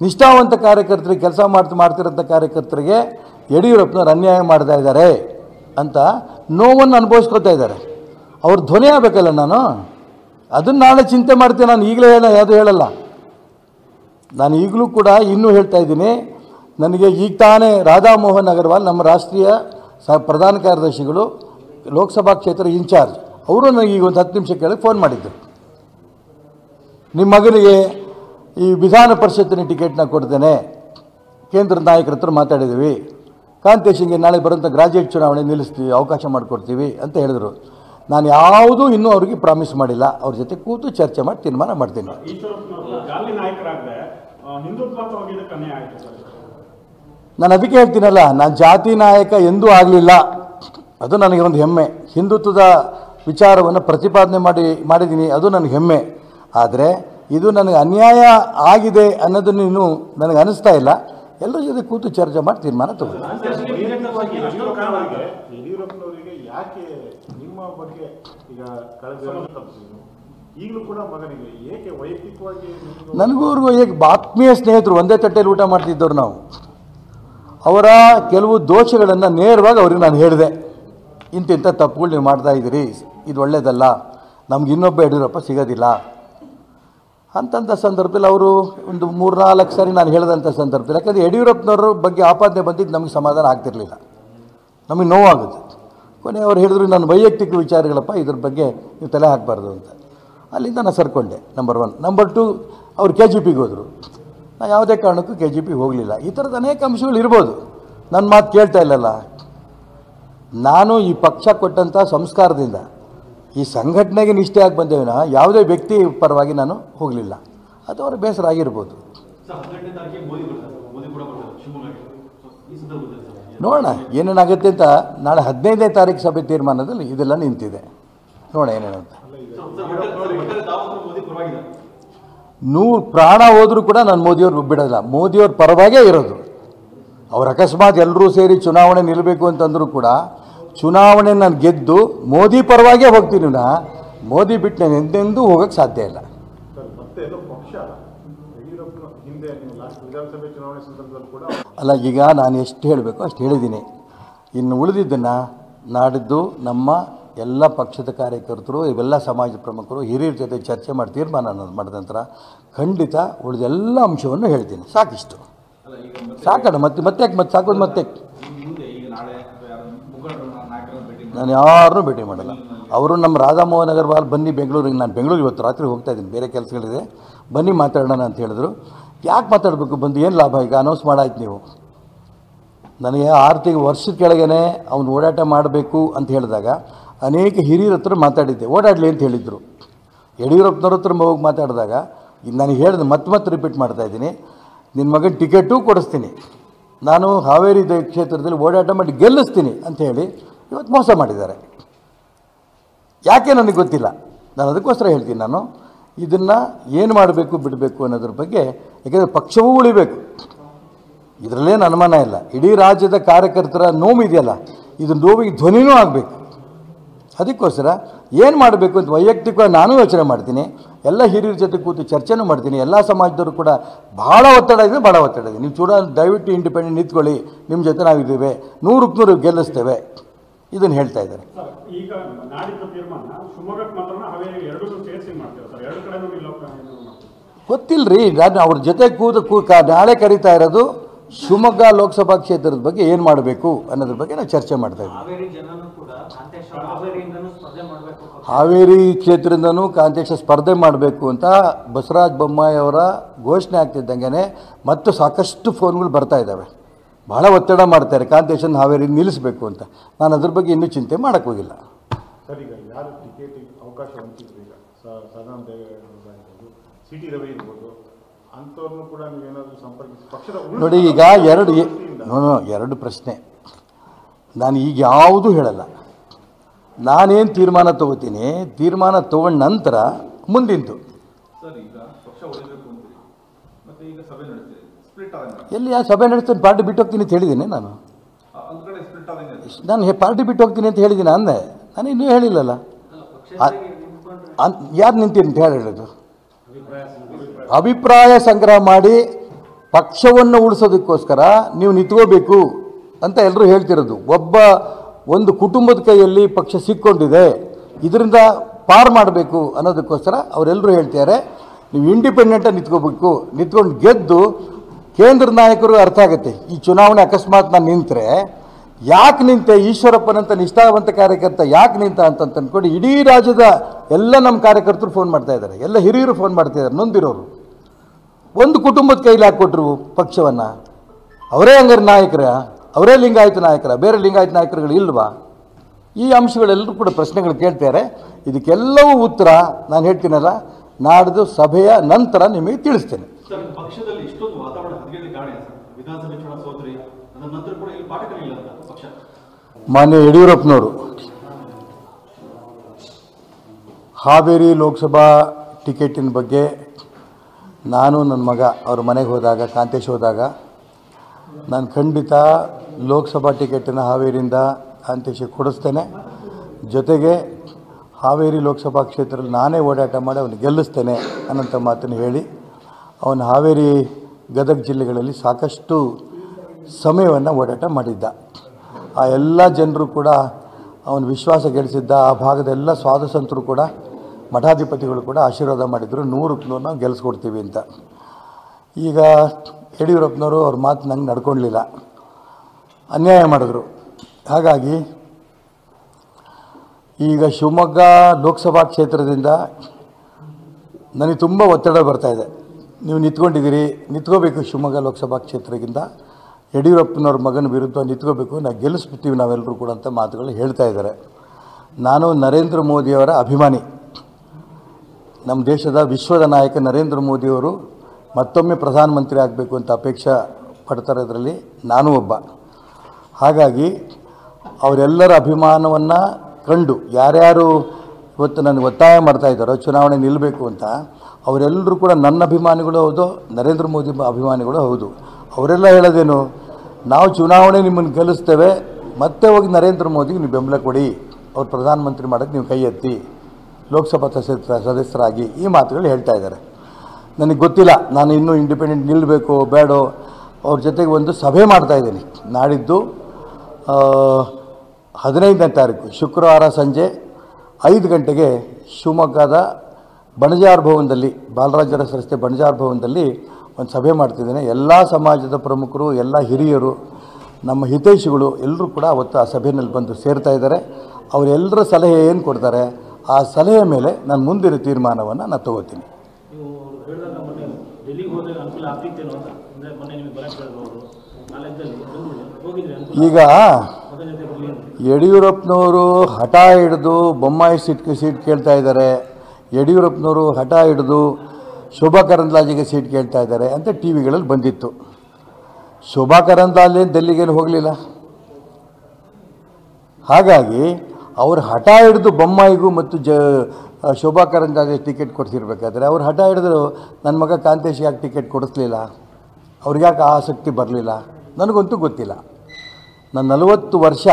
[SPEAKER 1] ನಿಷ್ಠಾವಂತ ಕಾರ್ಯಕರ್ತರಿಗೆ ಕೆಲಸ ಮಾಡ್ತಾ ಮಾಡ್ತಿರೋಂಥ ಕಾರ್ಯಕರ್ತರಿಗೆ ಯಡಿಯೂರಪ್ಪನವ್ರು ಅನ್ಯಾಯ ಮಾಡ್ತಾ ಇದ್ದಾರೆ ಅಂತ ನೋವನ್ನು ಅನುಭವಿಸ್ಕೊತಾ ಇದ್ದಾರೆ. ಅವ್ರ ಧ್ವನಿ ಆಗಬೇಕಲ್ಲ ನಾನು? ಅದನ್ನು ನಾಳೆ ಚಿಂತೆ ಮಾಡ್ತೀನಿ ನಾನು, ಈಗಲೇ ಹೇಳ ಯಾವುದು ಹೇಳಲ್ಲ. ನಾನು ಈಗಲೂ ಕೂಡ ಇನ್ನೂ ಹೇಳ್ತಾ ಇದ್ದೀನಿ, ನನಗೆ ಈಗ ತಾನೇ ರಾಧಾಮೋಹನ್ ಅಗರ್ವಾಲ್ ನಮ್ಮ ರಾಷ್ಟ್ರೀಯ ಸ ಪ್ರಧಾನ ಕಾರ್ಯದರ್ಶಿಗಳು, ಲೋಕಸಭಾ ಕ್ಷೇತ್ರ ಇನ್ಚಾರ್ಜ್, ಅವರು ನನಗೆ ಈಗ ಒಂದು ಹತ್ತು ನಿಮಿಷ ಕೆಳಗೆ ಫೋನ್ ಮಾಡಿದ್ದರು ನಿಮ್ಮ ಮಗನಿಗೆ ಈ ವಿಧಾನ ಪರಿಷತ್ತಿನ ಟಿಕೆಟ್ನ ಕೊಡ್ತೇನೆ, ಕೇಂದ್ರ ನಾಯಕರ ಹತ್ರ ಮಾತಾಡಿದ್ದೀವಿ. ಕಾಂತೇಶಿಂಗೆ ನಾಳೆ ಬರೋಂಥ ಗ್ರಾಜ್ಯುಯೇಟ್ ಚುನಾವಣೆ ನಿಲ್ಲಿಸ್ತೀವಿ, ಅವಕಾಶ ಮಾಡಿಕೊಡ್ತೀವಿ ಅಂತ ಹೇಳಿದರು. ನಾನು ಯಾವುದೂ ಇನ್ನೂ ಅವ್ರಿಗೆ ಪ್ರಾಮಿಸ್ ಮಾಡಿಲ್ಲ. ಅವ್ರ ಜೊತೆ ಕೂತು ಚರ್ಚೆ ಮಾಡಿ ತೀರ್ಮಾನ ಮಾಡ್ತೀನಿ. ನಾನು ಅದಕ್ಕೆ ಹೇಳ್ತೀನಲ್ಲ, ನಾನು ಜಾತಿ ನಾಯಕ ಎಂದೂ ಆಗಲಿಲ್ಲ. ಅದು ನನಗೆ ಒಂದು ಹೆಮ್ಮೆ. ಹಿಂದುತ್ವದ ವಿಚಾರವನ್ನು ಪ್ರತಿಪಾದನೆ ಮಾಡಿ, ಮಾಡಿದ್ದೀನಿ, ಅದು ನನಗೆ ಹೆಮ್ಮೆ. ಆದರೆ ಇದು ನನಗೆ ಅನ್ಯಾಯ ಆಗಿದೆ ಅನ್ನೋದನ್ನು ಇನ್ನೂ ನನಗೆ ಅನಿಸ್ತಾ ಇಲ್ಲ. ಎಲ್ಲರ ಜೊತೆ ಕೂತು ಚರ್ಚೆ ಮಾಡಿ ತೀರ್ಮಾನ ತಗೊಂಡು
[SPEAKER 4] ಯಡಿಯೂರಪ್ಪನವರಿಗೆ ಯಡಿಯೂರಪ್ಪನವರಿಗೆ ಯಾಕೆ ನಿಮ್ಮ ಬಗ್ಗೆ ಈಗ ಕಳೆದ ತಪ್ಪಿಸಿದ್ರು ಈಗಲೂ ಕೂಡ
[SPEAKER 1] ನನಗೂ ಅವ್ರಿಗೂ ಈಗ ಆತ್ಮೀಯ ಸ್ನೇಹಿತರು ಒಂದೇ ತಟ್ಟೆಯಲ್ಲಿ ಊಟ ಮಾಡ್ತಿದ್ದವ್ರು ನಾವು. ಅವರ ಕೆಲವು ದೋಷಗಳನ್ನು ನೇರವಾಗಿ ಅವ್ರಿಗೆ ನಾನು ಹೇಳಿದೆ. ಇಂತಿಂಥ ತಪ್ಪುಗಳು ನೀವು ಮಾಡ್ತಾ ಇದ್ದೀರಿ, ಇದು ಒಳ್ಳೇದಲ್ಲ, ನಮ್ಗೆ ಇನ್ನೊಬ್ಬ ಯಡಿಯೂರಪ್ಪ ಸಿಗೋದಿಲ್ಲ ಅಂತಂಥ ಸಂದರ್ಭದಲ್ಲಿ ಅವರು ಒಂದು ಮೂರು ನಾಲ್ಕು ಸಾರಿ ನಾನು ಹೇಳಿದಂಥ ಸಂದರ್ಭದಲ್ಲಿ. ಯಾಕಂದರೆ ಯಡಿಯೂರಪ್ಪನವ್ರ ಬಗ್ಗೆ ಆಪಾದನೆ ಬಂದಿದ್ದು ನಮಗೆ ಸಮಾಧಾನ ಆಗ್ತಿರಲಿಲ್ಲ. ನಮಗೆ ನೋವಾಗುತ್ತೆ. ಕೊನೆ ಅವ್ರು ಹೇಳಿದ್ರು, ನನ್ನ ವೈಯಕ್ತಿಕ ವಿಚಾರಗಳಪ್ಪ, ಇದ್ರ ಬಗ್ಗೆ ನೀವು ತಲೆ ಹಾಕಬಾರ್ದು ಅಂತ. ಅಲ್ಲಿಂದ ನಾನು ಸರ್ಕೊಂಡೆ ನಂಬರ್ ಒನ್ ನಂಬರ್ ಟು ಅವ್ರು ಕೆ ಜಿ ಪಿಗೆ ಹೋದರು. ನಾನು ಯಾವುದೇ ಕಾರಣಕ್ಕೂ ಕೆ ಜಿ ಪಿಗೆ ಹೋಗಲಿಲ್ಲ. ಈ ಥರದ ಅನೇಕ ಅಂಶಗಳು ಇರ್ಬೋದು. ನನ್ನ ಮಾತು ಕೇಳ್ತಾ ಇಲ್ಲಲ್ಲ. ನಾನು ಈ ಪಕ್ಷ ಕೊಟ್ಟಂಥ ಸಂಸ್ಕಾರದಿಂದ, ಈ ಸಂಘಟನೆಗೆ ನಿಷ್ಠೆಯಾಗಿ ಬಂದೇವಿನ ಯಾವುದೇ ವ್ಯಕ್ತಿ ಪರವಾಗಿ ನಾನು ಹೋಗಲಿಲ್ಲ. ಅದು ಅವರ ಬೇಸರ ಆಗಿರ್ಬೋದು. ನೋಡೋಣ, ಏನೇನಾಗುತ್ತೆ ಅಂತ ನಾಳೆ ಹದಿನೈದನೇ ತಾರೀಕು ಸಭೆ ತೀರ್ಮಾನದಲ್ಲಿ ಇದೆಲ್ಲ ನಿಂತಿದೆ. ನೋಡೋಣ
[SPEAKER 7] ಏನೇನಂತ.
[SPEAKER 1] ನೂರು ಪ್ರಾಣ ಹೋದರೂ ಕೂಡ ನಾನು ಮೋದಿಯವ್ರು ಬಿಡೋಲ್ಲ ಮೋದಿಯವ್ರ ಪರವಾಗೇ ಇರೋದು. ಅವ್ರು ಅಕಸ್ಮಾತ್ ಎಲ್ಲರೂ ಸೇರಿ ಚುನಾವಣೆ ನಿಲ್ಲಬೇಕು ಅಂತಂದರೂ ಕೂಡ ಚುನಾವಣೆ ನಾನು ಗೆದ್ದು ಮೋದಿ ಪರವಾಗೇ ಹೋಗ್ತೀನಿ ನಾ. ಮೋದಿ ಬಿಟ್ಟು ನಾನು ಎಂದೆಂದೂ ಹೋಗೋಕ್ಕೆ ಸಾಧ್ಯ ಇಲ್ಲ
[SPEAKER 4] ಸರ್ ಮತ್ತೆ ಅದು ಪಕ್ಷ ಯಡಿಯೂರಪ್ಪನ ಹಿಂದೆ ನೀವು ಲಾಸ್ಟ್ ವಿಧಾನಸಭೆ ಚುನಾವಣೆ ಕೂಡ
[SPEAKER 1] ಅಲ್ಲ, ಈಗ ನಾನು ಎಷ್ಟು ಹೇಳಬೇಕು ಅಷ್ಟು ಹೇಳಿದ್ದೀನಿ. ಇನ್ನು ಉಳಿದಿದ್ದನ್ನು ನಾಡಿದ್ದು ನಮ್ಮ ಎಲ್ಲ ಪಕ್ಷದ ಕಾರ್ಯಕರ್ತರು, ಇವೆಲ್ಲ ಸಮಾಜ ಪ್ರಮುಖರು, ಹಿರಿಯರ ಜೊತೆ ಚರ್ಚೆ ಮಾಡಿ ತೀರ್ಮಾನ ಮಾಡಿದ ನಂತರ ಖಂಡಿತ ಉಳಿದೆಲ್ಲ ಅಂಶವನ್ನು ಹೇಳ್ತೀನಿ. ಸಾಕಿಷ್ಟು. ಸಾಕಣ, ಮತ್ತೆ ಮತ್ತೆ ಯಾಕೆ, ಮತ್ತೆ ಸಾಕೋದು ಮತ್ತೆ ನಾನು ಯಾರನ್ನೂ ಭೇಟಿ ಮಾಡಲ್ಲ. ಅವರು ನಮ್ಮ ರಾಧಾಮೋಹನ್ ಅಗರ್ವಾಲ್ ಬನ್ನಿ ಬೆಂಗಳೂರಿಗೆ, ನಾನು ಬೆಂಗಳೂರಿಗೆ ಇವತ್ತು ರಾತ್ರಿ ಹೋಗ್ತಾ ಇದ್ದೀನಿ. ಬೇರೆ ಕೆಲಸಗಳಿದೆ. ಬನ್ನಿ ಮಾತಾಡೋಣ ಅಂತ ಹೇಳಿದ್ರು. ಯಾಕೆ ಮಾತಾಡಬೇಕು ಬಂದು? ಏನು ಲಾಭ? ಈಗ ಅನೌನ್ಸ್ ಮಾಡಾಯ್ತು ನೀವು. ನನಗೆ ಆರು ತಿಂಗಳು ವರ್ಷದ ಕೆಳಗೇ ಅವ್ನು ಓಡಾಟ ಮಾಡಬೇಕು ಅಂತ ಹೇಳಿದಾಗ ಅನೇಕ ಹಿರಿಯರ ಹತ್ರ ಮಾತಾಡಿದ್ದೆ. ಓಡಾಡಲಿ ಅಂತ ಹೇಳಿದರು. ಯಡಿಯೂರಪ್ಪನವ್ರ ಹತ್ರ ಹೋಗಿ ಮಾತಾಡಿದಾಗ ನಾನು ಹೇಳಿದೆ ಮತ್ತೆ ಮತ್ತೆ ರಿಪೀಟ್ ಮಾಡ್ತಾ ಇದ್ದೀನಿ. ನಿನ್ನ ಮಗನ ಟಿಕೆಟು ಕೊಡಿಸ್ತೀನಿ. ನಾನು ಹಾವೇರಿ ಕ್ಷೇತ್ರದಲ್ಲಿ ಓಡಾಟ ಮಾಡಿ ಗೆಲ್ಲಿಸ್ತೀನಿ ಅಂತ ಹೇಳಿ ಇವತ್ತು ಮೋಸ ಮಾಡಿದ್ದಾರೆ. ಯಾಕೆ ನನಗೆ ಗೊತ್ತಿಲ್ಲ? ನಾನು ಅದಕ್ಕೋಸ್ಕರ ಹೇಳ್ತೀನಿ ನಾನು. ಇದನ್ನು ಏನು ಮಾಡಬೇಕು ಬಿಡಬೇಕು ಅನ್ನೋದ್ರ ಬಗ್ಗೆ, ಯಾಕೆಂದರೆ ಪಕ್ಷವೂ ಉಳಿಬೇಕು. ಇದರಲ್ಲೇನು ಅನುಮಾನ ಇಲ್ಲ. ಇಡೀ ರಾಜ್ಯದ ಕಾರ್ಯಕರ್ತರ ನೋವು ಇದೆಯಲ್ಲ ಇದು ನೋವಿಗೆ ಧ್ವನಿನೂ ಆಗಬೇಕು. ಅದಕ್ಕೋಸ್ಕರ ಏನು ಮಾಡಬೇಕು ಅಂತ ವೈಯಕ್ತಿಕವಾಗಿ ನಾನು ಯೋಚನೆ ಮಾಡ್ತೀನಿ. ಎಲ್ಲ ಹಿರಿಯರ ಜೊತೆ ಕೂತು ಚರ್ಚೆನೂ ಮಾಡ್ತೀನಿ. ಎಲ್ಲ ಸಮಾಜದವರು ಕೂಡ ಭಾಳ ಒತ್ತಡ ಇದೆ ಭಾಳ ಒತ್ತಡ ಇದೆ. ನೀವು ಚೂಡ ದಯವಿಟ್ಟು ಇಂಡಿಪೆಂಡೆಂಟ್ ನಿಂತ್ಕೊಳ್ಳಿ. ನಿಮ್ಮ ಜೊತೆ ನಾವಿದ್ದೇವೆ. ನೂರಕ್ಕೆ ನೂರು ಗೆಲ್ಲಿಸ್ತೇವೆ. ಇದನ್ನು ಹೇಳ್ತಾ ಇದ್ದಾರೆ.
[SPEAKER 2] ಈಗ ನಾಡಿದ್ದು ತೀರ್ಮಾನ ಶಿವಮೊಗ್ಗಕ್ಕೆ ಮಾತ್ರ ಹಾವೇರಿ ಎರಡೂ ಸೇರಿಸಿ ಮಾಡ್ತೀರಾ ಸರ್? ಎರಡು ಕಡೆನೂ ಇಲ್ಲ ಮಾಡ್ತೀವಿ
[SPEAKER 1] ಗೊತ್ತಿಲ್ಲರಿ ನಾನು ಅವ್ರ ಜೊತೆ ಕೂದ ಕೂ ಕ- ನಾಳೆ ಕರೀತಾ ಇರೋದು ಶಿವಮೊಗ್ಗ ಲೋಕಸಭಾ ಕ್ಷೇತ್ರದ ಬಗ್ಗೆ ಏನು ಮಾಡಬೇಕು ಅನ್ನೋದ್ರ ಬಗ್ಗೆ ನಾವು ಚರ್ಚೆ ಮಾಡ್ತಾ ಇದ್ದೀವಿ
[SPEAKER 3] ಹಾವೇರಿ ಜನನು ಕೂಡ ಕಾಂತೇಶ್ ಸ್ಪರ್ಧೆ ಮಾಡಬೇಕು
[SPEAKER 1] ಹಾವೇರಿ ಕ್ಷೇತ್ರದಿಂದನೂ ಕಾಂತೇಶ ಸ್ಪರ್ಧೆ ಮಾಡಬೇಕು ಅಂತ ಬಸವರಾಜ ಬೊಮ್ಮಾಯಿ ಅವರ ಘೋಷಣೆ ಆಗ್ತಿದ್ದಂಗೆ ಮತ್ತು ಸಾಕಷ್ಟು ಫೋನ್ಗಳು ಬರ್ತಾ ಇದ್ದಾವೆ. ಬಹಳ ಒತ್ತಡ ಮಾಡ್ತಾರೆ ಕಾಂತೇಶನ್ ಹಾವೇರಿ ನಿಲ್ಲಿಸಬೇಕು ಅಂತ. ನಾನು ಅದ್ರ ಬಗ್ಗೆ ಇನ್ನೂ ಚಿಂತೆ
[SPEAKER 4] ಮಾಡೋಕ್ಕೋಗಿಲ್ಲ ಅವಕಾಶ
[SPEAKER 1] ನೋಡಿ ಈಗ ಎರಡು ನೋ, ನೋ, ಎರಡು ಪ್ರಶ್ನೆ. ನಾನು ಈಗ ಯಾವುದೂ ಹೇಳಲ್ಲ. ನಾನೇನು ತೀರ್ಮಾನ ತಗೋತೀನಿ ತೀರ್ಮಾನ ತಗೊಂಡ ನಂತರ ಮುಂದಿಂತು
[SPEAKER 5] ಸರ್ ಈಗ ಪಕ್ಷ ಉಳಿಬೇಕು ಅಂತೀರಿ ಮತ್ತೆ ಈಗ ಸಭೆ ನಡೆಸ್ತೀರಿ ಸ್ಪ್ಲಿಟ್ ಆದಂಗೆ
[SPEAKER 1] ಎಲ್ಲಿ ಆ ಸಭೆ ನಡೆಸ್ತೀನಿ, ಪಾರ್ಟಿ ಬಿಟ್ಟು ಹೋಗ್ತೀನಿ ಅಂತ ಹೇಳಿದ್ದೀನಿ ನಾನು. ನಾನು ಪಾರ್ಟಿ ಬಿಟ್ಟು ಹೋಗ್ತೀನಿ ಅಂತ ಹೇಳಿದ್ದೀನಿ ಅಂದೆ. ನಾನು ಇನ್ನೂ ಹೇಳಿಲ್ಲಲ್ಲ. ಯಾರು ನಿಂತೀನಿ ಅಂತ ಹೇಳಿ ಹೇಳೋದು ಅಭಿಪ್ರಾಯ ಸಂಗ್ರಹ ಮಾಡಿ ಪಕ್ಷವನ್ನು ಉಳಿಸೋದಕ್ಕೋಸ್ಕರ ನೀವು ನಿಂತ್ಕೋಬೇಕು ಅಂತ ಎಲ್ಲರೂ ಹೇಳ್ತಿರೋದು. ಒಬ್ಬ ಒಂದು ಕುಟುಂಬದ ಕೈಯಲ್ಲಿ ಪಕ್ಷ ಸಿಕ್ಕೊಂಡಿದೆ, ಇದರಿಂದ ಪಾರು ಮಾಡಬೇಕು ಅನ್ನೋದಕ್ಕೋಸ್ಕರ ಅವರೆಲ್ಲರೂ ಹೇಳ್ತಾರೆ ನೀವು ಇಂಡಿಪೆಂಡೆಂಟಾಗಿ ನಿಂತ್ಕೋಬೇಕು, ನಿಂತ್ಕೊಂಡು ಗೆದ್ದು ಕೇಂದ್ರ ನಾಯಕರು ಅರ್ಥ ಆಗುತ್ತೆ. ಈ ಚುನಾವಣೆ ಅಕಸ್ಮಾತ್ ನಾನು ನಿಂತರೆ ಯಾಕೆ ನಿಂತೆ ಈಶ್ವರಪ್ಪನಂತ ನಿಷ್ಠಾವಂತ ಕಾರ್ಯಕರ್ತ ಯಾಕೆ ನಿಂತ ಅಂತ ಅಂದ್ಕೊಂಡು ಇಡೀ ರಾಜ್ಯದ ಎಲ್ಲ ನಮ್ಮ ಕಾರ್ಯಕರ್ತರು ಫೋನ್ ಮಾಡ್ತಾ ಇದ್ದಾರೆ. ಎಲ್ಲ ಹಿರಿಯರು ಫೋನ್ ಮಾಡ್ತಾ ಇದ್ದಾರೆ. ನೊಂದಿರೋರು. ಒಂದು ಕುಟುಂಬದ ಕೈಲಿ ಹಾಕ್ಕೊಟ್ರು ಪಕ್ಷವನ್ನು. ಅವರೇ ಹಂಗಾರೆ ನಾಯಕರ, ಅವರೇ ಲಿಂಗಾಯತ ನಾಯಕರ, ಬೇರೆ ಲಿಂಗಾಯತ ನಾಯಕರುಗಳು ಇಲ್ವಾ? ಈ ಅಂಶಗಳೆಲ್ಲರೂ ಕೂಡ ಪ್ರಶ್ನೆಗಳು ಕೇಳ್ತಾರೆ. ಇದಕ್ಕೆಲ್ಲವೂ ಉತ್ತರ ನಾನು ಹೇಳ್ತೀನಲ್ಲ, ನಾಡ್ದು ಸಭೆಯ ನಂತರ ನಿಮಗೆ ತಿಳಿಸ್ತೇನೆ.
[SPEAKER 7] ಸರ್, ಪಕ್ಷದಲ್ಲಿ ಇಷ್ಟೊಂದು ವಾತಾವರಣ ಹದಗೆಡಲಿಕ್ಕೆ ಕಾರಣ ಸರ್? ವಿಧಾನಸಭೆ ಚುನಾವಣೆ ಸೋತ್ರಿ, ಅದರ ನಂತರ ಕೂಡ ಇಲ್ಲಿ ಪಾಠ ಕಲಿಯಿಲ್ಲ ಪಕ್ಷ.
[SPEAKER 1] ಮಾನ್ಯ ಯಡಿಯೂರಪ್ಪನವರು, ಹಾವೇರಿ ಲೋಕಸಭಾ ಟಿಕೆಟಿನ ಬಗ್ಗೆ ನಾನು ನನ್ನ ಮಗ, ಅವ್ರ ಮನೆಗೆ ಹೋದಾಗ, ಕಾಂತೇಶ್ ಹೋದಾಗ, ನಾನು ಖಂಡಿತ ಲೋಕಸಭಾ ಟಿಕೆಟನ್ನು ಹಾವೇರಿಯಿಂದ ಕಾಂತೇಶಿಗೆ ಕೊಡಿಸ್ತೇನೆ. ಜೊತೆಗೆ ಹಾವೇರಿ ಲೋಕಸಭಾ ಕ್ಷೇತ್ರದಲ್ಲಿ ನಾನೇ ಓಡಾಟ ಮಾಡಿ ಅವನು ಗೆಲ್ಲಿಸ್ತೇನೆ ಅನ್ನೋಂಥ ಮಾತನ್ನು ಹೇಳಿ ಅವನು ಹಾವೇರಿ ಗದಗ ಜಿಲ್ಲೆಗಳಲ್ಲಿ ಸಾಕಷ್ಟು ಸಮಯವನ್ನು ಓಡಾಟ ಮಾಡಿದ್ದ. ಆ ಎಲ್ಲ ಜನರು ಕೂಡ ಅವನು ವಿಶ್ವಾಸ ಗೆಲ್ಲಿಸಿದ್ದ ಆ ಭಾಗದ ಎಲ್ಲ ಸಾಧು ಸಂತರು ಕೂಡ, ಮಠಾಧಿಪತಿಗಳು ಕೂಡ ಆಶೀರ್ವಾದ ಮಾಡಿದರು. ನೂರಕ್ಕೆ ನೂರು ನಾವು ಗೆಲ್ಲಿಸ್ಕೊಡ್ತೀವಿ ಅಂತ. ಈಗ ಯಡಿಯೂರಪ್ಪನವರು ಅವ್ರ ಮಾತು ನಂಗೆ ನಡ್ಕೊಳ್ಲಿಲ್ಲ. ಅನ್ಯಾಯ ಮಾಡಿದ್ರು. ಹಾಗಾಗಿ ಈಗ ಶಿವಮೊಗ್ಗ ಲೋಕಸಭಾ ಕ್ಷೇತ್ರದಿಂದ ನನಗೆ ತುಂಬ ಒತ್ತಡ ಬರ್ತಾಯಿದೆ ನೀವು ನಿಂತ್ಕೊಂಡಿದ್ದೀರಿ, ನಿಂತ್ಕೋಬೇಕು ಶಿವಮೊಗ್ಗ ಲೋಕಸಭಾ ಕ್ಷೇತ್ರದಿಂದ. ಯಡಿಯೂರಪ್ಪನವ್ರ ಮಗನ ವಿರುದ್ಧ ನಿಂತ್ಕೋಬೇಕು ನಾವು ಗೆಲ್ಲಿಸ್ಬಿಡ್ತೀವಿ ನಾವೆಲ್ಲರೂ ಕೂಡ ಅಂತ ಮಾತುಗಳು ಹೇಳ್ತಾ ಇದ್ದಾರೆ. ನಾನು ನರೇಂದ್ರ ಮೋದಿಯವರ ಅಭಿಮಾನಿ. ನಮ್ಮ ದೇಶದ ವಿಶ್ವದ ನಾಯಕ ನರೇಂದ್ರ ಮೋದಿಯವರು ಮತ್ತೊಮ್ಮೆ ಪ್ರಧಾನಮಂತ್ರಿ ಆಗಬೇಕು ಅಂತ ಅಪೇಕ್ಷೆ ಪಡ್ತಾರೆ ಅದರಲ್ಲಿ ನಾನು ಒಬ್ಬ. ಹಾಗಾಗಿ ಅವರೆಲ್ಲರ ಅಭಿಮಾನವನ್ನು ಕಂಡು, ಯಾರ್ಯಾರು ಇವತ್ತು ನನಗೆ ಒತ್ತಾಯ ಮಾಡ್ತಾ ಇದ್ದಾರೋ, ಚುನಾವಣೆ ನಿಲ್ಲಬೇಕು ಅಂತ, ಅವರೆಲ್ಲರೂ ಕೂಡ ನನ್ನ ಅಭಿಮಾನಿಗಳು ಹೌದು, ನರೇಂದ್ರ ಮೋದಿ ಅಭಿಮಾನಿಗಳು ಹೌದು. ಅವರೆಲ್ಲ ಹೇಳೋದೇನು, ನಾವು ಚುನಾವಣೆ ನಿಮ್ಮನ್ನು ಗೆಲ್ಲಿಸ್ತೇವೆ, ಮತ್ತೆ ಹೋಗಿ ನರೇಂದ್ರ ಮೋದಿಗೆ ನೀವು ಬೆಂಬಲ ಕೊಡಿ, ಅವ್ರು ಪ್ರಧಾನಮಂತ್ರಿ ಮಾಡೋಕ್ಕೆ ನೀವು ಕೈ ಎತ್ತಿ, ಲೋಕಸಭಾ ಸದಸ್ಯ, ಸದಸ್ಯರಾಗಿ ಈ ಮಾತುಗಳು ಹೇಳ್ತಾ ಇದ್ದಾರೆ. ನನಗೆ ಗೊತ್ತಿಲ್ಲ, ನಾನು ಇನ್ನೂ ಇಂಡಿಪೆಂಡೆಂಟ್ ನಿಲ್ಲಬೇಕು ಬೇಡೋ, ಅವ್ರ ಜೊತೆಗೆ ಒಂದು ಸಭೆ ಮಾಡ್ತಾ ಇದ್ದೀನಿ. ನಾಡಿದ್ದು ಹದಿನೈದನೇ ತಾರೀಕು, ಶುಕ್ರವಾರ ಸಂಜೆ ಐದು ಗಂಟೆಗೆ ಶಿವಮೊಗ್ಗದ ಬಣಜಾರ್ ಭವನದಲ್ಲಿ ಬಾಲರಾಜರ ರಸ್ತೆ ಬಣಜಾರ್ ಭವನದಲ್ಲಿ ಒಂದು ಸಭೆ ಮಾಡ್ತಿದ್ದೇನೆ. ಎಲ್ಲ ಸಮಾಜದ ಪ್ರಮುಖರು ಎಲ್ಲ ಹಿರಿಯರು ನಮ್ಮ ಹಿತೈಷಿಗಳು ಎಲ್ಲರೂ ಕೂಡ ಅವತ್ತು ಆ ಸಭೆಯಲ್ಲಿ ಬಂದು ಸೇರ್ತಾ ಇದ್ದಾರೆ. ಅವರೆಲ್ಲರ ಸಲಹೆ ಏನು ಕೊಡ್ತಾರೆ ಆ ಸಲಹೆ ಮೇಲೆ ನಾನು ಮುಂದಿನ ತೀರ್ಮಾನವನ್ನು ನಾನು ತಗೋತೀನಿ. ಈಗ
[SPEAKER 6] ಮಗನ ಜೊತೆ ಬರಲಿ ಅಂತ
[SPEAKER 1] ಯಡಿಯೂರಪ್ಪನವರು ಹಠ ಹಿಡಿದು ಬೊಮ್ಮಾಯಿ ಸೀಟ್ ಸೀಟ್ ಕೇಳ್ತಾ ಇದ್ದಾರೆ. ಯಡಿಯೂರಪ್ಪನವರು ಹಠ ಹಿಡಿದು ಶೋಭಾ ಕರಂದ್ಲಾಜೆಗೆ ಸೀಟ್ ಕೇಳ್ತಾ ಇದ್ದಾರೆ ಅಂತ ಟಿ ವಿಗಳಲ್ಲಿ ಬಂದಿತ್ತು. ಶೋಭಾ ಕರಂದ್ಲಾಜೆ ಡೆಲ್ಲಿಗೇನು ಹೋಗಲಿಲ್ಲ? ಹಾಗಾಗಿ ಅವರು ಹಠ ಹಿಡಿದು ಬೊಮ್ಮಾಯಿಗೂ ಮತ್ತು ಜ, ಶೋಭಾ ಕರಂದ್ಲಾಜೆ ಟಿಕೆಟ್ ಕೊಡ್ತಿರ್ಬೇಕಾದ್ರೆ ಅವ್ರು ಹಠ ಹಿಡಿದ್ರು ನನ್ನ ಮಗ ಕಾಂತೇಶ್ ಯಾಕೆ ಟಿಕೆಟ್ ಕೊಡಿಸ್ಲಿಲ್ಲ? ಅವ್ರಿಗೆ ಯಾಕೆ ಆಸಕ್ತಿ ಬರಲಿಲ್ಲ? ನನಗಂತೂ ಗೊತ್ತಿಲ್ಲ. ನಾನು ನಲವತ್ತು ವರ್ಷ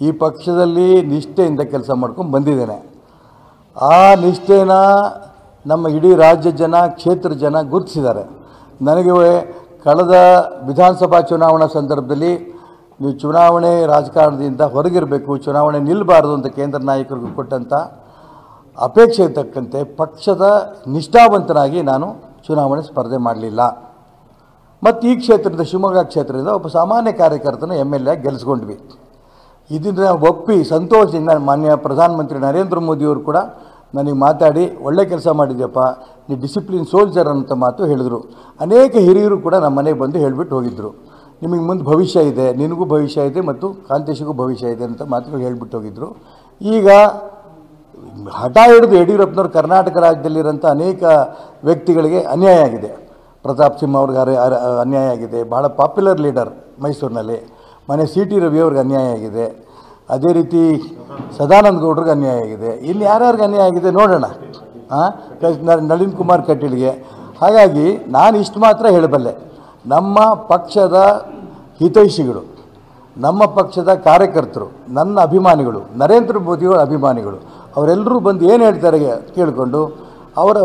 [SPEAKER 1] ಈ ಪಕ್ಷದಲ್ಲಿ ನಿಷ್ಠೆಯಿಂದ ಕೆಲಸ ಮಾಡ್ಕೊಂಡು ಬಂದಿದ್ದೇನೆ. ಆ ನಿಷ್ಠೆನ ನಮ್ಮ ಇಡೀ ರಾಜ್ಯ ಜನ, ಕ್ಷೇತ್ರ ಜನ ಗುರುತಿಸಿದ್ದಾರೆ. ನನಗೆ ಕಳೆದ ವಿಧಾನಸಭಾ ಚುನಾವಣಾ ಸಂದರ್ಭದಲ್ಲಿ ನೀವು ಚುನಾವಣೆ ರಾಜಕಾರಣದಿಂದ ಹೊರಗಿರಬೇಕು, ಚುನಾವಣೆ ನಿಲ್ಲಬಾರ್ದು ಅಂತ ಕೇಂದ್ರ ನಾಯಕರಿಗೂ ಕೊಟ್ಟಂಥ ಅಪೇಕ್ಷೆ ತಕ್ಕಂತೆ ಪಕ್ಷದ ನಿಷ್ಠಾವಂತನಾಗಿ ನಾನು ಚುನಾವಣೆ ಸ್ಪರ್ಧೆ ಮಾಡಲಿಲ್ಲ. ಮತ್ತು ಈ ಕ್ಷೇತ್ರದ ಶಿವಮೊಗ್ಗ ಕ್ಷೇತ್ರದಿಂದ ಒಬ್ಬ ಸಾಮಾನ್ಯ ಕಾರ್ಯಕರ್ತನ ಎಂ ಎಲ್ ಎ ಗೆಲ್ಲಿಸ್ಕೊಂಡ್ವಿ ಇದನ್ನು ಒಪ್ಪಿ ಸಂತೋಷದಿಂದ ಮಾನ್ಯ ಪ್ರಧಾನಮಂತ್ರಿ ನರೇಂದ್ರ ಮೋದಿಯವರು ಕೂಡ ನನಗೆ ಮಾತಾಡಿ ಒಳ್ಳೆ ಕೆಲಸ ಮಾಡಿದ್ಯಪ್ಪ, ನೀ ಡಿಸಿಪ್ಲಿನ್ ಸೋಲ್ಜರ್ ಅಂತ ಮಾತು ಹೇಳಿದರು. ಅನೇಕ ಹಿರಿಯರು ಕೂಡ ನಮ್ಮ ಮನೆಗೆ ಬಂದು ಹೇಳಿಬಿಟ್ಟು ಹೋಗಿದ್ದರು ನಿಮಗೆ ಮುಂದೆ ಭವಿಷ್ಯ ಇದೆ, ನಿನಗೂ ಭವಿಷ್ಯ ಇದೆ ಮತ್ತು ಕಾಂತೇಶಿಗೂ ಭವಿಷ್ಯ ಇದೆ ಅಂತ ಮಾತುಗಳು ಹೇಳಿಬಿಟ್ಟು ಹೋಗಿದ್ದರು ಈಗ ಹಠ ಹಿಡಿದು ಯಡಿಯೂರಪ್ಪನವ್ರು ಕರ್ನಾಟಕ ರಾಜ್ಯದಲ್ಲಿರೋಂಥ ಅನೇಕ ವ್ಯಕ್ತಿಗಳಿಗೆ ಅನ್ಯಾಯ ಆಗಿದೆ. ಪ್ರತಾಪ್ ಸಿಂಹ ಅವ್ರಿಗೆ ಅನ್ಯಾಯ ಆಗಿದೆ. ಭಾಳ ಪಾಪ್ಯುಲರ್ ಲೀಡರ್ ಮೈಸೂರಿನಲ್ಲಿ. ಮನೆ ಸಿ ಟಿ ರವಿ ಅವ್ರಿಗೆ ಅನ್ಯಾಯ ಆಗಿದೆ. ಅದೇ ರೀತಿ ಸದಾನಂದ ಗೌಡ್ರಿಗೆ ಅನ್ಯಾಯ ಆಗಿದೆ. ಇಲ್ಲಿ ಯಾರ್ಯಾರಿಗೆ ಅನ್ಯಾಯ ಆಗಿದೆ ನೋಡೋಣ. ಹಾಂ ನಳಿನ್ ಕುಮಾರ್ ಕಟೀಲ್ಗೆ. ಹಾಗಾಗಿ ನಾನು ಇಷ್ಟು ಮಾತ್ರ ಹೇಳಬಲ್ಲೆ. ನಮ್ಮ ಪಕ್ಷದ ಹಿತೈಷಿಗಳು, ನಮ್ಮ ಪಕ್ಷದ ಕಾರ್ಯಕರ್ತರು, ನನ್ನ ಅಭಿಮಾನಿಗಳು, ನರೇಂದ್ರ ಮೋದಿಯವರ ಅಭಿಮಾನಿಗಳು, ಅವರೆಲ್ಲರೂ ಬಂದು ಏನು ಹೇಳ್ತಾರೆ ಕೇಳಿಕೊಂಡು ಅವರ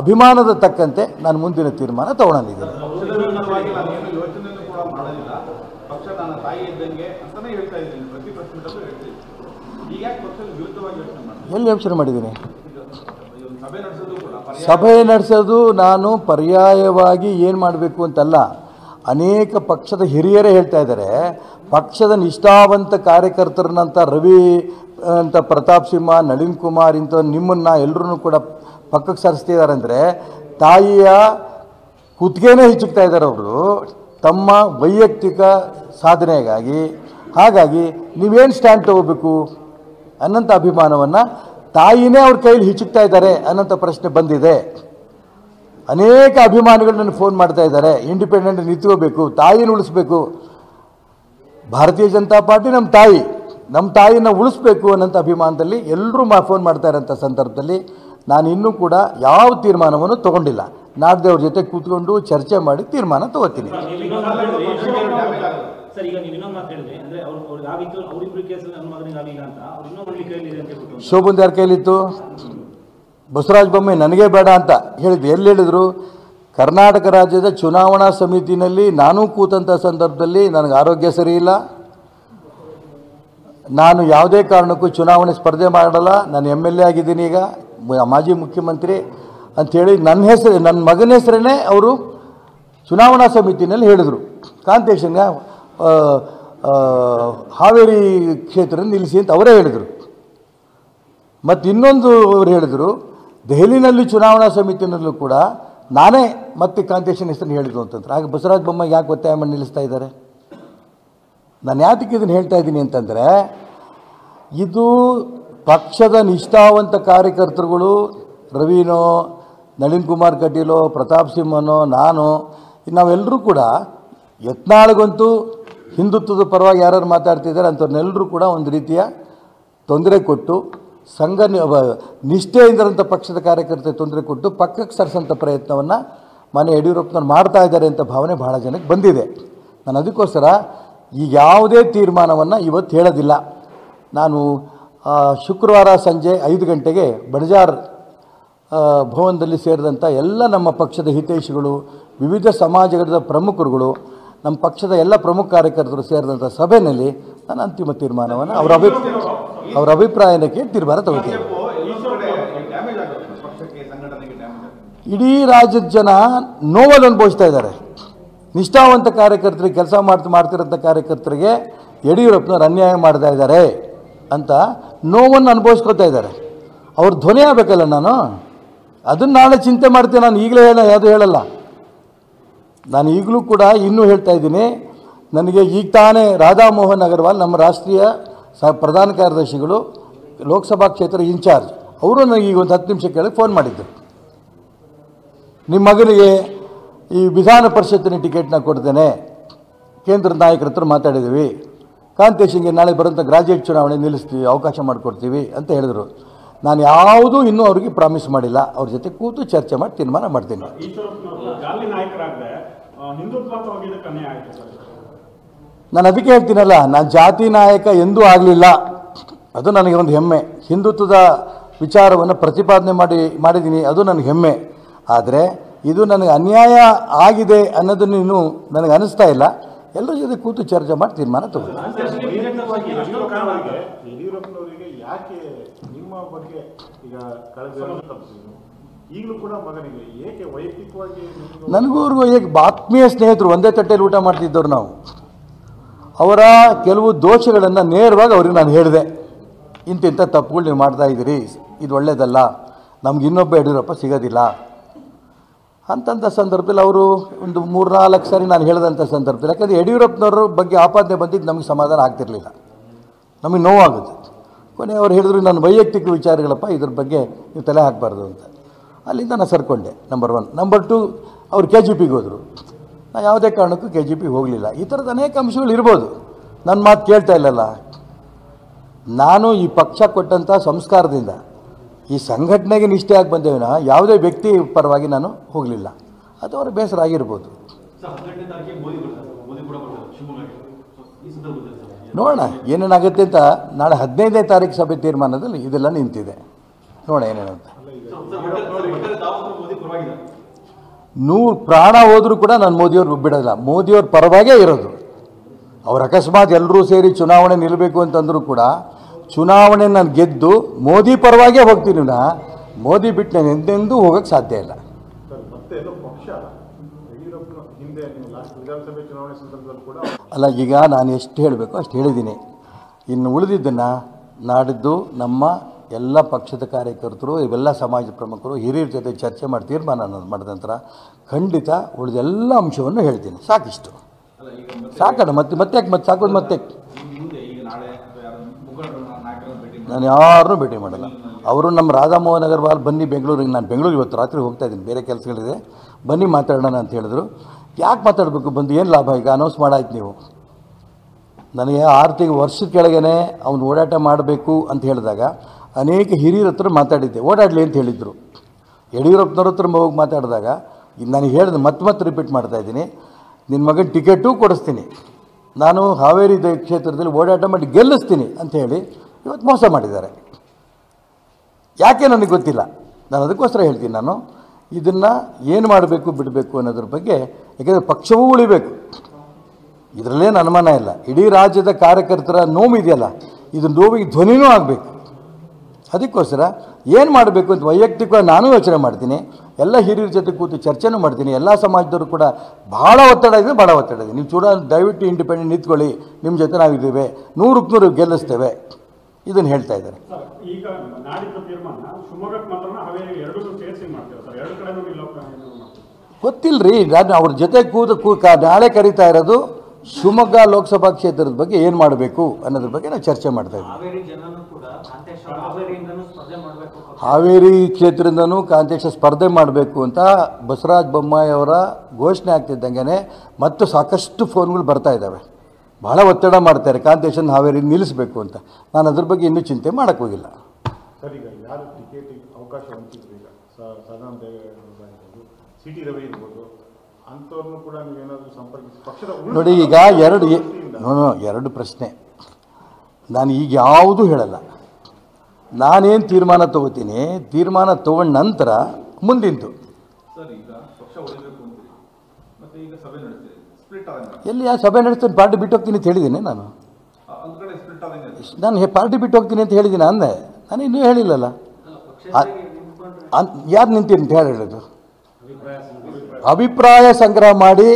[SPEAKER 1] ಅಭಿಮಾನದ ತಕ್ಕಂತೆ ನಾನು ಮುಂದಿನ ತೀರ್ಮಾನ ತಗೊಳ್ಳಲಿದ್ದೇನೆ
[SPEAKER 5] ಪಕ್ಷದ ವಿರುದ್ಧವಾಗಿ ನಾನು ಏನು ಯೋಚನೆಯನ್ನು ಕೂಡ ಮಾಡೋದಿಲ್ಲ ಪಕ್ಷ ನನ್ನ ತಾಯಿ ಇದ್ದಂಗೆ ಅಂತಾನೆ ಹೇಳ್ತಾ ಇದ್ದೀನಿ. ಪ್ರತಿ ಪ್ರಶ್ನೆದಲ್ಲೂ ಹೇಳ್ತೀನಿ ಈಗ ಯಾಕೆ ಪಕ್ಷದ ವಿರುದ್ಧವಾಗಿ ಯೋಚನೆ ಮಾಡ್ತೀನಿ
[SPEAKER 1] ಎಲ್ಲಿ ಯೋಚನೆ ಮಾಡಿದ್ದೀನಿ?
[SPEAKER 5] ಸಭೆ ನಡೆಸೋದು
[SPEAKER 1] ನಾನು ಪರ್ಯಾಯವಾಗಿ ಏನು ಮಾಡಬೇಕು ಅಂತಲ್ಲ ಅನೇಕ ಪಕ್ಷದ ಹಿರಿಯರೇ ಹೇಳ್ತಾ ಇದ್ದಾರೆ ಪಕ್ಷದ ನಿಷ್ಠಾವಂತ ಕಾರ್ಯಕರ್ತರನ್ನಂಥ ರವಿ ಅಂತ ಪ್ರತಾಪ್ ಸಿಂಹ ನಳಿನ್ ಕುಮಾರ್ ಇಂಥ ನಿಮ್ಮನ್ನು ಎಲ್ಲರೂ ಕೂಡ ಪಕ್ಕಕ್ಕೆ ಸರಿಸ್ತಿದ್ದಾರೆ ಅಂದರೆ ತಾಯಿಯ ಕುತ್ತಿಗೆನೇ ಹಿಚ್ಚುಕ್ತಾ ಇದ್ದಾರೆ ಅವರು. ತಮ್ಮ ವೈಯಕ್ತಿಕ ಸಾಧನೆಗಾಗಿ. ಹಾಗಾಗಿ ನೀವೇನು ಸ್ಟ್ಯಾಂಡ್ ತಗೋಬೇಕು ಅನ್ನಂಥ ಅಭಿಮಾನವನ್ನು ತಾಯಿನೇ ಅವ್ರ ಕೈಲಿ ಹಿಚುಕ್ತಾ ಇದ್ದಾರೆ ಅನ್ನೋಂಥ ಪ್ರಶ್ನೆ ಬಂದಿದೆ. ಅನೇಕ ಅಭಿಮಾನಿಗಳು ನನಗೆ ಫೋನ್ ಮಾಡ್ತಾ ಇದ್ದಾರೆ. ಇಂಡಿಪೆಂಡೆಂಟ್ ನಿಂತ್ಕೋಬೇಕು, ತಾಯಿನ ಉಳಿಸ್ಬೇಕು. ಭಾರತೀಯ ಜನತಾ ಪಾರ್ಟಿ ನಮ್ಮ ತಾಯಿ ನಮ್ಮ ತಾಯಿನ ಉಳಿಸ್ಬೇಕು ಅನ್ನೋಂಥ ಅಭಿಮಾನದಲ್ಲಿ ಎಲ್ಲರೂ ಮಾ ಫೋನ್ ಮಾಡ್ತಾ ಇರೋಂಥ ಸಂದರ್ಭದಲ್ಲಿ ನಾನು ಇನ್ನೂ ಕೂಡ ಯಾವ ತೀರ್ಮಾನವನ್ನು ತಗೊಂಡಿಲ್ಲ. ನಾಡ್ದೆ ಅವ್ರ ಜೊತೆ ಕೂತ್ಕೊಂಡು ಚರ್ಚೆ ಮಾಡಿ ತೀರ್ಮಾನ ತಗೋತೀನಿ. ಶೋಭನ್ ಯಾರ ಕೈಲಿತ್ತು ಬಸವರಾಜ ಬೊಮ್ಮೆ ನನಗೆ ಬೇಡ ಅಂತ ಹೇಳಿದ್ದು ಎಲ್ಲಿ ಹೇಳಿದರು? ಕರ್ನಾಟಕ ರಾಜ್ಯದ ಚುನಾವಣಾ ಸಮಿತಿನಲ್ಲಿ ನಾನು ಕೂತಂಥ ಸಂದರ್ಭದಲ್ಲಿ ನನಗೆ ಆರೋಗ್ಯ ಸರಿ ಇಲ್ಲ. ನಾನು ಯಾವುದೇ ಕಾರಣಕ್ಕೂ ಚುನಾವಣೆ ಸ್ಪರ್ಧೆ ಮಾಡಲ್ಲ. ನಾನು ಎಂ ಎಲ್ ಎ ಆಗಿದ್ದೀನಿ ಈಗ. ಮಾಜಿ ಮುಖ್ಯಮಂತ್ರಿ ಅಂಥೇಳಿ ನನ್ನ ಹೆಸರು, ನನ್ನ ಮಗನ ಹೆಸರನ್ನೇ ಅವರು ಚುನಾವಣಾ ಸಮಿತಿನಲ್ಲಿ ಹೇಳಿದರು. ಕಾಂತೇಶನ್ಗೆ ಹಾವೇರಿ ಕ್ಷೇತ್ರ ನಿಲ್ಲಿಸಿ ಅಂತ ಅವರೇ ಹೇಳಿದರು. ಮತ್ತು ಇನ್ನೊಂದು ಅವರು ಹೇಳಿದರು, ದೆಹಲಿನಲ್ಲಿ ಚುನಾವಣಾ ಸಮಿತಿನಲ್ಲೂ ಕೂಡ ನಾನೇ ಮತ್ತೆ ಕಾಂತೇಶನ್ ಹೆಸರು ಹೇಳಿದ್ರು ಅಂತಂದ್ರೆ. ಆಗ ಬಸವರಾಜ ಬೊಮ್ಮಾಯಿ ಯಾಕೆ ಒತ್ತಾಯ ಮಾಡಿ ನಿಲ್ಲಿಸ್ತಾ ಇದ್ದಾರೆ? ನಾನು ಯಾತಕ್ಕೆ ಇದನ್ನು ಹೇಳ್ತಾ ಇದ್ದೀನಿ ಅಂತಂದರೆ, ಇದು ಪಕ್ಷದ ನಿಷ್ಠಾವಂತ ಕಾರ್ಯಕರ್ತರುಗಳು, ರವಿನೋ ನಳಿನ್ ಕುಮಾರ್ ಕಟೀಲು ಪ್ರತಾಪ್ ಸಿಂಹನು ನಾನು ನಾವೆಲ್ಲರೂ ಕೂಡ ಯತ್ನಾಳ್ಗಂತೂ ಹಿಂದುತ್ವದ ಪರವಾಗಿ ಯಾರ್ಯಾರು ಮಾತಾಡ್ತಿದ್ದಾರೆ ಅಂಥವ್ರನ್ನೆಲ್ಲರೂ ಕೂಡ ಒಂದು ರೀತಿಯ ತೊಂದರೆ ಕೊಟ್ಟು ಸಂಘ ನಿಷ್ಠೆಯಿಂದರಂಥ ಪಕ್ಷದ ಕಾರ್ಯಕರ್ತರಿಗೆ ತೊಂದರೆ ಕೊಟ್ಟು ಪಕ್ಕಕ್ಕೆ ಸರಿಸೋಂಥ ಪ್ರಯತ್ನವನ್ನು ಮನೆ ಯಡಿಯೂರಪ್ಪನವ್ರು ಮಾಡ್ತಾ ಇದ್ದಾರೆ ಅಂತ ಭಾವನೆ ಭಾಳ ಜನಕ್ಕೆ ಬಂದಿದೆ. ನಾನು ಅದಕ್ಕೋಸ್ಕರ ಈಗ ಯಾವುದೇ ತೀರ್ಮಾನವನ್ನು ಇವತ್ತು ಹೇಳೋದಿಲ್ಲ. ನಾನು ಶುಕ್ರವಾರ ಸಂಜೆ ಐದು ಗಂಟೆಗೆ ಬಡಜಾರ್ ಆ, ಭವನದಲ್ಲಿ ಸೇರಿದಂಥ ಎಲ್ಲ ನಮ್ಮ ಪಕ್ಷದ ಹಿತೈಷಿಗಳು, ವಿವಿಧ ಸಮಾಜದ ಪ್ರಮುಖರುಗಳು, ನಮ್ಮ ಪಕ್ಷದ ಎಲ್ಲ ಪ್ರಮುಖ ಕಾರ್ಯಕರ್ತರು ಸೇರಿದಂಥ ಸಭೆಯಲ್ಲಿ ನಾನು ಅಂತಿಮ ತೀರ್ಮಾನವನ್ನು ಅವರ ಅಭಿ ಅವರ ಅಭಿಪ್ರಾಯಕ್ಕೆ ತೀರ್ಮಾನ
[SPEAKER 5] ಆಗುತ್ತೆ
[SPEAKER 1] ಇಡೀ ರಾಜ್ಯದ ಜನ ನೋವಲ್ಲಿ ಅನುಭವಿಸ್ತಾ ಇದ್ದಾರೆ. ನಿಷ್ಠಾವಂತ ಕಾರ್ಯಕರ್ತರಿಗೆ, ಕೆಲಸ ಮಾಡ್ತಾ, ಮಾಡ್ತಿರೋಂಥ ಕಾರ್ಯಕರ್ತರಿಗೆ ಯಡಿಯೂರಪ್ಪನವ್ರು ಅನ್ಯಾಯ ಮಾಡ್ತಾ ಇದ್ದಾರೆ ಅಂತ ನೋವನ್ನು ಅನುಭವಿಸ್ಕೊತಾ ಇದ್ದಾರೆ. ಅವ್ರ ಧ್ವನಿ ಆಗಬೇಕಲ್ಲ ನಾನು? ಅದನ್ನು ನಾಳೆ ಚಿಂತೆ ಮಾಡ್ತೀನಿ, ನಾನು ಈಗಲೇ ಹೇಳ ಯಾವುದು ಹೇಳಲ್ಲ. ನಾನು ಈಗಲೂ ಕೂಡ ಇನ್ನೂ ಹೇಳ್ತಾ ಇದ್ದೀನಿ, ನನಗೆ ಈಗ ತಾನೇ ರಾಧಾಮೋಹನ್ ಅಗರ್ವಾಲ್ ನಮ್ಮ ರಾಷ್ಟ್ರೀಯ ಸ ಪ್ರಧಾನ ಕಾರ್ಯದರ್ಶಿಗಳು, ಲೋಕಸಭಾ ಕ್ಷೇತ್ರ ಇನ್ಚಾರ್ಜ್, ಅವರು ನನಗೆ ಈಗ ಒಂದು ಹತ್ತು ನಿಮಿಷ ಕೇಳಿ ಫೋನ್ ಮಾಡಿದ್ದರು ನಿಮ್ಮ ಮಗನಿಗೆ ಈ ವಿಧಾನ ಪರಿಷತ್ತಿನ ಟಿಕೆಟ್ನ ಕೊಡ್ತೇನೆ. ಕೇಂದ್ರ ನಾಯಕರ ಹತ್ರ ಮಾತಾಡಿದ್ದೀವಿ. ಕಾಂತೇಶಿಂಗೆ ನಾಳೆ ಬರೋಂಥ ಗ್ರಾಜುಯೇಟ್ ಚುನಾವಣೆ ನಿಲ್ಲಿಸ್ತೀವಿ, ಅವಕಾಶ ಮಾಡಿಕೊಡ್ತೀವಿ ಅಂತ ಹೇಳಿದರು. ನಾನು ಯಾವುದೂ ಇನ್ನೂ ಅವ್ರಿಗೆ ಪ್ರಾಮಿಸ್ ಮಾಡಿಲ್ಲ. ಅವ್ರ ಜೊತೆ ಕೂತು ಚರ್ಚೆ ಮಾಡಿ ತೀರ್ಮಾನ ಮಾಡ್ತೀನಿ. ನಾನು ಅದಕ್ಕೆ ಹೇಳ್ತೀನಲ್ಲ ನಾನು ಜಾತಿ ನಾಯಕ ಎಂದೂ ಆಗಲಿಲ್ಲ. ಅದು ನನಗೆ ಒಂದು ಹೆಮ್ಮೆ. ಹಿಂದುತ್ವದ ವಿಚಾರವನ್ನು ಪ್ರತಿಪಾದನೆ ಮಾಡಿ ಮಾಡಿದ್ದೀನಿ. ಅದು ನನಗೆ ಹೆಮ್ಮೆ. ಆದರೆ ಇದು ನನಗೆ ಅನ್ಯಾಯ ಆಗಿದೆ ಅನ್ನೋದನ್ನು ಇನ್ನೂ ನನಗೆ ಅನಿಸ್ತಾ ಇಲ್ಲ. ಎಲ್ಲರ ಜೊತೆ ಕೂತು ಚರ್ಚೆ ಮಾಡಿ ತೀರ್ಮಾನ ತಗೊಂಡು
[SPEAKER 4] ಯಡಿಯೂರಪ್ಪನವರಿಗೆ ಯಡಿಯೂರಪ್ಪನವರಿಗೆ ಯಾಕೆ ನಿಮ್ಮ ಬಗ್ಗೆ ಈಗ ಈಗಲೂ ಕೂಡ
[SPEAKER 1] ನನಗೂ ಆತ್ಮೀಯ ಸ್ನೇಹಿತರು ಒಂದೇ ತಟ್ಟೆಯಲ್ಲಿ ಊಟ ಮಾಡ್ತಿದ್ದವ್ರು ನಾವು. ಅವರ ಕೆಲವು ದೋಷಗಳನ್ನು ನೇರವಾಗಿ ಅವ್ರಿಗೆ ನಾನು ಹೇಳಿದೆ. ಇಂತಿಂಥ ತಪ್ಪುಗಳು ನೀವು ಮಾಡ್ತಾ ಇದ್ದೀರಿ, ಇದು ಒಳ್ಳೆಯದಲ್ಲ ನಮ್ಗೆ ಇನ್ನೊಬ್ಬ ಯಡಿಯೂರಪ್ಪ ಸಿಗೋದಿಲ್ಲ. ಅಂತಂಥ ಸಂದರ್ಭದಲ್ಲಿ ಅವರು ಒಂದು ಮೂರು ನಾಲ್ಕು ಸಾರಿ ನಾನು ಹೇಳಿದಂಥ ಸಂದರ್ಭದಲ್ಲಿ, ಯಾಕಂದರೆ ಯಡಿಯೂರಪ್ಪನವ್ರ ಬಗ್ಗೆ ಆಪಾದನೆ ಬಂದಿದ್ದು ನಮಗೆ ಸಮಾಧಾನ ಆಗ್ತಿರಲಿಲ್ಲ. ನಮಗೆ ನೋವಾಗುತ್ತೆ. ಕೊನೆ ಅವ್ರು ಹೇಳಿದ್ರು, ನನ್ನ ವೈಯಕ್ತಿಕ ವಿಚಾರಗಳಪ್ಪ, ಇದ್ರ ಬಗ್ಗೆ ನೀವು ತಲೆ ಹಾಕಬಾರ್ದು ಅಂತ. ಅಲ್ಲಿಂದ ನಾನು ಸರ್ಕೊಂಡೆ ನಂಬರ್ ಒನ್ ನಂಬರ್ ಟು ಅವ್ರು ಕೆ ಜಿ ಪಿಗೆ ಹೋದರು. ನಾನು ಯಾವುದೇ ಕಾರಣಕ್ಕೂ ಕೆ ಜಿ ಪಿಗೆ ಹೋಗಲಿಲ್ಲ. ಈ ಥರದ ಅನೇಕ ಅಂಶಗಳು ಇರ್ಬೋದು. ನನ್ನ ಮಾತು ಕೇಳ್ತಾ ಇಲ್ಲಲ್ಲ. ನಾನು ಈ ಪಕ್ಷ ಕೊಟ್ಟಂಥ ಸಂಸ್ಕಾರದಿಂದ ಈ ಸಂಘಟನೆಗೆ ನಿಷ್ಠೆಯಾಗಿ ಬಂದೇವಿನ ಯಾವುದೇ ವ್ಯಕ್ತಿ ಪರವಾಗಿ ನಾನು ಹೋಗಲಿಲ್ಲ. ಅದು ಅವರ ಬೇಸರ ಆಗಿರ್ಬೋದು. ನೋಡೋಣ ಏನೇನಾಗುತ್ತೆ ಅಂತ ನಾಳೆ ಹದಿನೈದನೇ ತಾರೀಕು ಸಭೆ ತೀರ್ಮಾನದಲ್ಲಿ ಇದೆಲ್ಲ ನಿಂತಿದೆ. ನೋಡೋಣ ಏನೇನು ಅಂತ
[SPEAKER 7] ಸರ್ ಒಟ್ಟಾರೆ ಒಟ್ಟಾರೆ ತಾವು ಮೋದಿ
[SPEAKER 1] ನೂರು ಪ್ರಾಣ ಹೋದರೂ ಕೂಡ ನಾನು ಮೋದಿಯವ್ರು ಬಿಡೋಲ್ಲ ಮೋದಿಯವ್ರ ಪರವಾಗೇ ಇರೋದು. ಅವ್ರು ಅಕಸ್ಮಾತ್ ಎಲ್ಲರೂ ಸೇರಿ ಚುನಾವಣೆ ನಿಲ್ಲಬೇಕು ಅಂತಂದರೂ ಕೂಡ ಚುನಾವಣೆ ನಾನು ಗೆದ್ದು ಮೋದಿ ಪರವಾಗೇ ಹೋಗ್ತೀನಿ ನಾ. ಮೋದಿ ಬಿಟ್ಟು ನಾನು ಎಂದೆಂದೂ ಹೋಗೋಕ್ಕೆ ಸಾಧ್ಯ ಇಲ್ಲ
[SPEAKER 4] ಸರ್ ಮತ್ತೆ ಎಲ್ಲೋ ಪಕ್ಷ ಯಡಿಯೂರಪ್ಪನ ಹಿಂದೆ ನೀವು ಲಾಸ್ಟ್ ವಿಧಾನಸಭೆ ಚುನಾವಣೆ ಸಂದರ್ಭದಲ್ಲಿ ಕೂಡ
[SPEAKER 1] ಅಲ್ಲ ಈಗ ನಾನು ಎಷ್ಟು ಹೇಳಬೇಕು ಅಷ್ಟು ಹೇಳಿದ್ದೀನಿ. ಇನ್ನು ಉಳಿದಿದ್ದನ್ನು ನಾಡಿದ್ದು ನಮ್ಮ ಎಲ್ಲ ಪಕ್ಷದ ಕಾರ್ಯಕರ್ತರು ಇವೆಲ್ಲ ಸಮಾಜ ಪ್ರಮುಖರು ಹಿರಿಯರ ಜೊತೆ ಚರ್ಚೆ ಮಾಡಿ ತೀರ್ಮಾನ ಮಾಡಿದ ನಂತರ ಖಂಡಿತ ಉಳಿದೆಲ್ಲ ಅಂಶವನ್ನು ಹೇಳ್ತೀನಿ. ಸಾಕಿಷ್ಟು. ಸಾಕಣ ಮತ್ತೆ ಮತ್ತೆ ಯಾಕೆ ಮತ್ತೆ ಸಾಕೋದು ಮತ್ತೆ ನಾನು ಯಾರನ್ನೂ ಭೇಟಿ ಮಾಡಲ್ಲ. ಅವರು ನಮ್ಮ ರಾಧಾಮೋಹನ್ ಅಗರ್ವಾಲ್ ಬನ್ನಿ ಬೆಂಗಳೂರಿಗೆ ನಾನು ಬೆಂಗಳೂರಿಗೆ ಇವತ್ತು ರಾತ್ರಿ ಹೋಗ್ತಾ ಇದ್ದೀನಿ. ಬೇರೆ ಕೆಲಸಗಳಿದೆ. ಬನ್ನಿ ಮಾತಾಡೋಣ ಅಂತ ಹೇಳಿದ್ರು. ಯಾಕೆ ಮಾತಾಡಬೇಕು? ಬಂದು ಏನು ಲಾಭ? ಈಗ ಅನೌನ್ಸ್ ಮಾಡಾಯ್ತು ನೀವು. ನನಗೆ ಆರು ತಿಂಗಳು ವರ್ಷದ ಕೆಳಗೇ ಅವ್ನು ಓಡಾಟ ಮಾಡಬೇಕು ಅಂತ ಹೇಳಿದಾಗ ಅನೇಕ ಹಿರಿಯರ ಹತ್ರ ಮಾತಾಡಿದ್ದೆ. ಓಡಾಡಲಿ ಅಂತ ಹೇಳಿದರು. ಯಡಿಯೂರಪ್ಪನವ್ರ ಹತ್ರ ಹೋಗಿ ಮಾತಾಡಿದಾಗ ನಾನು ನನಗೆ ಹೇಳಿದೆ ಮತ್ತೆ ಮತ್ತೆ ರಿಪೀಟ್ ಮಾಡ್ತಾ ಇದ್ದೀನಿ. ನಿನ್ನ ಮಗನ ಟಿಕೆಟೂ ಕೊಡಿಸ್ತೀನಿ. ನಾನು ಹಾವೇರಿ ಕ್ಷೇತ್ರದಲ್ಲಿ ಓಡಾಟ ಮಾಡಿ ಗೆಲ್ಲಿಸ್ತೀನಿ ಅಂತ ಹೇಳಿ ಇವತ್ತು ಮೋಸ ಮಾಡಿದ್ದಾರೆ. ಯಾಕೆ ನನಗೆ ಗೊತ್ತಿಲ್ಲ? ನಾನು ಅದಕ್ಕೋಸ್ಕರ ಹೇಳ್ತೀನಿ ನಾನು. ಇದನ್ನು ಏನು ಮಾಡಬೇಕು, ಬಿಡಬೇಕು ಅನ್ನೋದ್ರ ಬಗ್ಗೆ, ಯಾಕೆಂದರೆ ಪಕ್ಷವೂ ಉಳಿಬೇಕು. ಇದರಲ್ಲೇನು ಅನುಮಾನ ಇಲ್ಲ. ಇಡೀ ರಾಜ್ಯದ ಕಾರ್ಯಕರ್ತರ ನೋವು ಇದೆಯಲ್ಲ ಇದು ನೋವಿಗೆ ಧ್ವನಿನೂ ಆಗಬೇಕು. ಅದಕ್ಕೋಸ್ಕರ ಏನು ಮಾಡಬೇಕು ಅಂತ ವೈಯಕ್ತಿಕವಾಗಿ ನಾನು ಯೋಚನೆ ಮಾಡ್ತೀನಿ. ಎಲ್ಲ ಹಿರಿಯರ ಜೊತೆ ಕೂತು ಚರ್ಚೆನೂ ಮಾಡ್ತೀನಿ. ಎಲ್ಲ ಸಮಾಜದವರು ಕೂಡ ಭಾಳ ಒತ್ತಡ ಇದೆ ಭಾಳ ಒತ್ತಡ ಇದೆ. ನೀವು ಚೂಡ ದಯವಿಟ್ಟು ಇಂಡಿಪೆಂಡೆಂಟ್ ನಿಂತ್ಕೊಳ್ಳಿ. ನಿಮ್ಮ ಜೊತೆ ನಾವಿದ್ದೇವೆ. ನೂರಕ್ಕೆ ನೂರು ಗೆಲ್ಲಿಸ್ತೇವೆ. ಇದನ್ನು ಹೇಳ್ತಾ ಇದ್ದಾರೆ.
[SPEAKER 2] ಈಗ ನಾಡಿದ್ದು ತೀರ್ಮಾನ ಶಿವಮೊಗ್ಗಕ್ಕೆ ಮಾತ್ರ ಹಾವೇರಿ ಎರಡೂ ಸೇರಿಸಿ ಮಾಡ್ತೇವೆ ಸರ್? ಎರಡು ಕಡೆನೂ ಇಲ್ಲ ಮಾಡ್ತೀವಿ
[SPEAKER 1] ಗೊತ್ತಿಲ್ಲರಿ ನಾನು ಅವ್ರ ಜೊತೆ ಕೂದ ಕೂ ಕಾ- ನಾಳೆ ಕರೀತಾ ಇರೋದು ಶಿವಮೊಗ್ಗ ಲೋಕಸಭಾ ಕ್ಷೇತ್ರದ ಬಗ್ಗೆ ಏನು ಮಾಡಬೇಕು ಅನ್ನೋದ್ರ ಬಗ್ಗೆ ನಾವು ಚರ್ಚೆ ಮಾಡ್ತಾ ಇದ್ದೀವಿ.
[SPEAKER 3] ಹಾವೇರಿ ಜನನು ಕೂಡ ಕಾಂತೇಶ್ ಅವರು ಹಾವೇರಿಯಿಂದನೂ ಸ್ಪರ್ಧೆ ಮಾಡಬೇಕು
[SPEAKER 1] ಹಾವೇರಿ ಕ್ಷೇತ್ರದಿಂದನೂ ಕಾಂತೇಶ ಸ್ಪರ್ಧೆ ಮಾಡಬೇಕು ಅಂತ ಬಸವರಾಜ ಬೊಮ್ಮಾಯಿ ಅವರ ಘೋಷಣೆ ಆಗ್ತಿದ್ದಂಗೆ ಮತ್ತು ಸಾಕಷ್ಟು ಫೋನ್ಗಳು ಬರ್ತಾ ಇದ್ದಾವೆ. ಭಾಳ ಒತ್ತಡ ಮಾಡ್ತಾರೆ. ಕಾಂತೇಶನ್ ಹಾವೇರಿ ನಿಲ್ಲಿಸಬೇಕು ಅಂತ. ನಾನು ಅದ್ರ ಬಗ್ಗೆ ಇನ್ನೂ ಚಿಂತೆ ಮಾಡೋಕ್ಕೋಗಿಲ್ಲ
[SPEAKER 4] ಸರ್ ಈಗ ಯಾರು ಟಿಕೆಟಿಗೆ ಅವಕಾಶ
[SPEAKER 1] ನೋಡಿ ಈಗ ಎರಡು ನೋ, ನೋ, ಎರಡು ಪ್ರಶ್ನೆ. ನಾನು ಈಗ ಯಾವುದೂ ಹೇಳಲ್ಲ. ನಾನೇನು ತೀರ್ಮಾನ ತಗೋತೀನಿ ತೀರ್ಮಾನ ತಗೊಂಡ ನಂತರ ಮುಂದಿಂತು
[SPEAKER 5] ಸರ್ ಈಗ ಪಕ್ಷ ಉಳಿಬೇಕು ಅಂತೀರಿ ಮತ್ತೆ ಈಗ ಸಭೆ ನಡೆಸ್ತೀರಿ ಸ್ಪ್ಲಿಟ್ ಆದಂಗೆ
[SPEAKER 1] ಎಲ್ಲಿ ಆ ಸಭೆ ನಡೆಸ್ತೀನಿ ಪಾರ್ಟಿ ಬಿಟ್ಟು ಹೋಗ್ತೀನಿ ಅಂತ ಹೇಳಿದ್ದೀನಿ ನಾನು. ನಾನು ಪಾರ್ಟಿ ಬಿಟ್ಟು ಹೋಗ್ತೀನಿ ಅಂತ ಹೇಳಿದ್ದೀನಿ ಅಂದೆ. ನಾನು ಇನ್ನೂ ಹೇಳಿಲ್ಲಲ್ಲ. ಯಾರು ನಿಂತೀನಿ ಅಂತ ಹೇಳಿ ಹೇಳೋದು. ಅಭಿಪ್ರಾಯ ಸಂಗ್ರಹ ಮಾಡಿ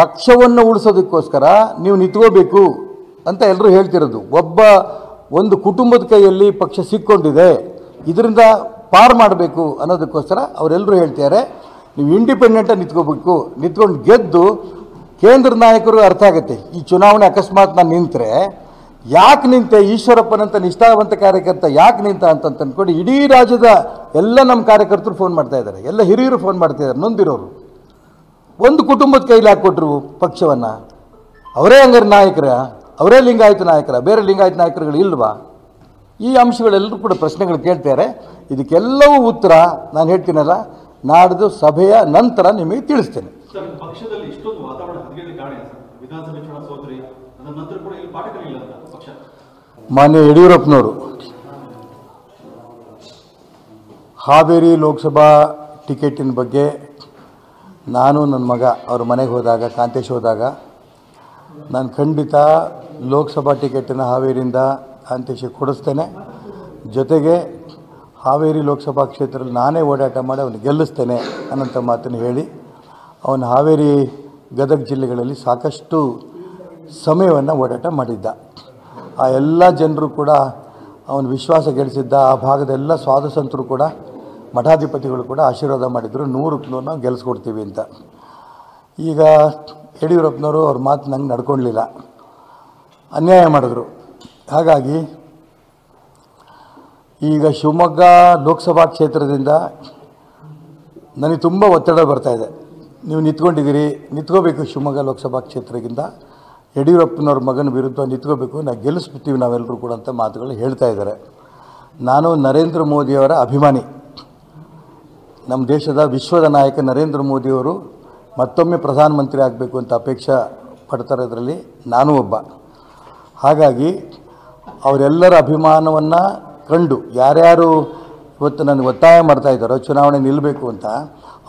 [SPEAKER 1] ಪಕ್ಷವನ್ನು ಉಳಿಸೋದಕ್ಕೋಸ್ಕರ ನೀವು ನಿಂತ್ಕೋಬೇಕು ಅಂತ ಎಲ್ಲರೂ ಹೇಳ್ತಿರೋದು. ಒಬ್ಬ ಒಂದು ಕುಟುಂಬದ ಕೈಯಲ್ಲಿ ಪಕ್ಷ ಸಿಕ್ಕೊಂಡಿದೆ ಇದರಿಂದ ಪಾರು ಮಾಡಬೇಕು ಅನ್ನೋದಕ್ಕೋಸ್ಕರ ಅವರೆಲ್ಲರೂ ಹೇಳ್ತಾರೆ ನೀವು ಇಂಡಿಪೆಂಡೆಂಟಾಗಿ ನಿಂತ್ಕೋಬೇಕು. ನಿಂತ್ಕೊಂಡು ಗೆದ್ದು ಕೇಂದ್ರ ನಾಯಕರು ಅರ್ಥ ಆಗುತ್ತೆ. ಈ ಚುನಾವಣೆ ಅಕಸ್ಮಾತ್ ನಾನು ನಿಂತರೆ ಯಾಕೆ ನಿಂತೆ ಈಶ್ವರಪ್ಪನಂತ ನಿಷ್ಠಾವಂತ ಕಾರ್ಯಕರ್ತ ಯಾಕೆ ನಿಂತ ಅಂತ ಅಂದ್ಕೊಂಡು ಇಡೀ ರಾಜ್ಯದ ಎಲ್ಲ ನಮ್ಮ ಕಾರ್ಯಕರ್ತರು ಫೋನ್ ಮಾಡ್ತಾ ಇದ್ದಾರೆ. ಎಲ್ಲ ಹಿರಿಯರು ಫೋನ್ ಮಾಡ್ತಾ ಇದ್ದಾರೆ. ನೊಂದಿರೋರು. ಒಂದು ಕುಟುಂಬದ ಕೈಲಿ ಹಾಕ್ಕೊಟ್ರು ಪಕ್ಷವನ್ನು. ಅವರೇ ಹಂಗಾರೆ ನಾಯಕರ, ಅವರೇ ಲಿಂಗಾಯತ ನಾಯಕರ, ಬೇರೆ ಲಿಂಗಾಯತ ನಾಯಕರುಗಳು ಇಲ್ವಾ? ಈ ಅಂಶಗಳೆಲ್ಲರೂ ಕೂಡ ಪ್ರಶ್ನೆಗಳು ಕೇಳ್ತಾರೆ. ಇದಕ್ಕೆಲ್ಲವೂ ಉತ್ತರ ನಾನು ಹೇಳ್ತೀನಲ್ಲ, ನಾಡ್ದು ಸಭೆಯ ನಂತರ ನಿಮಗೆ ತಿಳಿಸ್ತೇನೆ.
[SPEAKER 7] ಸರ್, ಪಕ್ಷದಲ್ಲಿ ಇಷ್ಟೊಂದು ವಾತಾವರಣ ಹದಗೆಡಲಿ ಕಾರಣ ಸರ್. ವಿಧಾನಸಭೆ ಚುನಾವಣಾ ಸೋತ್ರಿ, ಅದರ ನಂತರ ಕೂಡ ಇಲ್ಲಿ ಪಾಠ ಕಲಿಯಿಲ್ಲ ಅಂತ ಪಕ್ಷ.
[SPEAKER 1] ಮಾನ್ಯ ಯಡಿಯೂರಪ್ಪನವರು, ಹಾವೇರಿ ಲೋಕಸಭಾ ಟಿಕೆಟಿನ ಬಗ್ಗೆ ನಾನು ನನ್ನ ಮಗ, ಅವ್ರ ಮನೆಗೆ ಹೋದಾಗ, ಕಾಂತೇಶ್ ಹೋದಾಗ, ನಾನು ಖಂಡಿತ ಲೋಕಸಭಾ ಟಿಕೆಟನ್ನು ಹಾವೇರಿಯಿಂದ ಕಾಂತೇಶಿಗೆ ಕೊಡಿಸ್ತೇನೆ. ಜೊತೆಗೆ ಹಾವೇರಿ ಲೋಕಸಭಾ ಕ್ಷೇತ್ರದಲ್ಲಿ ನಾನೇ ಓಡಾಟ ಮಾಡಿ ಅವನು ಗೆಲ್ಲಿಸ್ತೇನೆ ಅನ್ನೋಂಥ ಮಾತನ್ನು ಹೇಳಿ ಅವನು ಹಾವೇರಿ ಗದಗ ಜಿಲ್ಲೆಗಳಲ್ಲಿ ಸಾಕಷ್ಟು ಸಮಯವನ್ನು ಓಡಾಟ ಮಾಡಿದ್ದ. ಆ ಎಲ್ಲ ಜನರು ಕೂಡ ಅವನು ವಿಶ್ವಾಸ ಗೆಲ್ಲಿಸಿದ್ದ ಆ ಭಾಗದ ಎಲ್ಲ ಸಾಧು ಸಂತರು ಕೂಡ, ಮಠಾಧಿಪತಿಗಳು ಕೂಡ ಆಶೀರ್ವಾದ ಮಾಡಿದರು. ನೂರಕ್ಕೆ ನೂರು ನಾವು ಗೆಲ್ಲಿಸ್ಕೊಡ್ತೀವಿ ಅಂತ. ಈಗ ಯಡಿಯೂರಪ್ಪನವರು ಅವ್ರ ಮಾತು ನಂಗೆ ನಡ್ಕೊಳ್ಲಿಲ್ಲ. ಅನ್ಯಾಯ ಮಾಡಿದ್ರು. ಹಾಗಾಗಿ ಈಗ ಶಿವಮೊಗ್ಗ ಲೋಕಸಭಾ ಕ್ಷೇತ್ರದಿಂದ ನನಗೆ ತುಂಬ ಒತ್ತಡ ಬರ್ತಾ ಇದೆ. ನೀವು ನಿಂತ್ಕೊಂಡಿದ್ದೀರಿ, ನಿಂತ್ಕೋಬೇಕು ಶಿವಮೊಗ್ಗ ಲೋಕಸಭಾ ಕ್ಷೇತ್ರದಿಂದ. ಯಡಿಯೂರಪ್ಪನವ್ರ ಮಗನ ವಿರುದ್ಧ ನಿಂತ್ಕೋಬೇಕು ನಾವು ಗೆಲ್ಲಿಸ್ಬಿಡ್ತೀವಿ ನಾವೆಲ್ಲರೂ ಕೂಡ ಅಂತ ಮಾತುಗಳು ಹೇಳ್ತಾ ಇದ್ದಾರೆ. ನಾನು ನರೇಂದ್ರ ಮೋದಿಯವರ ಅಭಿಮಾನಿ. ನಮ್ಮ ದೇಶದ ವಿಶ್ವದ ನಾಯಕ ನರೇಂದ್ರ ಮೋದಿಯವರು ಮತ್ತೊಮ್ಮೆ ಪ್ರಧಾನಮಂತ್ರಿ ಆಗಬೇಕು ಅಂತ ಅಪೇಕ್ಷೆ ಪಡ್ತಾರೆ ಅದರಲ್ಲಿ ನಾನು ಒಬ್ಬ. ಹಾಗಾಗಿ ಅವರೆಲ್ಲರ ಅಭಿಮಾನವನ್ನು ಕಂಡು, ಯಾರ್ಯಾರು ಇವತ್ತು ನನಗೆ ಒತ್ತಾಯ ಮಾಡ್ತಾ ಇದ್ದಾರೋ, ಚುನಾವಣೆ ನಿಲ್ಲಬೇಕು ಅಂತ,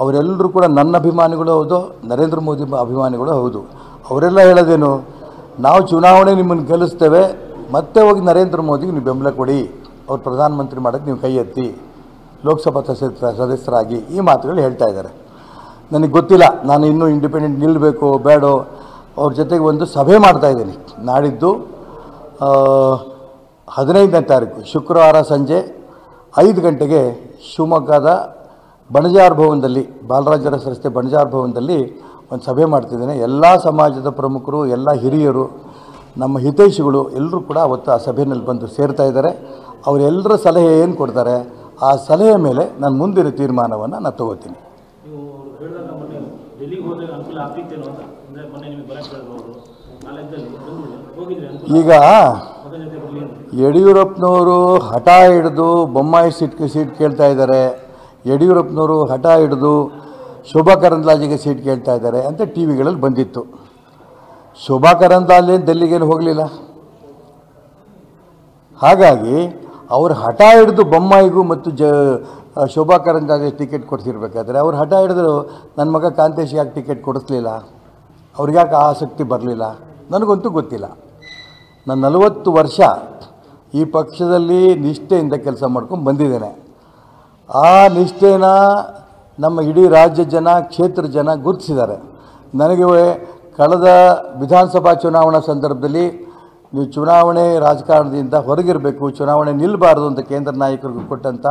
[SPEAKER 1] ಅವರೆಲ್ಲರೂ ಕೂಡ ನನ್ನ ಅಭಿಮಾನಿಗಳು ಹೌದು, ನರೇಂದ್ರ ಮೋದಿ ಅಭಿಮಾನಿಗಳು ಹೌದು. ಅವರೆಲ್ಲ ಹೇಳೋದೇನು, ನಾವು ಚುನಾವಣೆ ನಿಮ್ಮನ್ನು ಗೆಲ್ಲಿಸ್ತೇವೆ, ಮತ್ತೆ ಹೋಗಿ ನರೇಂದ್ರ ಮೋದಿಗೆ ನೀವು ಬೆಂಬಲ ಕೊಡಿ, ಅವ್ರು ಪ್ರಧಾನಮಂತ್ರಿ ಮಾಡೋಕ್ಕೆ ನೀವು ಕೈ ಎತ್ತಿ, ಲೋಕಸಭಾ ಸದಸ್ಯ ಸದಸ್ಯರಾಗಿ ಈ ಮಾತುಗಳು ಹೇಳ್ತಾ ಇದ್ದಾರೆ. ನನಗೆ ಗೊತ್ತಿಲ್ಲ, ನಾನು ಇನ್ನೂ ಇಂಡಿಪೆಂಡೆಂಟ್ ನಿಲ್ಲಬೇಕು ಬೇಡೋ, ಅವ್ರ ಜೊತೆಗೆ ಒಂದು ಸಭೆ ಮಾಡ್ತಾ ಇದ್ದೀನಿ. ನಾಡಿದ್ದು ಹದಿನೈದನೇ ತಾರೀಕು, ಶುಕ್ರವಾರ ಸಂಜೆ ಐದು ಗಂಟೆಗೆ ಶಿವಮೊಗ್ಗದ ಬಣಜಾರ್ ಭವನದಲ್ಲಿ ಬಾಲರಾಜರ ರಸ್ತೆ ಬಣಜಾರ್ ಭವನದಲ್ಲಿ ಒಂದು ಸಭೆ ಮಾಡ್ತಿದ್ದೇನೆ. ಎಲ್ಲ ಸಮಾಜದ ಪ್ರಮುಖರು ಎಲ್ಲ ಹಿರಿಯರು ನಮ್ಮ ಹಿತೈಷಿಗಳು ಎಲ್ಲರೂ ಕೂಡ ಅವತ್ತು ಆ ಸಭೆಯಲ್ಲಿ ಬಂದು ಸೇರ್ತಾ ಇದ್ದಾರೆ. ಅವರೆಲ್ಲರ ಸಲಹೆ ಏನು ಕೊಡ್ತಾರೆ ಆ ಸಲಹೆ ಮೇಲೆ ನಾನು ಮುಂದಿನ ತೀರ್ಮಾನವನ್ನು ನಾನು ತಗೋತೀನಿ. ಈಗ
[SPEAKER 6] ಮಗನ ಜೊತೆ ಬರಲಿ ಅಂತ
[SPEAKER 1] ಯಡಿಯೂರಪ್ಪನವರು ಹಠ ಹಿಡಿದು ಬೊಮ್ಮಾಯಿ ಸೀಟ್ ಸೀಟ್ ಕೇಳ್ತಾ ಇದ್ದಾರೆ. ಯಡಿಯೂರಪ್ಪನವರು ಹಠ ಹಿಡಿದು ಶೋಭಾ ಕರಂದ್ಲಾಜೆಗೆ ಸೀಟ್ ಕೇಳ್ತಾ ಇದ್ದಾರೆ ಅಂತ ಟಿ ವಿಗಳಲ್ಲಿ ಬಂದಿತ್ತು. ಶೋಭಾ ಕರಂದ್ಲಾಜೆ ದೆಲ್ಲಿಗೇನು ಹೋಗಲಿಲ್ಲ? ಹಾಗಾಗಿ ಅವರು ಹಠ ಹಿಡಿದು ಬೊಮ್ಮಾಯಿಗೂ ಮತ್ತು ಜ, ಶೋಭಾ ಕರಂದ್ಲಾಜೆ ಟಿಕೆಟ್ ಕೊಡ್ತಿರ್ಬೇಕಾದ್ರೆ ಅವ್ರು ಹಠ ಹಿಡಿದ್ರು ನನ್ನ ಮಗ ಕಾಂತೇಶ್ ಯಾಕೆ ಟಿಕೆಟ್ ಕೊಡಿಸ್ಲಿಲ್ಲ. ಅವ್ರಿಗೆ ಯಾಕೆ ಆಸಕ್ತಿ ಬರಲಿಲ್ಲ? ನನಗಂತೂ ಗೊತ್ತಿಲ್ಲ. ನಾನು ನಲವತ್ತು ವರ್ಷ ಈ ಪಕ್ಷದಲ್ಲಿ ನಿಷ್ಠೆಯಿಂದ ಕೆಲಸ ಮಾಡ್ಕೊಂಡು ಬಂದಿದ್ದೇನೆ. ಆ ನಿಷ್ಠೆನ ನಮ್ಮ ಇಡೀ ರಾಜ್ಯ ಜನ, ಕ್ಷೇತ್ರ ಜನ ಗುರುತಿಸಿದ್ದಾರೆ. ನನಗೆ ಕಳೆದ ವಿಧಾನಸಭಾ ಚುನಾವಣಾ ಸಂದರ್ಭದಲ್ಲಿ ನೀವು ಚುನಾವಣೆ ರಾಜಕಾರಣದಿಂದ ಹೊರಗಿರಬೇಕು, ಚುನಾವಣೆ ನಿಲ್ಲಬಾರ್ದು ಅಂತ ಕೇಂದ್ರ ನಾಯಕರಿಗೂ ಕೊಟ್ಟಂಥ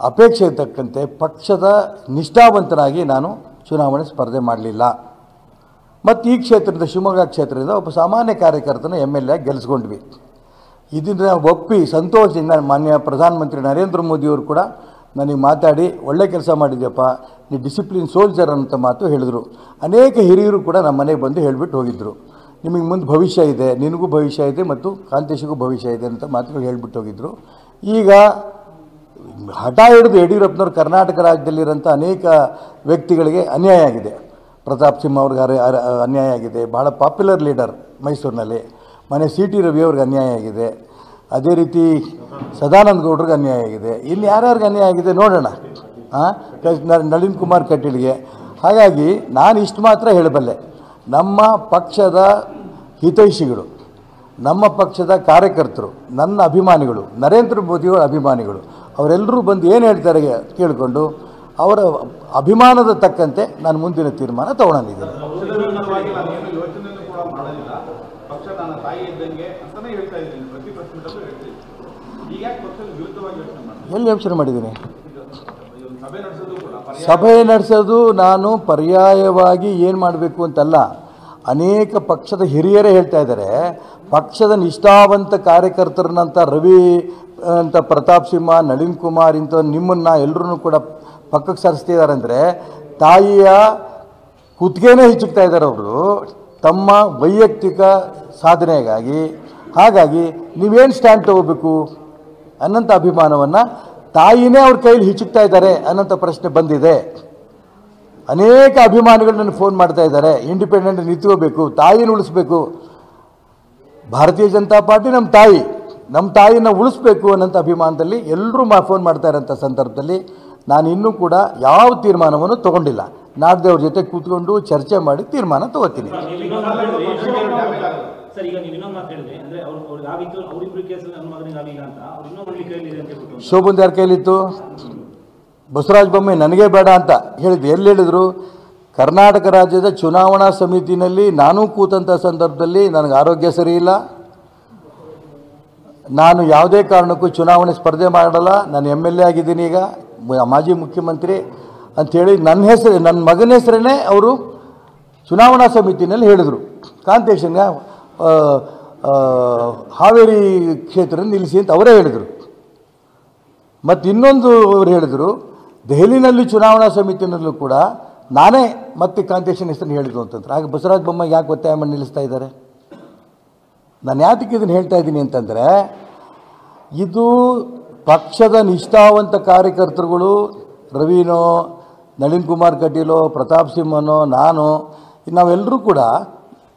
[SPEAKER 1] ಅಪೇಕ್ಷೆ ತಕ್ಕಂತೆ ಪಕ್ಷದ ನಿಷ್ಠಾವಂತನಾಗಿ ನಾನು ಚುನಾವಣೆ ಸ್ಪರ್ಧೆ ಮಾಡಲಿಲ್ಲ. ಮತ್ತು ಈ ಕ್ಷೇತ್ರದ ಶಿವಮೊಗ್ಗ ಕ್ಷೇತ್ರದಿಂದ ಒಬ್ಬ ಸಾಮಾನ್ಯ ಕಾರ್ಯಕರ್ತನ ಎಂ ಎಲ್ ಎ ಗೆಲ್ಲಿಸ್ಕೊಂಡ್ವಿ ಇದನ್ನು ಒಪ್ಪಿ ಸಂತೋಷದಿಂದ ಮಾನ್ಯ ಪ್ರಧಾನಮಂತ್ರಿ ನರೇಂದ್ರ ಮೋದಿಯವರು ಕೂಡ ನನಗೆ ಮಾತಾಡಿ ಒಳ್ಳೆ ಕೆಲಸ ಮಾಡಿದ್ಯಪ್ಪ, ನೀ ಡಿಸಿಪ್ಲಿನ್ ಸೋಲ್ಜರ್ ಅಂತ ಮಾತು ಹೇಳಿದರು. ಅನೇಕ ಹಿರಿಯರು ಕೂಡ ನಮ್ಮ ಮನೆಗೆ ಬಂದು ಹೇಳಿಬಿಟ್ಟು ಹೋಗಿದ್ದರು ನಿಮಗೆ ಮುಂದೆ ಭವಿಷ್ಯ ಇದೆ, ನಿನಗೂ ಭವಿಷ್ಯ ಇದೆ ಮತ್ತು ಕಾಂತೇಶಿಗೂ ಭವಿಷ್ಯ ಇದೆ ಅಂತ ಮಾತುಗಳು ಹೇಳಿಬಿಟ್ಟು ಹೋಗಿದ್ದರು ಈಗ ಹಠ ಹಿಡಿದು ಯಡಿಯೂರಪ್ಪನವ್ರು ಕರ್ನಾಟಕ ರಾಜ್ಯದಲ್ಲಿರೋಂಥ ಅನೇಕ ವ್ಯಕ್ತಿಗಳಿಗೆ ಅನ್ಯಾಯ ಆಗಿದೆ. ಪ್ರತಾಪ್ ಸಿಂಹ ಅವ್ರಿಗೆ ಅನ್ಯಾಯ ಆಗಿದೆ. ಭಾಳ ಪಾಪ್ಯುಲರ್ ಲೀಡರ್ ಮೈಸೂರಿನಲ್ಲಿ. ಮನೆ ಸಿ ಟಿ ರವಿ ಅವ್ರಿಗೆ ಅನ್ಯಾಯ ಆಗಿದೆ. ಅದೇ ರೀತಿ ಸದಾನಂದ ಗೌಡ್ರಿಗೆ ಅನ್ಯಾಯ ಆಗಿದೆ. ಇಲ್ಲಿ ಯಾರ್ಯಾರಿಗೆ ಅನ್ಯಾಯ ಆಗಿದೆ ನೋಡೋಣ. ಹಾಂ ನಳಿನ್ ಕುಮಾರ್ ಕಟೀಲ್ಗೆ. ಹಾಗಾಗಿ ನಾನು ಇಷ್ಟು ಮಾತ್ರ ಹೇಳಬಲ್ಲೆ. ನಮ್ಮ ಪಕ್ಷದ ಹಿತೈಷಿಗಳು, ನಮ್ಮ ಪಕ್ಷದ ಕಾರ್ಯಕರ್ತರು, ನನ್ನ ಅಭಿಮಾನಿಗಳು, ನರೇಂದ್ರ ಮೋದಿಯವರ ಅಭಿಮಾನಿಗಳು, ಅವರೆಲ್ಲರೂ ಬಂದು ಏನು ಹೇಳ್ತಾರೆ ಕೇಳಿಕೊಂಡು ಅವರ ಅಭಿಮಾನದ ತಕ್ಕಂತೆ ನಾನು ಮುಂದಿನ ತೀರ್ಮಾನ ತಗೊಳ್ಳಲಿದ್ದೇನೆ
[SPEAKER 5] ಪಕ್ಷದ ವಿರುದ್ಧವಾಗಿ ನಾನು ಏನು ಯೋಚನೆಯನ್ನು ಕೂಡ ಮಾಡೋದಿಲ್ಲ ಪಕ್ಷ ನನ್ನ ತಾಯಿ ಇದ್ದಂಗೆ ಅಂತಾನೆ ಹೇಳ್ತಾ ಇದ್ದೀನಿ ಪ್ರತಿ ಪ್ರೆಸ್ ಮೀಟಲ್ಲೂ ಹೇಳ್ತೀನಿ ಈಗ ಯಾಕೆ ಪಕ್ಷದ ವಿರುದ್ಧವಾಗಿ ಯೋಚನೆ ಮಾಡ್ತೀನಿ
[SPEAKER 1] ಎಲ್ಲಿ ಯೋಚನೆ ಮಾಡಿದ್ದೀನಿ?
[SPEAKER 5] ಸಭೆ ನಡೆಸೋದು
[SPEAKER 1] ನಾನು ಪರ್ಯಾಯವಾಗಿ ಏನು ಮಾಡಬೇಕು ಅಂತಲ್ಲ, ಅನೇಕ ಪಕ್ಷದ ಹಿರಿಯರೇ ಹೇಳ್ತಾ ಇದ್ದಾರೆ, ಪಕ್ಷದ ನಿಷ್ಠಾವಂತ ಕಾರ್ಯಕರ್ತರನ್ನಂಥ ರವಿ ಅಂತ ಪ್ರತಾಪ್ ಸಿಂಹ, ನಳಿನ್ ಕುಮಾರ್ ಇಂಥ ನಿಮ್ಮನ್ನು ಎಲ್ಲರೂ ಕೂಡ ಪಕ್ಕಕ್ಕೆ ಸರಿಸ್ತಿದ್ದಾರೆ ಅಂದರೆ, ತಾಯಿಯ ಕುತ್ತಿಗೆನೇ ಹೆಚ್ಚುಕ್ತಾ ಇದ್ದಾರೆ ಅವರು. ತಮ್ಮ ವೈಯಕ್ತಿಕ ಸಾಧನೆಗಾಗಿ, ಹಾಗಾಗಿ ನೀವೇನು ಸ್ಟ್ಯಾಂಡ್ ತಗೋಬೇಕು? ಅನ್ನೋಂಥ ಅಭಿಮಾನವನ್ನು ತಾಯಿನೇ ಅವ್ರ ಕೈಲಿ ಹಿಚುಕ್ತಾ ಇದ್ದಾರೆ ಅನ್ನೋಂಥ ಪ್ರಶ್ನೆ ಬಂದಿದೆ. ಅನೇಕ ಅಭಿಮಾನಿಗಳು ನನಗೆ ಫೋನ್ ಮಾಡ್ತಾ ಇದ್ದಾರೆ. ಇಂಡಿಪೆಂಡೆಂಟ್ ನಿಂತ್ಕೋಬೇಕು, ತಾಯಿನ ಉಳಿಸ್ಬೇಕು. ಭಾರತೀಯ ಜನತಾ ಪಾರ್ಟಿ ನಮ್ಮ ತಾಯಿ ನಮ್ಮ ತಾಯಿನ ಉಳಿಸ್ಬೇಕು ಅನ್ನೋಂಥ ಅಭಿಮಾನದಲ್ಲಿ ಎಲ್ಲರೂ ಮಾ ಫೋನ್ ಮಾಡ್ತಾ ಇರೋಂಥ ಸಂದರ್ಭದಲ್ಲಿ ನಾನು ಇನ್ನೂ ಕೂಡ ಯಾವ ತೀರ್ಮಾನವನ್ನು ತಗೊಂಡಿಲ್ಲ. ನಾಡ್ದೇವ್ರ ಜೊತೆ ಕೂತ್ಕೊಂಡು ಚರ್ಚೆ ಮಾಡಿ ತೀರ್ಮಾನ ತಗೋತೀನಿ.
[SPEAKER 6] ಸರ್, ಈಗ ನೀವು ಇನ್ನೊಂದು ಮಾತು ಹೇಳಿದ್ರಿ, ಅಂದ್ರೆ ಅವ್ರು ಅವ್ರಿಗೆ ಆಗಿತ್ತು ಅವ್ರಿಬ್ರು ಕೇಸ್ ನನ್ನ ಮಗನಿಗೆ ಆಗಿಲ್ಲ ಅಂತ, ಅವ್ರು ಇನ್ನೂ ಒಂದು ಕೈಲಿದೆ ಅಂತ ಹೇಳ್ಬಿಟ್ಟು
[SPEAKER 1] ಶೋಭನ್ ಯಾರ ಕೈಲಿತ್ತು? ಬಸವರಾಜ ಬೊಮ್ಮೆ ನನಗೆ ಬೇಡ ಅಂತ ಹೇಳಿದ್ದು ಎಲ್ಲಿ ಹೇಳಿದ್ರು? ಕರ್ನಾಟಕ ರಾಜ್ಯದ ಚುನಾವಣಾ ಸಮಿತಿನಲ್ಲಿ ನಾನು ಕೂತಂಥ ಸಂದರ್ಭದಲ್ಲಿ ನನಗೆ ಆರೋಗ್ಯ ಸರಿ ಇಲ್ಲ. ನಾನು ಯಾವುದೇ ಕಾರಣಕ್ಕೂ ಚುನಾವಣೆ ಸ್ಪರ್ಧೆ ಮಾಡಲ್ಲ. ನಾನು ಎಂ ಎಲ್ ಎ ಆಗಿದ್ದೀನಿ ಈಗ ಮಾಜಿ ಮುಖ್ಯಮಂತ್ರಿ ಅಂಥೇಳಿ ನನ್ನ ಹೆಸರು ನನ್ನ ಮಗನ ಹೆಸರೇ ಅವರು ಚುನಾವಣಾ ಸಮಿತಿನಲ್ಲಿ ಹೇಳಿದರು. ಕಾಂತೇಶನ್ಗೆ ಹಾವೇರಿ ಕ್ಷೇತ್ರ ನಿಲ್ಲಿಸಿ ಅಂತ ಅವರೇ ಹೇಳಿದರು. ಮತ್ತು ಇನ್ನೊಂದು ಅವರು ಹೇಳಿದರು, ದೆಹಲಿನಲ್ಲಿ ಚುನಾವಣಾ ಸಮಿತಿಯಲ್ಲೂ ಕೂಡ ನಾನೇ ಮತ್ತೆ ಕಾಂತೇಶನ್ ಹೆಸರು ಹೇಳಿದ್ರು ಅಂತಂದ್ರೆ. ಆಗ ಬಸವರಾಜ ಬೊಮ್ಮಾಯಿ ಯಾಕೆ ಒತ್ತಾಯ ಮಾಡಿ ನಿಲ್ಲಿಸ್ತಾ ಇದ್ದಾರೆ? ನಾನು ಯಾತಕ್ಕೆ ಇದನ್ನು ಹೇಳ್ತಾ ಇದ್ದೀನಿ ಅಂತಂದರೆ, ಇದು ಪಕ್ಷದ ನಿಷ್ಠಾವಂತ ಕಾರ್ಯಕರ್ತರುಗಳು, ರವೀನೋ, ನಳಿನ್ ಕುಮಾರ್ ಕಟೀಲೋ, ಪ್ರತಾಪ್ ಸಿಂಹನೋ, ನಾನು ನಾವೆಲ್ಲರೂ ಕೂಡ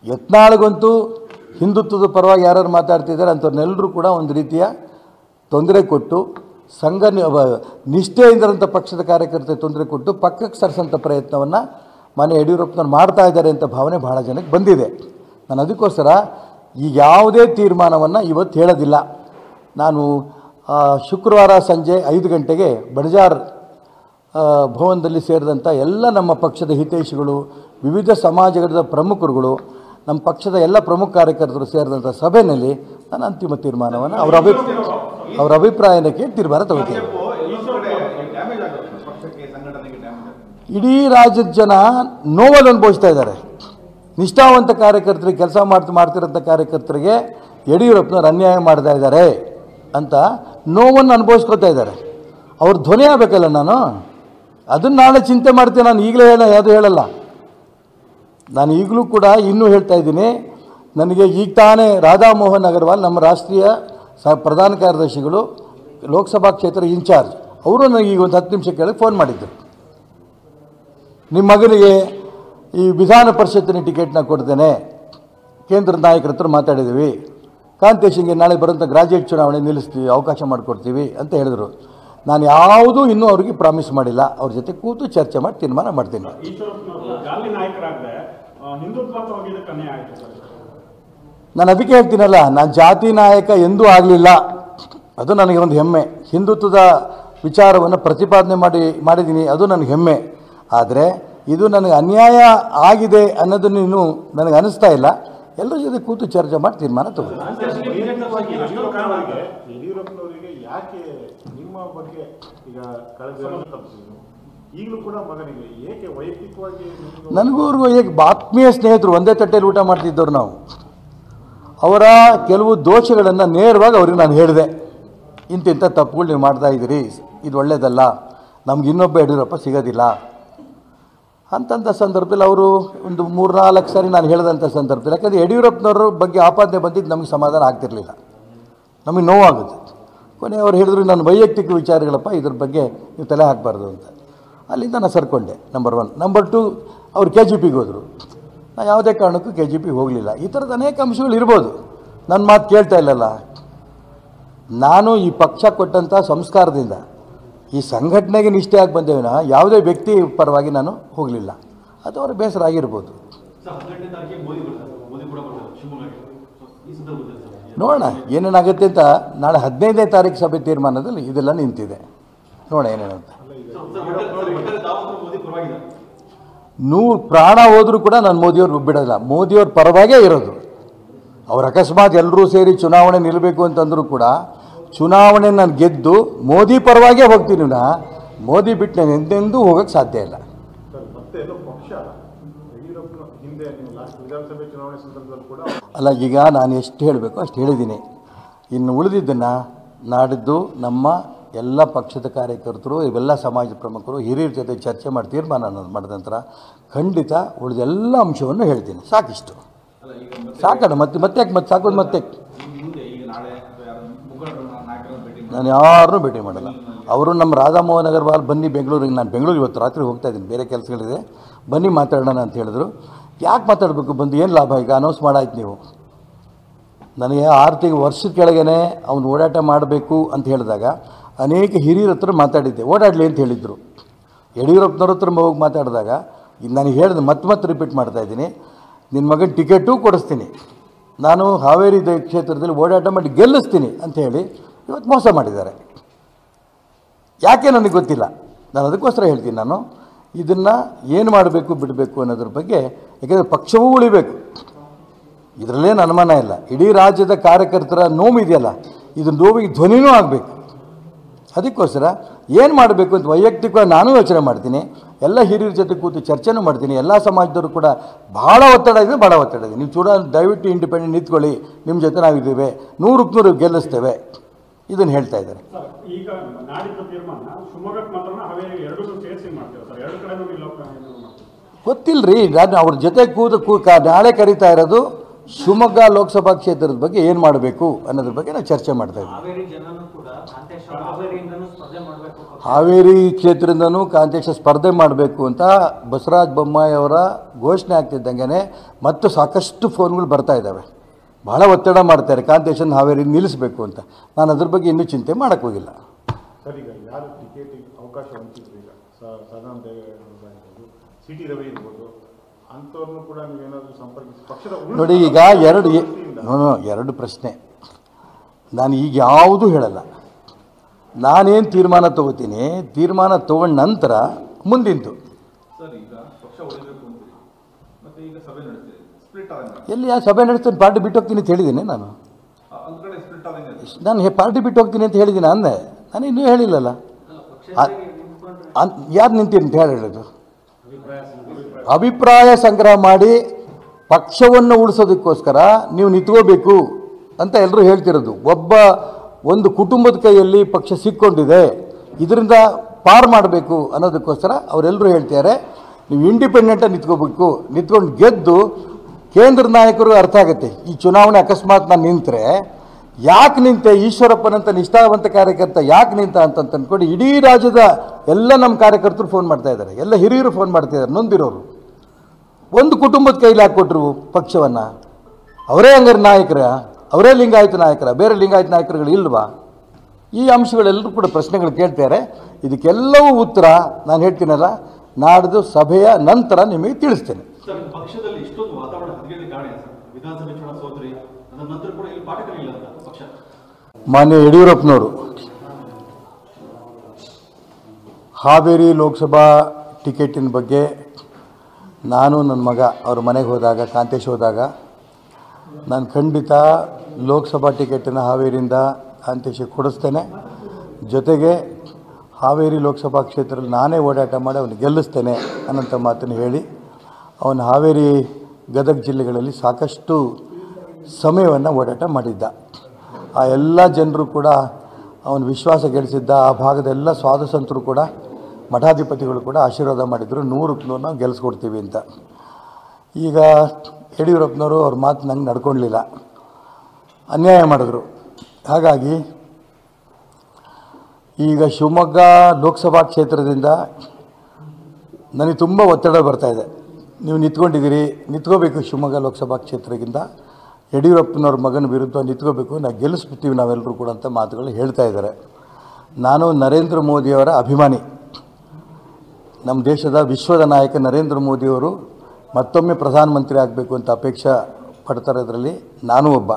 [SPEAKER 1] ಯತ್ನಾಳ್ಗಂತೂ ಹಿಂದುತ್ವದ ಪರವಾಗಿ ಯಾರ್ಯಾರು ಮಾತಾಡ್ತಿದ್ದಾರೆ ಅಂಥವ್ರನ್ನೆಲ್ಲರೂ ಕೂಡ ಒಂದು ರೀತಿಯ ತೊಂದರೆ ಕೊಟ್ಟು ಸಂಘ ನಿಷ್ಠೆಯಿಂದಿರೋಂಥ ಪಕ್ಷದ ಕಾರ್ಯಕರ್ತರಿಗೆ ತೊಂದರೆ ಕೊಟ್ಟು ಪಕ್ಕಕ್ಕೆ ಸರಿಸೋಂಥ ಪ್ರಯತ್ನವನ್ನು ಮನೆ ಯಡಿಯೂರಪ್ಪನವ್ರು ಮಾಡ್ತಾ ಇದ್ದಾರೆ ಅಂತ ಭಾವನೆ ಭಾಳ ಜನಕ್ಕೆ ಬಂದಿದೆ. ನಾನು ಅದಕ್ಕೋಸ್ಕರ ಈಗ ಯಾವುದೇ ತೀರ್ಮಾನವನ್ನು ಇವತ್ತು ಹೇಳೋದಿಲ್ಲ. ನಾನು ಶುಕ್ರವಾರ ಸಂಜೆ ಐದು ಗಂಟೆಗೆ ಬಡಜಾರ್ ಭವನದಲ್ಲಿ ಸೇರಿದಂಥ ಎಲ್ಲ ನಮ್ಮ ಪಕ್ಷದ ಹಿತೈಷಿಗಳು, ವಿವಿಧ ಸಮಾಜಗಳ ಪ್ರಮುಖರುಗಳು ನಮ್ಮ ಪಕ್ಷದ ಎಲ್ಲ ಪ್ರಮುಖ ಕಾರ್ಯಕರ್ತರು ಸೇರಿದಂಥ ಸಭೆಯಲ್ಲಿ ನಾನು ಅಂತಿಮ ತೀರ್ಮಾನವನ್ನು ಅವರ ಅಭಿ ಅವರ ಅಭಿಪ್ರಾಯಕ್ಕೆ ತೀರ್ಮಾನ
[SPEAKER 5] ಆಗುತ್ತೆ
[SPEAKER 1] ಇಡೀ ರಾಜ್ಯದ ಜನ ನೋವನ್ನು ಅನುಭವಿಸ್ತಾ ಇದ್ದಾರೆ. ನಿಷ್ಠಾವಂತ ಕಾರ್ಯಕರ್ತರಿಗೆ, ಕೆಲಸ ಮಾಡ್ತಾ ಮಾಡ್ತಿರೋಂಥ ಕಾರ್ಯಕರ್ತರಿಗೆ ಯಡಿಯೂರಪ್ಪನವ್ರು ಅನ್ಯಾಯ ಮಾಡ್ತಾ ಇದ್ದಾರೆ ಅಂತ ನೋವನ್ನು ಅನುಭವಿಸ್ಕೊತಾ ಇದ್ದಾರೆ. ಅವ್ರ ಧ್ವನಿ ಆಗಬೇಕಲ್ಲ ನಾನು? ಅದನ್ನು ನಾಳೆ ಚಿಂತೆ ಮಾಡ್ತೀನಿ ನಾನು, ಈಗಲೇ ಹೇಳ ಯಾವುದು ಹೇಳಲ್ಲ. ನಾನು ಈಗಲೂ ಕೂಡ ಇನ್ನೂ ಹೇಳ್ತಾ ಇದ್ದೀನಿ, ನನಗೆ ಈಗ ತಾನೇ ರಾಧಾಮೋಹನ್ ಅಗರ್ವಾಲ್ ನಮ್ಮ ರಾಷ್ಟ್ರೀಯ ಸ ಪ್ರಧಾನ ಕಾರ್ಯದರ್ಶಿಗಳು, ಲೋಕಸಭಾ ಕ್ಷೇತ್ರ ಇನ್ಚಾರ್ಜ್, ಅವರು ನನಗೆ ಈಗ ಒಂದು ಹತ್ತು ನಿಮಿಷ ಕೆಳಗೆ ಫೋನ್ ಮಾಡಿದ್ದರು ನಿಮ್ಮ ಮಗನಿಗೆ ಈ ವಿಧಾನ ಪರಿಷತ್ತಿನ ಟಿಕೆಟ್ನ ಕೊಡ್ತೇನೆ. ಕೇಂದ್ರ ನಾಯಕರ ಹತ್ರ ಮಾತಾಡಿದ್ದೀವಿ. ಕಾಂತೇಶಿಂಗೆ ನಾಳೆ ಬರೋಂಥ ಗ್ರಾಜ್ಯುಯೇಟ್ ಚುನಾವಣೆ ನಿಲ್ಲಿಸ್ತೀವಿ, ಅವಕಾಶ ಮಾಡಿಕೊಡ್ತೀವಿ ಅಂತ ಹೇಳಿದರು. ನಾನು ಯಾವುದೂ ಇನ್ನೂ ಅವ್ರಿಗೆ ಪ್ರಾಮಿಸ್ ಮಾಡಿಲ್ಲ. ಅವ್ರ ಜೊತೆ ಕೂತು ಚರ್ಚೆ ಮಾಡಿ ತೀರ್ಮಾನ ಮಾಡ್ತೀನಿ.
[SPEAKER 2] ಅನ್ಯಾಯ ಆಯ್ತು ಸರ್.
[SPEAKER 1] ನಾನು ಅದಕ್ಕೆ ಹೇಳ್ತೀನಲ್ಲ ನಾನು ಜಾತಿ ನಾಯಕ ಎಂದೂ ಆಗಲಿಲ್ಲ. ಅದು ನನಗೆ ಒಂದು ಹೆಮ್ಮೆ. ಹಿಂದುತ್ವದ ವಿಚಾರವನ್ನು ಪ್ರತಿಪಾದನೆ ಮಾಡಿ ಮಾಡಿದ್ದೀನಿ ಅದು ನನಗೆ ಹೆಮ್ಮೆ. ಆದರೆ ಇದು ನನಗೆ ಅನ್ಯಾಯ ಆಗಿದೆ ಅನ್ನೋದನ್ನು ಇನ್ನೂ ನನಗೆ ಅನಿಸ್ತಾ ಇಲ್ಲ. ಎಲ್ಲರ ಜೊತೆ ಕೂತು ಚರ್ಚೆ ಮಾಡಿ ತೀರ್ಮಾನ ತಗೊಂಡು
[SPEAKER 4] ಯಡಿಯೂರಪ್ಪನವರಿಗೆ ಯಾಕೆ ನಿಮ್ಮ ಬಗ್ಗೆ ಈಗ ಈಗಲೂ ಕೂಡ ಏಕೆ ವೈಯಕ್ತಿಕವಾಗಿ
[SPEAKER 1] ನನಗೂ ಅವ್ರಿಗೂ ಆತ್ಮೀಯ ಸ್ನೇಹಿತರು ಒಂದೇ ತಟ್ಟೆಯಲ್ಲಿ ಊಟ ಮಾಡ್ತಿದ್ದವ್ರು ನಾವು. ಅವರ ಕೆಲವು ದೋಷಗಳನ್ನು ನೇರವಾಗಿ ಅವ್ರಿಗೆ ನಾನು ಹೇಳಿದೆ. ಇಂತಿಂಥ ತಪ್ಪುಗಳು ನೀವು ಮಾಡ್ತಾ ಇದ್ದೀರಿ, ಇದು ಒಳ್ಳೆಯದಲ್ಲ ನಮ್ಗೆ ಇನ್ನೊಬ್ಬ ಯಡಿಯೂರಪ್ಪ ಸಿಗೋದಿಲ್ಲ. ಅಂತಂಥ ಸಂದರ್ಭದಲ್ಲಿ ಅವರು ಒಂದು ಮೂರು ನಾಲ್ಕು ಸಾರಿ ನಾನು ಹೇಳಿದಂಥ ಸಂದರ್ಭದಲ್ಲಿ, ಯಾಕಂದರೆ ಯಡಿಯೂರಪ್ಪನವ್ರ ಬಗ್ಗೆ ಆಪಾದನೆ ಬಂದಿದ್ದು ನಮಗೆ ಸಮಾಧಾನ ಆಗ್ತಿರಲಿಲ್ಲ. ನಮಗೆ ನೋವಾಗುತ್ತೆ. ಕೊನೆ ಅವ್ರು ಹೇಳಿದ್ರು, ನನ್ನ ವೈಯಕ್ತಿಕ ವಿಚಾರಗಳಪ್ಪ, ಇದ್ರ ಬಗ್ಗೆ ನೀವು ತಲೆ ಹಾಕಬಾರ್ದು ಅಂತ. ಅಲ್ಲಿಂದ ನಾನು ಸರ್ಕೊಂಡೆ ನಂಬರ್ ಒನ್ ನಂಬರ್ ಟು ಅವರು ಕೆ ಜಿ ಪಿಗೆ ಹೋದರು. ನಾನು ಯಾವುದೇ ಕಾರಣಕ್ಕೂ ಕೆ ಜಿ ಪಿಗೆ ಹೋಗಲಿಲ್ಲ. ಈ ಥರದ ಅನೇಕ ಅಂಶಗಳು ಇರ್ಬೋದು. ನನ್ನ ಮಾತು ಕೇಳ್ತಾ ಇಲ್ಲಲ್ಲ. ನಾನು ಈ ಪಕ್ಷ ಕೊಟ್ಟಂಥ ಸಂಸ್ಕಾರದಿಂದ ಈ ಸಂಘಟನೆಗೆ ಆಗಿ ಬಂದೇವಿನ ಯಾವುದೇ ವ್ಯಕ್ತಿ ಪರವಾಗಿ ನಾನು ಹೋಗಲಿಲ್ಲ. ಅದು ಅವರ ಬೇಸರ ಆಗಿರ್ಬೋದು. ನೋಡೋಣ, ಏನೇನಾಗುತ್ತೆ ಅಂತ ನಾಳೆ ಹದಿನೈದನೇ ತಾರೀಕು ಸಭೆ ತೀರ್ಮಾನದಲ್ಲಿ ಇದೆಲ್ಲ ನಿಂತಿದೆ. ನೋಡೋಣ ಏನೇನಂತ. ನೂರು ಪ್ರಾಣ ಹೋದರೂ ಕೂಡ ನಾನು ಮೋದಿಯವ್ರು ಬಿಡೋಲ್ಲ ಮೋದಿಯವ್ರ ಪರವಾಗೇ ಇರೋದು. ಅವ್ರು ಅಕಸ್ಮಾತ್ ಎಲ್ಲರೂ ಸೇರಿ ಚುನಾವಣೆ ನಿಲ್ಲಬೇಕು ಅಂತಂದರೂ ಕೂಡ ಚುನಾವಣೆ ನಾನು ಗೆದ್ದು ಮೋದಿ ಪರವಾಗೇ ಹೋಗ್ತೀನಿ ನಾ. ಮೋದಿ ಬಿಟ್ಟು ನಾನು ಎಂದೆಂದೂ ಹೋಗೋಕ್ಕೆ ಸಾಧ್ಯ ಇಲ್ಲ. ಅಲ್ಲ ಈಗ ನಾನು ಎಷ್ಟು ಹೇಳಬೇಕು ಅಷ್ಟು ಹೇಳಿದ್ದೀನಿ. ಇನ್ನು ಉಳಿದಿದ್ದನ್ನು ನಾಡಿದ್ದು ನಮ್ಮ ಎಲ್ಲ ಪಕ್ಷದ ಕಾರ್ಯಕರ್ತರು, ಇವೆಲ್ಲ ಸಮಾಜ ಪ್ರಮುಖರು, ಹಿರಿಯರ ಜೊತೆ ಚರ್ಚೆ ಮಾಡಿ ತೀರ್ಮಾನ ಮಾಡಿದ ನಂತರ ಖಂಡಿತ ಉಳಿದೆಲ್ಲ ಅಂಶವನ್ನು ಹೇಳ್ತೀನಿ. ಸಾಕಿಷ್ಟು. ಸಾಕಣ. ಮತ್ತೆ ಮತ್ತೆ ಯಾಕೆ ಮತ್ತೆ ಸಾಕೋದು ಮತ್ತೆ? ನಾನು ಯಾರನ್ನೂ ಭೇಟಿ ಮಾಡಲ್ಲ. ಅವರು ನಮ್ಮ ರಾಧಾಮೋಹನ್ ಅಗರ್ವಾಲ್ ಬನ್ನಿ ಬೆಂಗಳೂರಿಗೆ, ನಾನು ಬೆಂಗಳೂರಿಗೆ ಇವತ್ತು ರಾತ್ರಿ ಹೋಗ್ತಾ ಇದ್ದೀನಿ. ಬೇರೆ ಕೆಲಸಗಳಿದೆ. ಬನ್ನಿ ಮಾತಾಡೋಣ ಅಂತ ಹೇಳಿದ್ರು. ಯಾಕೆ ಮಾತಾಡಬೇಕು? ಬಂದು ಏನು ಲಾಭ? ಈಗ ಅನೌನ್ಸ್ ಮಾಡಾಯ್ತು ನೀವು. ನನಗೆ ಆರು ತಿಂಗಳು ವರ್ಷದ ಕೆಳಗೇನೆ ಅವ್ನು ಓಡಾಟ ಮಾಡಬೇಕು ಅಂತ ಹೇಳಿದಾಗ ಅನೇಕ ಹಿರಿಯರ ಹತ್ರ ಮಾತಾಡಿದ್ದೆ. ಓಡಾಡಲಿ ಅಂತ ಹೇಳಿದರು. ಯಡಿಯೂರಪ್ಪನವ್ರ ಹತ್ರ ಹೋಗಿ ಮಾತಾಡಿದಾಗ ನಾನು ಹೇಳಿದೆ ಮತ್ತೆ ಮತ್ತೆ ರಿಪೀಟ್ ಮಾಡ್ತಾ ಇದ್ದೀನಿ. ನಿನ್ನ ಮಗನ ಟಿಕೆಟು ಕೊಡಿಸ್ತೀನಿ. ನಾನು ಹಾವೇರಿ ಕ್ಷೇತ್ರದಲ್ಲಿ ಓಡಾಟ ಮಾಡಿ ಗೆಲ್ಲಿಸ್ತೀನಿ ಅಂತ ಹೇಳಿ ಇವತ್ತು ಮೋಸ ಮಾಡಿದ್ದಾರೆ. ಯಾಕೆ ನನಗೆ ಗೊತ್ತಿಲ್ಲ? ನಾನು ಅದಕ್ಕೋಸ್ಕರ ಹೇಳ್ತೀನಿ ನಾನು. ಇದನ್ನು ಏನು ಮಾಡಬೇಕು, ಬಿಡಬೇಕು ಅನ್ನೋದ್ರ ಬಗ್ಗೆ, ಯಾಕೆಂದರೆ ಪಕ್ಷವೂ ಉಳಿಬೇಕು. ಇದರಲ್ಲೇನು ಅನುಮಾನ ಇಲ್ಲ. ಇಡೀ ರಾಜ್ಯದ ಕಾರ್ಯಕರ್ತರ ನೋವು ಇದೆಯಲ್ಲ. ಇದು ನೋವಿಗೆ ಧ್ವನಿನೂ ಆಗಬೇಕು. ಅದಕ್ಕೋಸ್ಕರ ಏನು ಮಾಡಬೇಕು ಅಂತ ವೈಯಕ್ತಿಕವಾಗಿ ನಾನು ಯೋಚನೆ ಮಾಡ್ತೀನಿ. ಎಲ್ಲ ಹಿರಿಯರ ಜೊತೆ ಕೂತು ಚರ್ಚೆನೂ ಮಾಡ್ತೀನಿ. ಎಲ್ಲ ಸಮಾಜದವರು ಕೂಡ ಭಾಳ ಒತ್ತಡ ಇದೆ ಭಾಳ ಒತ್ತಡ ಇದೆ. ನೀವು ಚೂಡ ದಯವಿಟ್ಟು ಇಂಡಿಪೆಂಡೆಂಟ್ ನಿಂತ್ಕೊಳ್ಳಿ. ನಿಮ್ಮ ಜೊತೆ ನಾವಿದ್ದೇವೆ. ನೂರಕ್ಕೆ ನೂರು ಗೆಲ್ಲಿಸ್ತೇವೆ. ಇದನ್ನು ಹೇಳ್ತಾ ಇದ್ದಾರೆ.
[SPEAKER 2] ಸರ್ ಈಗ ನಾಡಿದ್ದು ತೀರ್ಮಾನ ಶಿವಮೊಗ್ಗಕ್ಕೆ ಮಾತ್ರ ಹಾವೇರಿ ಎರಡೂ ಸೇರಿಸಿ ಮಾಡ್ತೇವೆ ಸರ್? ಎರಡು ಕಡೆನೂ ಇಲ್ಲ ಮಾಡ್ತೀವಿ
[SPEAKER 1] ಗೊತ್ತಿಲ್ಲರಿ ನಾನು ಅವ್ರ ಜೊತೆ ಕೂತು ಕೂ ಕಾ- ನಾಳೆ ಕರೀತಾ ಇರೋದು ಶಿವಮೊಗ್ಗ ಲೋಕಸಭಾ ಕ್ಷೇತ್ರದ ಬಗ್ಗೆ ಏನು ಮಾಡಬೇಕು ಅನ್ನೋದ್ರ ಬಗ್ಗೆ ನಾವು ಚರ್ಚೆ ಮಾಡ್ತಾ ಇದ್ದೀವಿ.
[SPEAKER 3] ಹಾವೇರಿ
[SPEAKER 1] ಕ್ಷೇತ್ರದಿಂದನೂ ಕಾಂತೇಶ ಸ್ಪರ್ಧೆ ಮಾಡಬೇಕು ಅಂತ ಬಸವರಾಜ ಬೊಮ್ಮಾಯಿ ಅವರ ಘೋಷಣೆ ಆಗ್ತಿದ್ದಂಗೆ ಮತ್ತು ಸಾಕಷ್ಟು ಫೋನ್ಗಳು ಬರ್ತಾ ಇದ್ದಾವೆ. ಭಾಳ ಒತ್ತಡ ಮಾಡ್ತಾರೆ ಕಾಂತೇಶನ್ ಹಾವೇರಿ ನಿಲ್ಲಿಸಬೇಕು ಅಂತ. ನಾನು ಅದ್ರ ಬಗ್ಗೆ ಇನ್ನೂ ಚಿಂತೆ ಮಾಡೋಕ್ಕೆ ಹೋಗಿಲ್ಲ.
[SPEAKER 4] ಸರ್ ಯಾರು ಟಿಕೆಟಿಗೆ ಅವಕಾಶ ಹೊಂದಿದ್ರು ಈಗ? ಸ- ಸದಾನಂದ ಗೌಡ ಇರ್ಬೋದು ರವಿ ಇರ್ಬೋದು ಅಂಥವ್ರನ್ನು ಕೂಡ ನೀವೇನಾದರೂ ಸಂಪರ್ಕಿಸಿ ಪಕ್ಷದ
[SPEAKER 1] ನೋಡಿ ಈಗ ಎರಡು ನೋ, ನೋ, ಎರಡು ಪ್ರಶ್ನೆ. ನಾನು ಈಗ ಯಾವುದೂ ಹೇಳಲ್ಲ. ನಾನೇನು ತೀರ್ಮಾನ ತಗೋತೀನಿ ತೀರ್ಮಾನ ತಗೊಂಡ ನಂತರ ಮುಂದಿಂತು
[SPEAKER 5] ಸರ್ ಈಗ ಪಕ್ಷ ಉಳಿಬೇಕು ಅಂತೀರಿ ಮತ್ತೆ ಈಗ ಸಭೆ ನಡೆಸ್ತೀರಿ ಸ್ಪ್ಲಿಟ್ ಆದಂಗೆ
[SPEAKER 1] ಎಲ್ಲಿ ಯಾವ ಸಭೆ ನಡೆಸ್ತೀನಿ ಪಾರ್ಟಿ ಬಿಟ್ಟು ಹೋಗ್ತೀನಿ ಅಂತ ಹೇಳಿದ್ದೀನಿ ನಾನು. ನಾನು ಹೆ- ಪಾರ್ಟಿ ಬಿಟ್ಟು ಹೋಗ್ತೀನಿ ಅಂತ ಹೇಳಿದ್ದೀನಿ ಅಂದೆ. ನಾನು ಇನ್ನೂ ಹೇಳಿಲ್ಲಲ್ಲ. ಯಾರು ನಿಂತೀನಿ ಅಂತ ಹೇಳಿ ಹೇಳೋದು. ಅಭಿಪ್ರಾಯ ಸಂಗ್ರಹ. ಮಾಡಿ ಪಕ್ಷವನ್ನು ಉಳಿಸೋದಕ್ಕೋಸ್ಕರ ನೀವು ನಿಂತ್ಕೋಬೇಕು ಅಂತ ಎಲ್ಲರೂ ಹೇಳ್ತಿರೋದು. ಒಬ್ಬ ಒಂದು ಕುಟುಂಬದ ಕೈಯಲ್ಲಿ ಪಕ್ಷ ಸಿಕ್ಕೊಂಡಿದೆ, ಇದರಿಂದ ಪಾರು ಮಾಡಬೇಕು ಅನ್ನೋದಕ್ಕೋಸ್ಕರ ಅವರೆಲ್ಲರೂ ಹೇಳ್ತಿದ್ದಾರೆ, ನೀವು ಇಂಡಿಪೆಂಡೆಂಟಾಗಿ ನಿಂತ್ಕೋಬೇಕು. ನಿಂತ್ಕೊಂಡು ಗೆದ್ದು ಕೇಂದ್ರ ನಾಯಕರು ಅರ್ಥ ಆಗುತ್ತೆ. ಈ ಚುನಾವಣೆ ಅಕಸ್ಮಾತ್ ನಾನು ನಿಂತರೆ ಯಾಕೆ ನಿಂತೆ? ಈಶ್ವರಪ್ಪನಂತ ನಿಷ್ಠಾವಂತ ಕಾರ್ಯಕರ್ತ ಯಾಕೆ ನಿಂತ ಅಂತ ಅಂದ್ಕೊಂಡು ಇಡೀ ರಾಜ್ಯದ ಎಲ್ಲ ನಮ್ಮ ಕಾರ್ಯಕರ್ತರು ಫೋನ್ ಮಾಡ್ತಾ ಇದ್ದಾರೆ. ಎಲ್ಲ ಹಿರಿಯರು ಫೋನ್ ಮಾಡ್ತಾ ಇದ್ದಾರೆ. ನೊಂದಿರೋರು. ಒಂದು ಕುಟುಂಬದ ಕೈಲಿ ಹಾಕ್ಕೊಟ್ರು ಪಕ್ಷವನ್ನು. ಅವರೇ ಹಂಗಾರೆ ನಾಯಕರ. ಅವರೇ ಲಿಂಗಾಯತ ನಾಯಕರ ಬೇರೆ ಲಿಂಗಾಯತ ನಾಯಕರುಗಳು ಇಲ್ವಾ? ಈ ಅಂಶಗಳೆಲ್ಲರೂ ಕೂಡ ಪ್ರಶ್ನೆಗಳು ಕೇಳ್ತಾರೆ. ಇದಕ್ಕೆಲ್ಲವೂ ಉತ್ತರ ನಾನು ಹೇಳ್ತೀನಲ್ಲ ನಾಡಿದ್ದು ಸಭೆಯ ನಂತರ ನಿಮಗೆ ತಿಳಿಸ್ತೇನೆ. ಮಾನ್ಯ ಯಡಿಯೂರಪ್ಪನವರು ಹಾವೇರಿ ಲೋಕಸಭಾ ಟಿಕೆಟಿನ ಬಗ್ಗೆ ನಾನು ನನ್ನ ಮಗ ಅವ್ರ ಮನೆಗೆ ಹೋದಾಗ ಕಾಂತೇಶ್ ಹೋದಾಗ ನಾನು ಖಂಡಿತ ಲೋಕಸಭಾ ಟಿಕೆಟನ್ನು ಹಾವೇರಿಯಿಂದ ಅಂತ್ಯಕ್ಷ ಕೊಡಿಸ್ತೇನೆ. ಜೊತೆಗೆ ಹಾವೇರಿ ಲೋಕಸಭಾ ಕ್ಷೇತ್ರದಲ್ಲಿ ನಾನೇ ಓಡಾಟ ಮಾಡಿ ಅವನು ಗೆಲ್ಲಿಸ್ತೇನೆ ಅನ್ನೋಂಥ ಮಾತನ್ನು ಹೇಳಿ, ಅವನು ಹಾವೇರಿ ಗದಗ ಜಿಲ್ಲೆಗಳಲ್ಲಿ ಸಾಕಷ್ಟು ಸಮಯವನ್ನು ಓಡಾಟ ಮಾಡಿದ್ದ. ಆ ಎಲ್ಲ ಜನರು ಕೂಡ ಅವನು ವಿಶ್ವಾಸ ಗೆಲ್ಲಿಸಿದ್ದ ಆ ಭಾಗದ ಎಲ್ಲ ಸ್ವಾತಂತ್ರ್ಯರು ಕೂಡ, ಮಠಾಧಿಪತಿಗಳು ಕೂಡ ಆಶೀರ್ವಾದ ಮಾಡಿದರು. ನೂರಕ್ಕೆ ನೂರು ನಾವು ಗೆಲ್ಲಿಸ್ಕೊಡ್ತೀವಿ ಅಂತ. ಈಗ ಯಡಿಯೂರಪ್ಪನವರು ಅವ್ರ ಮಾತು ನಂಗೆ ನಡ್ಕೊಳ್ಲಿಲ್ಲ. ಅನ್ಯಾಯ ಮಾಡಿದ್ರು. ಹಾಗಾಗಿ ಈಗ ಶಿವಮೊಗ್ಗ ಲೋಕಸಭಾ ಕ್ಷೇತ್ರದಿಂದ ನನಗೆ ತುಂಬ ಒತ್ತಡ ಬರ್ತಾ ಇದೆ. ನೀವು ನಿಂತ್ಕೊಂಡಿದ್ದೀರಿ, ನಿಂತ್ಕೋಬೇಕು ಶಿವಮೊಗ್ಗ ಲೋಕಸಭಾ ಕ್ಷೇತ್ರಕ್ಕಿಂತ ಯಡಿಯೂರಪ್ಪನವ್ರ ಮಗನ ವಿರುದ್ಧ ನಿಂತ್ಕೋಬೇಕು ನಾವು ಗೆಲ್ಲಿಸ್ಬಿಡ್ತೀವಿ ನಾವೆಲ್ಲರೂ ಕೂಡ ಅಂತ ಮಾತುಗಳು ಹೇಳ್ತಾ ಇದ್ದಾರೆ. ನಾನು ನರೇಂದ್ರ ಮೋದಿಯವರ ಅಭಿಮಾನಿ. ನಮ್ಮ ದೇಶದ ವಿಶ್ವದ ನಾಯಕ ನರೇಂದ್ರ ಮೋದಿಯವರು ಮತ್ತೊಮ್ಮೆ ಪ್ರಧಾನಮಂತ್ರಿ ಆಗಬೇಕು ಅಂತ ಅಪೇಕ್ಷೆ ಪಡ್ತಾರೆ ಅದರಲ್ಲಿ ನಾನು ಒಬ್ಬ.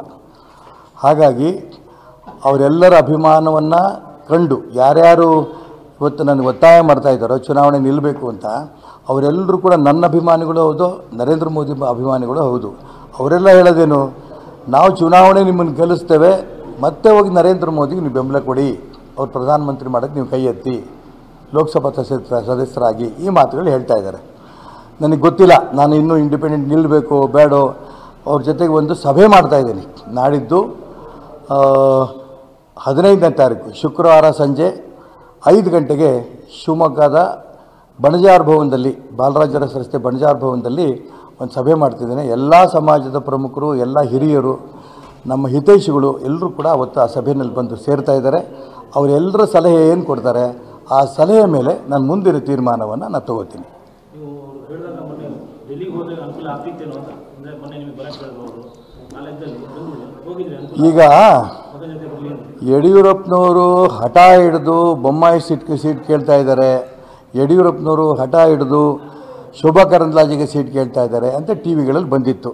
[SPEAKER 1] ಹಾಗಾಗಿ ಅವರೆಲ್ಲರ ಅಭಿಮಾನವನ್ನು ಕಂಡು ಯಾರ್ಯಾರು ಇವತ್ತು ನನಗೆ ಒತ್ತಾಯ ಮಾಡ್ತಾ ಇದ್ದಾರೋ, ಚುನಾವಣೆ ನಿಲ್ಲಬೇಕು ಅಂತ, ಅವರೆಲ್ಲರೂ ಕೂಡ ನನ್ನ ಅಭಿಮಾನಿಗಳು ಹೌದು, ನರೇಂದ್ರ ಮೋದಿ ಅಭಿಮಾನಿಗಳು ಹೌದು. ಅವರೆಲ್ಲ ಹೇಳೋದೇನು, ನಾವು ಚುನಾವಣೆ ನಿಮ್ಮನ್ನು ಗೆಲ್ಲಿಸ್ತೇವೆ, ಮತ್ತೆ ಹೋಗಿ ನರೇಂದ್ರ ಮೋದಿಗೆ ನೀವು ಬೆಂಬಲ ಕೊಡಿ, ಅವ್ರು ಪ್ರಧಾನಮಂತ್ರಿ ಮಾಡೋಕ್ಕೆ ನೀವು ಕೈ ಎತ್ತಿ, ಲೋಕಸಭಾ ಸದಸ್ಯ ಸದಸ್ಯರಾಗಿ ಈ ಮಾತುಗಳು ಹೇಳ್ತಾ ಇದ್ದಾರೆ. ನನಗೆ ಗೊತ್ತಿಲ್ಲ. ನಾನು ಇನ್ನೂ ಇಂಡಿಪೆಂಡೆಂಟ್ ನಿಲ್ಲಬೇಕು ಬೇಡೋ, ಅವ್ರ ಜೊತೆಗೆ ಒಂದು ಸಭೆ ಮಾಡ್ತಾ ಇದ್ದೀನಿ. ನಾಡಿದ್ದು ಹದಿನೈದನೇ ತಾರೀಕು, ಶುಕ್ರವಾರ ಸಂಜೆ ಐದು ಗಂಟೆಗೆ ಶಿವಮೊಗ್ಗದ ಬಣಜಾರ್ ಭವನದಲ್ಲಿ, ಬಾಲರಾಜರ ಸಂಸ್ಥೆ ಬಣಜಾರ್ ಭವನದಲ್ಲಿ ಒಂದು ಸಭೆ ಮಾಡ್ತಿದ್ದೇನೆ. ಎಲ್ಲ ಸಮಾಜದ ಪ್ರಮುಖರು, ಎಲ್ಲ ಹಿರಿಯರು, ನಮ್ಮ ಹಿತೈಷಿಗಳು ಎಲ್ಲರೂ ಕೂಡ ಅವತ್ತು ಆ ಸಭೆಯಲ್ಲಿ ಬಂದು ಸೇರ್ತಾ ಇದ್ದಾರೆ. ಅವರೆಲ್ಲರ ಸಲಹೆ ಏನು ಕೊಡ್ತಾರೆ, ಆ ಸಲಹೆ ಮೇಲೆ ನಾನು ಮುಂದಿನ ತೀರ್ಮಾನವನ್ನು ನಾನು ತಗೋತೀನಿ
[SPEAKER 6] ನೀವು ಹೇಳಿದಾಗ ಮೊನ್ನೆ ಡೆಲ್ಲಿಗೆ ಹೋದಾಗ ಅನುಕೂಲ ಆಗ್ತಿತ್ತೇನೋ ಅಂತ. ಅಂದರೆ ಮೊನ್ನೆ ನಿಮಗೆ ಬರಕ್ಕೆ
[SPEAKER 1] ಈಗ ಯಡಿಯೂರಪ್ಪನವರು ಹಠ ಹಿಡಿದು ಬೊಮ್ಮಾಯಿ ಸೀಟ್ ಸೀಟ್ ಕೇಳ್ತಾ ಇದ್ದಾರೆ. ಯಡಿಯೂರಪ್ಪನವರು ಹಠ ಹಿಡಿದು ಶೋಭಾ ಕರಂದ್ಲಾಜೆಗೆ ಸೀಟ್ ಕೇಳ್ತಾ ಇದ್ದಾರೆ ಅಂತ ಟಿ ವಿಗಳಲ್ಲಿ ಬಂದಿತ್ತು.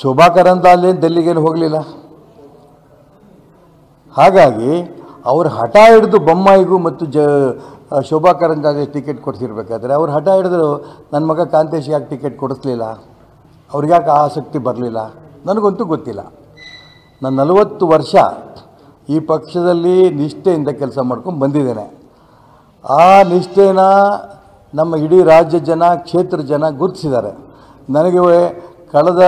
[SPEAKER 1] ಶೋಭಾ ಕರಂದ್ಲಾಜೆ ಡೆಲ್ಲಿಗೇನು ಹೋಗಲಿಲ್ಲ? ಹಾಗಾಗಿ ಅವರು ಹಠ ಹಿಡಿದು ಬೊಮ್ಮಾಯಿಗೂ ಮತ್ತು ಜ ಶೋಭಾ ಕರಂದ್ಲಾಜೆ ಟಿಕೆಟ್ ಕೊಡ್ತಿರ್ಬೇಕಾದ್ರೆ, ಅವ್ರು ಹಠ ಹಿಡಿದ್ರು ನನ್ನ ಮಗ ಕಾಂತೇಶ್ ಯಾಕೆ ಟಿಕೆಟ್ ಕೊಡಿಸ್ಲಿಲ್ಲ? ಅವ್ರಿಗ್ಯಾಕೆ ಆಸಕ್ತಿ ಬರಲಿಲ್ಲ? ನನಗಂತೂ ಗೊತ್ತಿಲ್ಲ. ನಾನು ನಲವತ್ತು ವರ್ಷ ಈ ಪಕ್ಷದಲ್ಲಿ ನಿಷ್ಠೆಯಿಂದ ಕೆಲಸ ಮಾಡ್ಕೊಂಡು ಬಂದಿದ್ದೇನೆ. ಆ ನಿಷ್ಠೆನ ನಮ್ಮ ಇಡೀ ರಾಜ್ಯ ಜನ, ಕ್ಷೇತ್ರ ಜನ ಗುರುತಿಸಿದ್ದಾರೆ. ನನಗೆ ಕಳೆದ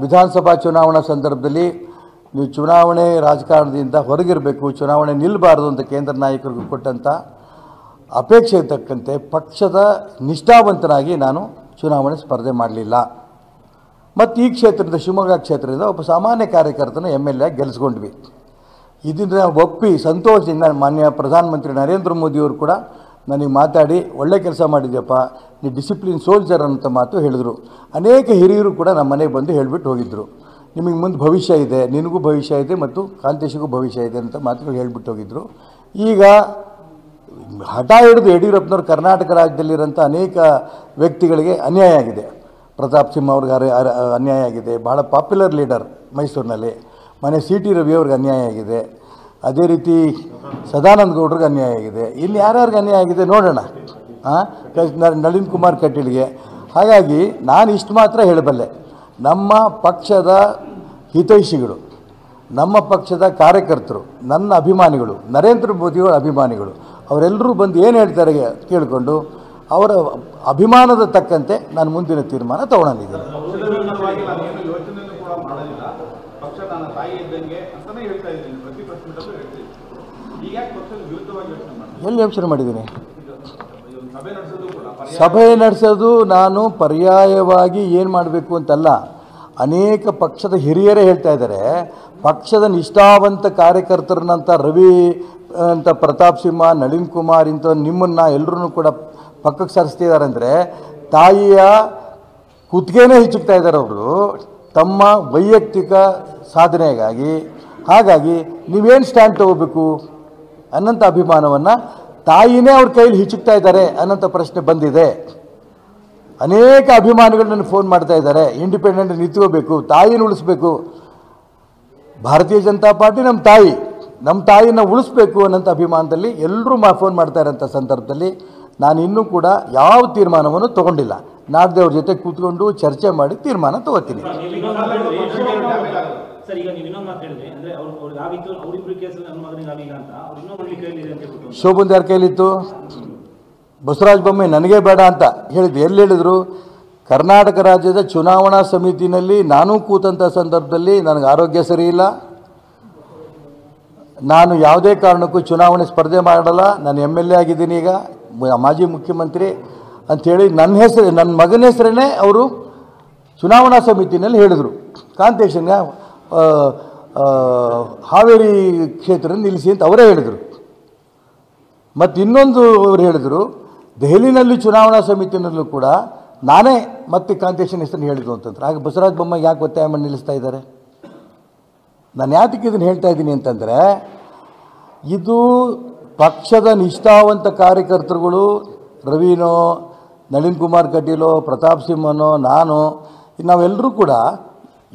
[SPEAKER 1] ವಿಧಾನಸಭಾ ಚುನಾವಣಾ ಸಂದರ್ಭದಲ್ಲಿ ನೀವು ಚುನಾವಣೆ ರಾಜಕಾರಣದಿಂದ ಹೊರಗಿರಬೇಕು, ಚುನಾವಣೆ ನಿಲ್ಲಬಾರ್ದು ಅಂತ ಕೇಂದ್ರ ನಾಯಕರಿಗೂ ಕೊಟ್ಟಂಥ ಅಪೇಕ್ಷೆ ತಕ್ಕಂತೆ ಪಕ್ಷದ ನಿಷ್ಠಾವಂತನಾಗಿ ನಾನು ಚುನಾವಣೆ ಸ್ಪರ್ಧೆ ಮಾಡಲಿಲ್ಲ. ಮತ್ತು ಈ ಕ್ಷೇತ್ರದ ಶಿವಮೊಗ್ಗ ಕ್ಷೇತ್ರದಿಂದ ಒಬ್ಬ ಸಾಮಾನ್ಯ ಕಾರ್ಯಕರ್ತನ ಎಂ ಎಲ್ ಎ ಗೆಲ್ಲಿಸ್ಕೊಂಡ್ವಿ ಇದನ್ನು ಒಪ್ಪಿ ಸಂತೋಷದಿಂದ ಮಾನ್ಯ ಪ್ರಧಾನಮಂತ್ರಿ ನರೇಂದ್ರ ಮೋದಿಯವರು ಕೂಡ ನನಗೆ ಮಾತಾಡಿ, ಒಳ್ಳೆ ಕೆಲಸ ಮಾಡಿದ್ಯಪ್ಪ, ನೀ ಡಿಸಿಪ್ಲಿನ್ ಸೋಲ್ಜರ್ ಅಂತ ಮಾತು ಹೇಳಿದರು. ಅನೇಕ ಹಿರಿಯರು ಕೂಡ ನಮ್ಮ ಮನೆಗೆ ಬಂದು ಹೇಳಿಬಿಟ್ಟು ಹೋಗಿದ್ದರು ನಿಮಗೆ ಮುಂದೆ ಭವಿಷ್ಯ ಇದೆ, ನಿನಗೂ ಭವಿಷ್ಯ ಇದೆ ಮತ್ತು ಕಾಂತೇಶಿಗೂ ಭವಿಷ್ಯ ಇದೆ ಅಂತ ಮಾತುಗಳು ಹೇಳಿಬಿಟ್ಟು ಹೋಗಿದ್ದರು ಈಗ ಹಠ ಹಿಡಿದು ಯಡಿಯೂರಪ್ಪನವರು ಕರ್ನಾಟಕ ರಾಜ್ಯದಲ್ಲಿರೋಂಥ ಅನೇಕ ವ್ಯಕ್ತಿಗಳಿಗೆ ಅನ್ಯಾಯ ಆಗಿದೆ. ಪ್ರತಾಪ್ ಸಿಂಹ ಅವ್ರಿಗೆ ಅನ್ಯಾಯ ಆಗಿದೆ. ಭಾಳ ಪಾಪ್ಯುಲರ್ ಲೀಡರ್ ಮೈಸೂರಿನಲ್ಲಿ. ಮನೆ ಸಿ ಟಿ ರವಿ ಅವ್ರಿಗೆ ಅನ್ಯಾಯ ಆಗಿದೆ. ಅದೇ ರೀತಿ ಸದಾನಂದ ಗೌಡ್ರಿಗೆ ಅನ್ಯಾಯ ಆಗಿದೆ. ಇನ್ನು ಯಾರ್ಯಾರಿಗೆ ಅನ್ಯಾಯ ಆಗಿದೆ ನೋಡೋಣ. ಹಾಂ ನಳಿನ್ ಕುಮಾರ್ ಕಟೀಲ್ಗೆ. ಹಾಗಾಗಿ ನಾನು ಇಷ್ಟು ಮಾತ್ರ ಹೇಳಬಲ್ಲೆ. ನಮ್ಮ ಪಕ್ಷದ ಹಿತೈಷಿಗಳು, ನಮ್ಮ ಪಕ್ಷದ ಕಾರ್ಯಕರ್ತರು, ನನ್ನ ಅಭಿಮಾನಿಗಳು, ನರೇಂದ್ರ ಮೋದಿಯವರ ಅಭಿಮಾನಿಗಳು ಅವರೆಲ್ಲರೂ ಬಂದು ಏನು ಹೇಳ್ತಾರೆ ಕೇಳಿಕೊಂಡು ಅವರ ಅಭಿಮಾನದ ತಕ್ಕಂತೆ ನಾನು ಮುಂದಿನ ತೀರ್ಮಾನ ತಗೊಳಲಿದ್ದೇನೆ. ಎಲ್ಲಿ ಯೋಚನೆ ಮಾಡಿದ್ದೀನಿ?
[SPEAKER 5] ಸಭೆ ನಡೆಸೋದು
[SPEAKER 1] ನಾನು ಪರ್ಯಾಯವಾಗಿ ಏನು ಮಾಡಬೇಕು ಅಂತಲ್ಲ ಅನೇಕ ಪಕ್ಷದ ಹಿರಿಯರೇ ಹೇಳ್ತಾ ಇದ್ದಾರೆ ಪಕ್ಷದ ನಿಷ್ಠಾವಂತ ಕಾರ್ಯಕರ್ತರನ್ನಂಥ ರವಿ ಅಂತ ಪ್ರತಾಪ್ ಸಿಂಹ, ನಳಿನ್ ಕುಮಾರ್ ಇಂಥ ನಿಮ್ಮನ್ನು ಎಲ್ಲರೂ ಕೂಡ ಪಕ್ಕಕ್ಕೆ ಸರಿಸ್ತಿದ್ದಾರೆ ಅಂದರೆ ತಾಯಿಯ ಕುತ್ತಿಗೆನೇ ಹೆಚ್ಚುಕ್ತಾ ಇದ್ದಾರೆ ಅವರು. ತಮ್ಮ ವೈಯಕ್ತಿಕ ಸಾಧನೆಗಾಗಿ. ಹಾಗಾಗಿ ನೀವೇನು ಸ್ಟ್ಯಾಂಡ್ ತಗೋಬೇಕು ಅನ್ನಂಥ ಅಭಿಮಾನವನ್ನು ತಾಯಿನೇ ಅವ್ರ ಕೈಲಿ ಹಿಚುಕ್ತಾ ಇದ್ದಾರೆ ಅನ್ನೋಂಥ ಪ್ರಶ್ನೆ ಬಂದಿದೆ. ಅನೇಕ ಅಭಿಮಾನಿಗಳು ನನಗೆ ಫೋನ್ ಮಾಡ್ತಾ ಇದ್ದಾರೆ. ಇಂಡಿಪೆಂಡೆಂಟ್ ನಿಂತ್ಕೋಬೇಕು, ತಾಯಿನ ಉಳಿಸ್ಬೇಕು. ಭಾರತೀಯ ಜನತಾ ಪಾರ್ಟಿ ನಮ್ಮ ತಾಯಿ. ನಮ್ಮ ತಾಯಿನ ಉಳಿಸ್ಬೇಕು ಅನ್ನೋಂಥ ಅಭಿಮಾನದಲ್ಲಿ ಎಲ್ಲರೂ ಮಾ ಫೋನ್ ಮಾಡ್ತಾ ಇರೋಂಥ ಸಂದರ್ಭದಲ್ಲಿ ನಾನು ಇನ್ನೂ ಕೂಡ ಯಾವ ತೀರ್ಮಾನವನ್ನು ತಗೊಂಡಿಲ್ಲ. ನಾಡ್ದೇವ್ರ ಜೊತೆ ಕೂತ್ಕೊಂಡು ಚರ್ಚೆ ಮಾಡಿ ತೀರ್ಮಾನ ತಗೋತೀನಿ. ಶೋಭನ್ ಯಾರ ಕೈಲಿತ್ತು? ಬಸವರಾಜ ಬೊಮ್ಮೆ ನನಗೆ ಬೇಡ ಅಂತ ಹೇಳಿದ್ದು. ಎಲ್ಲಿ ಹೇಳಿದರು? ಕರ್ನಾಟಕ ರಾಜ್ಯದ ಚುನಾವಣಾ ಸಮಿತಿನಲ್ಲಿ ನಾನು ಕೂತಂಥ ಸಂದರ್ಭದಲ್ಲಿ ನನಗೆ ಆರೋಗ್ಯ ಸರಿ ಇಲ್ಲ. ನಾನು ಯಾವುದೇ ಕಾರಣಕ್ಕೂ ಚುನಾವಣೆ ಸ್ಪರ್ಧೆ ಮಾಡಲ್ಲ. ನಾನು ಎಂ ಎಲ್ ಎ ಆಗಿದ್ದೀನಿ ಈಗ, ಮಾಜಿ ಮುಖ್ಯಮಂತ್ರಿ ಅಂಥೇಳಿ ನನ್ನ ಹೆಸರು, ನನ್ನ ಮಗನ ಹೆಸರನ್ನೇ ಅವರು ಚುನಾವಣಾ ಸಮಿತಿನಲ್ಲಿ ಹೇಳಿದರು. ಕಾಂತೇಶನ್ಗ ಹಾವೇರಿ ಕ್ಷೇತ್ರ ನಿಲ್ಲಿಸಿ ಅಂತ ಅವರೇ ಹೇಳಿದರು. ಮತ್ತು ಇನ್ನೊಂದು ಅವರು ಹೇಳಿದರು, ದೆಹಲಿನಲ್ಲಿ ಚುನಾವಣಾ ಸಮಿತಿನಲ್ಲೂ ಕೂಡ ನಾನೇ ಮತ್ತೆ ಕಾಂತೇಶನ್ ಹೆಸರನ್ನು ಹೇಳಿದ್ರು ಅಂತಂದ್ರೆ. ಆಗ ಬಸವರಾಜ ಬೊಮ್ಮಾಯಿ ಯಾಕೆ ಒತ್ತಾಯ ಮಾಡಿ ನಿಲ್ಲಿಸ್ತಾ ಇದ್ದಾರೆ? ನಾನು ಯಾತಕ್ಕೆ ಇದನ್ನು ಹೇಳ್ತಾ ಇದ್ದೀನಿ ಅಂತಂದರೆ, ಇದು ಪಕ್ಷದ ನಿಷ್ಠಾವಂತ ಕಾರ್ಯಕರ್ತರುಗಳು, ರವೀನೋ, ನಳಿನ್ ಕುಮಾರ್ ಕಟೀಲೋ, ಪ್ರತಾಪ್ ಸಿಂಹನೋ, ನಾನು, ನಾವೆಲ್ಲರೂ ಕೂಡ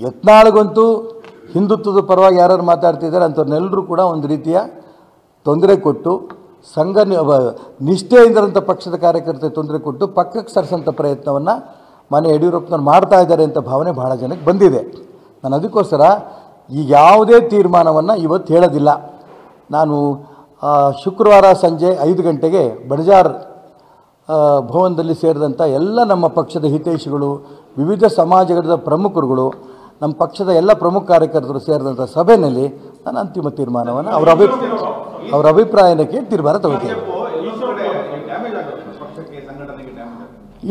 [SPEAKER 1] ಯತ್ನಾಳ್ಗಂತೂ ಹಿಂದುತ್ವದ ಪರವಾಗಿ ಯಾರ್ಯಾರು ಮಾತಾಡ್ತಿದ್ದಾರೆ ಅಂಥವ್ರನ್ನೆಲ್ಲರೂ ಕೂಡ ಒಂದು ರೀತಿಯ ತೊಂದರೆ ಕೊಟ್ಟು, ಸಂಘ ನಿಷ್ಠೆಯಿಂದಿರೋಂಥ ಪಕ್ಷದ ಕಾರ್ಯಕರ್ತರಿಗೆ ತೊಂದರೆ ಕೊಟ್ಟು ಪಕ್ಕಕ್ಕೆ ಸರಿಸೋಂಥ ಪ್ರಯತ್ನವನ್ನು ಮನೆ ಯಡಿಯೂರಪ್ಪನವ್ರು ಮಾಡ್ತಾ ಇದ್ದಾರೆ ಅಂತ ಭಾವನೆ ಬಹಳ ಜನಕ್ಕೆ ಬಂದಿದೆ. ನಾನು ಅದಕ್ಕೋಸ್ಕರ ಈಗ ಯಾವುದೇ ತೀರ್ಮಾನವನ್ನು ಇವತ್ತು ಹೇಳೋದಿಲ್ಲ. ನಾನು ಶುಕ್ರವಾರ ಸಂಜೆ ಐದು ಗಂಟೆಗೆ ಬಣಜಾರ್ ಭವನದಲ್ಲಿ ಸೇರಿದಂಥ ಎಲ್ಲ ನಮ್ಮ ಪಕ್ಷದ ಹಿತೈಷಿಗಳು, ವಿವಿಧ ಸಮಾಜಗಳ ಪ್ರಮುಖರುಗಳು, ನಮ್ಮ ಪಕ್ಷದ ಎಲ್ಲ ಪ್ರಮುಖ ಕಾರ್ಯಕರ್ತರು ಸೇರಿದಂಥ ಸಭೆಯಲ್ಲಿ ನಾನು ಅಂತಿಮ ತೀರ್ಮಾನವನ್ನು ಅವರ ಅಭಿ, ಅವರ ಅಭಿಪ್ರಾಯನ ಕೇಳಿ ತೀರ್ಮಾನ ತಗೋತೀನಿ.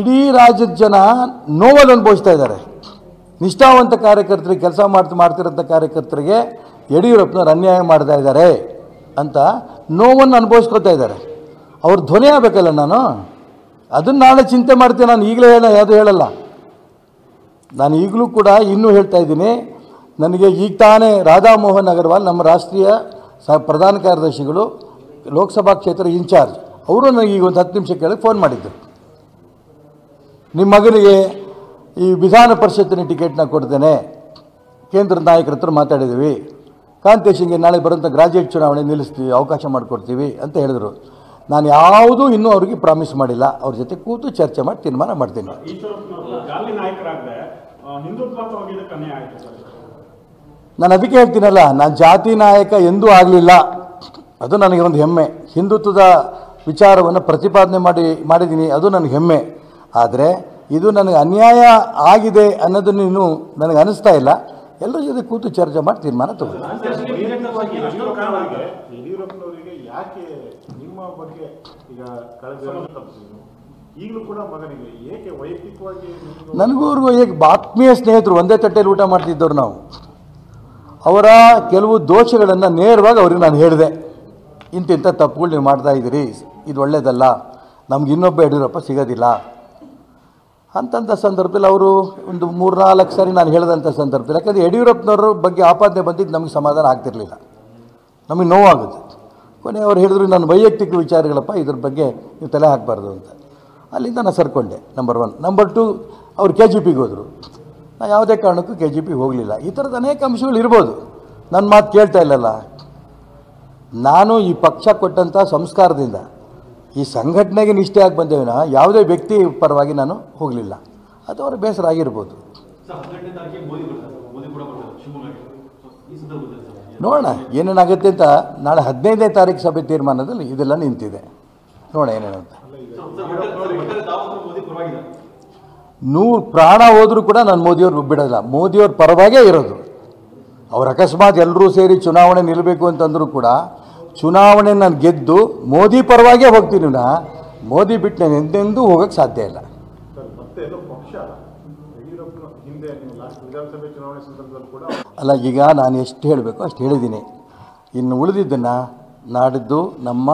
[SPEAKER 1] ಇಡೀ ರಾಜ್ಯದ ಜನ ನೋವನ್ನು ಅನುಭವಿಸ್ತಾ ಇದ್ದಾರೆ. ನಿಷ್ಠಾವಂತ ಕಾರ್ಯಕರ್ತರಿಗೆ ಕೆಲಸ ಮಾಡ್ತಾ, ಮಾಡ್ತಿರೋಂಥ ಕಾರ್ಯಕರ್ತರಿಗೆ ಯಡಿಯೂರಪ್ಪನವ್ರು ಅನ್ಯಾಯ ಮಾಡ್ತಾ ಇದ್ದಾರೆ ಅಂತ ನೋವನ್ನು ಅನುಭವಿಸ್ಕೊತಾ ಇದ್ದಾರೆ. ಅವ್ರ ಧ್ವನಿ ಆಗಬೇಕಲ್ಲ ನಾನು? ಅದನ್ನು ನಾಳೆ ಚಿಂತೆ ಮಾಡ್ತೀನಿ, ನಾನು ಈಗಲೇ ಹೇಳ, ಯಾವುದು ಹೇಳಲ್ಲ. ನಾನು ಈಗಲೂ ಕೂಡ ಇನ್ನೂ ಹೇಳ್ತಾ ಇದ್ದೀನಿ, ನನಗೆ ಈಗ ತಾನೇ ರಾಧಾಮೋಹನ್ ಅಗರ್ವಾಲ್ ನಮ್ಮ ರಾಷ್ಟ್ರೀಯ ಸ, ಪ್ರಧಾನ ಕಾರ್ಯದರ್ಶಿಗಳು, ಲೋಕಸಭಾ ಕ್ಷೇತ್ರ ಇನ್ಚಾರ್ಜ್, ಅವರು ನನಗೆ ಈಗ ಒಂದು ಹತ್ತು ನಿಮಿಷ ಕೇಳಿ ಫೋನ್ ಮಾಡಿದ್ದರು ನಿಮ್ಮ ಮಗನಿಗೆ ಈ ವಿಧಾನ ಪರಿಷತ್ತಿನ ಟಿಕೆಟ್ನ ಕೊಡ್ತೇನೆ. ಕೇಂದ್ರದ ನಾಯಕರ ಹತ್ರ ಮಾತಾಡಿದ್ದೀವಿ. ಕಾಂತೇಶಿಂಗೆ ನಾಳೆ ಬರುವಂಥ ಗ್ರಾಜ್ಯುಯೇಟ್ ಚುನಾವಣೆ ನಿಲ್ಲಿಸ್ತೀವಿ ಅವಕಾಶ ಮಾಡಿಕೊಡ್ತೀವಿ ಅಂತ ಹೇಳಿದರು. ನಾನು ಯಾವುದೂ ಇನ್ನೂ ಅವ್ರಿಗೆ ಪ್ರಾಮಿಸ್ ಮಾಡಿಲ್ಲ. ಅವ್ರ ಜೊತೆ ಕೂತು ಚರ್ಚೆ ಮಾಡಿ ತೀರ್ಮಾನ ಮಾಡ್ತೀನಿ. ನಾನು ಅದಕ್ಕೆ ಹೇಳ್ತೀನಲ್ಲ ನಾನು ಜಾತಿ ನಾಯಕ ಎಂದೂ ಆಗಲಿಲ್ಲ. ಅದು ನನಗೆ ಒಂದು ಹೆಮ್ಮೆ. ಹಿಂದುತ್ವದ ವಿಚಾರವನ್ನು ಪ್ರತಿಪಾದನೆ ಮಾಡಿ ಮಾಡಿದ್ದೀನಿ ಅದು ನನಗೆ ಹೆಮ್ಮೆ. ಆದರೆ ಇದು ನನಗೆ ಅನ್ಯಾಯ ಆಗಿದೆ ಅನ್ನೋದನ್ನು ನೀನು ನನಗೆ ಅನಿಸ್ತಾ ಇಲ್ಲ. ಎಲ್ಲರ ಜೊತೆ ಕೂತು ಚರ್ಚೆ ಮಾಡಿ ತೀರ್ಮಾನ ತಗೊಂಡು
[SPEAKER 4] ಏಕೆ
[SPEAKER 1] ನನಗೂ ಅವ್ರಿಗೂ ಹೇಗೆ ಆತ್ಮೀಯ ಸ್ನೇಹಿತರು ಒಂದೇ ತಟ್ಟೆಯಲ್ಲಿ ಊಟ ಮಾಡ್ತಿದ್ದವ್ರು ನಾವು. ಅವರ ಕೆಲವು ದೋಷಗಳನ್ನು ನೇರವಾಗಿ ಅವ್ರಿಗೆ ನಾನು ಹೇಳಿದೆ. ಇಂತಿಂಥ ತಪ್ಪುಗಳು ನೀವು ಮಾಡ್ತಾ ಇದ್ದೀರಿ. ಇದು ಒಳ್ಳೇದಲ್ಲ. ನಮ್ಗೆ ಇನ್ನೊಬ್ಬ ಯಡಿಯೂರಪ್ಪ ಸಿಗೋದಿಲ್ಲ. ಅಂತಂಥ ಸಂದರ್ಭದಲ್ಲಿ ಅವರು ಒಂದು ಮೂರ್ನಾಲ್ಕು ಸಾರಿ ನಾನು ಹೇಳಿದಂಥ ಸಂದರ್ಭದಲ್ಲಿ. ಯಾಕಂದರೆ ಯಡಿಯೂರಪ್ಪನವ್ರ ಬಗ್ಗೆ ಆಪಾದನೆ ಬಂದಿದ್ದು ನಮಗೆ ಸಮಾಧಾನ ಆಗ್ತಿರಲಿಲ್ಲ. ನಮಗೆ ನೋವಾಗುತ್ತೆ ಕೊನೆ ಅವ್ರು ಹೇಳಿದ್ರು, ನನ್ನ ವೈಯಕ್ತಿಕ ವಿಚಾರಗಳಪ್ಪ, ಇದ್ರ ಬಗ್ಗೆ ನೀವು ತಲೆ ಹಾಕಬಾರ್ದು ಅಂತ. ಅಲ್ಲಿಂದ ನಾನು ಸರ್ಕೊಂಡೆ ನಂಬರ್ ಒನ್ ನಂಬರ್ ಟು ಅವ್ರು ಕೆ ಜಿ ಪಿಗೆ ಹೋದರು. ನಾನು ಯಾವುದೇ ಕಾರಣಕ್ಕೂ ಕೆ ಜಿ ಪಿಗೆ ಹೋಗಲಿಲ್ಲ. ಈ ಥರದ ಅನೇಕ ಅಂಶಗಳು ಇರ್ಬೋದು. ನನ್ನ ಮಾತು ಕೇಳ್ತಾ ಇಲ್ಲಲ್ಲ. ನಾನು ಈ ಪಕ್ಷ ಕೊಟ್ಟಂಥ ಸಂಸ್ಕಾರದಿಂದ ಈ ಸಂಘಟನೆಗೆ ನಿಷ್ಠೆಯಾಗಿ ಬಂದೇವಿನ ಯಾವುದೇ ವ್ಯಕ್ತಿ ಪರವಾಗಿ ನಾನು ಹೋಗಲಿಲ್ಲ. ಅದು ಅವರ ಬೇಸರ ಆಗಿರ್ಬೋದು. ನೋಡೋಣ, ಏನೇನಾಗುತ್ತೆ ಅಂತ ನಾಳೆ ಹದಿನೈದನೇ ತಾರೀಕು ಸಭೆ ತೀರ್ಮಾನದಲ್ಲಿ ಇದೆಲ್ಲ ನಿಂತಿದೆ. ನೋಡೋಣ
[SPEAKER 7] ಏನೇನಂತ.
[SPEAKER 1] ನೂರು ಪ್ರಾಣ ಹೋದರೂ ಕೂಡ ನಾನು ಮೋದಿಯವ್ರು ಬಿಡೋಲ್ಲ ಮೋದಿಯವ್ರ ಪರವಾಗೇ ಇರೋದು. ಅವ್ರು ಅಕಸ್ಮಾತ್ ಎಲ್ಲರೂ ಸೇರಿ ಚುನಾವಣೆ ನಿಲ್ಲಬೇಕು ಅಂತಂದರೂ ಕೂಡ ಚುನಾವಣೆ ನಾನು ಗೆದ್ದು ಮೋದಿ ಪರವಾಗೇ ಹೋಗ್ತೀನಿ ನಾ ಮೋದಿ ಬಿಟ್ಟು ನಾನು ಎಂದೆಂದೂ ಹೋಗಕ್ಕೆ ಸಾಧ್ಯ ಇಲ್ಲ. ಅಲ್ಲ ಈಗ ನಾನು ಎಷ್ಟು ಹೇಳಬೇಕು ಅಷ್ಟು ಹೇಳಿದ್ದೀನಿ. ಇನ್ನು ಉಳಿದಿದ್ದನ್ನು ನಾಡಿದ್ದು ನಮ್ಮ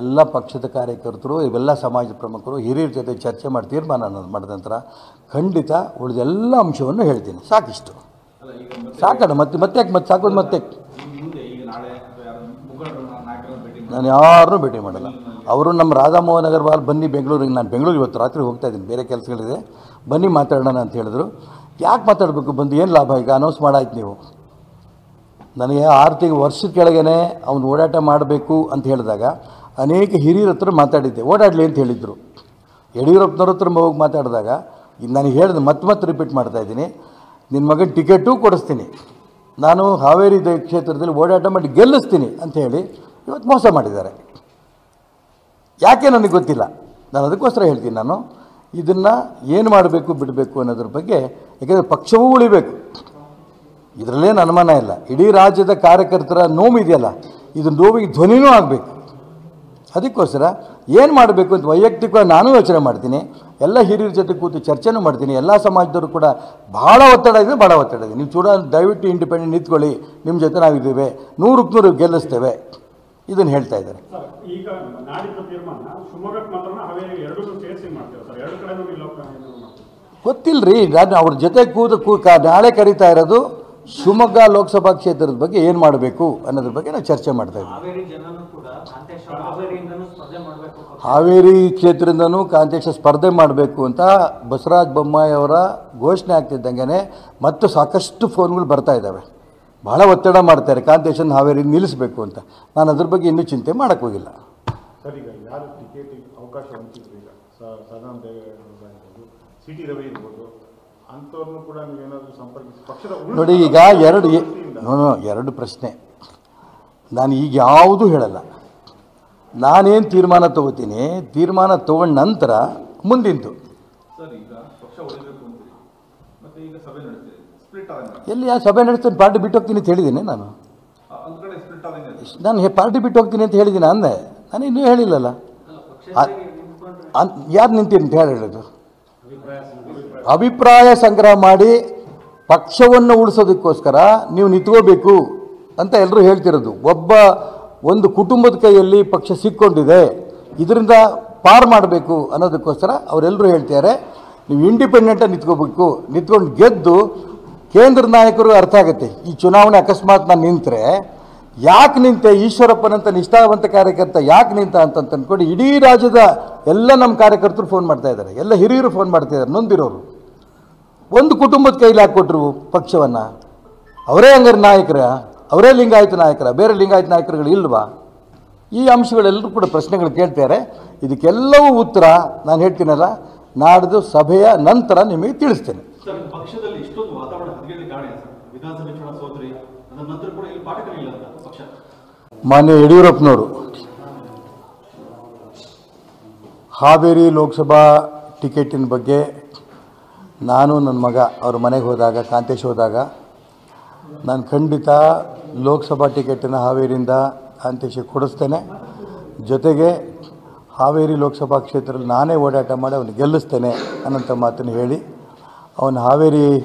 [SPEAKER 1] ಎಲ್ಲ ಪಕ್ಷದ ಕಾರ್ಯಕರ್ತರು ಇವೆಲ್ಲ ಸಮಾಜ ಪ್ರಮುಖರು ಹಿರಿಯರ ಜೊತೆ ಚರ್ಚೆ ಮಾಡಿ ತೀರ್ಮಾನ ಮಾಡಿದ ನಂತರ ಖಂಡಿತ ಉಳಿದೆಲ್ಲ ಅಂಶವನ್ನು ಹೇಳ್ತೀನಿ. ಸಾಕಿಷ್ಟು. ಸಾಕಣ ಮತ್ತೆ ಮತ್ತೆ ಯಾಕೆ ಮತ್ತೆ ಸಾಕೋದು ಮತ್ತೆ ಯಾಕೆ?
[SPEAKER 5] ಈಗ ಮುಂದೆ ಈಗ ನಾಳೆ ಅಥವಾ ಯಾರು ಮುಖಂಡರು ನಾಯಕರನ್ನ ಭೇಟಿ ಮಾಡಿ
[SPEAKER 1] ನಾನು ಯಾರನ್ನೂ ಭೇಟಿ ಮಾಡಲ್ಲ. ಅವರು ನಮ್ಮ ರಾಧಾಮೋಹನ್ ಅಗರ್ವಾಲ್ ಬನ್ನಿ ಬೆಂಗಳೂರಿಗೆ, ನಾನು ಬೆಂಗಳೂರಿಗೆ ಇವತ್ತು ರಾತ್ರಿ ಹೋಗ್ತಾ ಇದ್ದೀನಿ. ಬೇರೆ ಕೆಲಸಗಳಿದೆ. ಬನ್ನಿ ಮಾತಾಡೋಣ ಅಂತ ಹೇಳಿದ್ರು. ಯಾಕೆ ಮಾತಾಡಬೇಕು? ಬಂದು ಏನು ಲಾಭ? ಈಗ ಅನೌನ್ಸ್ ಮಾಡಾಯ್ತು ನೀವು. ನನಗೆ ಆರು ತಿಂಗಳು ವರ್ಷದ ಕೆಳಗೇ ಅವನು ಓಡಾಟ ಮಾಡಬೇಕು ಅಂತ ಹೇಳಿದಾಗ ಅನೇಕ ಹಿರಿಯರ ಹತ್ರ ಮಾತಾಡಿದ್ದೆ. ಓಡಾಡಲಿ ಅಂತ ಹೇಳಿದರು. ಯಡಿಯೂರಪ್ಪನವ್ರ ಹತ್ರ ಹೋಗಿ ಮಾತಾಡಿದಾಗ ನಾನು ಹೇಳಿದೆ ಮತ್ತೆ ಮತ್ತೆ ರಿಪೀಟ್ ಮಾಡ್ತಾ ಇದ್ದೀನಿ. ನಿನ್ನ ಮಗನ ಟಿಕೆಟೂ ಕೊಡಿಸ್ತೀನಿ. ನಾನು ಹಾವೇರಿ ಕ್ಷೇತ್ರದಲ್ಲಿ ಓಡಾಟ ಮಾಡಿ ಗೆಲ್ಲಿಸ್ತೀನಿ ಅಂತ ಹೇಳಿ ಇವತ್ತು ಮೋಸ ಮಾಡಿದ್ದಾರೆ. ಯಾಕೆ ನನಗೆ ಗೊತ್ತಿಲ್ಲ? ನಾನು ಅದಕ್ಕೋಸ್ಕರ ಹೇಳ್ತೀನಿ ನಾನು, ಇದನ್ನು ಏನು ಮಾಡಬೇಕು ಬಿಡಬೇಕು ಅನ್ನೋದ್ರ ಬಗ್ಗೆ, ಯಾಕೆಂದರೆ ಪಕ್ಷವೂ ಉಳಿಬೇಕು. ಇದರಲ್ಲೇನು ಅನುಮಾನ ಇಲ್ಲ. ಇಡೀ ರಾಜ್ಯದ ಕಾರ್ಯಕರ್ತರ ನೋವು ಇದೆಯಲ್ಲ ಇದು ನೋವಿಗೆ ಧ್ವನಿನೂ ಆಗಬೇಕು. ಅದಕ್ಕೋಸ್ಕರ ಏನು ಮಾಡಬೇಕು ಅಂತ ವೈಯಕ್ತಿಕವಾಗಿ ನಾನು ಯೋಚನೆ ಮಾಡ್ತೀನಿ. ಎಲ್ಲ ಹಿರಿಯರ ಜೊತೆ ಕೂತು ಚರ್ಚೆನೂ ಮಾಡ್ತೀನಿ. ಎಲ್ಲ ಸಮಾಜದವರು ಕೂಡ ಭಾಳ ಒತ್ತಡ ಇದೆ ಭಾಳ ಒತ್ತಡ ಇದೆ. ನೀವು ಚೂಡ ದಯವಿಟ್ಟು ಇಂಡಿಪೆಂಡೆಂಟ್ ನಿಂತ್ಕೊಳ್ಳಿ. ನಿಮ್ಮ ಜೊತೆ ನಾವಿದ್ದೇವೆ. ನೂರಕ್ಕೆ ನೂರು ಗೆಲ್ಲಿಸ್ತೇವೆ. ಇದನ್ನು ಹೇಳ್ತಾ ಇದ್ದಾರೆ.
[SPEAKER 2] ಈಗ ನಾಡಿದ್ದು ತೀರ್ಮಾನ ಶಿವಮೊಗ್ಗಕ್ಕೆ ಮಾತ್ರ ಹಾವೇರಿ ಎರಡೂ ಸೇರಿಸಿ ಮಾಡ್ತೇವೆ ಸರ್? ಎರಡು ಕಡೆನೂ ನಿಲ್ಲೋಕೆ ಇದು ಮಾಡ್ತೀವಿ
[SPEAKER 1] ಗೊತ್ತಿಲ್ಲರಿ ನಾನು ಅವ್ರ ಜೊತೆ ಕೂದ ಕೂ ನಾಳೆ ಕರೀತಾ ಇರೋದು ಶಿವಮೊಗ್ಗ ಲೋಕಸಭಾ ಕ್ಷೇತ್ರದ ಬಗ್ಗೆ ಏನು ಮಾಡಬೇಕು ಅನ್ನೋದ್ರ ಬಗ್ಗೆ ನಾವು ಚರ್ಚೆ ಮಾಡ್ತಾ ಇದ್ದೀವಿ.
[SPEAKER 3] ಹಾವೇರಿ ಜನನು ಕೂಡ ಕಾಂತೇಶ್ ಅವರು ಹಾವೇರಿಯಿಂದನೂ ಸ್ಪರ್ಧೆ ಮಾಡಬೇಕು
[SPEAKER 1] ಹಾವೇರಿ ಕ್ಷೇತ್ರದಿಂದನೂ ಕಾಂತೇಶ ಸ್ಪರ್ಧೆ ಮಾಡಬೇಕು ಅಂತ ಬಸವರಾಜ ಬೊಮ್ಮಾಯಿ ಅವರ ಘೋಷಣೆ ಆಗ್ತಿದ್ದಂಗೆ ಮತ್ತು ಸಾಕಷ್ಟು ಫೋನ್ಗಳು ಬರ್ತಾ ಇದ್ದಾವೆ. ಭಾಳ ಒತ್ತಡ ಮಾಡ್ತಾರೆ. ಕಾಂತೇಶನ್ ಹಾವೇರಿ ನಿಲ್ಲಿಸಬೇಕು ಅಂತ. ನಾನು ಅದ್ರ ಬಗ್ಗೆ ಇನ್ನೂ ಚಿಂತೆ ಮಾಡೋಕ್ಕೆ ಹೋಗಿಲ್ಲ.
[SPEAKER 4] ಅವಕಾಶ
[SPEAKER 1] ನೋಡಿ ಈಗ ಎರಡು ನೋ, ನೋ, ಎರಡು ಪ್ರಶ್ನೆ. ನಾನು ಈಗ ಯಾವುದೂ ಹೇಳಲ್ಲ. ನಾನೇನು ತೀರ್ಮಾನ ತಗೋತೀನಿ? ತೀರ್ಮಾನ ತಗೊಂಡ ನಂತರ ಮುಂದಿಂತು
[SPEAKER 5] ಸರ್ ಈಗ ಪಕ್ಷ ಉಳಿಬೇಕು ಅಂತೀರಿ ಮತ್ತೆ ಈಗ ಸಭೆ ನಡೆಸ್ತೀರಿ ಸ್ಪ್ಲಿಟ್ ಆದಂಗೆ
[SPEAKER 1] ಎಲ್ಲಿ ಆ ಸಭೆ ನಡೆಸ್ತೀನಿ ಪಾರ್ಟಿ ಬಿಟ್ಟು ಹೋಗ್ತೀನಿ ಅಂತ ಹೇಳಿದ್ದೀನಿ ನಾನು. ನಾನು ಹೆ- ಪಾರ್ಟಿ ಬಿಟ್ಟು ಹೋಗ್ತೀನಿ ಅಂತ ಹೇಳಿದ್ದೀನಿ ಅಂದೆ. ನಾನು ಇನ್ನೂ ಹೇಳಿಲ್ಲಲ್ಲ. ಯಾರು ನಿಂತೀನಿ ಅಂತ ಹೇಳಿ ಹೇಳೋದು. ಅಭಿಪ್ರಾಯ ಸಂಗ್ರಹ. ಮಾಡಿ ಪಕ್ಷವನ್ನು ಉಳಿಸೋದಕ್ಕೋಸ್ಕರ ನೀವು ನಿಂತ್ಕೋಬೇಕು ಅಂತ ಎಲ್ಲರೂ ಹೇಳ್ತಿರೋದು. ಒಬ್ಬ ಒಂದು ಕುಟುಂಬದ ಕೈಯಲ್ಲಿ ಪಕ್ಷ ಸಿಕ್ಕೊಂಡಿದೆ ಇದರಿಂದ ಪಾರ್ ಮಾಡಬೇಕು ಅನ್ನೋದಕ್ಕೋಸ್ಕರ ಅವರೆಲ್ಲರೂ ಹೇಳ್ತಾರೆ ನೀವು ಇಂಡಿಪೆಂಡೆಂಟಾಗಿ ನಿಂತ್ಕೋಬೇಕು. ನಿಂತ್ಕೊಂಡು ಗೆದ್ದು ಕೇಂದ್ರ ನಾಯಕರು ಅರ್ಥ ಆಗುತ್ತೆ. ಈ ಚುನಾವಣೆ ಅಕಸ್ಮಾತ್ ನಾನು ನಿಂತರೆ ಯಾಕೆ ನಿಂತೆ ಈಶ್ವರಪ್ಪನಂತ ನಿಷ್ಠಾವಂತ ಕಾರ್ಯಕರ್ತ ಯಾಕೆ ನಿಂತ ಅಂತ ಅಂದ್ಕೊಂಡು ಇಡೀ ರಾಜ್ಯದ ಎಲ್ಲ ನಮ್ಮ ಕಾರ್ಯಕರ್ತರು ಫೋನ್ ಮಾಡ್ತಾ ಇದ್ದಾರೆ. ಎಲ್ಲ ಹಿರಿಯರು ಫೋನ್ ಮಾಡ್ತಾ ಇದ್ದಾರೆ. ನೊಂದಿರೋರು. ಒಂದು ಕುಟುಂಬದ ಕೈಲಿ ಹಾಕ್ಕೊಟ್ರು ಪಕ್ಷವನ್ನು? ಅವರೇ ಹಂಗಾರೆ ನಾಯಕರ? ಅವರೇ ಲಿಂಗಾಯತ ನಾಯಕರ? ಬೇರೆ ಲಿಂಗಾಯತ ನಾಯಕರುಗಳು ಇಲ್ವಾ? ಈ ಅಂಶಗಳೆಲ್ಲರೂ ಕೂಡ ಪ್ರಶ್ನೆಗಳು ಕೇಳ್ತಾರೆ ಇದಕ್ಕೆಲ್ಲವೂ ಉತ್ತರ ನಾನು ಹೇಳ್ತೀನಲ್ಲ, ನಾಡ್ದು ಸಭೆಯ ನಂತರ ನಿಮಗೆ ತಿಳಿಸ್ತೇನೆ.
[SPEAKER 7] ಸರ್ ಪಕ್ಷದಲ್ಲಿ ಇಷ್ಟೊಂದು ವಾತಾವರಣ ಹದಗೆಡ್ಲಿಕ್ಕೆ ಕಾರಣ ಸರ್? ವಿಧಾನಸಭೆ ಚುನಾವಣಾ ಸೋತ್ರಿ, ಅದರ ನಂತರ ಕೂಡ ಇಲ್ಲಿ ಪಾಠ ಕಲಿಯಿಲ್ಲ ಅಂತ ಪಕ್ಷ.
[SPEAKER 1] ಮಾನ್ಯ ಯಡಿಯೂರಪ್ಪನವರು, ಹಾವೇರಿ ಲೋಕಸಭಾ ಟಿಕೆಟಿನ ಬಗ್ಗೆ ನಾನು ನನ್ನ ಮಗ, ಅವ್ರ ಮನೆಗೆ ಹೋದಾಗ, ಕಾಂತೇಶ್ ಹೋದಾಗ, ನಾನು ಖಂಡಿತ ಲೋಕಸಭಾ ಟಿಕೆಟನ್ನು ಹಾವೇರಿಯಿಂದ ಕಾಂತೇಶಿಗೆ ಕೊಡಿಸ್ತೇನೆ. ಜೊತೆಗೆ ಹಾವೇರಿ ಲೋಕಸಭಾ ಕ್ಷೇತ್ರದಲ್ಲಿ ನಾನೇ ಓಡಾಟ ಮಾಡಿ ಅವನು ಗೆಲ್ಲಿಸ್ತೇನೆ ಅನ್ನೋಂಥ ಮಾತನ್ನು ಹೇಳಿ ಅವನು ಹಾವೇರಿ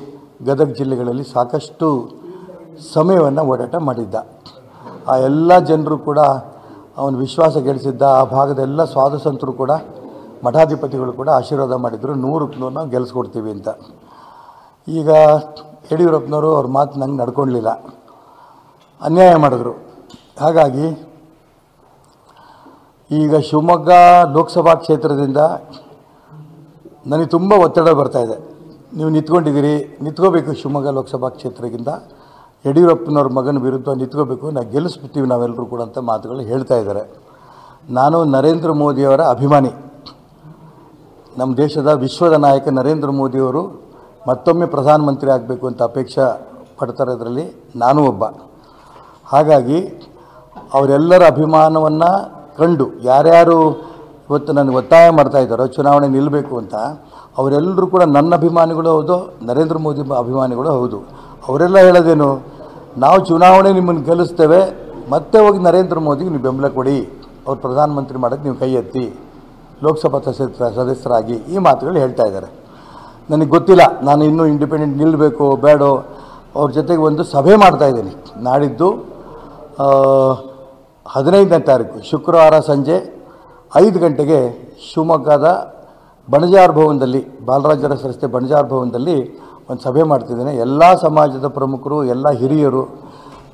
[SPEAKER 1] ಗದಗ ಜಿಲ್ಲೆಗಳಲ್ಲಿ ಸಾಕಷ್ಟು ಸಮಯವನ್ನು ಓಡಾಟ ಮಾಡಿದ್ದ. ಆ ಎಲ್ಲ ಜನರು ಕೂಡ ಅವನು ವಿಶ್ವಾಸ ಗೆಲ್ಲಿಸಿದ್ದ ಆ ಭಾಗದ ಎಲ್ಲ ಸ್ವಾದಸಂತರು ಕೂಡ, ಮಠಾಧಿಪತಿಗಳು ಕೂಡ ಆಶೀರ್ವಾದ ಮಾಡಿದರು. ನೂರಕ್ಕೆ ನೂರು ನಾವು ಗೆಲ್ಲಿಸ್ಕೊಡ್ತೀವಿ ಅಂತ. ಈಗ ಯಡಿಯೂರಪ್ಪನವರು ಅವ್ರ ಮಾತು ನಂಗೆ ನಡ್ಕೊಳ್ಲಿಲ್ಲ. ಅನ್ಯಾಯ ಮಾಡಿದ್ರು. ಹಾಗಾಗಿ ಈಗ ಶಿವಮೊಗ್ಗ ಲೋಕಸಭಾ ಕ್ಷೇತ್ರದಿಂದ ನನಗೆ ತುಂಬ ಒತ್ತಡ ಬರ್ತಾ ಇದೆ. ನೀವು ನಿಂತ್ಕೊಂಡಿದ್ದೀರಿ, ನಿಂತ್ಕೋಬೇಕು ಶಿವಮೊಗ್ಗ ಲೋಕಸಭಾ ಕ್ಷೇತ್ರದಿಂದ. ಯಡಿಯೂರಪ್ಪನವ್ರ ಮಗನ ವಿರುದ್ಧ ನಿಂತ್ಕೋಬೇಕು ನಾವು ಗೆಲ್ಲಿಸ್ಬಿಡ್ತೀವಿ ನಾವೆಲ್ಲರೂ ಕೂಡ ಅಂತ ಮಾತುಗಳು ಹೇಳ್ತಾ ಇದ್ದಾರೆ. ನಾನು ನರೇಂದ್ರ ಮೋದಿಯವರ ಅಭಿಮಾನಿ. ನಮ್ಮ ದೇಶದ ವಿಶ್ವದ ನಾಯಕ ನರೇಂದ್ರ ಮೋದಿಯವರು ಮತ್ತೊಮ್ಮೆ ಪ್ರಧಾನಮಂತ್ರಿ ಆಗಬೇಕು ಅಂತ ಅಪೇಕ್ಷೆ ಪಡ್ತಾರೆ ಅದರಲ್ಲಿ ನಾನೂ ಒಬ್ಬ. ಹಾಗಾಗಿ ಅವರೆಲ್ಲರ ಅಭಿಮಾನವನ್ನು ಕಂಡು, ಯಾರ್ಯಾರು ಇವತ್ತು ನನಗೆ ಒತ್ತಾಯ ಮಾಡ್ತಾ ಇದ್ದಾರೋ, ಚುನಾವಣೆ ನಿಲ್ಲಬೇಕು ಅಂತ, ಅವರೆಲ್ಲರೂ ಕೂಡ ನನ್ನ ಅಭಿಮಾನಿಗಳು ಹೌದು, ನರೇಂದ್ರ ಮೋದಿ ಅಭಿಮಾನಿಗಳು ಹೌದು. ಅವರೆಲ್ಲ ಹೇಳೋದೇನು, ನಾವು ಚುನಾವಣೆ ನಿಮ್ಮನ್ನು ಗೆಲ್ಲಿಸ್ತೇವೆ, ಮತ್ತೆ ಹೋಗಿ ನರೇಂದ್ರ ಮೋದಿಗೆ ನೀವು ಬೆಂಬಲ ಕೊಡಿ, ಅವ್ರು ಪ್ರಧಾನಮಂತ್ರಿ ಮಾಡೋಕ್ಕೆ ನೀವು ಕೈ ಎತ್ತಿ, ಲೋಕಸಭಾ ಸದಸ್ಯ ಸದಸ್ಯರಾಗಿ ಈ ಮಾತುಗಳು ಹೇಳ್ತಾ ಇದ್ದಾರೆ. ನನಗೆ ಗೊತ್ತಿಲ್ಲ, ನಾನು ಇನ್ನೂ ಇಂಡಿಪೆಂಡೆಂಟ್ ನಿಲ್ಲಬೇಕು ಬೇಡೋ, ಅವ್ರ ಜೊತೆಗೆ ಒಂದು ಸಭೆ ಮಾಡ್ತಾ ಇದ್ದೀನಿ. ನಾಡಿದ್ದು ಹದಿನೈದನೇ ತಾರೀಕು, ಶುಕ್ರವಾರ ಸಂಜೆ ಐದು ಗಂಟೆಗೆ ಶಿವಮೊಗ್ಗದ ಬಣಜಾರ್ ಭವನದಲ್ಲಿ ಬಾಲರಾಜರ ರಸ್ತೆ ಬಣಜಾರ್ ಭವನದಲ್ಲಿ ಒಂದು ಸಭೆ ಮಾಡ್ತಿದ್ದೇನೆ. ಎಲ್ಲ ಸಮಾಜದ ಪ್ರಮುಖರು ಎಲ್ಲ ಹಿರಿಯರು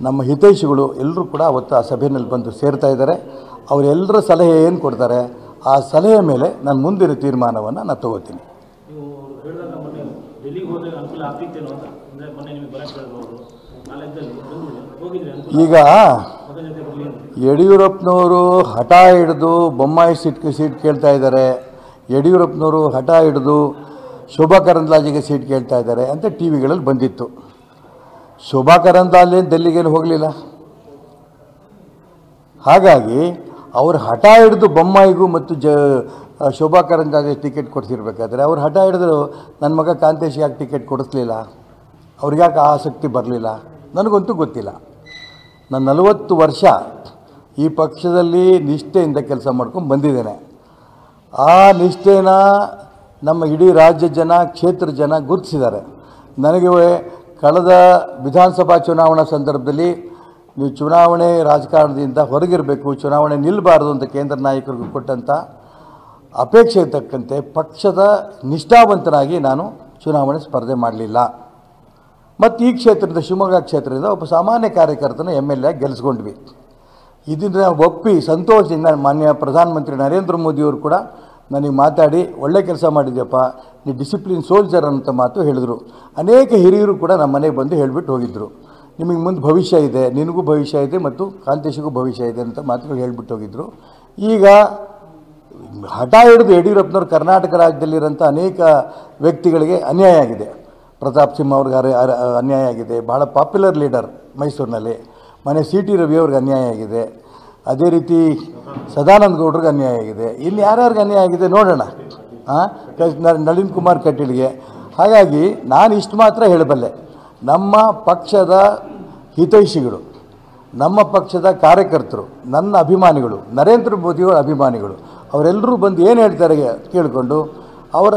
[SPEAKER 1] ನಮ್ಮ ಹಿತೈಷಿಗಳು ಎಲ್ಲರೂ ಕೂಡ ಅವತ್ತು ಆ ಸಭೆಯಲ್ಲಿ ಬಂದು ಸೇರ್ತಾ ಇದ್ದಾರೆ. ಅವರೆಲ್ಲರ ಸಲಹೆ ಏನು ಕೊಡ್ತಾರೆ ಆ ಸಲಹೆ ಮೇಲೆ ನಾನು ಮುಂದಿನ ತೀರ್ಮಾನವನ್ನು ನಾನು ತಗೋತೀನಿ. ಈಗ
[SPEAKER 6] ಮಗನ ಜೊತೆ ಬರಲಿ ಅಂತ
[SPEAKER 1] ಯಡಿಯೂರಪ್ಪನವರು ಹಠ ಹಿಡಿದು ಬೊಮ್ಮಾಯಿ ಸೀಟ್ ಸೀಟ್ ಕೇಳ್ತಾ ಇದ್ದಾರೆ. ಯಡಿಯೂರಪ್ಪನವರು ಹಠ ಹಿಡಿದು ಶೋಭಾ ಕರಂದ್ಲಾಜೆಗೆ ಸೀಟ್ ಕೇಳ್ತಾ ಇದ್ದಾರೆ ಅಂತ ಟಿ ವಿಗಳಲ್ಲಿ ಬಂದಿತ್ತು. ಶೋಭಾ ಕರಂದ್ಲಾಜೆ ಡೆಲ್ಲಿಗೇನು ಹೋಗಲಿಲ್ಲ? ಹಾಗಾಗಿ ಅವರು ಹಠ ಹಿಡಿದು ಬೊಮ್ಮಾಯಿಗೂ ಮತ್ತು ಜ, ಶೋಭಾ ಕರಂದ್ಲಾಜೆ ಟಿಕೆಟ್ ಕೊಡ್ತಿರ್ಬೇಕಾದ್ರೆ ಅವ್ರು ಹಠ ಹಿಡಿದು ನನ್ನ ಮಗ ಕಾಂತೇಶ್ ಯಾಕೆ ಟಿಕೆಟ್ ಕೊಡಿಸ್ಲಿಲ್ಲ? ಅವ್ರಿಗೆ ಯಾಕೆ ಆಸಕ್ತಿ ಬರಲಿಲ್ಲ? ನನಗಂತೂ ಗೊತ್ತಿಲ್ಲ. ನಾನು ನಲವತ್ತು ವರ್ಷ ಈ ಪಕ್ಷದಲ್ಲಿ ನಿಷ್ಠೆಯಿಂದ ಕೆಲಸ ಮಾಡ್ಕೊಂಡು ಬಂದಿದ್ದೇನೆ. ಆ ನಿಷ್ಠೆನ ನಮ್ಮ ಇಡೀ ರಾಜ್ಯ ಜನ, ಕ್ಷೇತ್ರ ಜನ ಗುರುತಿಸಿದ್ದಾರೆ. ನನಗೆ ಕಳೆದ ವಿಧಾನಸಭಾ ಚುನಾವಣಾ ಸಂದರ್ಭದಲ್ಲಿ ನೀವು ಚುನಾವಣೆ ರಾಜಕಾರಣದಿಂದ ಹೊರಗಿರಬೇಕು, ಚುನಾವಣೆ ನಿಲ್ಲಬಾರ್ದು ಅಂತ ಕೇಂದ್ರ ನಾಯಕರಿಗೆ ಕೊಟ್ಟಂಥ ಅಪೇಕ್ಷೆಗೆ ತಕ್ಕಂತೆ ಪಕ್ಷದ ನಿಷ್ಠಾವಂತನಾಗಿ ನಾನು ಚುನಾವಣೆ ಸ್ಪರ್ಧೆ ಮಾಡಲಿಲ್ಲ. ಮತ್ತು ಈ ಕ್ಷೇತ್ರದ ಶಿವಮೊಗ್ಗ ಕ್ಷೇತ್ರದಿಂದ ಒಬ್ಬ ಸಾಮಾನ್ಯ ಕಾರ್ಯಕರ್ತನ ಎಂ ಎಲ್ ಎ ಗೆಲ್ಲಿಸ್ಕೊಂಡ್ವಿ ಇದನ್ನು ಒಪ್ಪಿ ಸಂತೋಷದಿಂದ ಮಾನ್ಯ ಪ್ರಧಾನಮಂತ್ರಿ ನರೇಂದ್ರ ಮೋದಿಯವರು ಕೂಡ ನನಗೆ ಮಾತಾಡಿ, ಒಳ್ಳೆ ಕೆಲಸ ಮಾಡಿದ್ಯಪ್ಪ, ನೀ ಡಿಸಿಪ್ಲಿನ್ ಸೋಲ್ಜರ್ ಅಂತ ಮಾತು ಹೇಳಿದರು. ಅನೇಕ ಹಿರಿಯರು ಕೂಡ ನಮ್ಮ ಮನೆಗೆ ಬಂದು ಹೇಳಿಬಿಟ್ಟು ಹೋಗಿದ್ದರು ನಿಮಗೆ ಮುಂದೆ ಭವಿಷ್ಯ ಇದೆ, ನಿನಗೂ ಭವಿಷ್ಯ ಇದೆ ಮತ್ತು ಕಾಂತೇಶಿಗೂ ಭವಿಷ್ಯ ಇದೆ ಅಂತ ಮಾತುಗಳು ಹೇಳಿಬಿಟ್ಟು ಹೋಗಿದ್ದರು ಈಗ ಹಠ ಹಿಡಿದು ಯಡಿಯೂರಪ್ಪನವರು ಕರ್ನಾಟಕ ರಾಜ್ಯದಲ್ಲಿರೋಂಥ ಅನೇಕ ವ್ಯಕ್ತಿಗಳಿಗೆ ಅನ್ಯಾಯ ಆಗಿದೆ. ಪ್ರತಾಪ್ ಸಿಂಹ ಅವ್ರಿಗೆ ಅನ್ಯಾಯ ಆಗಿದೆ. ಭಾಳ ಪಾಪ್ಯುಲರ್ ಲೀಡರ್ ಮೈಸೂರಿನಲ್ಲಿ. ಮನೆ ಸಿ ಟಿ ರವಿ ಅವ್ರಿಗೆ ಅನ್ಯಾಯ ಆಗಿದೆ. ಅದೇ ರೀತಿ ಸದಾನಂದ ಗೌಡ್ರಿಗೆ ಅನ್ಯಾಯ ಆಗಿದೆ. ಇಲ್ಲಿ ಯಾರ್ಯಾರಿಗೆ ಅನ್ಯಾಯ ಆಗಿದೆ ನೋಡೋಣ. ಹಾಂ ನಳಿನ್ ಕುಮಾರ್ ಕಟೀಲ್ಗೆ. ಹಾಗಾಗಿ ನಾನು ಇಷ್ಟು ಮಾತ್ರ ಹೇಳಬಲ್ಲೆ. ನಮ್ಮ ಪಕ್ಷದ ಹಿತೈಷಿಗಳು, ನಮ್ಮ ಪಕ್ಷದ ಕಾರ್ಯಕರ್ತರು, ನನ್ನ ಅಭಿಮಾನಿಗಳು, ನರೇಂದ್ರ ಮೋದಿಯವರ ಅಭಿಮಾನಿಗಳು, ಅವರೆಲ್ಲರೂ ಬಂದು ಏನು ಹೇಳ್ತಾರೆ ಕೇಳಿಕೊಂಡು ಅವರ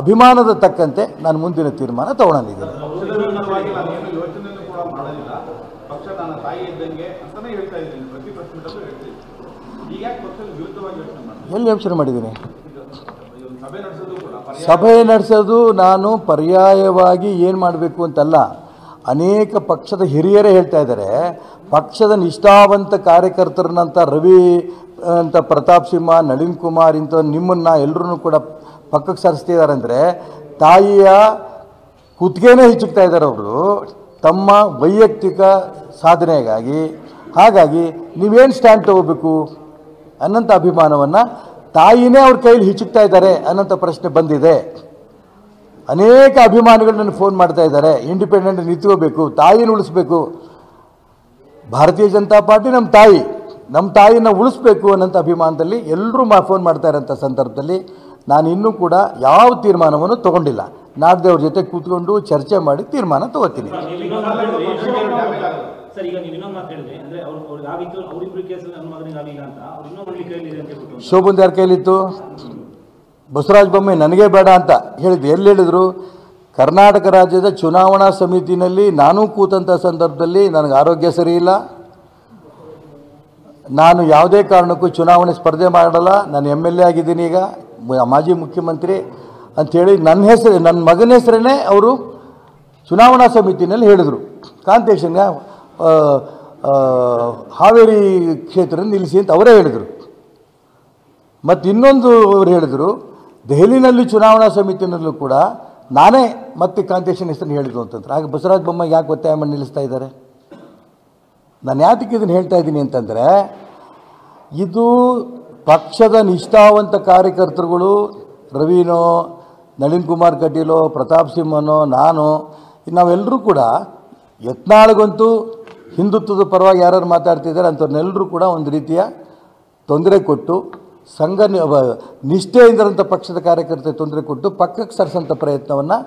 [SPEAKER 1] ಅಭಿಮಾನದ ತಕ್ಕಂತೆ ನಾನು ಮುಂದಿನ ತೀರ್ಮಾನ ತಗೊಳಂದಿದ್ದೇನೆ
[SPEAKER 5] ಪಕ್ಷದ ವಿರುದ್ಧವಾಗಿ ನಾನೇನು ಯೋಚನೆಯನ್ನು ಕೂಡ ಮಾಡೋದಿಲ್ಲ ನನ್ನ ತಾಯಿ ಇದ್ದಂಗೆ ಅಂತಾನೆ ಹೇಳ್ತಾ ಇದ್ದೀನಿ. ಪ್ರತಿ ಪ್ರೆಸ್ ಹೇಳ್ತಾ ಹೇಳ್ತೀನಿ. ಈಗ ಪಕ್ಷದ ವಿರುದ್ಧವಾಗಿ ಯೋಚನೆ
[SPEAKER 1] ಎಲ್ಲಿ ಯೋಚನೆ ಮಾಡಿದ್ದೀನಿ?
[SPEAKER 5] ಸಭೆ ನಡೆಸೋದು ಕೂಡ
[SPEAKER 1] ಸಭೆ ನಡೆಸೋದು ನಾನು ಪರ್ಯಾಯವಾಗಿ ಏನು ಮಾಡಬೇಕು ಅಂತಲ್ಲ ಅನೇಕ ಪಕ್ಷದ ಹಿರಿಯರೇ ಹೇಳ್ತಾ ಇದ್ದಾರೆ. ಪಕ್ಷದ ನಿಷ್ಠಾವಂತ ಕಾರ್ಯಕರ್ತರನ್ನಂಥ ರವಿ ಅಂತ ಪ್ರತಾಪ್ ಸಿಂಹ ನಳಿನ್ ಕುಮಾರ್ ಇಂಥ ನಿಮ್ಮನ್ನು ಎಲ್ಲರೂ ಕೂಡ ಪಕ್ಕಕ್ಕೆ ಸರಿಸ್ತಿದ್ದಾರೆ ಅಂದರೆ ತಾಯಿಯ ಕುತ್ತಿಗೆನೇ ಹೆಚ್ಚುಕ್ತಾ ಇದ್ದಾರೆ ಅವರು. ತಮ್ಮ ವೈಯಕ್ತಿಕ ಸಾಧನೆಗಾಗಿ. ಹಾಗಾಗಿ ನೀವೇನು ಸ್ಟ್ಯಾಂಡ್ ತಗೋಬೇಕು ಅನ್ನಂಥ ಅಭಿಮಾನವನ್ನು ತಾಯಿನೇ ಅವ್ರ ಕೈಲಿ ಹಿಚುಕ್ತಾ ಇದ್ದಾರೆ ಅನ್ನೋಂಥ ಪ್ರಶ್ನೆ ಬಂದಿದೆ. ಅನೇಕ ಅಭಿಮಾನಿಗಳು ನನಗೆ ಫೋನ್ ಮಾಡ್ತಾ ಇದ್ದಾರೆ. ಇಂಡಿಪೆಂಡೆಂಟ್ ನಿಂತ್ಕೋಬೇಕು, ತಾಯಿನ ಉಳಿಸ್ಬೇಕು. ಭಾರತೀಯ ಜನತಾ ಪಾರ್ಟಿ ನಮ್ಮ ತಾಯಿ ನಮ್ಮ ತಾಯಿನ ಉಳಿಸ್ಬೇಕು ಅನ್ನೋಂಥ ಅಭಿಮಾನದಲ್ಲಿ ಎಲ್ಲರೂ ಮಾ ಫೋನ್ ಮಾಡ್ತಾ ಇರೋಂಥ ಸಂದರ್ಭದಲ್ಲಿ ನಾನು ಇನ್ನೂ ಕೂಡ ಯಾವ ತೀರ್ಮಾನವನ್ನು ತಗೊಂಡಿಲ್ಲ. ನಾಡ್ದೇವ್ರ ಜೊತೆ ಕೂತ್ಕೊಂಡು ಚರ್ಚೆ ಮಾಡಿ ತೀರ್ಮಾನ ತಗೋತೀನಿ.
[SPEAKER 6] ಇನ್ನೊಂದು. ಸರ್, ಈಗ ನೀವು ಇನ್ನೊಂದು ಮಾತು ಹೇಳಿದ್ರಿ, ಅಂದ್ರೆ ಅವ್ರು ಅವ್ರಿಗೆ ಆಗಿತ್ತು, ಅವ್ರಿಬ್ರು ಕೇಸ್ ನನ್ನ ಮಗನಿಗೆ ಆಗಿಲ್ಲ ಅಂತ. ಅವ್ರು ಇನ್ನೊಬ್ಬರಿಗೆ ಕೈಲಿದೆ ಅಂತ ಹೇಳ್ಬಿಟ್ಟು
[SPEAKER 1] ಶೋಭನ್ ಯಾರ ಕೈಲಿತ್ತು? ಬಸವರಾಜ ಬೊಮ್ಮೆ ನನಗೆ ಬೇಡ ಅಂತ ಹೇಳಿದ್ದು. ಎಲ್ಲಿ ಹೇಳಿದರು? ಕರ್ನಾಟಕ ರಾಜ್ಯದ ಚುನಾವಣಾ ಸಮಿತಿನಲ್ಲಿ ನಾನೂ ಕೂತಂಥ ಸಂದರ್ಭದಲ್ಲಿ ನನಗೆ ಆರೋಗ್ಯ ಸರಿ ಇಲ್ಲ. ನಾನು ಯಾವುದೇ ಕಾರಣಕ್ಕೂ ಚುನಾವಣೆ ಸ್ಪರ್ಧೆ ಮಾಡಲ್ಲ. ನಾನು ಎಂ ಎಲ್ ಎ ಆಗಿದ್ದೀನಿ ಈಗ ಮಾಜಿ ಮುಖ್ಯಮಂತ್ರಿ ಅಂಥೇಳಿ ನನ್ನ ಹೆಸರು ನನ್ನ ಮಗನ ಹೆಸರೇ ಅವರು ಚುನಾವಣಾ ಸಮಿತಿನಲ್ಲಿ ಹೇಳಿದರು. ಕಾಂತೇಶನ್ಗೆ ಹಾವೇರಿ ಕ್ಷೇತ್ರ ನಿಲ್ಲಿಸಿ ಅಂತ ಅವರೇ ಹೇಳಿದರು. ಮತ್ತು ಇನ್ನೊಂದು ಅವರು ಹೇಳಿದರು, ದೆಹಲಿನಲ್ಲಿ ಚುನಾವಣಾ ಸಮಿತಿಯಲ್ಲೂ ಕೂಡ ನಾನೇ ಮತ್ತೆ ಕಾಂತೇಶನ್ ಹೆಸರನ್ನು ಹೇಳಿದ್ರು ಅಂತಂದ್ರೆ. ಹಾಗೆ ಬಸವರಾಜ ಬೊಮ್ಮಾಯಿ ಯಾಕೆ ಒತ್ತಾಯ ಮಾಡಿ ನಿಲ್ಲಿಸ್ತಾ ಇದ್ದಾರೆ? ನಾನು ಯಾತಕ್ಕೆ ಇದನ್ನು ಹೇಳ್ತಾ ಇದ್ದೀನಿ ಅಂತಂದರೆ, ಇದು ಪಕ್ಷದ ನಿಷ್ಠಾವಂತ ಕಾರ್ಯಕರ್ತರುಗಳು, ರವೀನೋ, ನಳಿನ್ ಕುಮಾರ್ ಕಟೀಲೋ, ಪ್ರತಾಪ್ ಸಿಂಹನೋ, ನಾನು, ನಾವೆಲ್ಲರೂ ಕೂಡ ಯತ್ನಾಳ್ಗಂತೂ ಹಿಂದುತ್ವದ ಪರವಾಗಿ ಯಾರು ಮಾತಾಡ್ತಿದ್ದಾರೆ ಅಂಥವ್ರನ್ನೆಲ್ಲರೂ ಕೂಡ ಒಂದು ರೀತಿಯ ತೊಂದರೆ ಕೊಟ್ಟು ಸಂಘ ನಿಷ್ಠೆಯಿಂದಿರೋಂಥ ಪಕ್ಷದ ಕಾರ್ಯಕರ್ತರಿಗೆ ತೊಂದರೆ ಕೊಟ್ಟು ಪಕ್ಕಕ್ಕೆ ಸರಿಸೋಂಥ ಪ್ರಯತ್ನವನ್ನು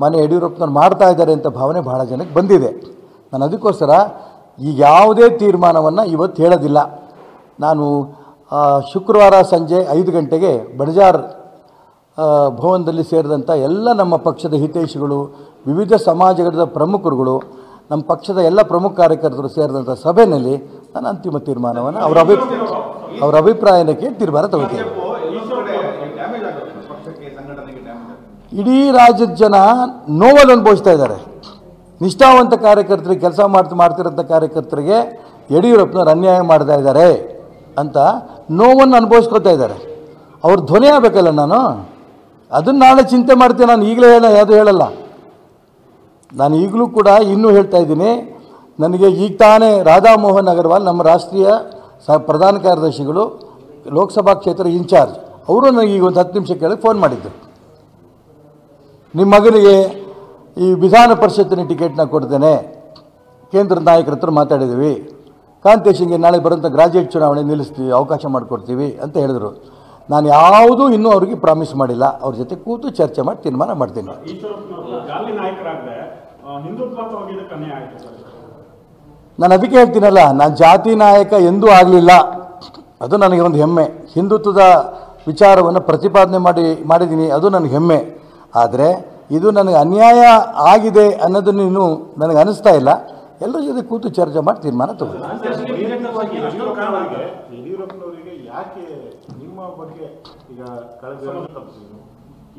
[SPEAKER 1] ಮನೆ ಯಡಿಯೂರಪ್ಪನವ್ರು ಮಾಡ್ತಾ ಇದ್ದಾರೆ ಅಂತ ಭಾವನೆ ಭಾಳ ಜನಕ್ಕೆ ಬಂದಿದೆ. ನಾನು ಅದಕ್ಕೋಸ್ಕರ ಈಗ ಯಾವುದೇ ತೀರ್ಮಾನವನ್ನು ಇವತ್ತು ಹೇಳೋದಿಲ್ಲ. ನಾನು ಶುಕ್ರವಾರ ಸಂಜೆ ಐದು ಗಂಟೆಗೆ ಬಣಜಾರ್ ಭವನದಲ್ಲಿ ಸೇರಿದಂಥ ಎಲ್ಲ ನಮ್ಮ ಪಕ್ಷದ ಹಿತೈಷಿಗಳು, ವಿವಿಧ ಸಮಾಜಗಳ ಪ್ರಮುಖರುಗಳು ನಮ್ಮ ಪಕ್ಷದ ಎಲ್ಲ ಪ್ರಮುಖ ಕಾರ್ಯಕರ್ತರು ಸೇರಿದಂಥ ಸಭೆಯಲ್ಲಿ ನಾನು ಅಂತಿಮ ತೀರ್ಮಾನವನ್ನು ಅವರ ಅಭಿ ಅವರ ಅಭಿಪ್ರಾಯನ ಕೇಳಿ ತೀರ್ಮಾನ
[SPEAKER 5] ಆಗುತ್ತೆ
[SPEAKER 1] ಇಡೀ ರಾಜ್ಯದ ಜನ ನೋವನ್ನು ಅನುಭವಿಸ್ತಾ ಇದ್ದಾರೆ. ನಿಷ್ಠಾವಂತ ಕಾರ್ಯಕರ್ತರಿಗೆ ಕೆಲಸ ಮಾಡ್ತಾ ಮಾಡ್ತಿರೋಂಥ ಕಾರ್ಯಕರ್ತರಿಗೆ ಯಡಿಯೂರಪ್ಪನವ್ರು ಅನ್ಯಾಯ ಮಾಡ್ತಾ ಇದ್ದಾರೆ ಅಂತ ನೋವನ್ನು ಅನುಭವಿಸ್ಕೊತಾ ಇದ್ದಾರೆ. ಅವ್ರ ಧ್ವನಿ ಆಗಬೇಕಲ್ಲ ನಾನು? ಅದನ್ನು ನಾಳೆ ಚಿಂತೆ ಮಾಡ್ತೀನಿ ನಾನು, ಈಗಲೇ ಹೇಳ ಯಾವುದು ಹೇಳಲ್ಲ. ನಾನು ಈಗಲೂ ಕೂಡ ಇನ್ನೂ ಹೇಳ್ತಾ ಇದ್ದೀನಿ, ನನಗೆ ಈಗ ತಾನೇ ರಾಧಾ ಮೋಹನ್ ಅಗರ್ವಾಲ್ ನಮ್ಮ ರಾಷ್ಟ್ರೀಯ ಸ ಪ್ರಧಾನ ಕಾರ್ಯದರ್ಶಿಗಳು, ಲೋಕಸಭಾ ಕ್ಷೇತ್ರ ಇನ್ಚಾರ್ಜ್, ಅವರು ನನಗೆ ಈಗ ಒಂದು ಹತ್ತು ನಿಮಿಷ ಕೆಳಗೆ ಫೋನ್ ಮಾಡಿದ್ದರು ನಿಮ್ಮ ಮಗನಿಗೆ ಈ ವಿಧಾನ ಪರಿಷತ್ತಿನ ಟಿಕೆಟ್ನ ಕೊಡ್ತೇನೆ. ಕೇಂದ್ರ ನಾಯಕರ ಹತ್ರ ಮಾತಾಡಿದ್ದೀವಿ. ಕಾಂತೇಶಿಂಗೆ ನಾಳೆ ಬರೋಂಥ ಗ್ರಾಜ್ಯುಯೇಟ್ ಚುನಾವಣೆ ನಿಲ್ಲಿಸ್ತೀವಿ, ಅವಕಾಶ ಮಾಡಿಕೊಡ್ತೀವಿ ಅಂತ ಹೇಳಿದರು. ನಾನು ಯಾವುದೂ ಇನ್ನೂ ಅವರಿಗೆ ಪ್ರಾಮಿಸ್ ಮಾಡಿಲ್ಲ. ಅವ್ರ ಜೊತೆ ಕೂತು ಚರ್ಚೆ ಮಾಡಿ ತೀರ್ಮಾನ ಮಾಡ್ತೀನಿ. ನಾನು ಅದಕ್ಕೆ ಹೇಳ್ತೀನಲ್ಲ ನಾನು ಜಾತಿ ನಾಯಕ ಎಂದೂ ಆಗಲಿಲ್ಲ. ಅದು ನನಗೆ ಒಂದು ಹೆಮ್ಮೆ. ಹಿಂದುತ್ವದ ವಿಚಾರವನ್ನು ಪ್ರತಿಪಾದನೆ ಮಾಡಿ ಮಾಡಿದ್ದೀನಿ ಅದು ನನಗೆ ಹೆಮ್ಮೆ. ಆದರೆ ಇದು ನನಗೆ ಅನ್ಯಾಯ ಆಗಿದೆ ಅನ್ನೋದನ್ನು ಇನ್ನೂ ನನಗೆ ಅನ್ನಿಸ್ತಾ ಇಲ್ಲ. ಎಲ್ಲರ ಜೊತೆ ಕೂತು ಚರ್ಚೆ ಮಾಡಿ ತೀರ್ಮಾನ ತಗೊಂಡು
[SPEAKER 4] ಯಡಿಯೂರಪ್ಪನವರಿಗೆ ಯಡಿಯೂರಪ್ಪನವರಿಗೆ ಯಾಕೆ ನಿಮ್ಮ ಬಗ್ಗೆ ಈಗ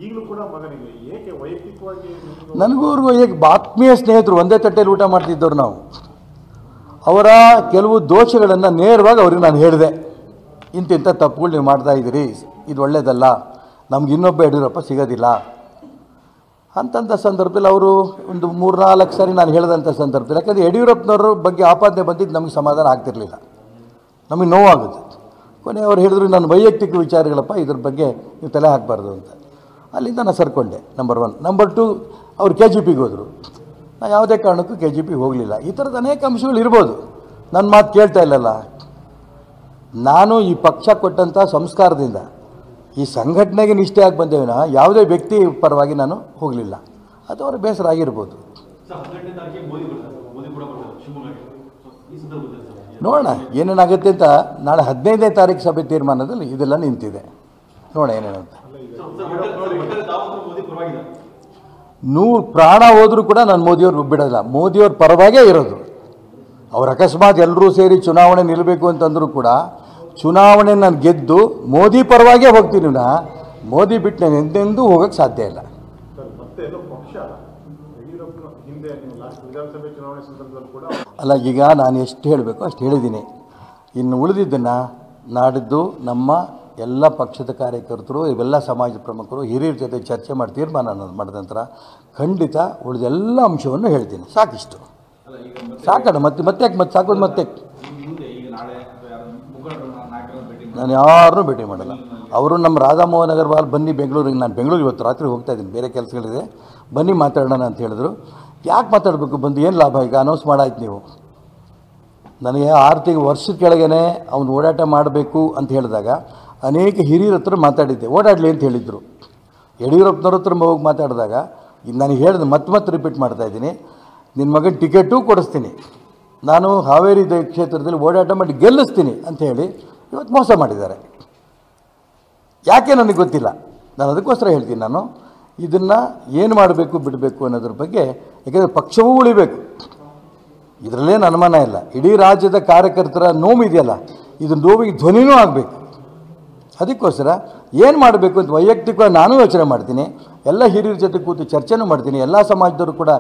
[SPEAKER 4] ಈಗಲೂ ಕೂಡ ಮಗನಿಗೆ ಏಕೆ ವೈಯಕ್ತಿಕವಾಗಿ
[SPEAKER 1] ನನಗೂ ಅವ್ರಿಗೂ ಈಗ ಆತ್ಮೀಯ ಸ್ನೇಹಿತರು ಒಂದೇ ತಟ್ಟೆಯಲ್ಲಿ ಊಟ ಮಾಡ್ತಿದ್ದವ್ರು ನಾವು. ಅವರ ಕೆಲವು ದೋಷಗಳನ್ನು ನೇರವಾಗಿ ಅವ್ರಿಗೆ ನಾನು ಹೇಳಿದೆ. ಇಂತಿಂಥ ತಪ್ಪುಗಳು ನೀವು ಮಾಡ್ತಾ ಇದ್ದೀರಿ. ಇದು ಒಳ್ಳೇದಲ್ಲ. ನಮ್ಗೆ ಇನ್ನೊಬ್ಬ ಯಡಿಯೂರಪ್ಪ ಸಿಗೋದಿಲ್ಲ. ಅಂತಂಥ ಸಂದರ್ಭದಲ್ಲಿ ಅವರು ಒಂದು ಮೂರ್ನಾಲ್ಕು ಸಾರಿ ನಾನು ಹೇಳಿದಂಥ ಸಂದರ್ಭದಲ್ಲಿ ಯಾಕಂದರೆ ಯಡಿಯೂರಪ್ಪನವ್ರ ಬಗ್ಗೆ ಆಪಾದನೆ ಬಂದಿದ್ದು ನಮಗೆ ಸಮಾಧಾನ ಆಗ್ತಿರಲಿಲ್ಲ. ನಮಗೆ ನೋವಾಗುತ್ತೆ. ಕೊನೆ ಅವ್ರು ಹೇಳಿದ್ರು, ನನ್ನ ವೈಯಕ್ತಿಕ ವಿಚಾರಗಳಪ್ಪ, ಇದ್ರ ಬಗ್ಗೆ ನೀವು ತಲೆ ಹಾಕಬಾರ್ದು ಅಂತ. ಅಲ್ಲಿಂದ ನಾನು ಸರ್ಕೊಂಡೆ ನಂಬರ್ ಒನ್ ನಂಬರ್ ಟು ಅವ್ರು ಕೆ ಜಿ ಪಿಗೆ ಹೋದರು. ನಾನು ಯಾವುದೇ ಕಾರಣಕ್ಕೂ ಕೆ ಜಿ ಪಿಗೆ ಹೋಗಲಿಲ್ಲ. ಈ ಥರದ ಅನೇಕ ಅಂಶಗಳು ಇರ್ಬೋದು. ನನ್ನ ಮಾತು ಕೇಳ್ತಾ ಇಲ್ಲಲ್ಲ. ನಾನು ಈ ಪಕ್ಷ ಕೊಟ್ಟಂಥ ಸಂಸ್ಕಾರದಿಂದ, ಈ ಸಂಘಟನೆಗೆ ಆಗಿ ಬಂದೇವಿನ ಯಾವುದೇ ವ್ಯಕ್ತಿ ಪರವಾಗಿ ನಾನು ಹೋಗಲಿಲ್ಲ. ಅದು ಅವರ ಬೇಸರ ಆಗಿರ್ಬೋದು. ನೋಡೋಣ, ಏನೇನಾಗುತ್ತೆ ಅಂತ ನಾಳೆ ಹದಿನೈದನೇ ತಾರೀಕು ಸಭೆ ತೀರ್ಮಾನದಲ್ಲಿ ಇದೆಲ್ಲ ನಿಂತಿದೆ. ನೋಡೋಣ ಏನೇನಂತ. ನೂರು ಪ್ರಾಣ ಹೋದರೂ ಕೂಡ ನಾನು ಮೋದಿಯವ್ರು ಬಿಡೋಲ್ಲ ಮೋದಿಯವ್ರ ಪರವಾಗೇ ಇರೋದು. ಅವ್ರು ಅಕಸ್ಮಾತ್ ಎಲ್ಲರೂ ಸೇರಿ ಚುನಾವಣೆ ನಿಲ್ಲಬೇಕು ಅಂತಂದರೂ ಕೂಡ ಚುನಾವಣೆ ನಾನು ಗೆದ್ದು ಮೋದಿ ಪರವಾಗೇ ಹೋಗ್ತೀನಿ ನಾ. ಮೋದಿ ಬಿಟ್ಟು ನಾನು ಎಂದೆಂದೂ ಹೋಗೋಕ್ಕೆ ಸಾಧ್ಯ ಇಲ್ಲ.
[SPEAKER 4] ವಿಧಾನಸಭೆ ಚುನಾವಣೆ ಸಂದರ್ಭದಲ್ಲಿ ಕೂಡ
[SPEAKER 1] ಅಲ್ಲ ಈಗ ನಾನು ಎಷ್ಟು ಹೇಳಬೇಕು ಅಷ್ಟು ಹೇಳಿದ್ದೀನಿ. ಇನ್ನು ಉಳಿದಿದ್ದನ್ನು ನಾಡಿದ್ದು ನಮ್ಮ ಎಲ್ಲ ಪಕ್ಷದ ಕಾರ್ಯಕರ್ತರು ಇವೆಲ್ಲ ಸಮಾಜ ಪ್ರಮುಖರು ಹಿರಿಯರ ಜೊತೆ ಚರ್ಚೆ ಮಾಡಿ ತೀರ್ಮಾನ ಅನ್ನೋದು ಮಾಡಿದ ನಂತರ ಖಂಡಿತ ಉಳಿದ ಎಲ್ಲ ಅಂಶವನ್ನು ಹೇಳ್ತೀನಿ. ಸಾಕಿಷ್ಟು. ಸಾಕಣ ಮತ್ತೆ ಮತ್ತೆ ಯಾಕೆ ಮತ್ತೆ ಸಾಕೋದು ಮತ್ತೆ? ನಾನು ಯಾರನ್ನೂ ಭೇಟಿ ಮಾಡಲ್ಲ. ಅವರು ನಮ್ಮ ರಾಧಾಮೋಹನ್ ಅಗರ್ವಾಲ್ ಬನ್ನಿ ಬೆಂಗಳೂರಿಗೆ ನಾನು ಬೆಂಗಳೂರಿಗೆ ಇವತ್ತು ರಾತ್ರಿ ಹೋಗ್ತಾ ಇದ್ದೀನಿ. ಬೇರೆ ಕೆಲಸಗಳಿದೆ. ಬನ್ನಿ ಮಾತಾಡೋಣ ಅಂತ ಹೇಳಿದ್ರು. ಯಾಕೆ ಮಾತಾಡಬೇಕು ಬಂದು? ಏನು ಲಾಭ? ಈಗ ಅನೌನ್ಸ್ ಮಾಡಾಯ್ತು ನೀವು. ನನಗೆ ಆರು ವರ್ಷದ ಕೆಳಗೇನೆ ಅವ್ನು ಓಡಾಟ ಮಾಡಬೇಕು ಅಂತ ಹೇಳಿದಾಗ ಅನೇಕ ಹಿರಿಯರ ಹತ್ರ ಮಾತಾಡಿದ್ದೆ. ಓಡಾಡಲಿ ಅಂತ ಹೇಳಿದರು. ಯಡಿಯೂರಪ್ಪನವ್ರ ಹತ್ರ ಹೋಗಿ ಮಾತಾಡಿದಾಗ ನನಗೆ ಹೇಳಿದೆ ಮತ್ತೆ ಮತ್ತೆ ರಿಪೀಟ್ ಮಾಡ್ತಾ ಇದ್ದೀನಿ. ನಿನ್ನ ಮಗನ ಟಿಕೆಟು ಕೊಡಿಸ್ತೀನಿ. ನಾನು ಹಾವೇರಿ ಕ್ಷೇತ್ರದಲ್ಲಿ ಓಡಾಟ ಮಾಡಿ ಗೆಲ್ಲಿಸ್ತೀನಿ ಅಂತ ಹೇಳಿ ಇವತ್ತು ಮೋಸ ಮಾಡಿದ್ದಾರೆ. ಯಾಕೆ ನನಗೆ ಗೊತ್ತಿಲ್ಲ? ನಾನು ಅದಕ್ಕೋಸ್ಕರ ಹೇಳ್ತೀನಿ ನಾನು. ಇದನ್ನು ಏನು ಮಾಡಬೇಕು ಬಿಡಬೇಕು ಅನ್ನೋದ್ರ ಬಗ್ಗೆ, ಯಾಕೆಂದರೆ ಪಕ್ಷವೂ ಉಳಿಬೇಕು. ಇದರಲ್ಲೇನು ಅನುಮಾನ ಇಲ್ಲ. ಇಡೀ ರಾಜ್ಯದ ಕಾರ್ಯಕರ್ತರ ನೋವಿದೆಯಲ್ಲ ಇದು ನೋವಿಗೆ ಧ್ವನಿನೂ ಆಗಬೇಕು. ಅದಕ್ಕೋಸ್ಕರ ಏನು ಮಾಡಬೇಕು ಅಂತ ವೈಯಕ್ತಿಕವಾಗಿ ನಾನು ಯೋಚನೆ ಮಾಡ್ತೀನಿ. ಎಲ್ಲ ಹಿರಿಯರ ಜೊತೆ ಕೂತು ಚರ್ಚೆನೂ ಮಾಡ್ತೀನಿ. ಎಲ್ಲ ಸಮಾಜದವರು ಕೂಡ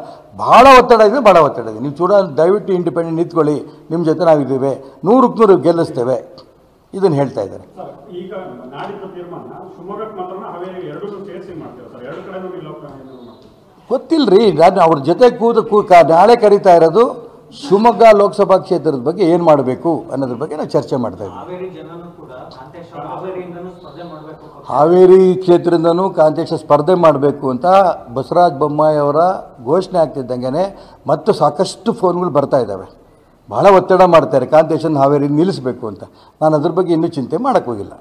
[SPEAKER 1] ಭಾಳ ಒತ್ತಡ ಇದೆ ಭಾಳ ಒತ್ತಡ ಇದೆ. ನೀವು ಚೂಡ ದಯವಿಟ್ಟು ಇಂಡಿಪೆಂಡೆಂಟ್ ನಿಂತ್ಕೊಳ್ಳಿ. ನಿಮ್ಮ ಜೊತೆ ನಾವಿದ್ದೇವೆ. ನೂರಕ್ಕೆ ನೂರು ಗೆಲ್ಲಿಸ್ತೇವೆ. ಇದನ್ನು ಹೇಳ್ತಾ ಇದ್ದಾರೆ.
[SPEAKER 2] ಈಗ ನಾಡಿದ್ದು ತೀರ್ಮಾನ ಶಿವಮೊಗ್ಗಕ್ಕೆ ಮಾತ್ರ ಹಾವೇರಿ ಎರಡೂ ಸೇರಿಸಿ ಮಾಡ್ತೀರಾ ಸರ್? ಎರಡು ಕಡೆನೂ ನಿಲ್ಲೋ ಇದು ಮಾಡ್ತೀವಿ
[SPEAKER 1] ಗೊತ್ತಿಲ್ಲರಿ ನಾನು ಅವ್ರ ಜೊತೆ ಕೂದ ಕೂ ಕಾ- ನಾಳೆ ಕರೀತಾ ಇರೋದು ಶಿವಮೊಗ್ಗ ಲೋಕಸಭಾ ಕ್ಷೇತ್ರದ ಬಗ್ಗೆ ಏನು ಮಾಡಬೇಕು ಅನ್ನೋದ್ರ ಬಗ್ಗೆ ನಾವು ಚರ್ಚೆ ಮಾಡ್ತಾ ಇದ್ದೀವಿ
[SPEAKER 3] ಹಾವೇರಿ ಜನನು ಕೂಡ ಕಾಂತೇಶ್ ಅವರು ಸ್ಪರ್ಧೆ ಮಾಡಬೇಕು
[SPEAKER 1] ಹಾವೇರಿ ಕ್ಷೇತ್ರದಿಂದನೂ ಕಾಂತೇಶ ಸ್ಪರ್ಧೆ ಮಾಡಬೇಕು ಅಂತ ಬಸವರಾಜ ಬೊಮ್ಮಾಯಿ ಅವರ ಘೋಷಣೆ ಆಗ್ತಿದ್ದಂಗೆ ಮತ್ತು ಸಾಕಷ್ಟು ಫೋನ್ಗಳು ಬರ್ತಾ ಇದ್ದಾವೆ. ಭಾಳ ಒತ್ತಡ ಮಾಡ್ತಾರೆ ಕಾಂತೇಶನ್ ಹಾವೇರಿ ನಿಲ್ಲಿಸಬೇಕು ಅಂತ. ನಾನು ಅದ್ರ ಬಗ್ಗೆ ಇನ್ನೂ ಚಿಂತೆ ಮಾಡೋಕ್ಕೆ ಹೋಗಿಲ್ಲ.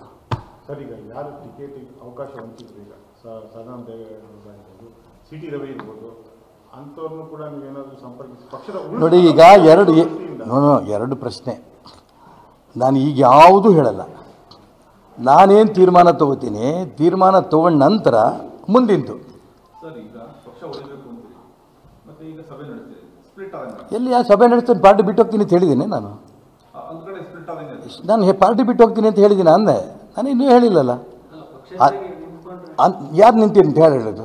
[SPEAKER 4] ಅವಕಾಶ
[SPEAKER 1] ನೋಡಿ ಈಗ ಎರಡು ಎ- ನೋ, ನೋ, ಎರಡು ಪ್ರಶ್ನೆ. ನಾನು ಈಗ ಯಾವುದೂ ಹೇಳಲ್ಲ. ನಾನೇನು ತೀರ್ಮಾನ ತಗೋತೀನಿ ತೀರ್ಮಾನ ತಗೊಂಡ ನಂತರ ಮುಂದಿಂತು
[SPEAKER 5] ಸರ್ ಈಗ ಪಕ್ಷ ಉಳಿಬೇಕು ಅಂತೀರಿ ಮತ್ತೆ ಈಗ ಸಭೆ ನಡೆಸ್ತೀರಿ ಸ್ಪ್ಲಿಟ್ ಆದಂಗೆ
[SPEAKER 1] ಎಲ್ಲಿ ಆ ಸಭೆ ನಡೆಸ್ತೀನಿ ಪಾರ್ಟಿ ಬಿಟ್ಟು ಹೋಗ್ತೀನಿ ಅಂತ ಹೇಳಿದ್ದೀನಿ ನಾನು. ನಾನು ಹೆ- ಪಾರ್ಟಿ ಬಿಟ್ಟು ಹೋಗ್ತೀನಿ ಅಂತ ಹೇಳಿದ್ದೀನಿ ಅಂದೆ. ನಾನು ಇನ್ನೂ ಹೇಳಿಲ್ಲಲ್ಲ. ಯಾರು ನಿಂತೀನಿ ಅಂತ ಹೇಳಿ ಹೇಳೋದು?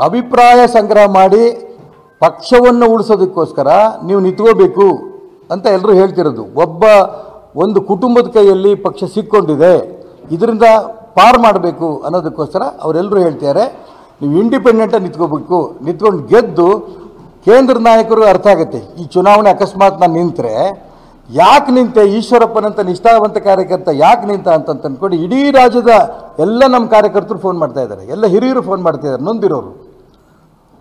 [SPEAKER 1] ಅಭಿಪ್ರಾಯ ಸಂಗ್ರಹ ಮಾಡಿ. ಪಕ್ಷವನ್ನು ಉಳಿಸೋದಕ್ಕೋಸ್ಕರ ನೀವು ನಿಂತ್ಕೋಬೇಕು ಅಂತ ಎಲ್ಲರೂ ಹೇಳ್ತಿರೋದು. ಒಬ್ಬ ಒಂದು ಕುಟುಂಬದ ಕೈಯಲ್ಲಿ ಪಕ್ಷ ಸಿಕ್ಕೊಂಡಿದೆ ಇದರಿಂದ ಪಾರ್ ಮಾಡಬೇಕು ಅನ್ನೋದಕ್ಕೋಸ್ಕರ ಅವರೆಲ್ಲರೂ ಹೇಳ್ತಾರೆ ನೀವು ಇಂಡಿಪೆಂಡೆಂಟಾಗಿ ನಿಂತ್ಕೋಬೇಕು. ನಿಂತ್ಕೊಂಡು ಗೆದ್ದು ಕೇಂದ್ರ ನಾಯಕರು ಅರ್ಥ ಆಗುತ್ತೆ. ಈ ಚುನಾವಣೆ ಅಕಸ್ಮಾತ್ ನಾನು ನಿಂತರೆ, ಯಾಕೆ ನಿಂತೆ ಈಶ್ವರಪ್ಪನಂತ ನಿಷ್ಠಾವಂತ ಕಾರ್ಯಕರ್ತ ಯಾಕೆ ನಿಂತ ಅಂತ ಅಂದ್ಕೊಂಡು ಇಡೀ ರಾಜ್ಯದ ಎಲ್ಲ ನಮ್ಮ ಕಾರ್ಯಕರ್ತರು ಫೋನ್ ಮಾಡ್ತಾ ಇದ್ದಾರೆ. ಎಲ್ಲ ಹಿರಿಯರು ಫೋನ್ ಮಾಡ್ತಾ ಇದ್ದಾರೆ. ನೊಂದಿರೋರು.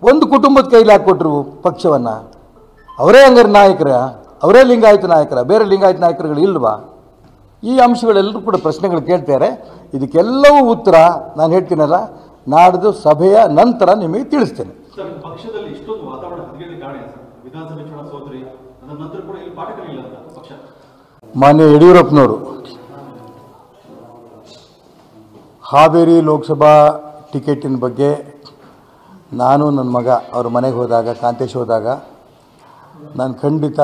[SPEAKER 1] ಒಂದು ಕುಟುಂಬದ ಕೈಲಿ ಹಾಕ್ಕೊಟ್ರು ಪಕ್ಷವನ್ನು? ಅವರೇ ಹಂಗಾರೆ ನಾಯಕರ? ಅವರೇ ಲಿಂಗಾಯತ ನಾಯಕರ? ಬೇರೆ ಲಿಂಗಾಯತ ನಾಯಕರುಗಳು ಇಲ್ವಾ? ಈ ಅಂಶಗಳೆಲ್ಲರೂ ಕೂಡ ಪ್ರಶ್ನೆಗಳು ಕೇಳ್ತಾರೆ ಇದಕ್ಕೆಲ್ಲವೂ ಉತ್ತರ ನಾನು ಹೇಳ್ತೀನಲ್ಲ, ನಾಡ್ದು ಸಭೆಯ ನಂತರ ನಿಮಗೆ ತಿಳಿಸ್ತೇನೆ.
[SPEAKER 7] ಸರ್, ಪಕ್ಷದಲ್ಲಿ ಇಷ್ಟೊಂದು ವಾತಾವರಣ ಹದಗೆಡಲಿಕ್ಕೆ ಕಾರಣ ಸರ್. ವಿಧಾನಸಭೆ ಚುನಾವಣೆ ಸೋತ್ರಿ, ಅದರ ನಂತರ ಕೂಡ ಇಲ್ಲಿ ಪಾಠ ಕಲಿಯಿಲ್ಲ ಅಂತ ಪಕ್ಷ.
[SPEAKER 1] ಮಾನ್ಯ ಯಡಿಯೂರಪ್ಪನವರು, ಹಾವೇರಿ ಲೋಕಸಭಾ ಟಿಕೆಟಿನ ಬಗ್ಗೆ ನಾನು ನನ್ನ ಮಗ, ಅವ್ರ ಮನೆಗೆ ಹೋದಾಗ, ಕಾಂತೇಶ್ ಹೋದಾಗ, ನಾನು ಖಂಡಿತ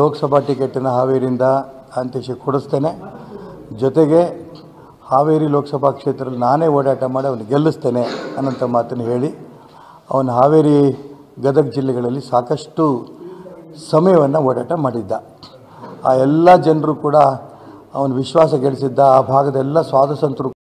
[SPEAKER 1] ಲೋಕಸಭಾ ಟಿಕೆಟನ್ನು ಹಾವೇರಿಯಿಂದ ಕಾಂತೇಶಿಗೆ ಕೊಡಿಸ್ತೇನೆ. ಜೊತೆಗೆ ಹಾವೇರಿ ಲೋಕಸಭಾ ಕ್ಷೇತ್ರದಲ್ಲಿ ನಾನೇ ಓಡಾಟ ಮಾಡಿ ಅವನು ಗೆಲ್ಲಿಸ್ತೇನೆ ಅನ್ನೋಂಥ ಮಾತನ್ನು ಹೇಳಿ ಅವನು ಹಾವೇರಿ ಗದಗ ಜಿಲ್ಲೆಗಳಲ್ಲಿ ಸಾಕಷ್ಟು ಸಮಯವನ್ನು ಓಡಾಟ ಮಾಡಿದ್ದ. ಆ ಎಲ್ಲ ಜನರು ಕೂಡ ಅವನು ವಿಶ್ವಾಸ ಗಳಿಸಿದ್ದ, ಆ ಭಾಗದೆಲ್ಲ ಸ್ವಾತಂತ್ರ್ಯರು